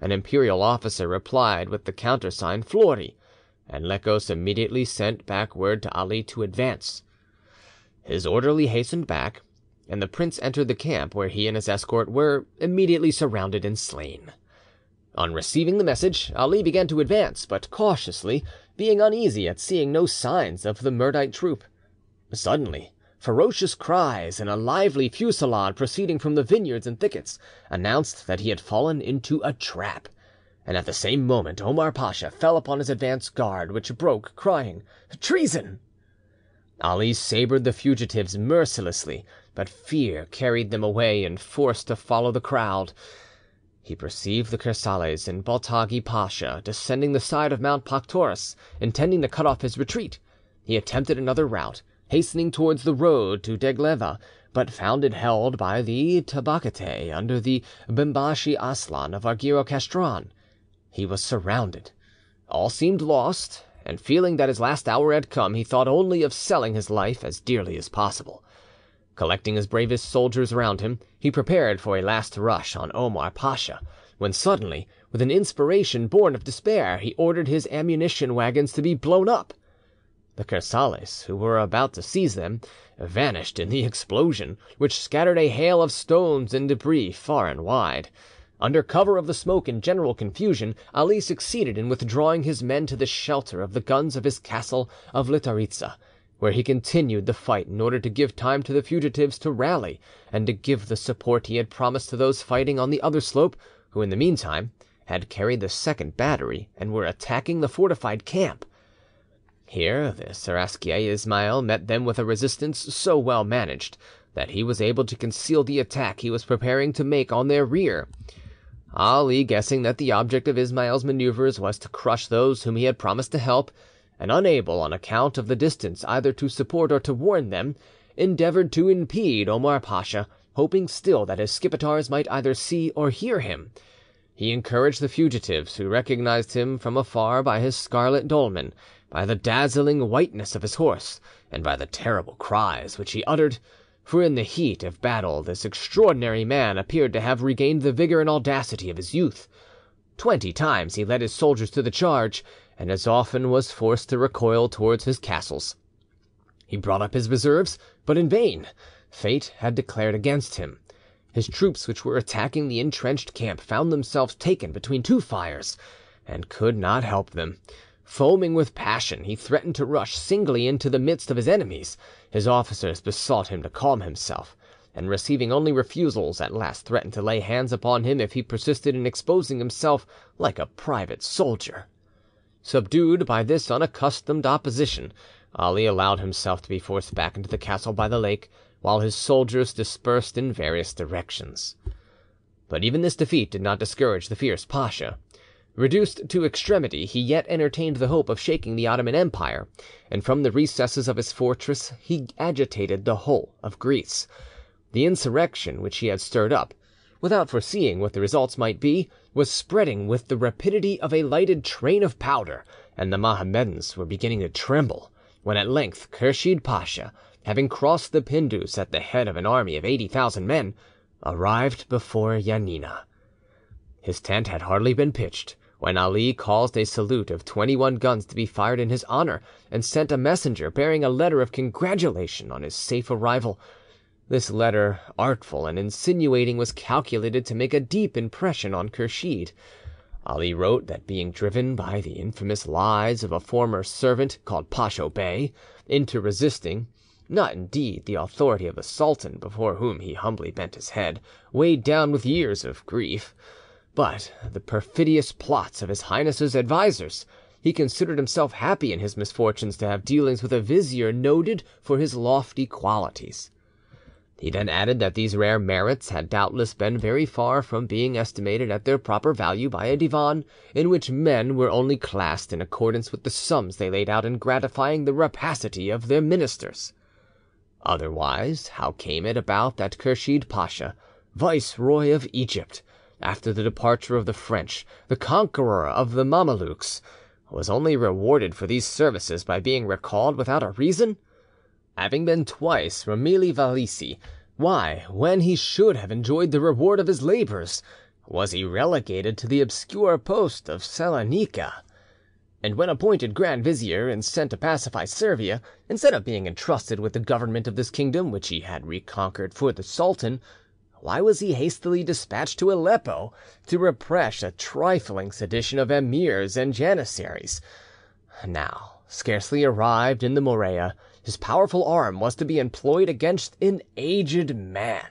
An imperial officer replied with the countersign Flori, and Lekos immediately sent back word to Ali to advance. His orderly hastened back, and the prince entered the camp, where he and his escort were immediately surrounded and slain. On receiving the message, Ali began to advance, but cautiously, being uneasy at seeing no signs of the Mirdite troop. Suddenly, ferocious cries and a lively fusillade proceeding from the vineyards and thickets announced that he had fallen into a trap, and at the same moment Omar Pasha fell upon his advance guard, which broke, crying, "Treason!" Ali sabred the fugitives mercilessly, but fear carried them away and forced to follow the crowd. He perceived the Kersales and Baltagi Pasha descending the side of Mount Paktoras, intending to cut off his retreat. He attempted another route, hastening towards the road to Degleva, but found it held by the Tabakate under the Bimbashi Aslan of Argyro Castron. He was surrounded. All seemed lost, and feeling that his last hour had come, he thought only of selling his life as dearly as possible. Collecting his bravest soldiers round him, he prepared for a last rush on Omar Pasha, when suddenly, with an inspiration born of despair, he ordered his ammunition waggons to be blown up. The Kersales, who were about to seize them, vanished in the explosion, which scattered a hail of stones and debris far and wide. Under cover of the smoke and general confusion, Ali succeeded in withdrawing his men to the shelter of the guns of his castle of Litharitza, where he continued the fight in order to give time to the fugitives to rally, and to give the support he had promised to those fighting on the other slope, who in the meantime had carried the second battery and were attacking the fortified camp. Here the Seraskier Ismail met them with a resistance so well managed that he was able to conceal the attack he was preparing to make on their rear. Ali, guessing that the object of Ismail's manoeuvres was to crush those whom he had promised to help, and unable on account of the distance either to support or to warn them, endeavoured to impede Omar Pasha, hoping still that his Skipetars might either see or hear him. He encouraged the fugitives, who recognised him from afar by his scarlet dolman, by the dazzling whiteness of his horse, and by the terrible cries which he uttered; for in the heat of battle this extraordinary man appeared to have regained the vigour and audacity of his youth. Twenty times he led his soldiers to the charge, and as often was forced to recoil towards his castles. He brought up his reserves, but in vain; fate had declared against him. His troops which were attacking the entrenched camp found themselves taken between two fires, and could not help them. Foaming with passion, he threatened to rush singly into the midst of his enemies. His officers besought him to calm himself, and receiving only refusals, at last threatened to lay hands upon him if he persisted in exposing himself like a private soldier. Subdued by this unaccustomed opposition, Ali allowed himself to be forced back into the castle by the lake, while his soldiers dispersed in various directions. But even this defeat did not discourage the fierce pasha. Reduced to extremity, he yet entertained the hope of shaking the Ottoman Empire, and from the recesses of his fortress he agitated the whole of Greece. The insurrection which he had stirred up, without foreseeing what the results might be, was spreading with the rapidity of a lighted train of powder, and the Mohammedans were beginning to tremble, when at length Kursheed Pasha, having crossed the Pindus at the head of an army of eighty thousand men, arrived before Janina. His tent had hardly been pitched when Ali caused a salute of twenty one guns to be fired in his honour, and sent a messenger bearing a letter of congratulation on his safe arrival. This letter, artful and insinuating, was calculated to make a deep impression on Kursheed. Ali wrote that being driven by the infamous lies of a former servant, called Pacho Bey, into resisting, not indeed the authority of the sultan, before whom he humbly bent his head, weighed down with years of grief, but the perfidious plots of his highness's advisers, he considered himself happy in his misfortunes to have dealings with a vizier noted for his lofty qualities. He then added that these rare merits had doubtless been very far from being estimated at their proper value by a divan in which men were only classed in accordance with the sums they laid out in gratifying the rapacity of their ministers. Otherwise, how came it about that Kursheed Pasha, Viceroy of Egypt, after the departure of the French, the conqueror of the Mamelukes, was only rewarded for these services by being recalled without a reason? Having been twice Romili Valisi, why, when he should have enjoyed the reward of his labours, was he relegated to the obscure post of Salonica? And when appointed Grand Vizier and sent to pacify Servia, instead of being entrusted with the government of this kingdom which he had reconquered for the sultan, why was he hastily despatched to Aleppo to repress a trifling sedition of emirs and janissaries? Now, scarcely arrived in the Morea, his powerful arm was to be employed against an aged man.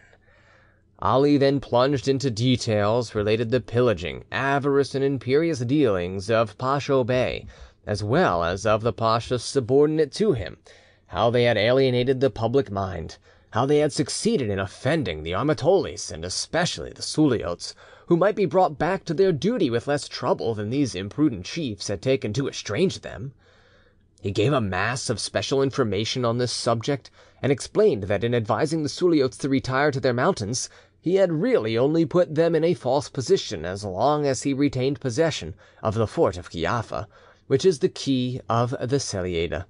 Ali then plunged into details related the pillaging, avarice, and imperious dealings of Pacho Bey, as well as of the pachas subordinate to him, how they had alienated the public mind, how they had succeeded in offending the Armatolis, and especially the Suliots, who might be brought back to their duty with less trouble than these imprudent chiefs had taken to estrange them. He gave a mass of special information on this subject, and explained that in advising the Suliots to retire to their mountains, he had really only put them in a false position as long as he retained possession of the fort of Kiapha, which is the key of the Selleide.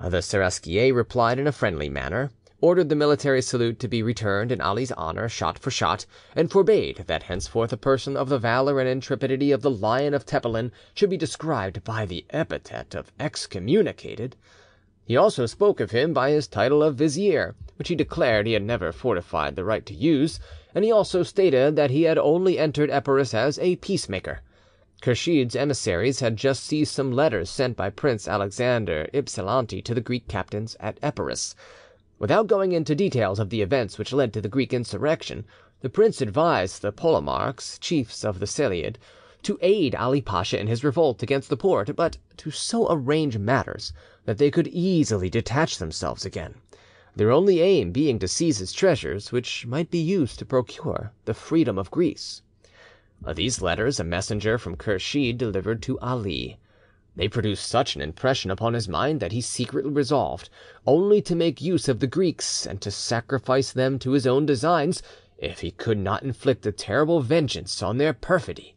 The Seraskier replied in a friendly manner, ordered the military salute to be returned in Ali's honour shot for shot, and forbade that henceforth a person of the valour and intrepidity of the Lion of Tepelen should be described by the epithet of excommunicated. He also spoke of him by his title of vizier, which he declared he had never forfeited the right to use, and he also stated that he had only entered Epirus as a peacemaker. Kursheed's emissaries had just seized some letters sent by Prince Alexander Ypsilanti to the Greek captains at Epirus. Without going into details of the events which led to the Greek insurrection, the prince advised the Polemarchs, chiefs of the Selleid, to aid Ali Pasha in his revolt against the Porte, but to so arrange matters that they could easily detach themselves again, their only aim being to seize his treasures, which might be used to procure the freedom of Greece. These letters a messenger from Kursheed delivered to Ali. They produced such an impression upon his mind that he secretly resolved only to make use of the Greeks, and to sacrifice them to his own designs if he could not inflict a terrible vengeance on their perfidy.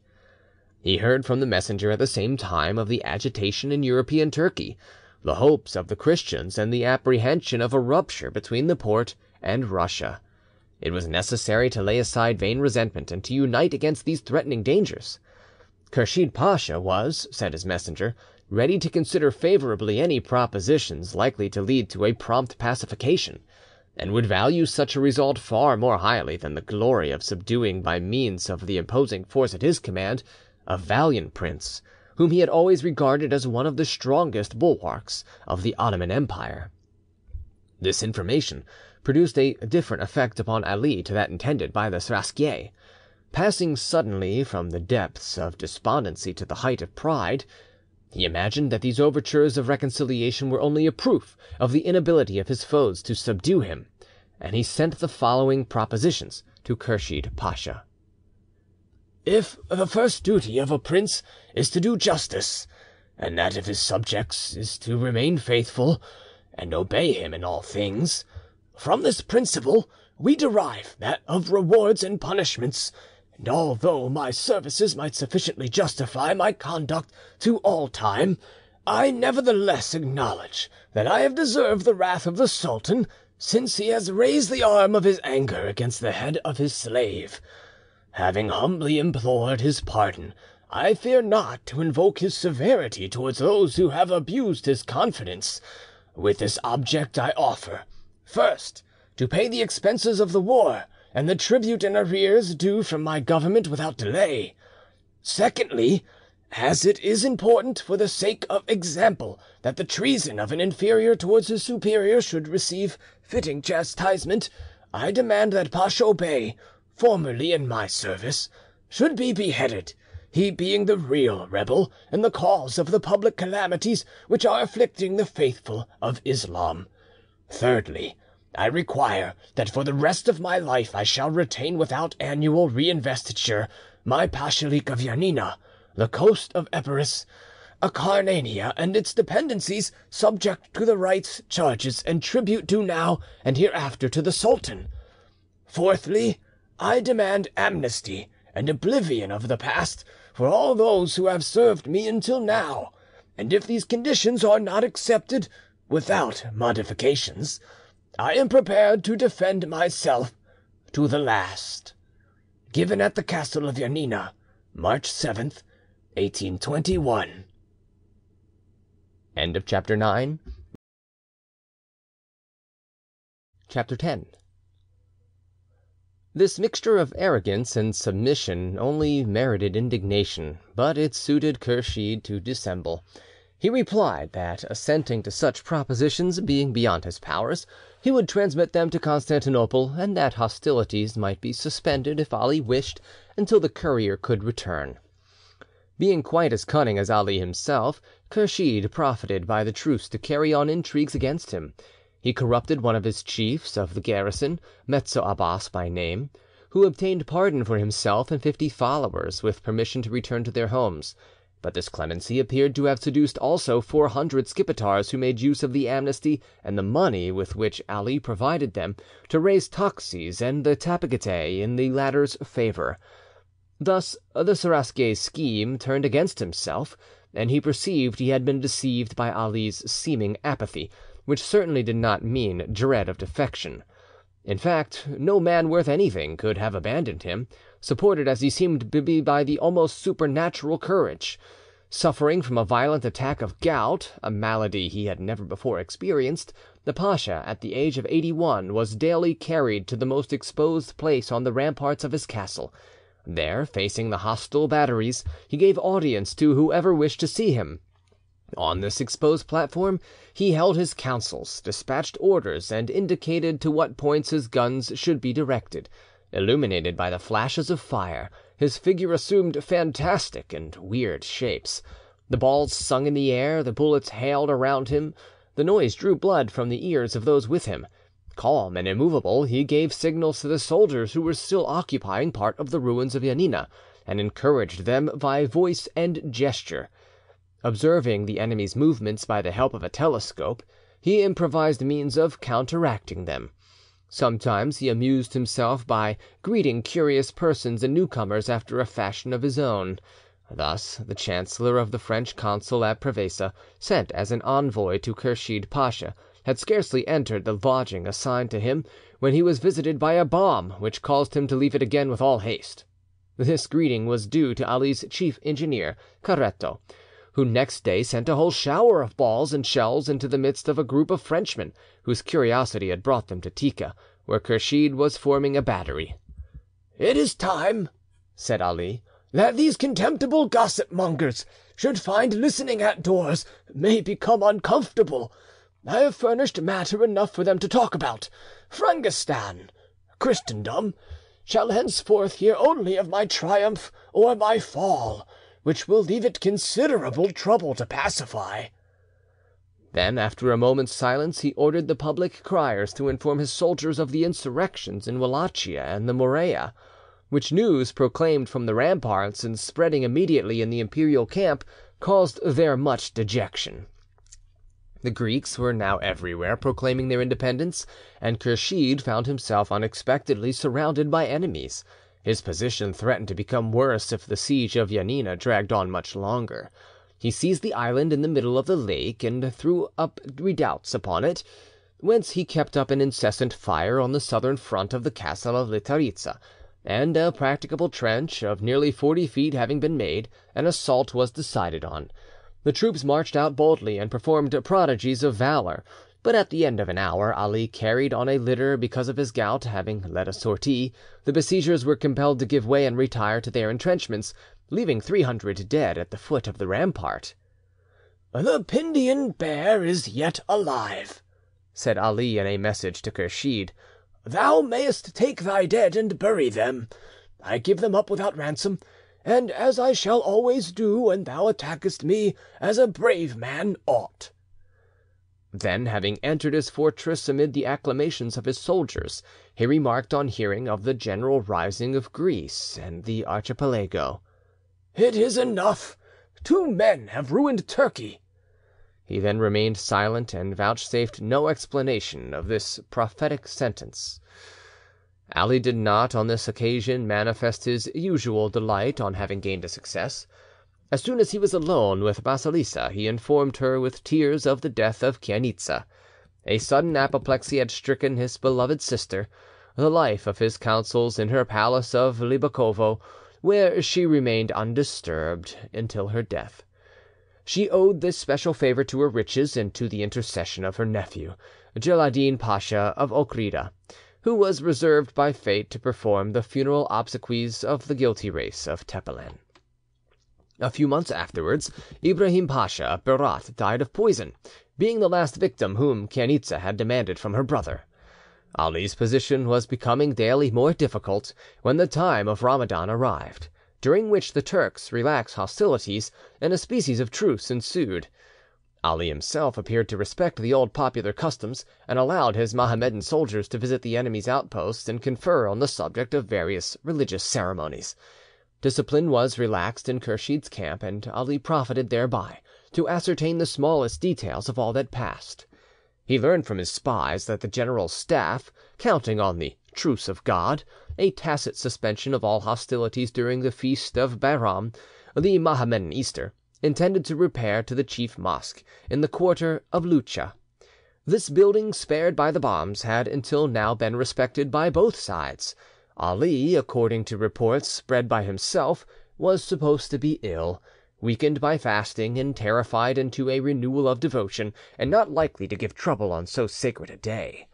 He heard from the messenger at the same time of the agitation in European Turkey, the hopes of the Christians, and the apprehension of a rupture between the Porte and Russia. It was necessary to lay aside vain resentment and to unite against these threatening dangers. Kursheed Pasha was, said his messenger, ready to consider favourably any propositions likely to lead to a prompt pacification, and would value such a result far more highly than the glory of subduing by means of the imposing force at his command a valiant prince, whom he had always regarded as one of the strongest bulwarks of the Ottoman Empire. This information produced a different effect upon Ali to that intended by the Seraskier. Passing suddenly from the depths of despondency to the height of pride, he imagined that these overtures of reconciliation were only a proof of the inability of his foes to subdue him, and he sent the following propositions to Kursheed Pasha. If the first duty of a prince is to do justice, and that of his subjects is to remain faithful and obey him in all things, from this principle we derive that of rewards and punishments, and although my services might sufficiently justify my conduct to all time, I nevertheless acknowledge that I have deserved the wrath of the sultan, since he has raised the arm of his anger against the head of his slave. Having humbly implored his pardon, I fear not to invoke his severity towards those who have abused his confidence. With this object I offer, first, to pay the expenses of the war and the tribute and arrears due from my government without delay. Secondly, as it is important for the sake of example that the treason of an inferior towards his superior should receive fitting chastisement, I demand that Pacho Bey, formerly in my service, should be beheaded, he being the real rebel and the cause of the public calamities which are afflicting the faithful of Islam. Thirdly, I require that for the rest of my life I shall retain without annual reinvestiture my pashalik of Janina, the coast of Epirus, Acarnania, and its dependencies, subject to the rights, charges, and tribute due now and hereafter to the sultan. Fourthly, I demand amnesty and oblivion of the past for all those who have served me until now, and if these conditions are not accepted, without modifications, I am prepared to defend myself to the last. Given at the castle of Janina, March 7th, 1821. End of chapter 9. Chapter 10 This mixture of arrogance and submission only merited indignation, but it suited Kursheed to dissemble. He replied that, assenting to such propositions being beyond his powers, he would transmit them to Constantinople, and that hostilities might be suspended if Ali wished until the courier could return. Being quite as cunning as Ali himself, Kursheed profited by the truce to carry on intrigues against him. He corrupted one of his chiefs of the garrison, Metzo Abbas by name, who obtained pardon for himself and fifty followers, with permission to return to their homes. But this clemency appeared to have seduced also four hundred Skipetars who made use of the amnesty and the money with which Ali provided them to raise Toxis and the Tapagetae in the latter's favour. Thus the Seraskier's scheme turned against himself, and he perceived he had been deceived by Ali's seeming apathy, which certainly did not mean dread of defection. In fact, no man worth anything could have abandoned him, supported as he seemed to be by the almost supernatural courage. Suffering from a violent attack of gout, a malady he had never before experienced, the pasha, at the age of eighty one, was daily carried to the most exposed place on the ramparts of his castle. There, facing the hostile batteries, he gave audience to whoever wished to see him. On this exposed platform he held his councils, dispatched orders, and indicated to what points his guns should be directed. Illuminated by the flashes of fire, his figure assumed fantastic and weird shapes. The balls sung in the air, the bullets hailed around him, the noise drew blood from the ears of those with him. Calm and immovable, he gave signals to the soldiers who were still occupying part of the ruins of Janina, and encouraged them by voice and gesture. Observing the enemy's movements by the help of a telescope, he improvised means of counteracting them. Sometimes he amused himself by greeting curious persons and newcomers after a fashion of his own. Thus the chancellor of the French consul at Prevesa, sent as an envoy to Kursheed Pacha, had scarcely entered the lodging assigned to him, when he was visited by a bomb which caused him to leave it again with all haste. This greeting was due to Ali's chief engineer, Caretto, who next day sent a whole shower of balls and shells into the midst of a group of Frenchmen, whose curiosity had brought them to Tika, where Kursheed was forming a battery. "It is time," said Ali, "that these contemptible gossip mongers should find listening at doors may become uncomfortable. I have furnished matter enough for them to talk about. Frangistan, Christendom, shall henceforth hear only of my triumph or my fall, which will leave it considerable trouble to pacify." Then, after a moment's silence, he ordered the public criers to inform his soldiers of the insurrections in Wallachia and the Morea, which news, proclaimed from the ramparts and spreading immediately in the imperial camp, caused there much dejection. The Greeks were now everywhere proclaiming their independence, and Kursheed found himself unexpectedly surrounded by enemies. His position threatened to become worse if the siege of Janina dragged on much longer. He seized the island in the middle of the lake and threw up redoubts upon it, whence he kept up an incessant fire on the southern front of the castle of Litharitza, and a practicable trench of nearly forty feet having been made, an assault was decided on. The troops marched out boldly and performed prodigies of valour, but at the end of an hour, Ali carried on a litter because of his gout, having led a sortie, the besiegers were compelled to give way and retire to their entrenchments, leaving three hundred dead at the foot of the rampart. "The Pindian bear is yet alive," said Ali in a message to Kursheed. "Thou mayest take thy dead and bury them. I give them up without ransom, and as I shall always do when thou attackest me as a brave man ought." Then, having entered his fortress amid the acclamations of his soldiers, he remarked on hearing of the general rising of Greece and the Archipelago, "It is enough! Two men have ruined Turkey." He then remained silent and vouchsafed no explanation of this prophetic sentence. Ali did not on this occasion manifest his usual delight on having gained a success. As soon as he was alone with Basilissa, he informed her with tears of the death of Chainitza. A sudden apoplexy had stricken his beloved sister. The life of his councils in her palace of Libokovo, where she remained undisturbed until her death. She owed this special favour to her riches and to the intercession of her nephew, Djeladin Pacha of Ochrida who was reserved by fate to perform the funeral obsequies of the guilty race of Tepelen. A few months afterwards, Ibrahim Pacha of Berat died of poison, being the last victim whom Chainitza had demanded from her brother. Ali's position was becoming daily more difficult, when the time of Ramadan arrived, during which the Turks relaxed hostilities, and a species of truce ensued. Ali himself appeared to respect the old popular customs, and allowed his Mohammedan soldiers to visit the enemy's outposts and confer on the subject of various religious ceremonies. Discipline was relaxed in Kursheed's camp, and Ali profited thereby to ascertain the smallest details of all that passed. He learned from his spies that the General staff, counting on the "truce of God," a tacit suspension of all hostilities during the feast of Bairam, the Mohammedan Easter, intended to repair to the chief mosque in the quarter of Lucha. This building, spared by the bombs, had until now been respected by both sides. Ali, according to reports spread by himself, was supposed to be ill, weakened by fasting, and terrified into a renewal of devotion, and not likely to give trouble on so sacred a day.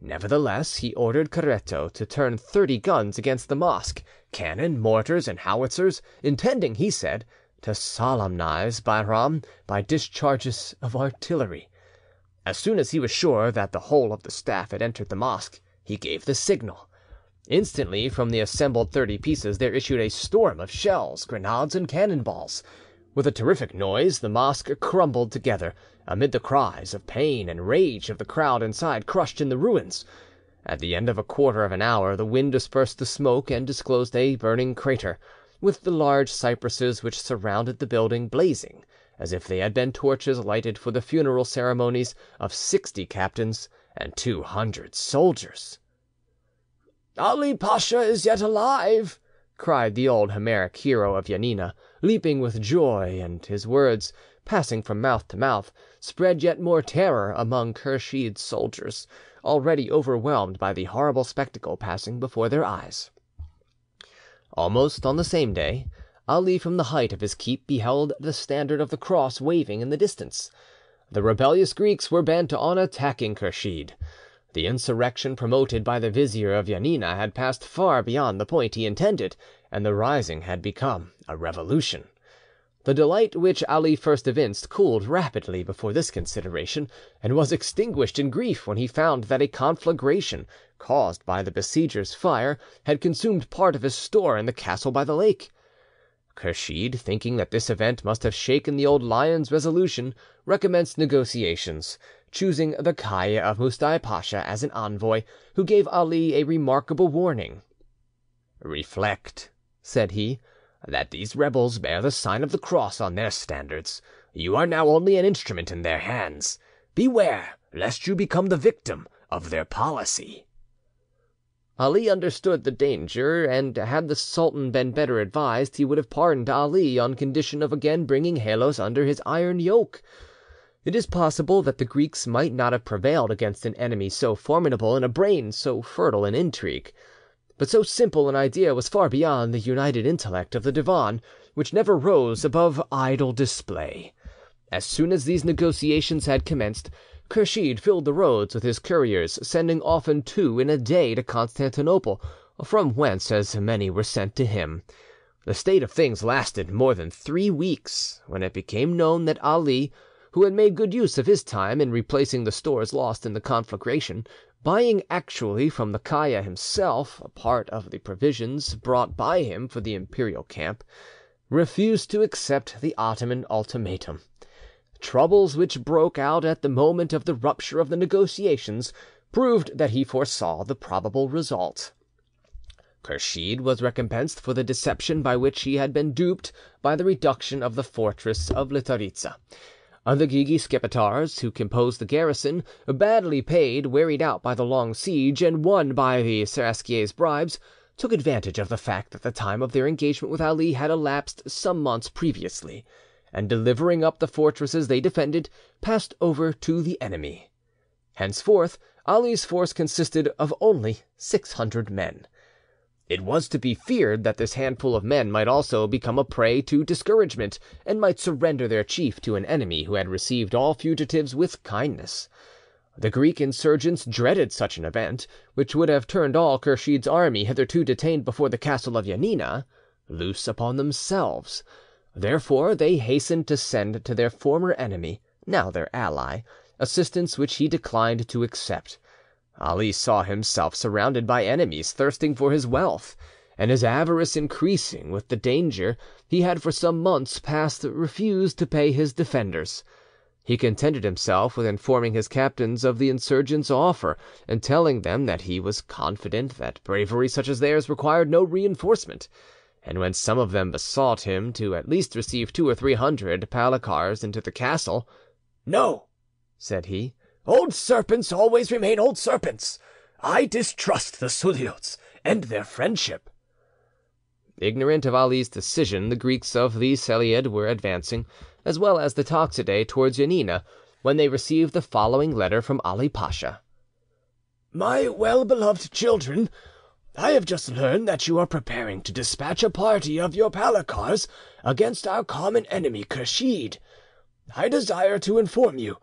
Nevertheless, he ordered Caretto to turn thirty guns against the mosque, cannon, mortars, and howitzers, intending, he said, to solemnise Bairam by discharges of artillery. As soon as he was sure that the whole of the staff had entered the mosque, he gave the signal. Instantly from the assembled thirty pieces there issued a storm of shells, grenades, and cannon balls. With a terrific noise the mosque crumbled together, amid the cries of pain and rage of the crowd inside crushed in the ruins. At the end of a quarter of an hour the wind dispersed the smoke and disclosed a burning crater with the large cypresses which surrounded the building blazing as if they had been torches lighted for the funeral ceremonies of sixty captains and two hundred soldiers. "Ali Pacha is yet alive!" cried the old Homeric hero of Janina, leaping with joy, and his words, passing from mouth to mouth, spread yet more terror among Kursheed's soldiers, already overwhelmed by the horrible spectacle passing before their eyes. Almost on the same day, Ali from the height of his keep beheld the standard of the cross waving in the distance. The rebellious Greeks were bent on attacking Kursheed. The insurrection promoted by the Vizier of Janina had passed far beyond the point he intended, and the rising had become a revolution. The delight which Ali first evinced cooled rapidly before this consideration, and was extinguished in grief when he found that a conflagration, caused by the besiegers' fire, had consumed part of his store in the castle by the lake. Kursheed, thinking that this event must have shaken the old lion's resolution, recommenced negotiations, choosing the Kiaia of Moustai Pacha as an envoy, who gave Ali a remarkable warning. "Reflect," said he, "that these rebels bear the sign of the cross on their standards; you are now only an instrument in their hands. Beware lest you become the victim of their policy." Ali understood the danger, and had the sultan been better advised he would have pardoned Ali on condition of again bringing Hellas under his iron yoke. It is possible that the Greeks might not have prevailed against an enemy so formidable and a brain so fertile in intrigue. But so simple an idea was far beyond the united intellect of the Divan, which never rose above idle display. As soon as these negotiations had commenced, Kursheed filled the roads with his couriers, sending often two in a day to Constantinople, from whence as many were sent to him. The state of things lasted more than three weeks, when it became known that Ali, who had made good use of his time in replacing the stores lost in the conflagration, buying actually from the Kiaia himself a part of the provisions brought by him for the imperial camp, refused to accept the Ottoman ultimatum. Troubles which broke out at the moment of the rupture of the negotiations proved that he foresaw the probable result. Kursheed was recompensed for the deception by which he had been duped by the reduction of the fortress of Litharitza. The Guegue Skipetars, who composed the garrison, badly paid, wearied out by the long siege, and won by the Seraskier's bribes, took advantage of the fact that the time of their engagement with Ali had elapsed some months previously and delivering up the fortresses they defended, passed over to the enemy. Henceforth Ali's force consisted of only six hundred men. It was to be feared that this handful of men might also become a prey to discouragement, and might surrender their chief to an enemy who had received all fugitives with kindness. The Greek insurgents dreaded such an event, which would have turned all Kursheed's army, hitherto detained before the castle of Janina, loose upon themselves. Therefore they hastened to send to their former enemy, now their ally, assistance which he declined to accept. Ali saw himself surrounded by enemies thirsting for his wealth, and his avarice increasing with the danger, he had for some months past refused to pay his defenders. He contented himself with informing his captains of the insurgents' offer, and telling them that he was confident that bravery such as theirs required no reinforcement and when some of them besought him to at least receive two or three hundred Palikars into the castle, "No," said he, "old serpents always remain old serpents. I distrust the Suliots and their friendship." Ignorant of Ali's decision, the Greeks of the Selleid were advancing, as well as the Toxidae, towards Janina, when they received the following letter from Ali Pacha: "My well beloved children. I have just learned that you are preparing to despatch a party of your Palikars against our common enemy Kursheed. I desire to inform you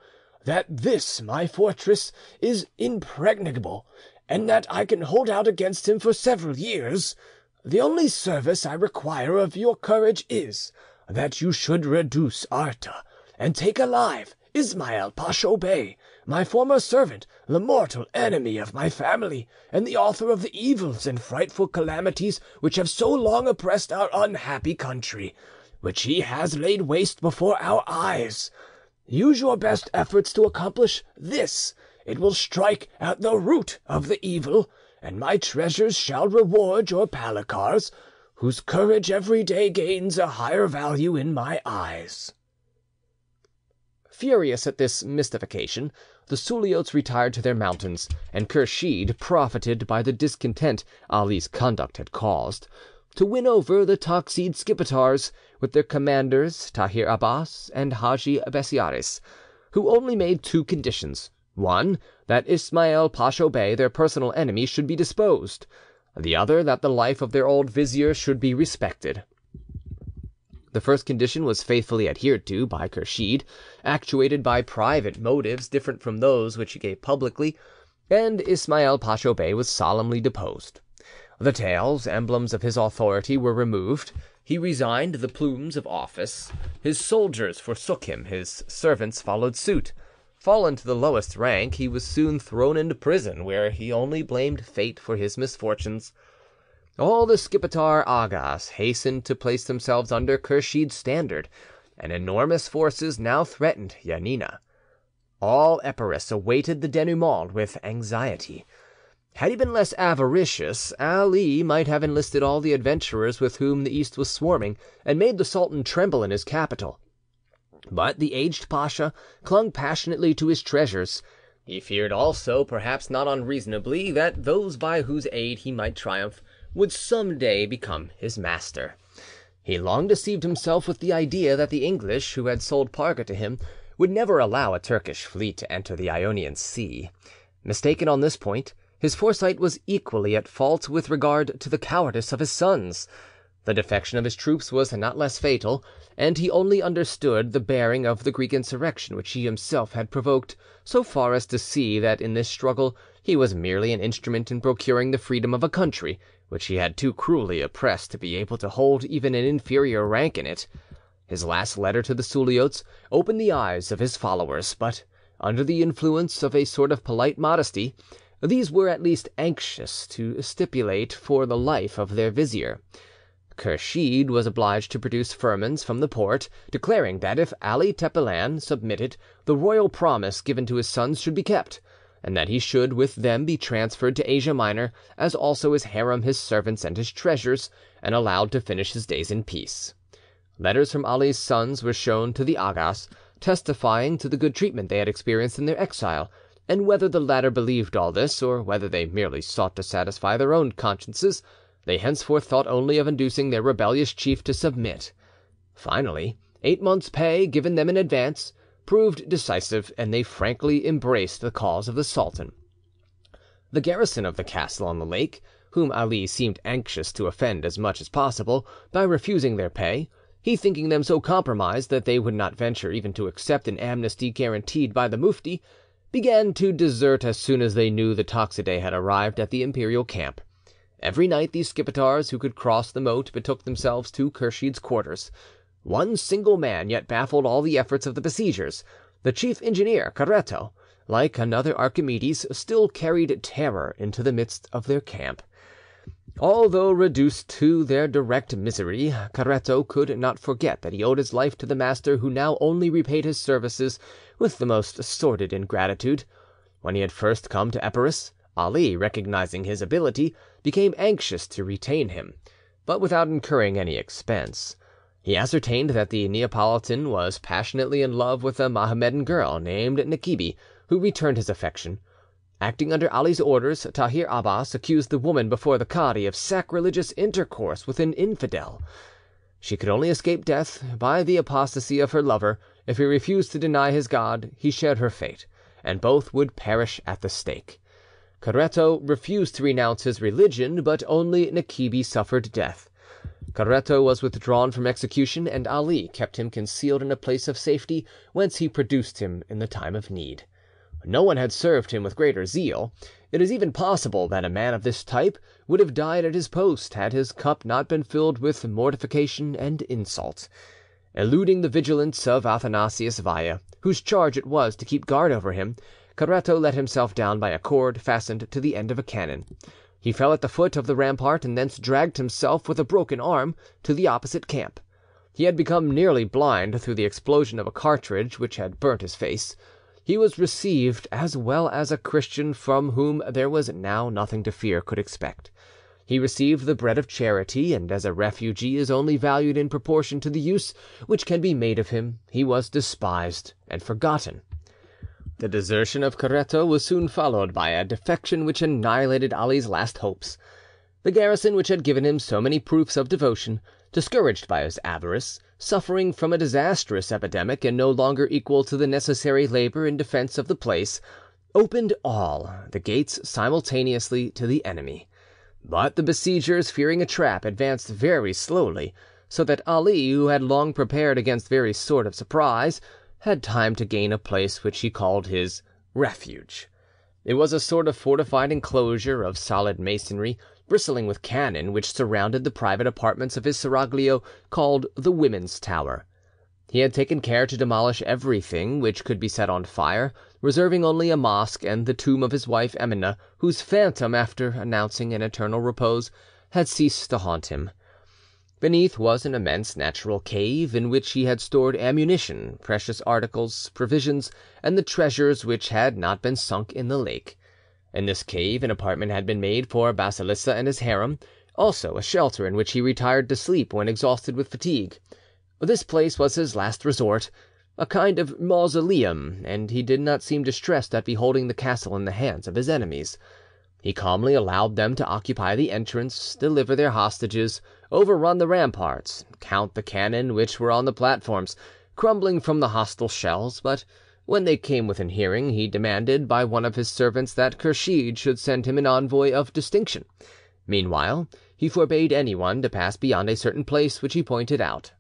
that this my fortress is impregnable, and that I can hold out against him for several years. The only service I require of your courage is, that you should reduce Arta, and take alive Ismail Pacho Bey my former servant, the mortal enemy of my family, and the author of the evils and frightful calamities which have so long oppressed our unhappy country, which he has laid waste before our eyes. Use your best efforts to accomplish this; it will strike at the root of the evil, and my treasures shall reward your Palikars, whose courage every day gains a higher value in my eyes." Furious at this mystification, the Suliots retired to their mountains, and Kursheed profited by the discontent Ali's conduct had caused. to win over the Toxide Skipetars, with their commanders Tahir Abbas and Hadji Bessiaris, who only made two conditions: one, that Ismail Pacho Bey, their personal enemy, should be deposed; the other, that the life of their old vizier should be respected. The first condition was faithfully adhered to by Kursheed, actuated by private motives different from those which he gave publicly, and Ismail Pacho Bey was solemnly deposed. The tails, emblems of his authority, were removed; he resigned the plumes of office; his soldiers forsook him, his servants followed suit. Fallen to the lowest rank, he was soon thrown into prison, where he only blamed fate for his misfortunes. All the Skipetar Agas hastened to place themselves under Kursheed's standard, and enormous forces now threatened Janina. All Epirus awaited the denouement with anxiety. Had he been less avaricious, Ali might have enlisted all the adventurers with whom the East was swarming, and made the sultan tremble in his capital. But the aged pasha clung passionately to his treasures. He feared also, perhaps not unreasonably, that those by whose aid he might triumph would some day become his master. He long deceived himself with the idea that the English, who had sold Parga to him, would never allow a Turkish fleet to enter the Ionian Sea. Mistaken on this point. His foresight was equally at fault with regard to the cowardice of his sons. The defection of his troops was not less fatal, and he only understood the bearing of the Greek insurrection which he himself had provoked so far as to see that in this struggle he was merely an instrument in procuring the freedom of a country which he had too cruelly oppressed to be able to hold even an inferior rank in it. His last letter to the Suliots opened the eyes of his followers, but, under the influence of a sort of polite modesty. These were at least anxious to stipulate for the life of their vizier. Kursheed was obliged to produce firmans from the Porte, declaring that if Ali Tepelen submitted, the royal promise given to his sons should be kept, and that he should with them be transferred to Asia Minor, as also his harem, his servants, and his treasures, and allowed to finish his days in peace. Letters from Ali's sons were shown to the Agas, testifying to the good treatment they had experienced in their exile and whether the latter believed all this, or whether they merely sought to satisfy their own consciences, they henceforth thought only of inducing their rebellious chief to submit. Finally, eight months' pay, given them in advance, proved decisive, and they frankly embraced the cause of the sultan. The garrison of the castle on the lake, whom Ali seemed anxious to offend as much as possible by refusing their pay, he thinking them so compromised that they would not venture even to accept an amnesty guaranteed by the Mufti, began to desert as soon as they knew the Toxidae had arrived at the imperial camp. Every night these Skipetars who could cross the moat betook themselves to Kursheed's quarters. One single man yet baffled all the efforts of the besiegers. The chief engineer, Caretto, like another Archimedes, still carried terror into the midst of their camp. Although reduced to their direct misery, Caretto could not forget that he owed his life to the master who now only repaid his services with the most sordid ingratitude. When he had first come to Epirus, Ali, recognising his ability, became anxious to retain him, but without incurring any expense. He ascertained that the Neapolitan was passionately in love with a Mohammedan girl named Nekibi, who returned his affection. Acting under Ali's orders, Tahir Abbas accused the woman before the Cadi of sacrilegious intercourse with an infidel. She could only escape death by the apostasy of her lover; if he refused to deny his God, he shared her fate, and both would perish at the stake. Caretto refused to renounce his religion, but only Nekibi suffered death. Caretto was withdrawn from execution, and Ali kept him concealed in a place of safety, whence he produced him in the time of need. No one had served him with greater zeal. It is even possible that a man of this type would have died at his post had his cup not been filled with mortification and insult. Eluding the vigilance of Athanasius Vaya, whose charge it was to keep guard over him, Caretto let himself down by a cord fastened to the end of a cannon. He fell at the foot of the rampart, and thence dragged himself with a broken arm to the opposite camp. He had become nearly blind through the explosion of a cartridge which had burnt his face. He was received as well as a Christian from whom there was now nothing to fear could expect. He received the bread of charity, and as a refugee is only valued in proportion to the use which can be made of him, he was despised and forgotten. The desertion of Caretto was soon followed by a defection which annihilated Ali's last hopes. The garrison which had given him so many proofs of devotion, discouraged by his avarice, suffering from a disastrous epidemic, and no longer equal to the necessary labour in defence of the place, opened all the gates simultaneously to the enemy. But the besiegers, fearing a trap, advanced very slowly, so that Ali, who had long prepared against every sort of surprise, had time to gain a place which he called his refuge. It was a sort of fortified enclosure of solid masonry, bristling with cannon, which surrounded the private apartments of his seraglio, called the Women's Tower. He had taken care to demolish everything which could be set on fire, reserving only a mosque and the tomb of his wife Emineh, whose phantom, after announcing an eternal repose, had ceased to haunt him. Beneath was an immense natural cave, in which he had stored ammunition, precious articles, provisions, and the treasures which had not been sunk in the lake. In this cave an apartment had been made for Basilissa and his harem, also a shelter in which he retired to sleep when exhausted with fatigue. This place was his last resort, a kind of mausoleum, and he did not seem distressed at beholding the castle in the hands of his enemies. He calmly allowed them to occupy the entrance, deliver their hostages, overrun the ramparts, count the cannon which were on the platforms, crumbling from the hostile shells, but when they came within hearing, he demanded by one of his servants that Kursheed should send him an envoy of distinction. Meanwhile, he forbade anyone to pass beyond a certain place which he pointed out.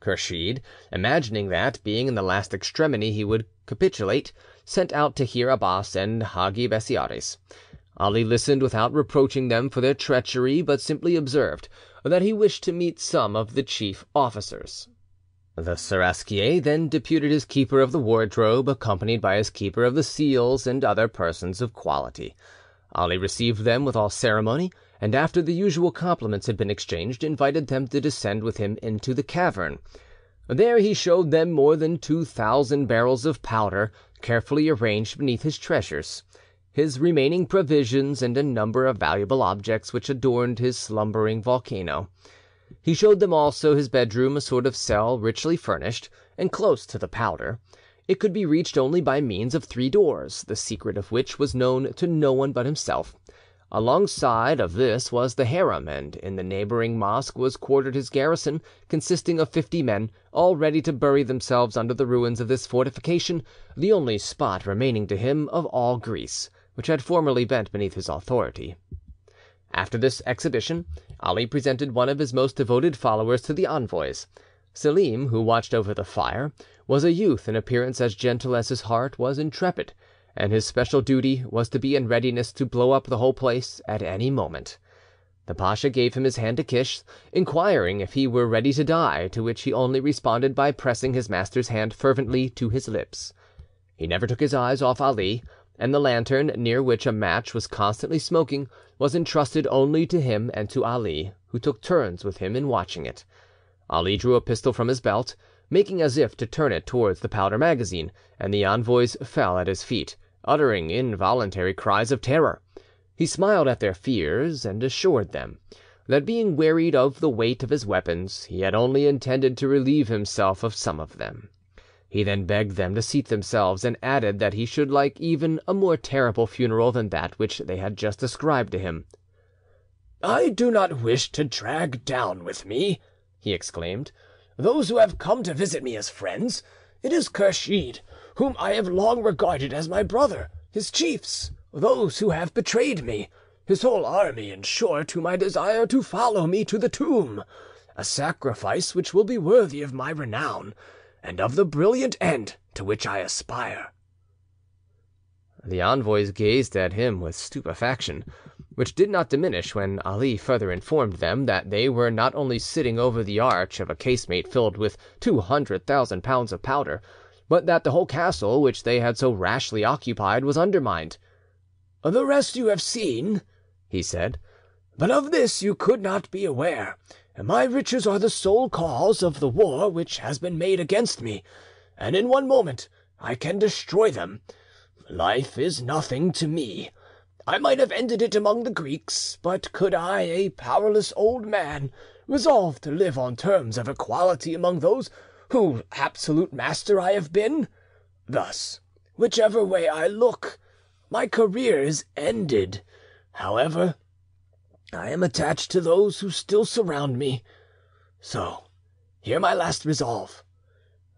Kursheed, imagining that, being in the last extremity, he would capitulate, sent out Tahir Abbas and Hadji Bessiaris. Ali listened without reproaching them for their treachery, but simply observed that he wished to meet some of the chief officers. The Seraskier then deputed his keeper of the wardrobe, accompanied by his keeper of the seals and other persons of quality. Ali received them with all ceremony, and after the usual compliments had been exchanged, invited them to descend with him into the cavern. There he showed them more than two thousand barrels of powder, carefully arranged beneath his treasures, his remaining provisions, and a number of valuable objects which adorned his slumbering volcano. He showed them also his bedroom, a sort of cell richly furnished, and close to the powder. It could be reached only by means of three doors, the secret of which was known to no one but himself. Alongside of this was the harem, and in the neighbouring mosque was quartered his garrison, consisting of fifty men, all ready to bury themselves under the ruins of this fortification, the only spot remaining to him of all Greece, which had formerly bent beneath his authority. After this exhibition, Ali presented one of his most devoted followers to the envoys. Selim, who watched over the fire, was a youth in appearance as gentle as his heart was intrepid, and his special duty was to be in readiness to blow up the whole place at any moment. The pasha gave him his hand to kiss, inquiring if he were ready to die, to which he only responded by pressing his master's hand fervently to his lips. He never took his eyes off Ali, and the lantern, near which a match was constantly smoking, was entrusted only to him and to Ali, who took turns with him in watching it. Ali drew a pistol from his belt, making as if to turn it towards the powder magazine, and the envoys fell at his feet, uttering involuntary cries of terror. He smiled at their fears, and assured them that being wearied of the weight of his weapons, he had only intended to relieve himself of some of them. He then begged them to seat themselves, and added that he should like even a more terrible funeral than that which they had just described to him. "I do not wish to drag down with me," he exclaimed, "those who have come to visit me as friends. It is Kursheed, whom I have long regarded as my brother, his chiefs, those who have betrayed me, his whole army, in short, whom I desire to follow me to the tomb, a sacrifice which will be worthy of my renown and of the brilliant end to which I aspire." The envoys gazed at him with stupefaction, which did not diminish when Ali further informed them that they were not only sitting over the arch of a casemate filled with two hundred thousand pounds of powder, but that the whole castle which they had so rashly occupied was undermined. "The rest you have seen," he said, "but of this you could not be aware. My riches are the sole cause of the war which has been made against me, and in one moment I can destroy them. Life is nothing to me. I might have ended it among the Greeks, but could I, a powerless old man, resolve to live on terms of equality among those whose absolute master I have been? Thus, whichever way I look, my career is ended. However, I am attached to those who still surround me. So, hear my last resolve.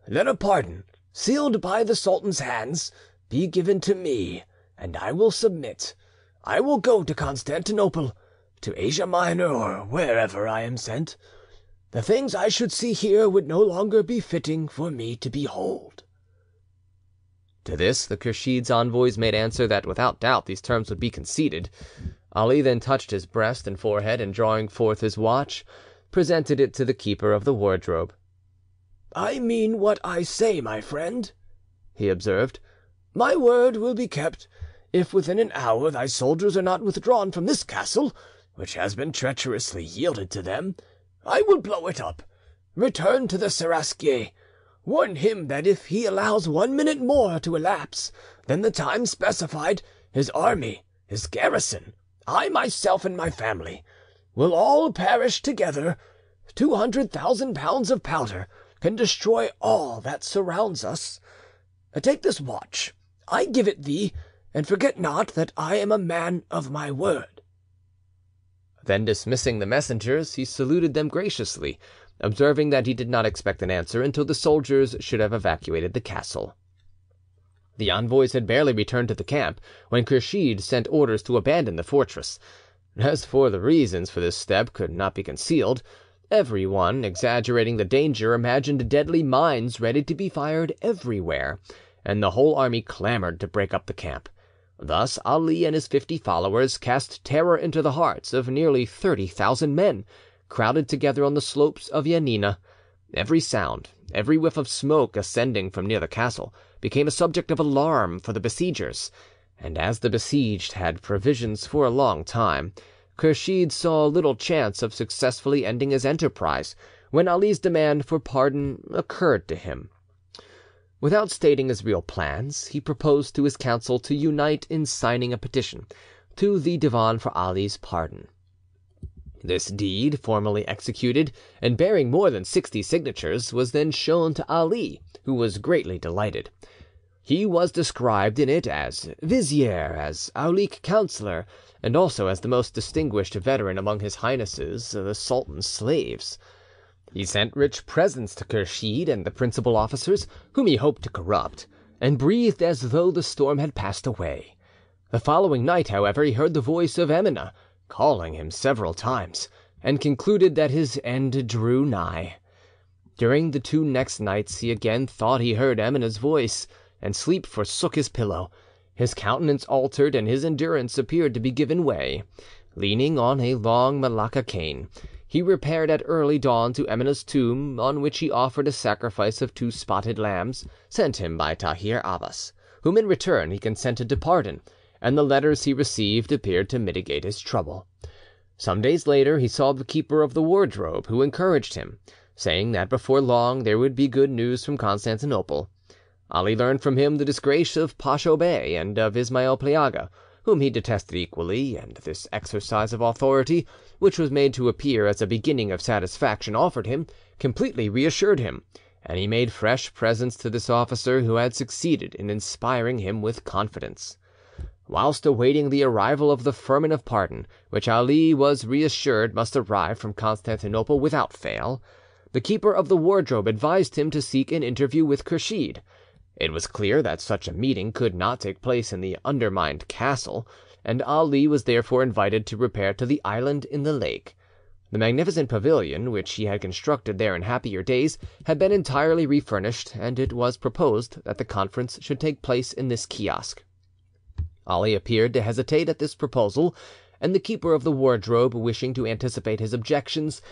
Let a pardon, sealed by the sultan's hands, be given to me, and I will submit. I will go to Constantinople, to Asia Minor, or wherever I am sent. The things I should see here would no longer be fitting for me to behold." To this the Kursheed's envoys made answer that without doubt these terms would be conceded. Ali then touched his breast and forehead, and drawing forth his watch, presented it to the keeper of the wardrobe. "I mean what I say, my friend," he observed. "My word will be kept. If within an hour thy soldiers are not withdrawn from this castle, which has been treacherously yielded to them, I will blow it up. Return to the Seraskier. Warn him that if he allows one minute more to elapse than the time specified, his army, his garrison, I myself and my family, will all perish together. Two hundred thousand pounds of powder can destroy all that surrounds us. Take this watch, I give it thee, and forget not that I am a man of my word." Then dismissing the messengers, he saluted them graciously, observing that he did not expect an answer until the soldiers should have evacuated the castle. The envoys had barely returned to the camp when Kursheed sent orders to abandon the fortress. As for the reasons for this step could not be concealed, every one, exaggerating the danger, imagined deadly mines ready to be fired everywhere, and the whole army clamoured to break up the camp. Thus Ali and his fifty followers cast terror into the hearts of nearly thirty thousand men, crowded together on the slopes of Janina. Every sound, every whiff of smoke ascending from near the castle, became a subject of alarm for the besiegers, and as the besieged had provisions for a long time, Kursheed saw little chance of successfully ending his enterprise, when Ali's demand for pardon occurred to him. Without stating his real plans, he proposed to his council to unite in signing a petition to the Divan for Ali's pardon. This deed, formally executed and bearing more than sixty signatures, was then shown to Ali, who was greatly delighted. He was described in it as vizier, as aulic councillor, and also as the most distinguished veteran among His Highness's uh, the Sultan's slaves. He sent rich presents to Kursheed and the principal officers, whom he hoped to corrupt, and breathed as though the storm had passed away. The following night, however, he heard the voice of Emineh calling him several times, and concluded that his end drew nigh. During the two next nights he again thought he heard Emineh's voice, and sleep forsook his pillow. His countenance altered, and his endurance appeared to be given way. Leaning on a long Malacca cane, he repaired at early dawn to Emineh's tomb, on which he offered a sacrifice of two spotted lambs, sent him by Tahir Abbas, whom in return he consented to pardon, and the letters he received appeared to mitigate his trouble. Some days later he saw the keeper of the wardrobe, who encouraged him, saying that before long there would be good news from Constantinople. Ali learned from him the disgrace of Pacho Bey and of Ismail Pliaga, whom he detested equally, and this exercise of authority, which was made to appear as a beginning of satisfaction offered him, completely reassured him, and he made fresh presents to this officer who had succeeded in inspiring him with confidence. Whilst awaiting the arrival of the firman of pardon, which Ali was reassured must arrive from Constantinople without fail, the keeper of the wardrobe advised him to seek an interview with Kursheed. It was clear that such a meeting could not take place in the undermined castle, and Ali was therefore invited to repair to the island in the lake. The magnificent pavilion, which he had constructed there in happier days, had been entirely refurnished, and it was proposed that the conference should take place in this kiosk. Ali appeared to hesitate at this proposal, and the keeper of the wardrobe, wishing to anticipate his objections,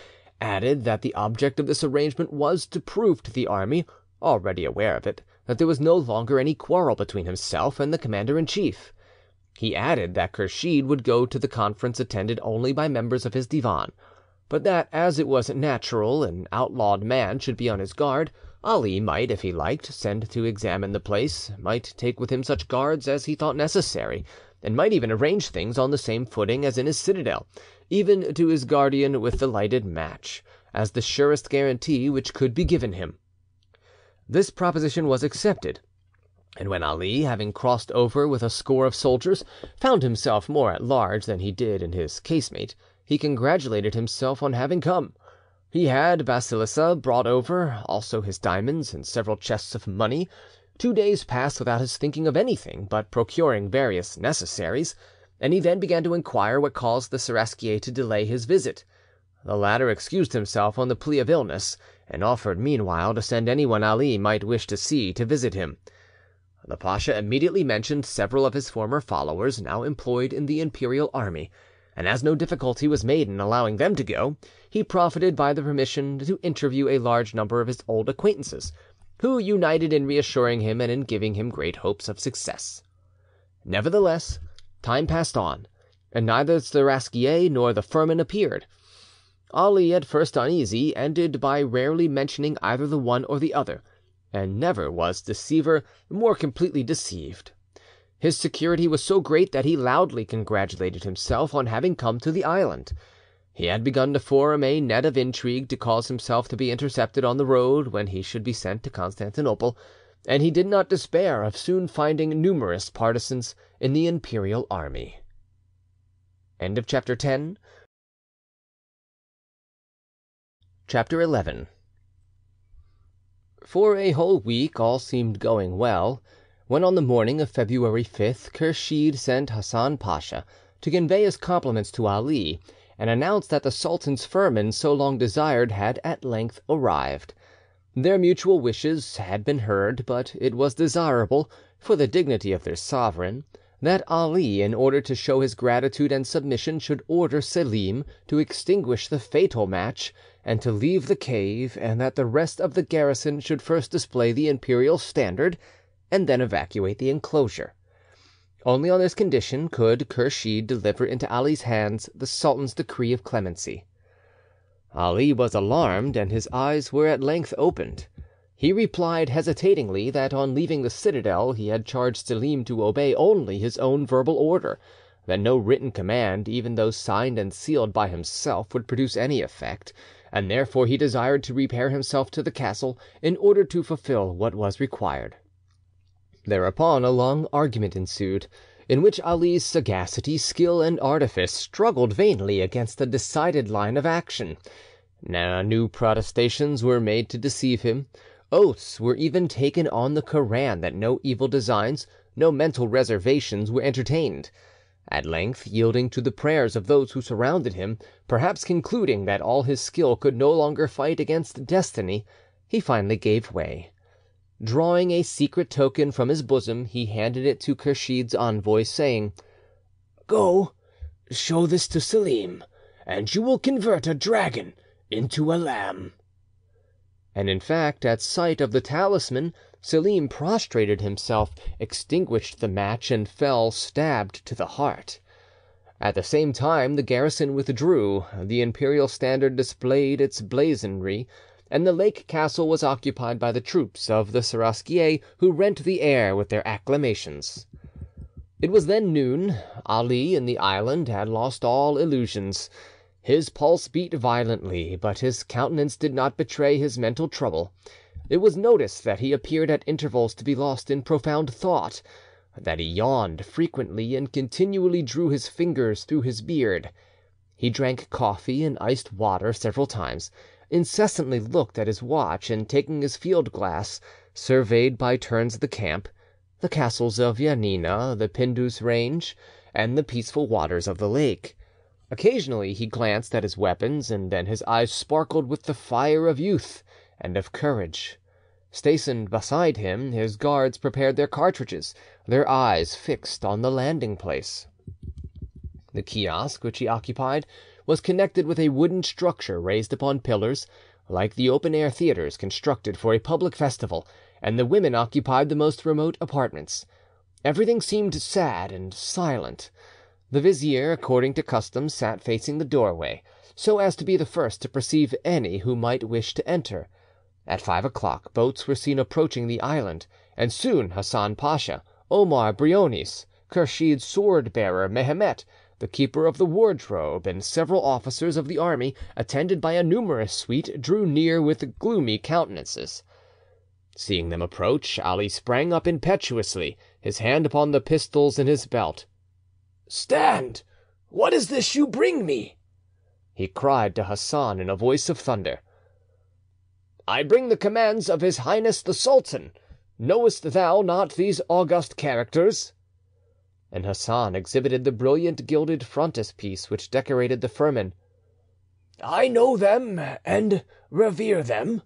added that the object of this arrangement was to prove to the army, already aware of it, that there was no longer any quarrel between himself and the commander in chief. He added that Kursheed would go to the conference attended only by members of his Divan, but that as it was natural an outlawed man should be on his guard, Ali might, if he liked, send to examine the place, might take with him such guards as he thought necessary, and might even arrange things on the same footing as in his citadel, even to his guardian with the lighted match, as the surest guarantee which could be given him. This proposition was accepted. And when Ali, having crossed over with a score of soldiers, found himself more at large than he did in his casemate, he congratulated himself on having come. He had Basilissa brought over, also his diamonds and several chests of money. Two days passed without his thinking of anything but procuring various necessaries, and he then began to inquire what caused the Seraskier to delay his visit. The latter excused himself on the plea of illness, and offered meanwhile to send anyone Ali might wish to see to visit him. The pasha immediately mentioned several of his former followers now employed in the Imperial army, and as no difficulty was made in allowing them to go, he profited by the permission to interview a large number of his old acquaintances, who united in reassuring him and in giving him great hopes of success. Nevertheless, time passed on, and neither the Seraskier nor the firman appeared. Ali, at first uneasy, ended by rarely mentioning either the one or the other, and never was deceiver more completely deceived. His security was so great that he loudly congratulated himself on having come to the island. He had begun to form a net of intrigue to cause himself to be intercepted on the road when he should be sent to Constantinople, and he did not despair of soon finding numerous partisans in the Imperial army. CHAPTER XI For a whole week all seemed going well, when on the morning of February 5th Kursheed sent Hassan Pasha to convey his compliments to Ali, and announce that the sultan's firman so long desired had at length arrived. Their mutual wishes had been heard, but it was desirable, for the dignity of their sovereign, that Ali, in order to show his gratitude and submission, should order Selim to extinguish the fatal match and to leave the cave, and that the rest of the garrison should first display the Imperial standard and then evacuate the enclosure. Only on this condition could Kursheed deliver into Ali's hands the sultan's decree of clemency. Ali was alarmed, and his eyes were at length opened. He replied hesitatingly that on leaving the citadel he had charged Selim to obey only his own verbal order, that no written command, even though signed and sealed by himself, would produce any effect, and therefore he desired to repair himself to the castle in order to fulfil what was required. Thereupon a long argument ensued, in which Ali's sagacity, skill, and artifice struggled vainly against a decided line of action. Now, new protestations were made to deceive him, oaths were even taken on the Koran that no evil designs, no mental reservations were entertained. At length, yielding to the prayers of those who surrounded him, perhaps concluding that all his skill could no longer fight against destiny, he finally gave way. Drawing a secret token from his bosom, he handed it to Kursheed's envoy, saying, "Go, show this to Selim, and you will convert a dragon into a lamb." And in fact, at sight of the talisman, Selim prostrated himself, extinguished the match, and fell stabbed to the heart. At the same time the garrison withdrew, the Imperial standard displayed its blazonry, and the lake castle was occupied by the troops of the Seraskier, who rent the air with their acclamations. It was then noon. Ali in the island had lost all illusions. His pulse beat violently, but his countenance did not betray his mental trouble. It was noticed that he appeared at intervals to be lost in profound thought, that he yawned frequently and continually drew his fingers through his beard. He drank coffee and iced water several times, incessantly looked at his watch, and taking his field glass, surveyed by turns the camp, the castles of Janina, the Pindus range, and the peaceful waters of the lake. Occasionally he glanced at his weapons, and then his eyes sparkled with the fire of youth and of courage. Stationed beside him, his guards prepared their cartridges, their eyes fixed on the landing place. The kiosk which he occupied was connected with a wooden structure raised upon pillars, like the open air theatres constructed for a public festival, and the women occupied the most remote apartments. Everything seemed sad and silent. The vizier, according to custom, sat facing the doorway, so as to be the first to perceive any who might wish to enter. At five o'clock boats were seen approaching the island, and soon Hassan Pasha, Omar Brionis, Kursheed's sword bearer Mehemet, the keeper of the wardrobe, and several officers of the army, attended by a numerous suite, drew near with gloomy countenances. Seeing them approach, Ali sprang up impetuously, his hand upon the pistols in his belt. "Stand! What is this you bring me?" he cried to Hassan in a voice of thunder. "I bring the commands of His Highness the Sultan. Knowest thou not these august characters?" And Hassan exhibited the brilliant gilded frontispiece which decorated the firman. "I know them and revere them."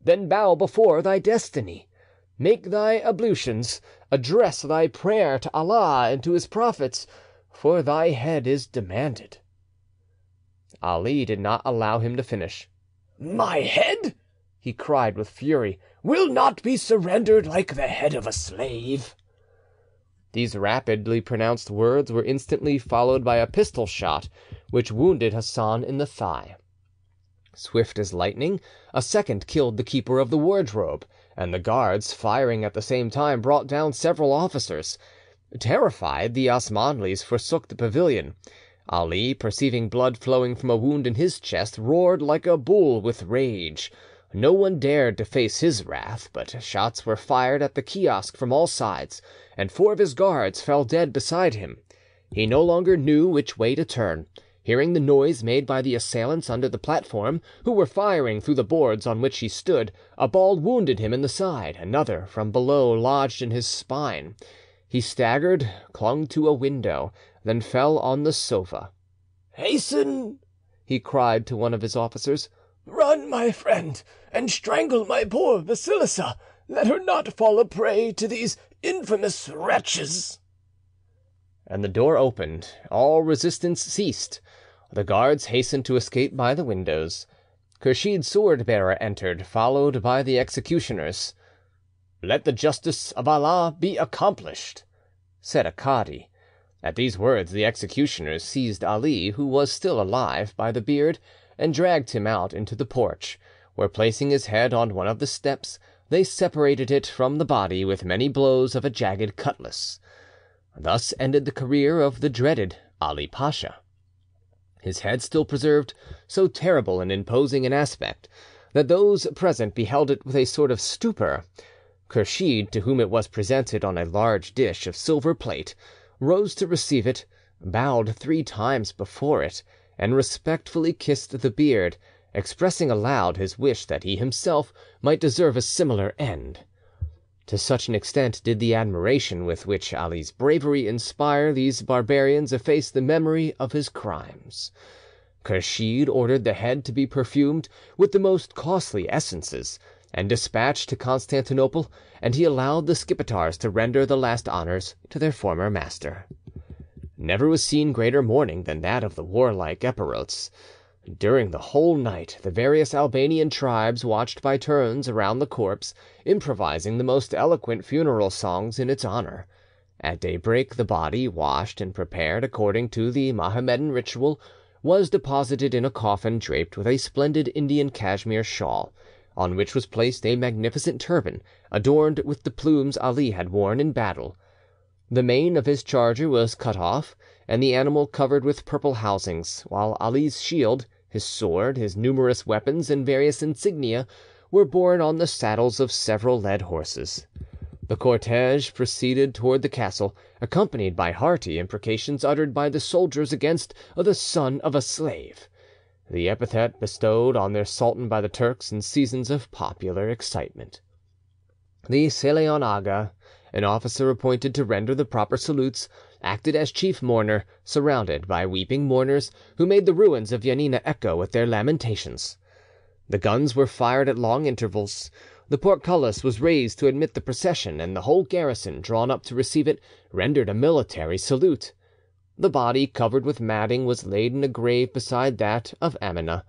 Then bow before thy destiny, make thy ablutions, address thy prayer to Allah and to His prophets, for thy head is demanded." Ali did not allow him to finish. "My head," he cried with fury, "will not be surrendered like the head of a slave." These rapidly pronounced words were instantly followed by a pistol shot, which wounded Hassan in the thigh. Swift as lightning, a second killed the keeper of the wardrobe, and the guards, firing at the same time, brought down several officers. Terrified, the Osmanlis forsook the pavilion. Ali, perceiving blood flowing from a wound in his chest, roared like a bull with rage. No one dared to face his wrath, but shots were fired at the kiosk from all sides, and four of his guards fell dead beside him. He no longer knew which way to turn. Hearing the noise made by the assailants under the platform, who were firing through the boards on which he stood, a ball wounded him in the side, another from below lodged in his spine. He staggered, clung to a window, then fell on the sofa. "Hasten!" he cried to one of his officers. "Run, my friend, and strangle my poor Basilissa. Let her not fall a prey to these infamous wretches." And the door opened, all resistance ceased. The guards hastened to escape by the windows. Kursheed's sword bearer entered, followed by the executioners. "Let the justice of Allah be accomplished," said a cadi. At these words the executioners seized Ali, who was still alive, by the beard, and dragged him out into the porch, where placing his head on one of the steps, they separated it from the body with many blows of a jagged cutlass. Thus ended the career of the dreaded Ali Pasha. His head still preserved so terrible and imposing an aspect that those present beheld it with a sort of stupor. Kursheed, to whom it was presented on a large dish of silver plate, rose to receive it, bowed three times before it, and respectfully kissed the beard, expressing aloud his wish that he himself might deserve a similar end. To such an extent did the admiration with which Ali's bravery inspire these barbarians efface the memory of his crimes. Kursheed ordered the head to be perfumed with the most costly essences, and despatched to Constantinople, and he allowed the Skipetars to render the last honours to their former master. Never was seen greater mourning than that of the warlike Epirotes. During the whole night the various Albanian tribes watched by turns around the corpse, improvising the most eloquent funeral songs in its honour. At daybreak the body, washed and prepared according to the Mohammedan ritual, was deposited in a coffin draped with a splendid Indian cashmere shawl, on which was placed a magnificent turban adorned with the plumes Ali had worn in battle. The mane of his charger was cut off, and the animal covered with purple housings, while Ali's shield his sword, his numerous weapons, and various insignia were borne on the saddles of several led horses. The cortege proceeded toward the castle, accompanied by hearty imprecations uttered by the soldiers against the son of a slave, the epithet bestowed on their sultan by the Turks in seasons of popular excitement. The Selaon Aga, an officer appointed to render the proper salutes, acted as chief mourner, surrounded by weeping mourners, who made the ruins of Janina echo with their lamentations. The guns were fired at long intervals. The portcullis was raised to admit the procession, and the whole garrison, drawn up to receive it, rendered a military salute. The body, covered with matting, was laid in a grave beside that of Emineh.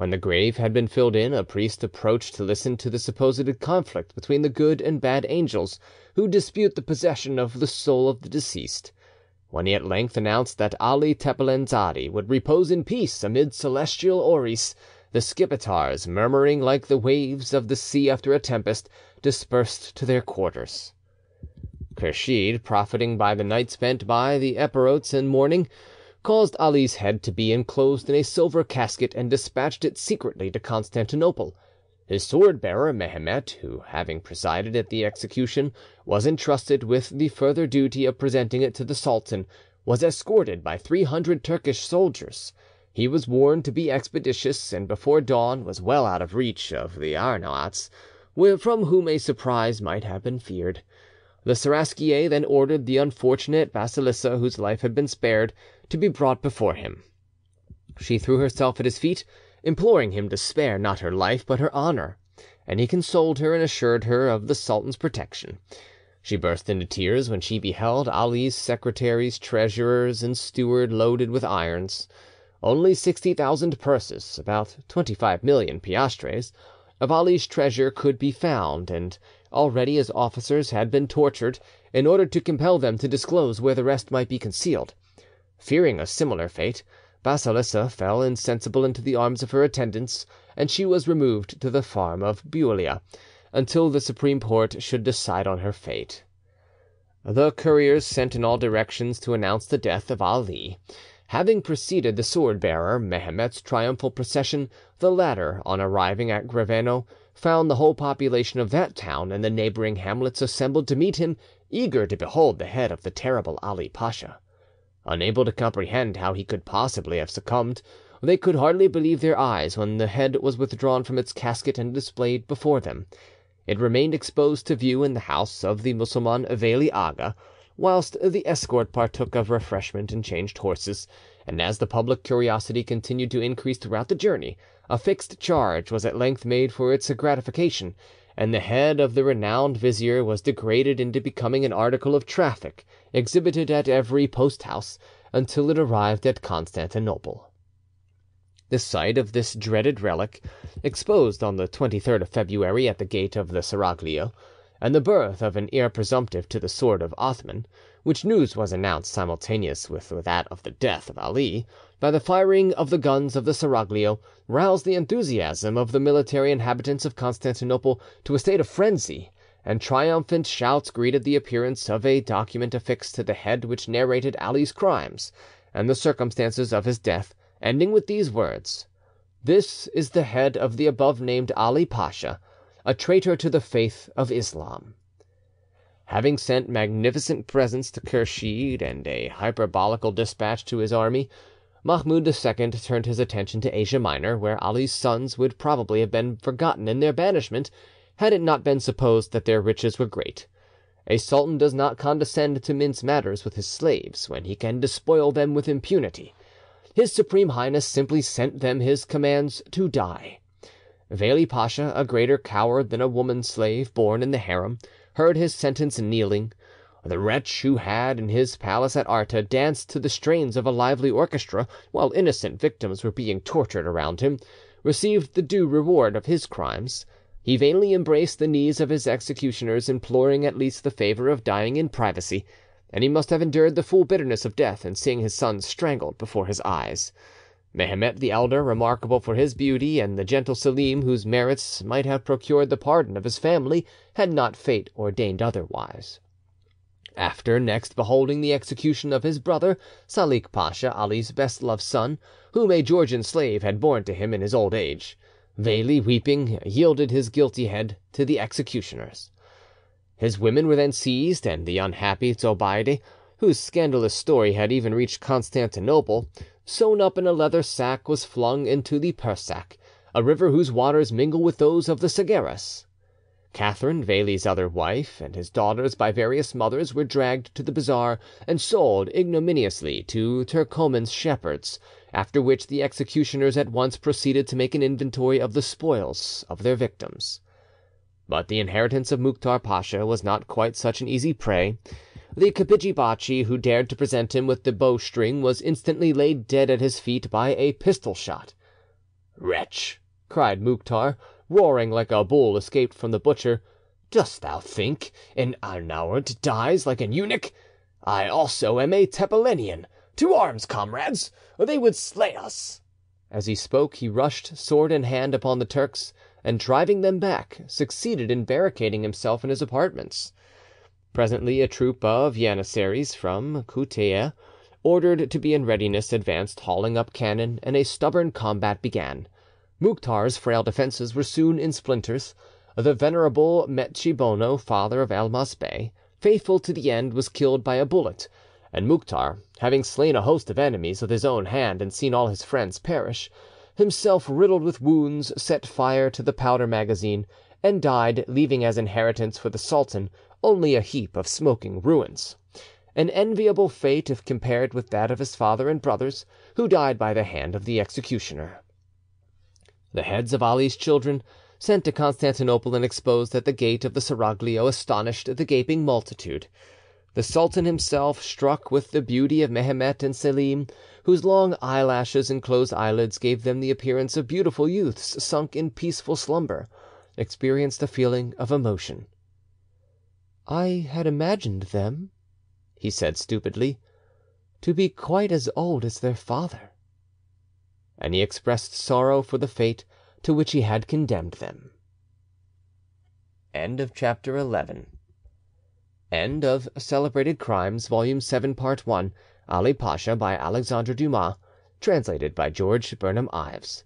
When the grave had been filled in, a priest approached to listen to the supposed conflict between the good and bad angels who dispute the possession of the soul of the deceased. When he at length announced that Ali Tepelenzadi would repose in peace amid celestial houris, the Skipetars, murmuring like the waves of the sea after a tempest, dispersed to their quarters. Kursheed, profiting by the night spent by the Epirotes in mourning, caused Ali's head to be enclosed in a silver casket and despatched it secretly to Constantinople. His sword bearer Mehemet, who, having presided at the execution, was entrusted with the further duty of presenting it to the sultan, was escorted by three hundred Turkish soldiers. He was warned to be expeditious, and before dawn was well out of reach of the Arnaouts, from whom a surprise might have been feared. The Seraskier then ordered the unfortunate Basilissa, whose life had been spared, to be brought before him. She threw herself at his feet, imploring him to spare not her life but her honour, and he consoled her and assured her of the sultan's protection. She burst into tears when she beheld Ali's secretaries, treasurers, and steward loaded with irons. Only sixty thousand purses, about twenty five million piastres, of Ali's treasure could be found, and already his officers had been tortured, in order to compel them to disclose where the rest might be concealed. Fearing a similar fate, Basilissa fell insensible into the arms of her attendants, and she was removed to the farm of Bouila, until the Supreme Porte should decide on her fate. The couriers sent in all directions to announce the death of Ali. Having preceded the sword bearer Mehemet's triumphal procession, the latter, on arriving at Greveno, found the whole population of that town and the neighbouring hamlets assembled to meet him, eager to behold the head of the terrible Ali Pacha. Unable to comprehend how he could possibly have succumbed, they could hardly believe their eyes when the head was withdrawn from its casket and displayed before them. It remained exposed to view in the house of the Mussulman Veli Aga, whilst the escort partook of refreshment and changed horses, and as the public curiosity continued to increase throughout the journey, a fixed charge was at length made for its gratification, and the head of the renowned vizier was degraded into becoming an article of traffic, exhibited at every post house, until it arrived at Constantinople. The sight of this dreaded relic, exposed on the 23rd of February at the gate of the Seraglio, and the birth of an heir presumptive to the sword of Othman, which news was announced simultaneous with that of the death of Ali, by the firing of the guns of the Seraglio, roused the enthusiasm of the military inhabitants of Constantinople to a state of frenzy, and triumphant shouts greeted the appearance of a document affixed to the head which narrated Ali's crimes, and the circumstances of his death, ending with these words: "This is the head of the above named Ali Pacha, a traitor to the faith of Islam." Having sent magnificent presents to Kursheed and a hyperbolical despatch to his army, Mahmoud II turned his attention to Asia Minor, where Ali's sons would probably have been forgotten in their banishment, had it not been supposed that their riches were great. A sultan does not condescend to mince matters with his slaves when he can despoil them with impunity. His Supreme Highness simply sent them his commands to die. Veli Pacha, a greater coward than a woman slave born in the harem, heard his sentence kneeling. The wretch who had, in his palace at Arta, danced to the strains of a lively orchestra while innocent victims were being tortured around him, received the due reward of his crimes. He vainly embraced the knees of his executioners, imploring at least the favour of dying in privacy, and he must have endured the full bitterness of death in seeing his sons strangled before his eyes. Mehemet the elder, remarkable for his beauty, and the gentle Selim, whose merits might have procured the pardon of his family had not fate ordained otherwise. After next beholding the execution of his brother, Salik Pacha, Ali's best loved son, whom a Georgian slave had borne to him in his old age, Veli, weeping, yielded his guilty head to the executioners. His women were then seized, and the unhappy Zobeide, whose scandalous story had even reached Constantinople, sewn up in a leather sack, was flung into the Pursak, a river whose waters mingle with those of the Sagaris. Catherine, Veli's other wife, and his daughters by various mothers were dragged to the bazaar and sold ignominiously to Turcoman's shepherds, after which the executioners at once proceeded to make an inventory of the spoils of their victims. But the inheritance of Mouktar Pacha was not quite such an easy prey. The kapidgi bachi who dared to present him with the bowstring was instantly laid dead at his feet by a pistol shot. "Wretch!" cried Mouktar, roaring like a bull escaped from the butcher, "dost thou think an Arnaout dies like an eunuch? I also am a Tepelenian. To arms, comrades! They would slay us." As he spoke he rushed, sword in hand, upon the Turks, and driving them back, succeeded in barricading himself in his apartments. Presently a troop of janissaries from Koutaieh, ordered to be in readiness, advanced hauling up cannon, and a stubborn combat began. Mouktar's frail defences were soon in splinters. The venerable Metchi Bono, father of Elmas Bey, faithful to the end, was killed by a bullet, and Mouktar, having slain a host of enemies with his own hand and seen all his friends perish, himself riddled with wounds, set fire to the powder magazine, and died, leaving as inheritance for the sultan only a heap of smoking ruins. An enviable fate if compared with that of his father and brothers, who died by the hand of the executioner. The heads of Ali's children, sent to Constantinople and exposed at the gate of the Seraglio, astonished the gaping multitude. The sultan himself, struck with the beauty of Mehemet and Selim, whose long eyelashes and closed eyelids gave them the appearance of beautiful youths sunk in peaceful slumber, experienced a feeling of emotion. "I had imagined them," he said stupidly, "to be quite as old as their father." And he expressed sorrow for the fate to which he had condemned them. End of Chapter 11 End of Celebrated Crimes, Volume 7, Part 1, Ali Pasha, by Alexandre Dumas, translated by George Burnham Ives.